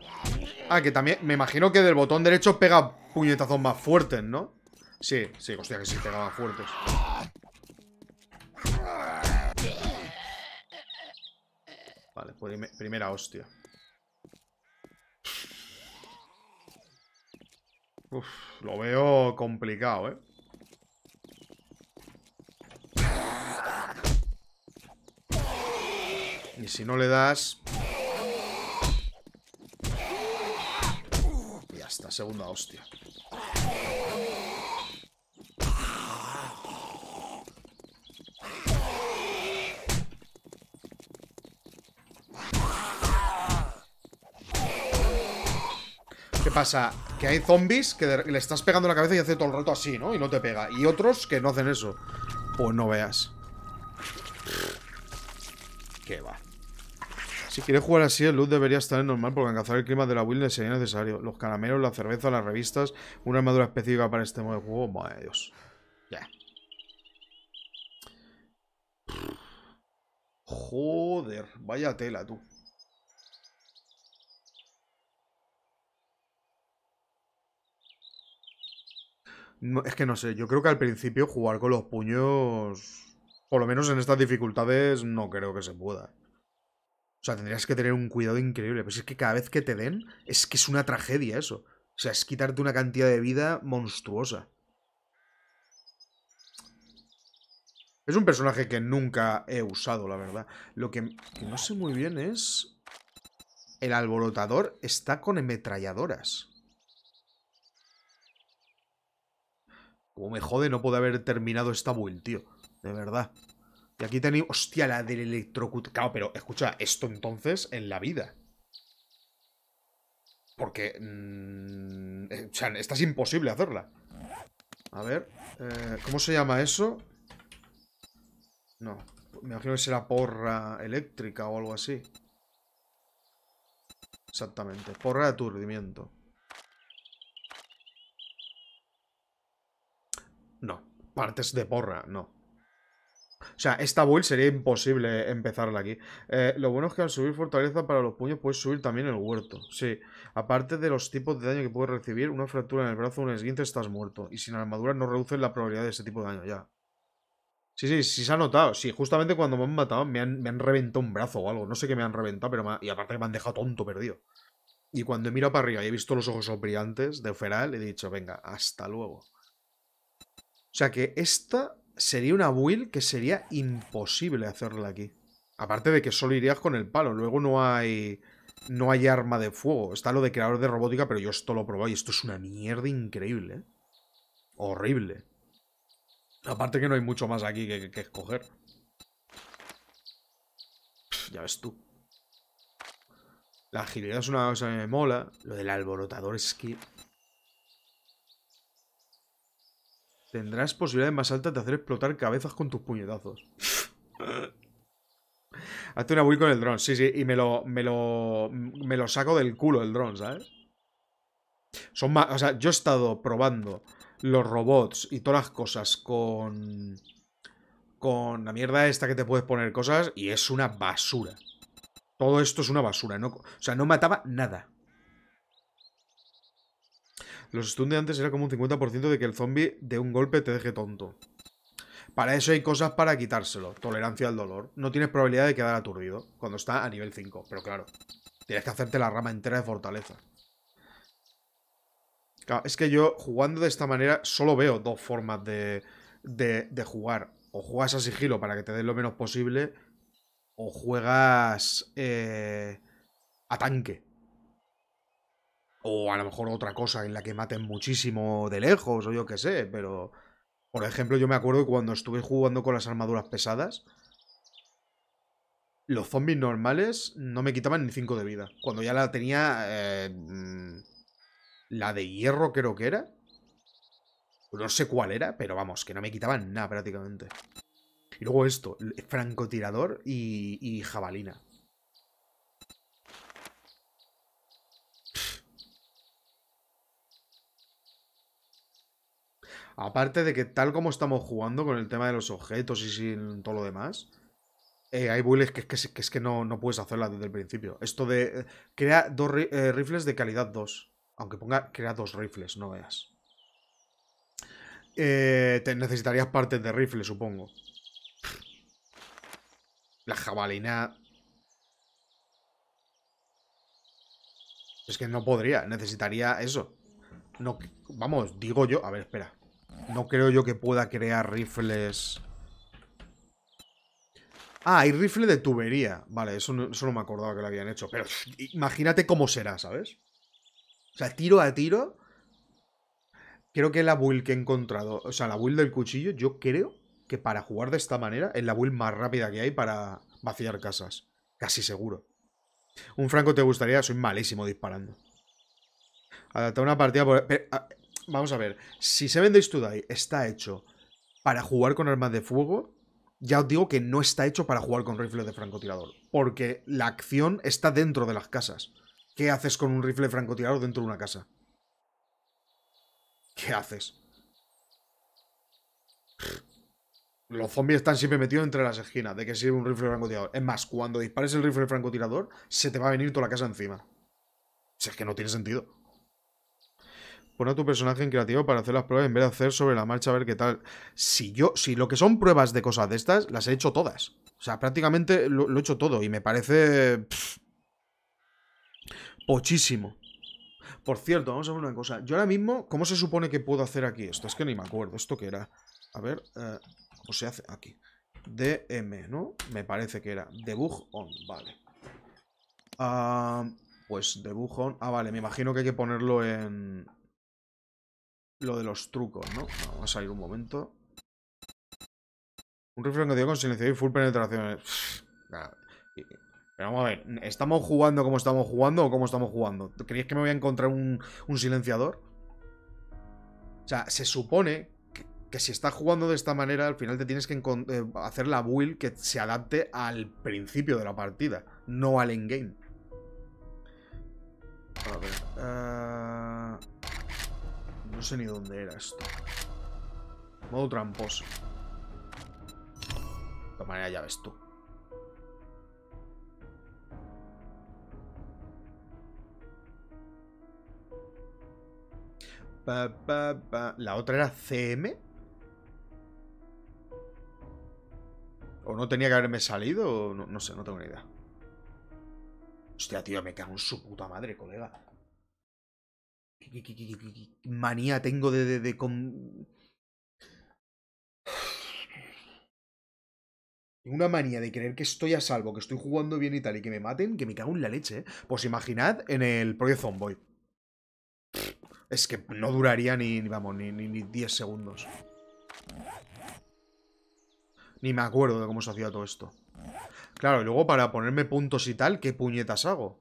Ah, que también... Me imagino que del botón derecho pega puñetazos más fuertes, ¿no? Sí, sí, hostia, que sí pega más fuertes. Vale, prime- primera hostia. Uf, lo veo complicado, ¿eh? Y si no le das... Ya está, segunda hostia. ¿Qué pasa? Que hay zombies que le estás pegando la cabeza y hace todo el rato así, ¿no? Y no te pega. Y otros que no hacen eso. Pues no veas. Si quieres jugar así, el loot debería estar en normal porque alcanzar el clima de la build sería necesario. Los caramelos, la cerveza, las revistas, una armadura específica para este modo de juego. Madre de Dios. Ya. Joder, vaya tela, tú. Es que no sé, yo creo que al principio jugar con los puños, por lo menos en estas dificultades, no creo que se pueda. O sea, tendrías que tener un cuidado increíble. Pues es que cada vez que te den, es que es una tragedia eso. O sea, es quitarte una cantidad de vida monstruosa. Es un personaje que nunca he usado, la verdad. Lo que, que no sé muy bien es... El alborotador está con ametralladoras. Como me jode no puede haber terminado esta build, tío. De verdad. Y aquí tenéis... Hostia, la del electrocut... Claro, pero escucha, esto entonces en la vida. Porque... mm, eh, o sea, esta es imposible hacerla. A ver... eh, ¿Cómo se llama eso? No. Me imagino que será porra eléctrica o algo así. Exactamente. Porra de aturdimiento. No. Partes de porra, no. O sea, esta build sería imposible empezarla aquí. Eh, lo bueno es que al subir fortaleza para los puños puedes subir también el huerto. Sí. Aparte de los tipos de daño que puedes recibir, una fractura en el brazo o un esguince estás muerto. Y sin armadura no reduces la probabilidad de ese tipo de daño, ya. Sí, sí, sí se ha notado. Sí, justamente cuando me han matado me han, me han reventado un brazo o algo. No sé qué me han reventado, pero ha- y aparte que me han dejado tonto perdido. Y cuando he mirado para arriba y he visto los ojos brillantes de Feral, he dicho, venga, hasta luego. O sea que esta sería una build que sería imposible hacerla aquí. Aparte de que solo irías con el palo. Luego no hay. No hay arma de fuego. Está lo de creador de robótica, pero yo esto lo probado y esto es una mierda increíble. ¿eh? Horrible. Aparte que no hay mucho más aquí que, escoger. Ya ves tú. La agilidad es una cosa que me mola. Lo del alborotador es que. Tendrás posibilidades más altas de hacer explotar cabezas con tus puñetazos. Hazte una build con el dron, sí, sí, y me lo, me lo, me lo saco del culo el dron, ¿sabes? Son más, o sea, yo he estado probando los robots y todas las cosas con, con la mierda esta que te puedes poner cosas y es una basura. Todo esto es una basura, no, o sea, no mataba nada. Los stun de antes era como un 50% de que el zombie de un golpe te deje tonto. Para eso hay cosas para quitárselo. Tolerancia al dolor. No tienes probabilidad de quedar aturdido cuando está a nivel 5. Pero claro, tienes que hacerte la rama entera de fortaleza. Claro, es que yo jugando de esta manera solo veo dos formas de, de, de jugar. O juegas a sigilo para que te den lo menos posible. O juegas eh, a tanque. O a lo mejor otra cosa en la que maten muchísimo de lejos, o yo qué sé, pero. Por ejemplo, yo me acuerdo que cuando estuve jugando con las armaduras pesadas. Los zombies normales no me quitaban ni 5 de vida. Cuando ya la tenía. eh, mm, la de hierro, creo que era. No sé cuál era, pero vamos, que no me quitaban nada prácticamente. Y luego esto, francotirador y jabalina. Aparte de que tal como estamos jugando con el tema de los objetos y sin todo lo demás, eh, hay builds que, que, es que no, puedes hacerla desde el principio. Esto de... eh, crea dos eh, rifles de calidad 2. Aunque ponga crea dos rifles, no veas. Te necesitarías partes de rifle, supongo. La jabalina... Es que no podría, necesitaría eso. No, vamos, digo yo... A ver, espera. No creo yo que pueda crear rifles... Ah, hay rifle de tubería. Vale, eso no, eso no me acordaba que lo habían hecho. Pero imagínate cómo será, ¿sabes? O sea, tiro a tiro. Creo que la build que he encontrado, o sea, la build del cuchillo, yo creo que para jugar de esta manera es la build más rápida que hay para vaciar casas. Casi seguro. Un franco te gustaría, soy malísimo disparando. Adaptar una partida por... ah, vamos a ver, si Seven Days to Die está hecho para jugar con armas de fuego, ya os digo que no está hecho para jugar con rifles de francotirador. Porque la acción está dentro de las casas. ¿Qué haces con un rifle francotirador dentro de una casa? ¿Qué haces? Los zombies están siempre metidos entre las esquinas. ¿De qué sirve un rifle francotirador? Es más, cuando dispares el rifle francotirador, se te va a venir toda la casa encima. Si es que no tiene sentido. Pon a tu personaje en creativo para hacer las pruebas en vez de hacer sobre la marcha a ver qué tal. Si yo, si lo que son pruebas de cosas de estas, las he hecho todas. O sea, prácticamente lo, he hecho todo y me parece. pochísimo. Por cierto, vamos a ver una cosa. Yo ahora mismo, ¿cómo se supone que puedo hacer aquí esto? Es que ni me acuerdo. ¿Esto qué era? A ver, eh, ¿cómo se hace? Aquí. DM, ¿no? Me parece que era. Debug on, vale. Ah, pues debug on. Ah, vale, me imagino que hay que ponerlo en. Lo de los trucos, ¿no? Vamos a salir un momento. Un rifle francotirador con silenciador y full penetración. Y- Pero vamos a ver, ¿estamos jugando como estamos jugando o cómo estamos jugando? ¿Creéis que me voy a encontrar un, silenciador? O sea, se supone que, si estás jugando de esta manera, al final te tienes que eh, hacer la build que se adapte al principio de la partida, no al endgame. A ver. eh, No sé ni dónde era esto. Modo tramposo. De todas ya ves tú. La otra era CM. ¿O no tenía que haberme salido? No, no sé, no tengo ni idea. Hostia, tío, me cago en su puta madre, colega. ¿Qué, manía tengo de, de, de con- una manía de creer que estoy a salvo, que estoy jugando bien y tal, y que me maten, que me cago en la leche, ¿eh? Pues imaginad en el Project Zomboid. Es que no duraría ni, vamos, ni, ni, ni 10 segundos. Ni me acuerdo de cómo se hacía todo esto. Claro, y luego para ponerme puntos y tal, ¿qué puñetas hago?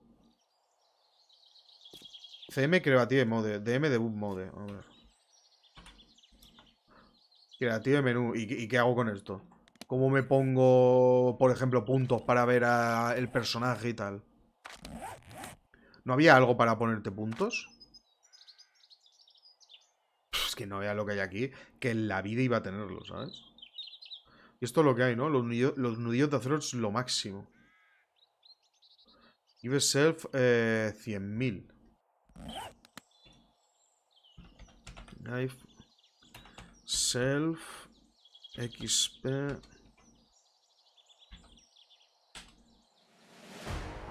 CM Creative Mode, DM Debug Mode. A ver. Creative Menú. ¿Y, qué- hago con esto? ¿Cómo me pongo, por ejemplo, puntos para ver a el personaje y tal? ¿No había algo para ponerte puntos? Es que no vea lo que hay aquí, que en la vida iba a tenerlo, ¿sabes? Y esto es lo que hay, ¿no? Los, nudillo- los nudillos de acero es lo máximo. Give self eh, 100.000. Knife. Self. XP.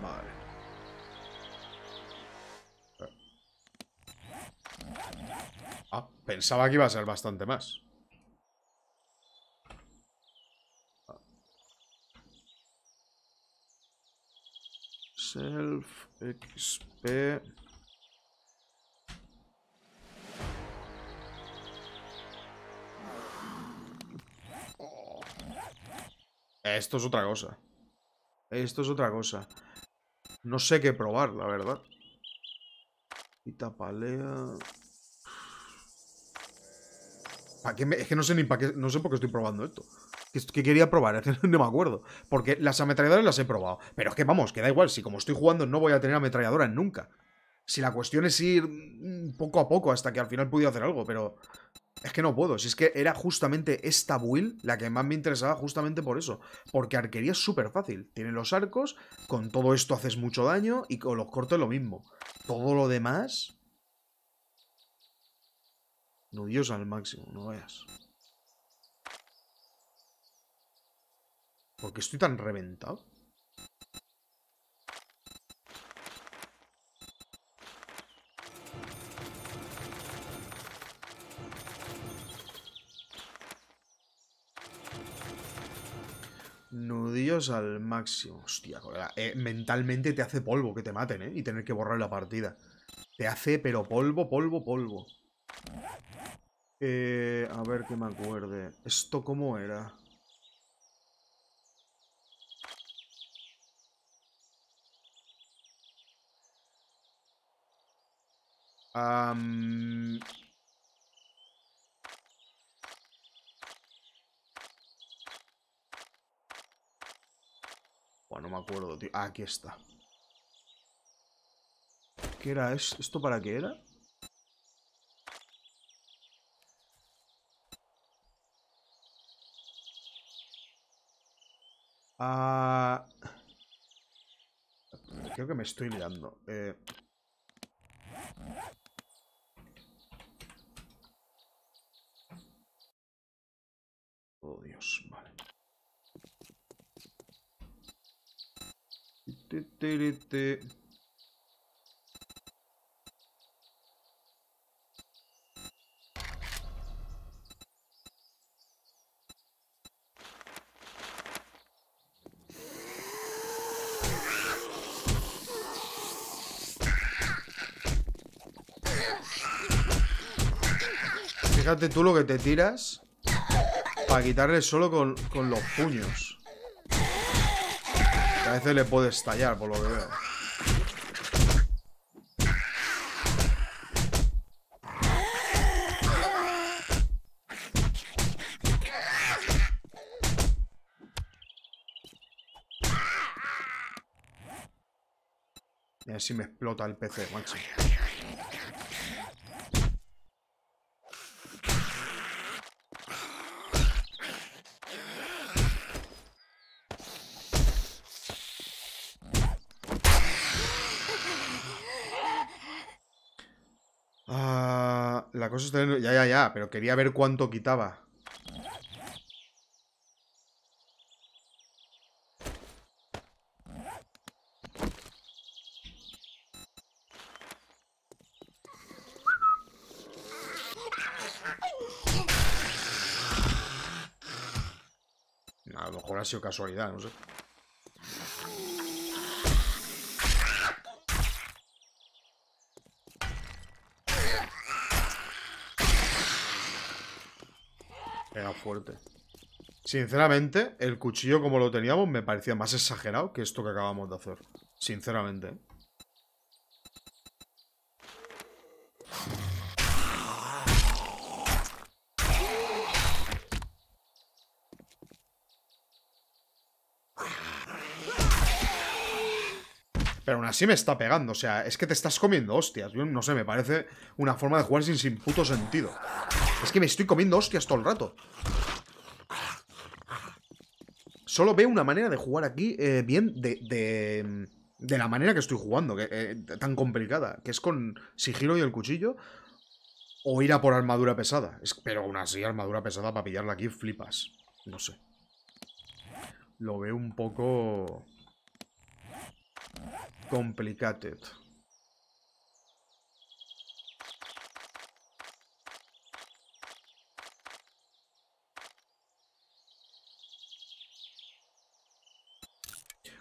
Vale. Ah, pensaba que iba a ser bastante más. Self XP. Esto es otra cosa. Esto es otra cosa. No sé qué probar, la verdad. Y tapalea. ¿Para qué me- es que no sé ni para qué. No sé por qué estoy probando esto. ¿Qué, quería probar? Es no me acuerdo. Porque las ametralladoras las he probado. Pero es que vamos, que da igual. Si como estoy jugando no voy a tener ametralladoras nunca. Si la cuestión es ir mm, poco a poco hasta que al final pudiera hacer algo, pero. Es que no puedo. Si es que era justamente esta build la que más me interesaba justamente por eso. Porque arquería es súper fácil. Tiene los arcos, con todo esto haces mucho daño y con los cortes lo mismo. Todo lo demás. Nudillos al máximo, no veas. ¿Por qué estoy tan reventado? Nudillos al máximo. Hostia, eh, mentalmente te hace polvo que te maten, ¿eh? Y tener que borrar la partida. Te hace, pero polvo, polvo, polvo. Eh, a ver que me acuerde. ¿Esto cómo era? Am, No me acuerdo. Ah, aquí está. ¿Qué era es- esto? ¿Para qué era? Ah... Creo que me estoy liando. Eh... Oh, Dios, Fíjate tú lo que te tiras para quitarle solo con, con los puños. Veces le puede estallar, por lo que veo. Mira si me explota el PC, macho. Ya, ya, ya, pero quería ver cuánto quitaba. A lo mejor ha sido casualidad, no sé. Era fuerte. Sinceramente, el cuchillo como lo teníamos me parecía más exagerado que esto que acabamos de hacer. Sinceramente. Pero aún así me está pegando, o sea, es que te estás comiendo hostias. Yo no sé, me parece una forma de jugar sin, sin puto sentido. Es que me estoy comiendo hostias todo el rato. Solo veo una manera de jugar aquí eh, bien de, de, de la manera que estoy jugando, que, eh, tan complicada, que es con sigilo y el cuchillo, o ir a por armadura pesada. Es, pero aún así, armadura pesada para pillarla aquí flipas. No sé. Lo veo un poco... Complicated.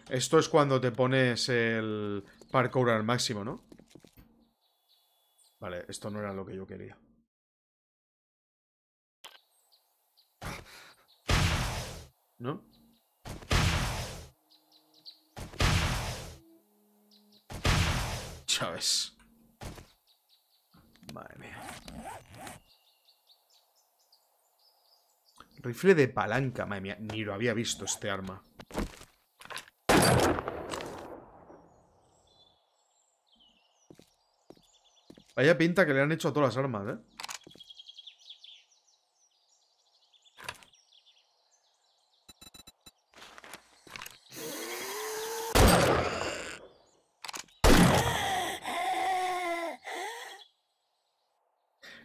Esto es cuando te pones el parkour al máximo, ¿no? Vale, esto no era lo que yo quería. ¿No? Ves. Madre mía. Rifle de palanca. Madre mía, ni lo había visto este arma. Vaya pinta que le han hecho a todas las armas, ¿eh?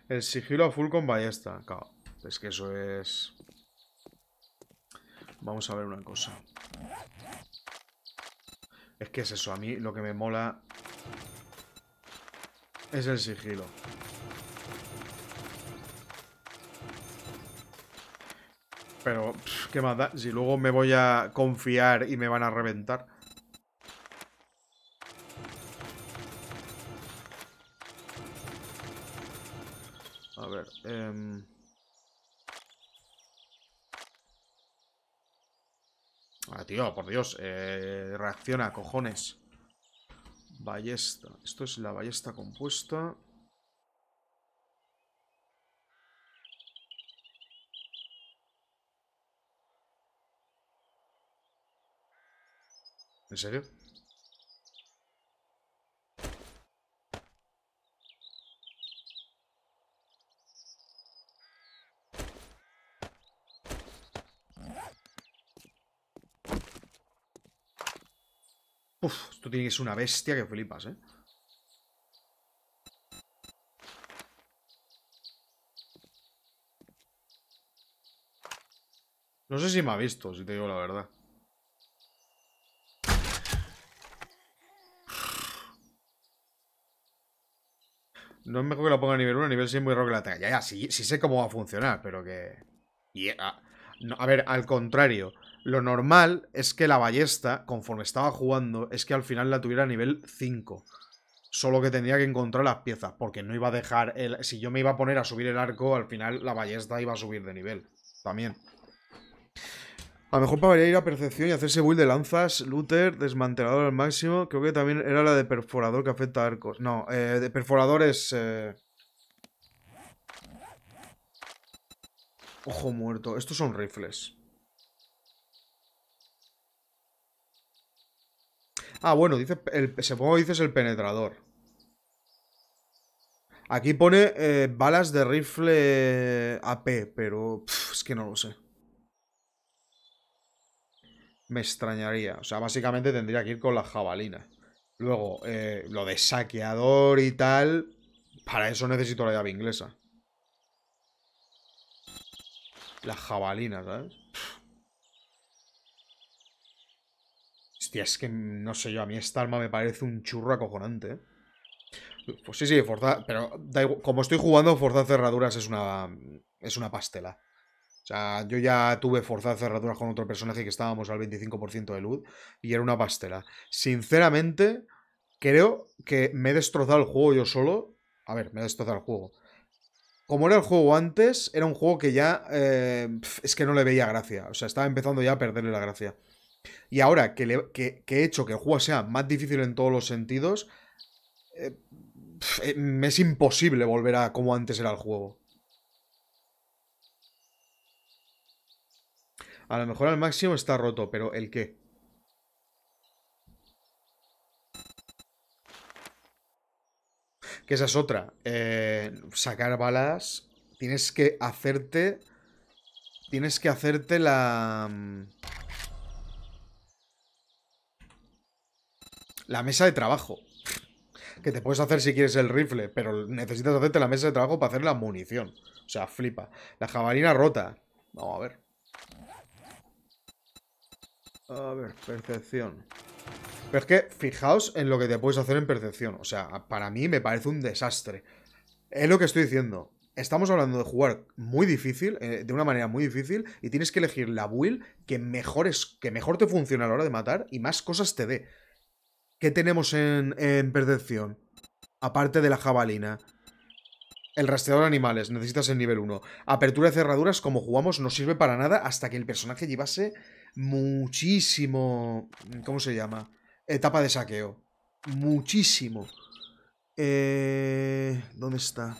El sigilo a full con ballesta. Claro, es que eso es... Vamos a ver una cosa. Es que es eso, a mí lo que me mola es el sigilo. Pero, pff, ¿qué más da? Si luego me voy a confiar y me van a reventar. A ver, Ah, tío, por Dios. eh, reacciona, cojones. Ballesta. Esto es la ballesta compuesta. ¿En serio? Uf, esto una bestia que flipas, ¿eh? No sé si me ha visto, si te digo la verdad. No es mejor que la ponga a nivel 1, a nivel 6 muy raro que la tenga. Ya, ya, sí, sé cómo va a funcionar, pero que... Y, a, no, a ver, al contrario. Lo normal es que la ballesta, conforme estaba jugando, es que al final la tuviera a nivel 5. Solo que tendría que encontrar las piezas, porque no iba a dejar... El, si yo me iba a poner a subir el arco, al final la ballesta iba a subir de nivel. También. A lo mejor para ir a percepción y hacerse build de lanzas, looter, desmantelador al máximo. Creo que también era la de perforador que afecta a arcos. No, eh, de perforador es... eh, Ojo muerto. Estos son rifles. Ah, bueno, dice el, supongo que dices el penetrador. Aquí pone eh, balas de rifle AP, pero es que no lo sé. Me extrañaría. O sea, básicamente tendría que ir con la jabalina. Luego, eh, lo de saqueador y tal. Para eso necesito la llave inglesa. La jabalina, ¿sabes? Hostia, es que no sé yo, a mí esta arma me parece un churro acojonante. ¿eh? Pues sí, sí, Forza. Pero como estoy jugando, Forza Cerraduras es una. Es una pastela. O sea, yo ya tuve Forza Cerraduras con otro personaje que estábamos al 25% de luz y era una pastela. Sinceramente, creo que me he destrozado el juego yo solo. A ver, me he destrozado el juego. Como era el juego antes, era un juego que ya. eh, es que no le veía gracia. O sea, estaba empezando ya a perderle la gracia. Y ahora que, he hecho que el juego sea más difícil en todos los sentidos, eh, eh, es imposible volver a como antes era el juego. A lo mejor al máximo está roto, pero ¿el qué? Que esa es otra. Eh, sacar balas. Tienes que hacerte. Tienes que hacerte la. La mesa de trabajo. Que te puedes hacer si quieres el rifle, pero necesitas hacerte la mesa de trabajo para hacer la munición. O sea, flipa. La jabalina rota. Vamos a ver. A ver, percepción. Pero es que fijaos en lo que te puedes hacer en percepción. O sea, para mí me parece un desastre. Es lo que estoy diciendo. Estamos hablando de jugar muy difícil, eh, de una manera muy difícil, y tienes que elegir la build que mejor, es, que mejor te funcione a la hora de matar y más cosas te dé. ¿Qué tenemos en, en percepción? Aparte de la jabalina. El rastreador de animales, necesitas el nivel 1. Apertura de cerraduras, como jugamos, no sirve para nada hasta que el personaje llevase muchísimo... ¿Cómo se llama? Etapa de saqueo. Muchísimo. Eh, ¿Dónde está?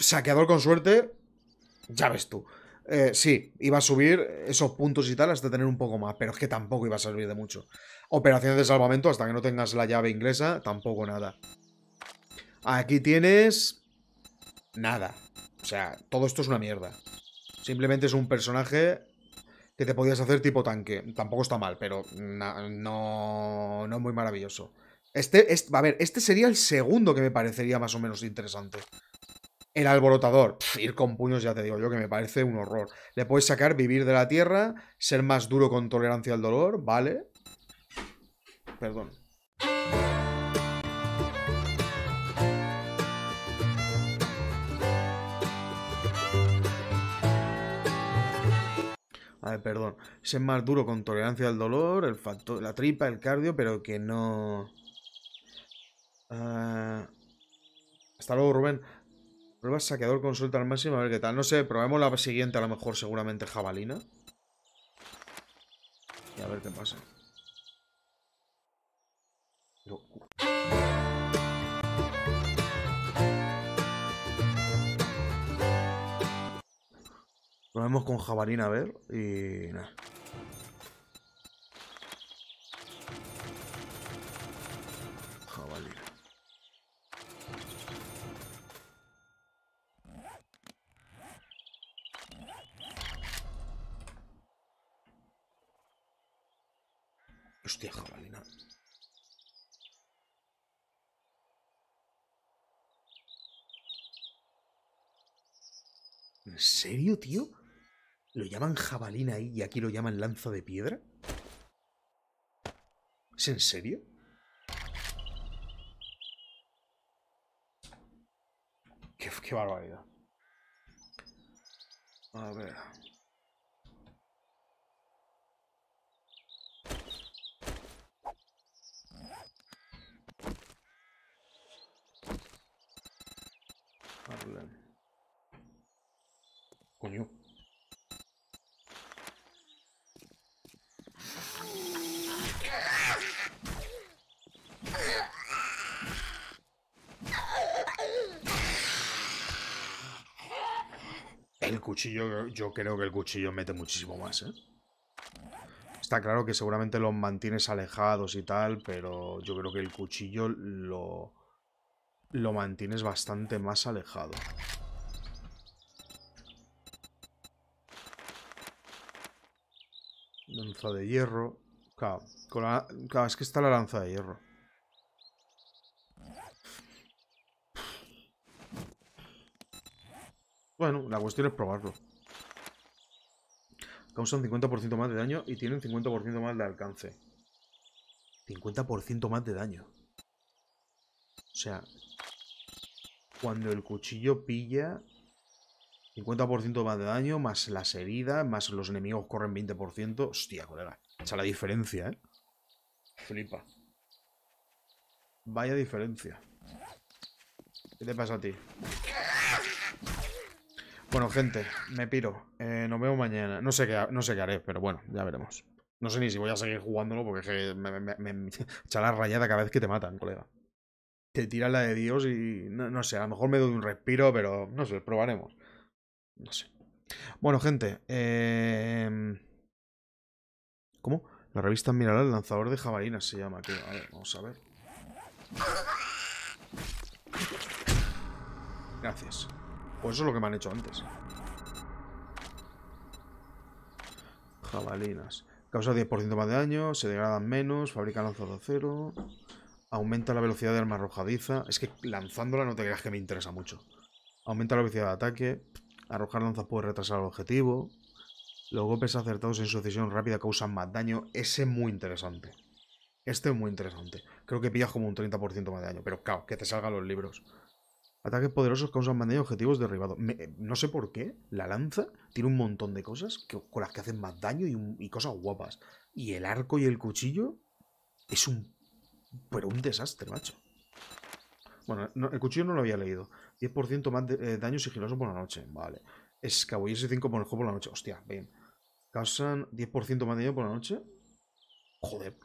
Saqueador con suerte. Ya ves tú. Eh, sí, iba a subir esos puntos y tal hasta tener un poco más, pero es que tampoco iba a servir de mucho. Operaciones de salvamento, hasta que no tengas la llave inglesa, tampoco nada. Aquí tienes... Nada. O sea, todo esto es una mierda. Simplemente es un personaje que te podías hacer tipo tanque. Tampoco está mal, pero no, no muy maravilloso. Este, este, a ver, este sería el segundo que me parecería más o menos interesante. El alborotador. ir con puños, ya te digo yo, que me parece un horror. Le puedes sacar vivir de la tierra, ser más duro con tolerancia al dolor, ¿vale? Perdón. A ver, perdón. Ser más duro con tolerancia al dolor, el factor, la tripa, el cardio, pero que no... Ah, hasta luego, Rubén. Prueba saqueador con suelta al máximo, a ver qué tal. No sé, probemos la siguiente, a lo mejor seguramente jabalina. Y a ver qué pasa. Probemos con jabalina a ver y nada. Jabalina. Hostia, jabalina. ¿En serio, tío? ¿Lo llaman jabalina ahí y aquí lo llaman lanza de piedra? ¿Es en serio? Qué, qué barbaridad. A ver. Harlem. Coño. El yo creo que el cuchillo mete muchísimo más, ¿eh? Está claro que seguramente los mantienes alejados y tal, pero yo creo que el cuchillo lo, lo mantienes bastante más alejado. Lanza de hierro. Claro, es que está la lanza de hierro. Bueno, la cuestión es probarlo. Causan 50% más de daño y tienen 50% más de alcance. 50% más de daño. O sea, cuando el cuchillo pilla 50% más de daño, más las heridas, más los enemigos corren 20%. Hostia, colega. Echa la diferencia, ¿eh? Flipa. Vaya diferencia. ¿Qué te pasa a ti? Bueno, gente, me piro. Eh, nos vemos mañana. No sé, qué, no sé qué haré, pero bueno, ya veremos. No sé ni si voy a seguir jugándolo porque es que me, echa la rayada cada vez que te matan, colega. Te tiras la de Dios y no, sé, a lo mejor me doy un respiro, pero no sé, probaremos. No sé. Bueno, gente. Eh... ¿Cómo? La revista Mirar el lanzador de jabalinas se llama. Aquí. A ver, vamos a ver. Gracias. Pues eso es lo que me han hecho antes. Jabalinas. Causa 10% más de daño, se degradan menos, fabrica lanzado cero. Aumenta la velocidad de arma arrojadiza. Es que lanzándola no te creas que me interesa mucho. Aumenta la velocidad de ataque. Arrojar lanzas puede retrasar el objetivo. Los golpes acertados en sucesión rápida causan más daño. Ese es muy interesante. Este es muy interesante. Creo que pillas como un 30% más de daño. Pero claro, que te salgan los libros. Ataques poderosos causan más daño objetivos derribados. no sé por qué. La lanza tiene un montón de cosas con las que hacen más daño y, cosas guapas. Y el arco y el cuchillo es un... Pero un desastre, macho. Bueno, el cuchillo no lo había leído. 10% más de eh, daño sigiloso por la noche. Vale. Escabullirse 5 por el juego por la noche. Hostia, bien. Causan 10% más daño por la noche. Joder.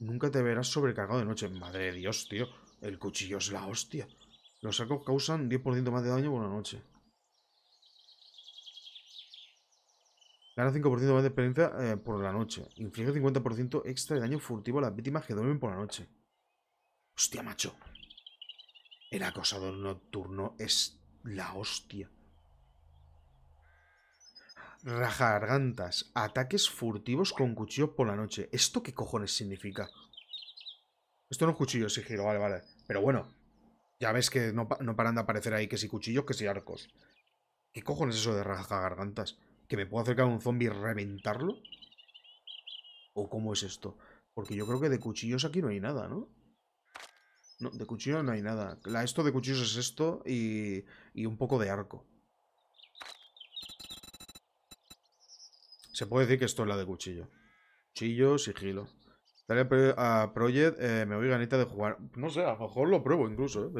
Nunca te verás sobrecargado de noche. Madre de Dios, tío. El cuchillo es la hostia. Los sacos causan 10% más de daño por la noche. Gana 5% más de experiencia eh, por la noche. Inflige 50% extra de daño furtivo a las víctimas que duermen por la noche. Hostia, macho. El acosador nocturno es la hostia. Raja gargantas. Ataques furtivos con cuchillos por la noche. ¿Esto qué cojones significa? Esto no es cuchillo, sigilo, vale, vale. Pero bueno, ya ves que no, no paran de aparecer ahí que si cuchillos, que si arcos. ¿Qué cojones es eso de raja gargantas? ¿Que me puedo acercar a un zombie y reventarlo? ¿O cómo es esto? Porque yo creo que de cuchillos aquí no hay nada, ¿no? No, de cuchillos no hay nada. La, esto de cuchillos es esto y, y un poco de arco. Se puede decir que esto es la de cuchillo. Cuchillo, sigilo. Dale a Pro- a Project, eh, me voy ganita de jugar. No sé, a lo mejor lo pruebo incluso, ¿eh?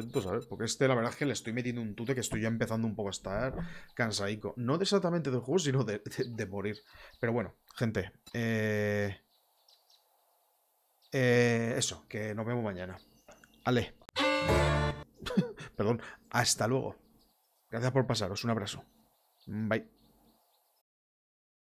Porque este, la verdad es que le estoy metiendo un tute que estoy ya empezando un poco a estar cansadico. No exactamente del juego, sino de morir. Pero bueno, gente. Eh... eh, eso, que nos vemos mañana. Ale. Perdón. Hasta luego. Gracias por pasaros. Un abrazo. Bye.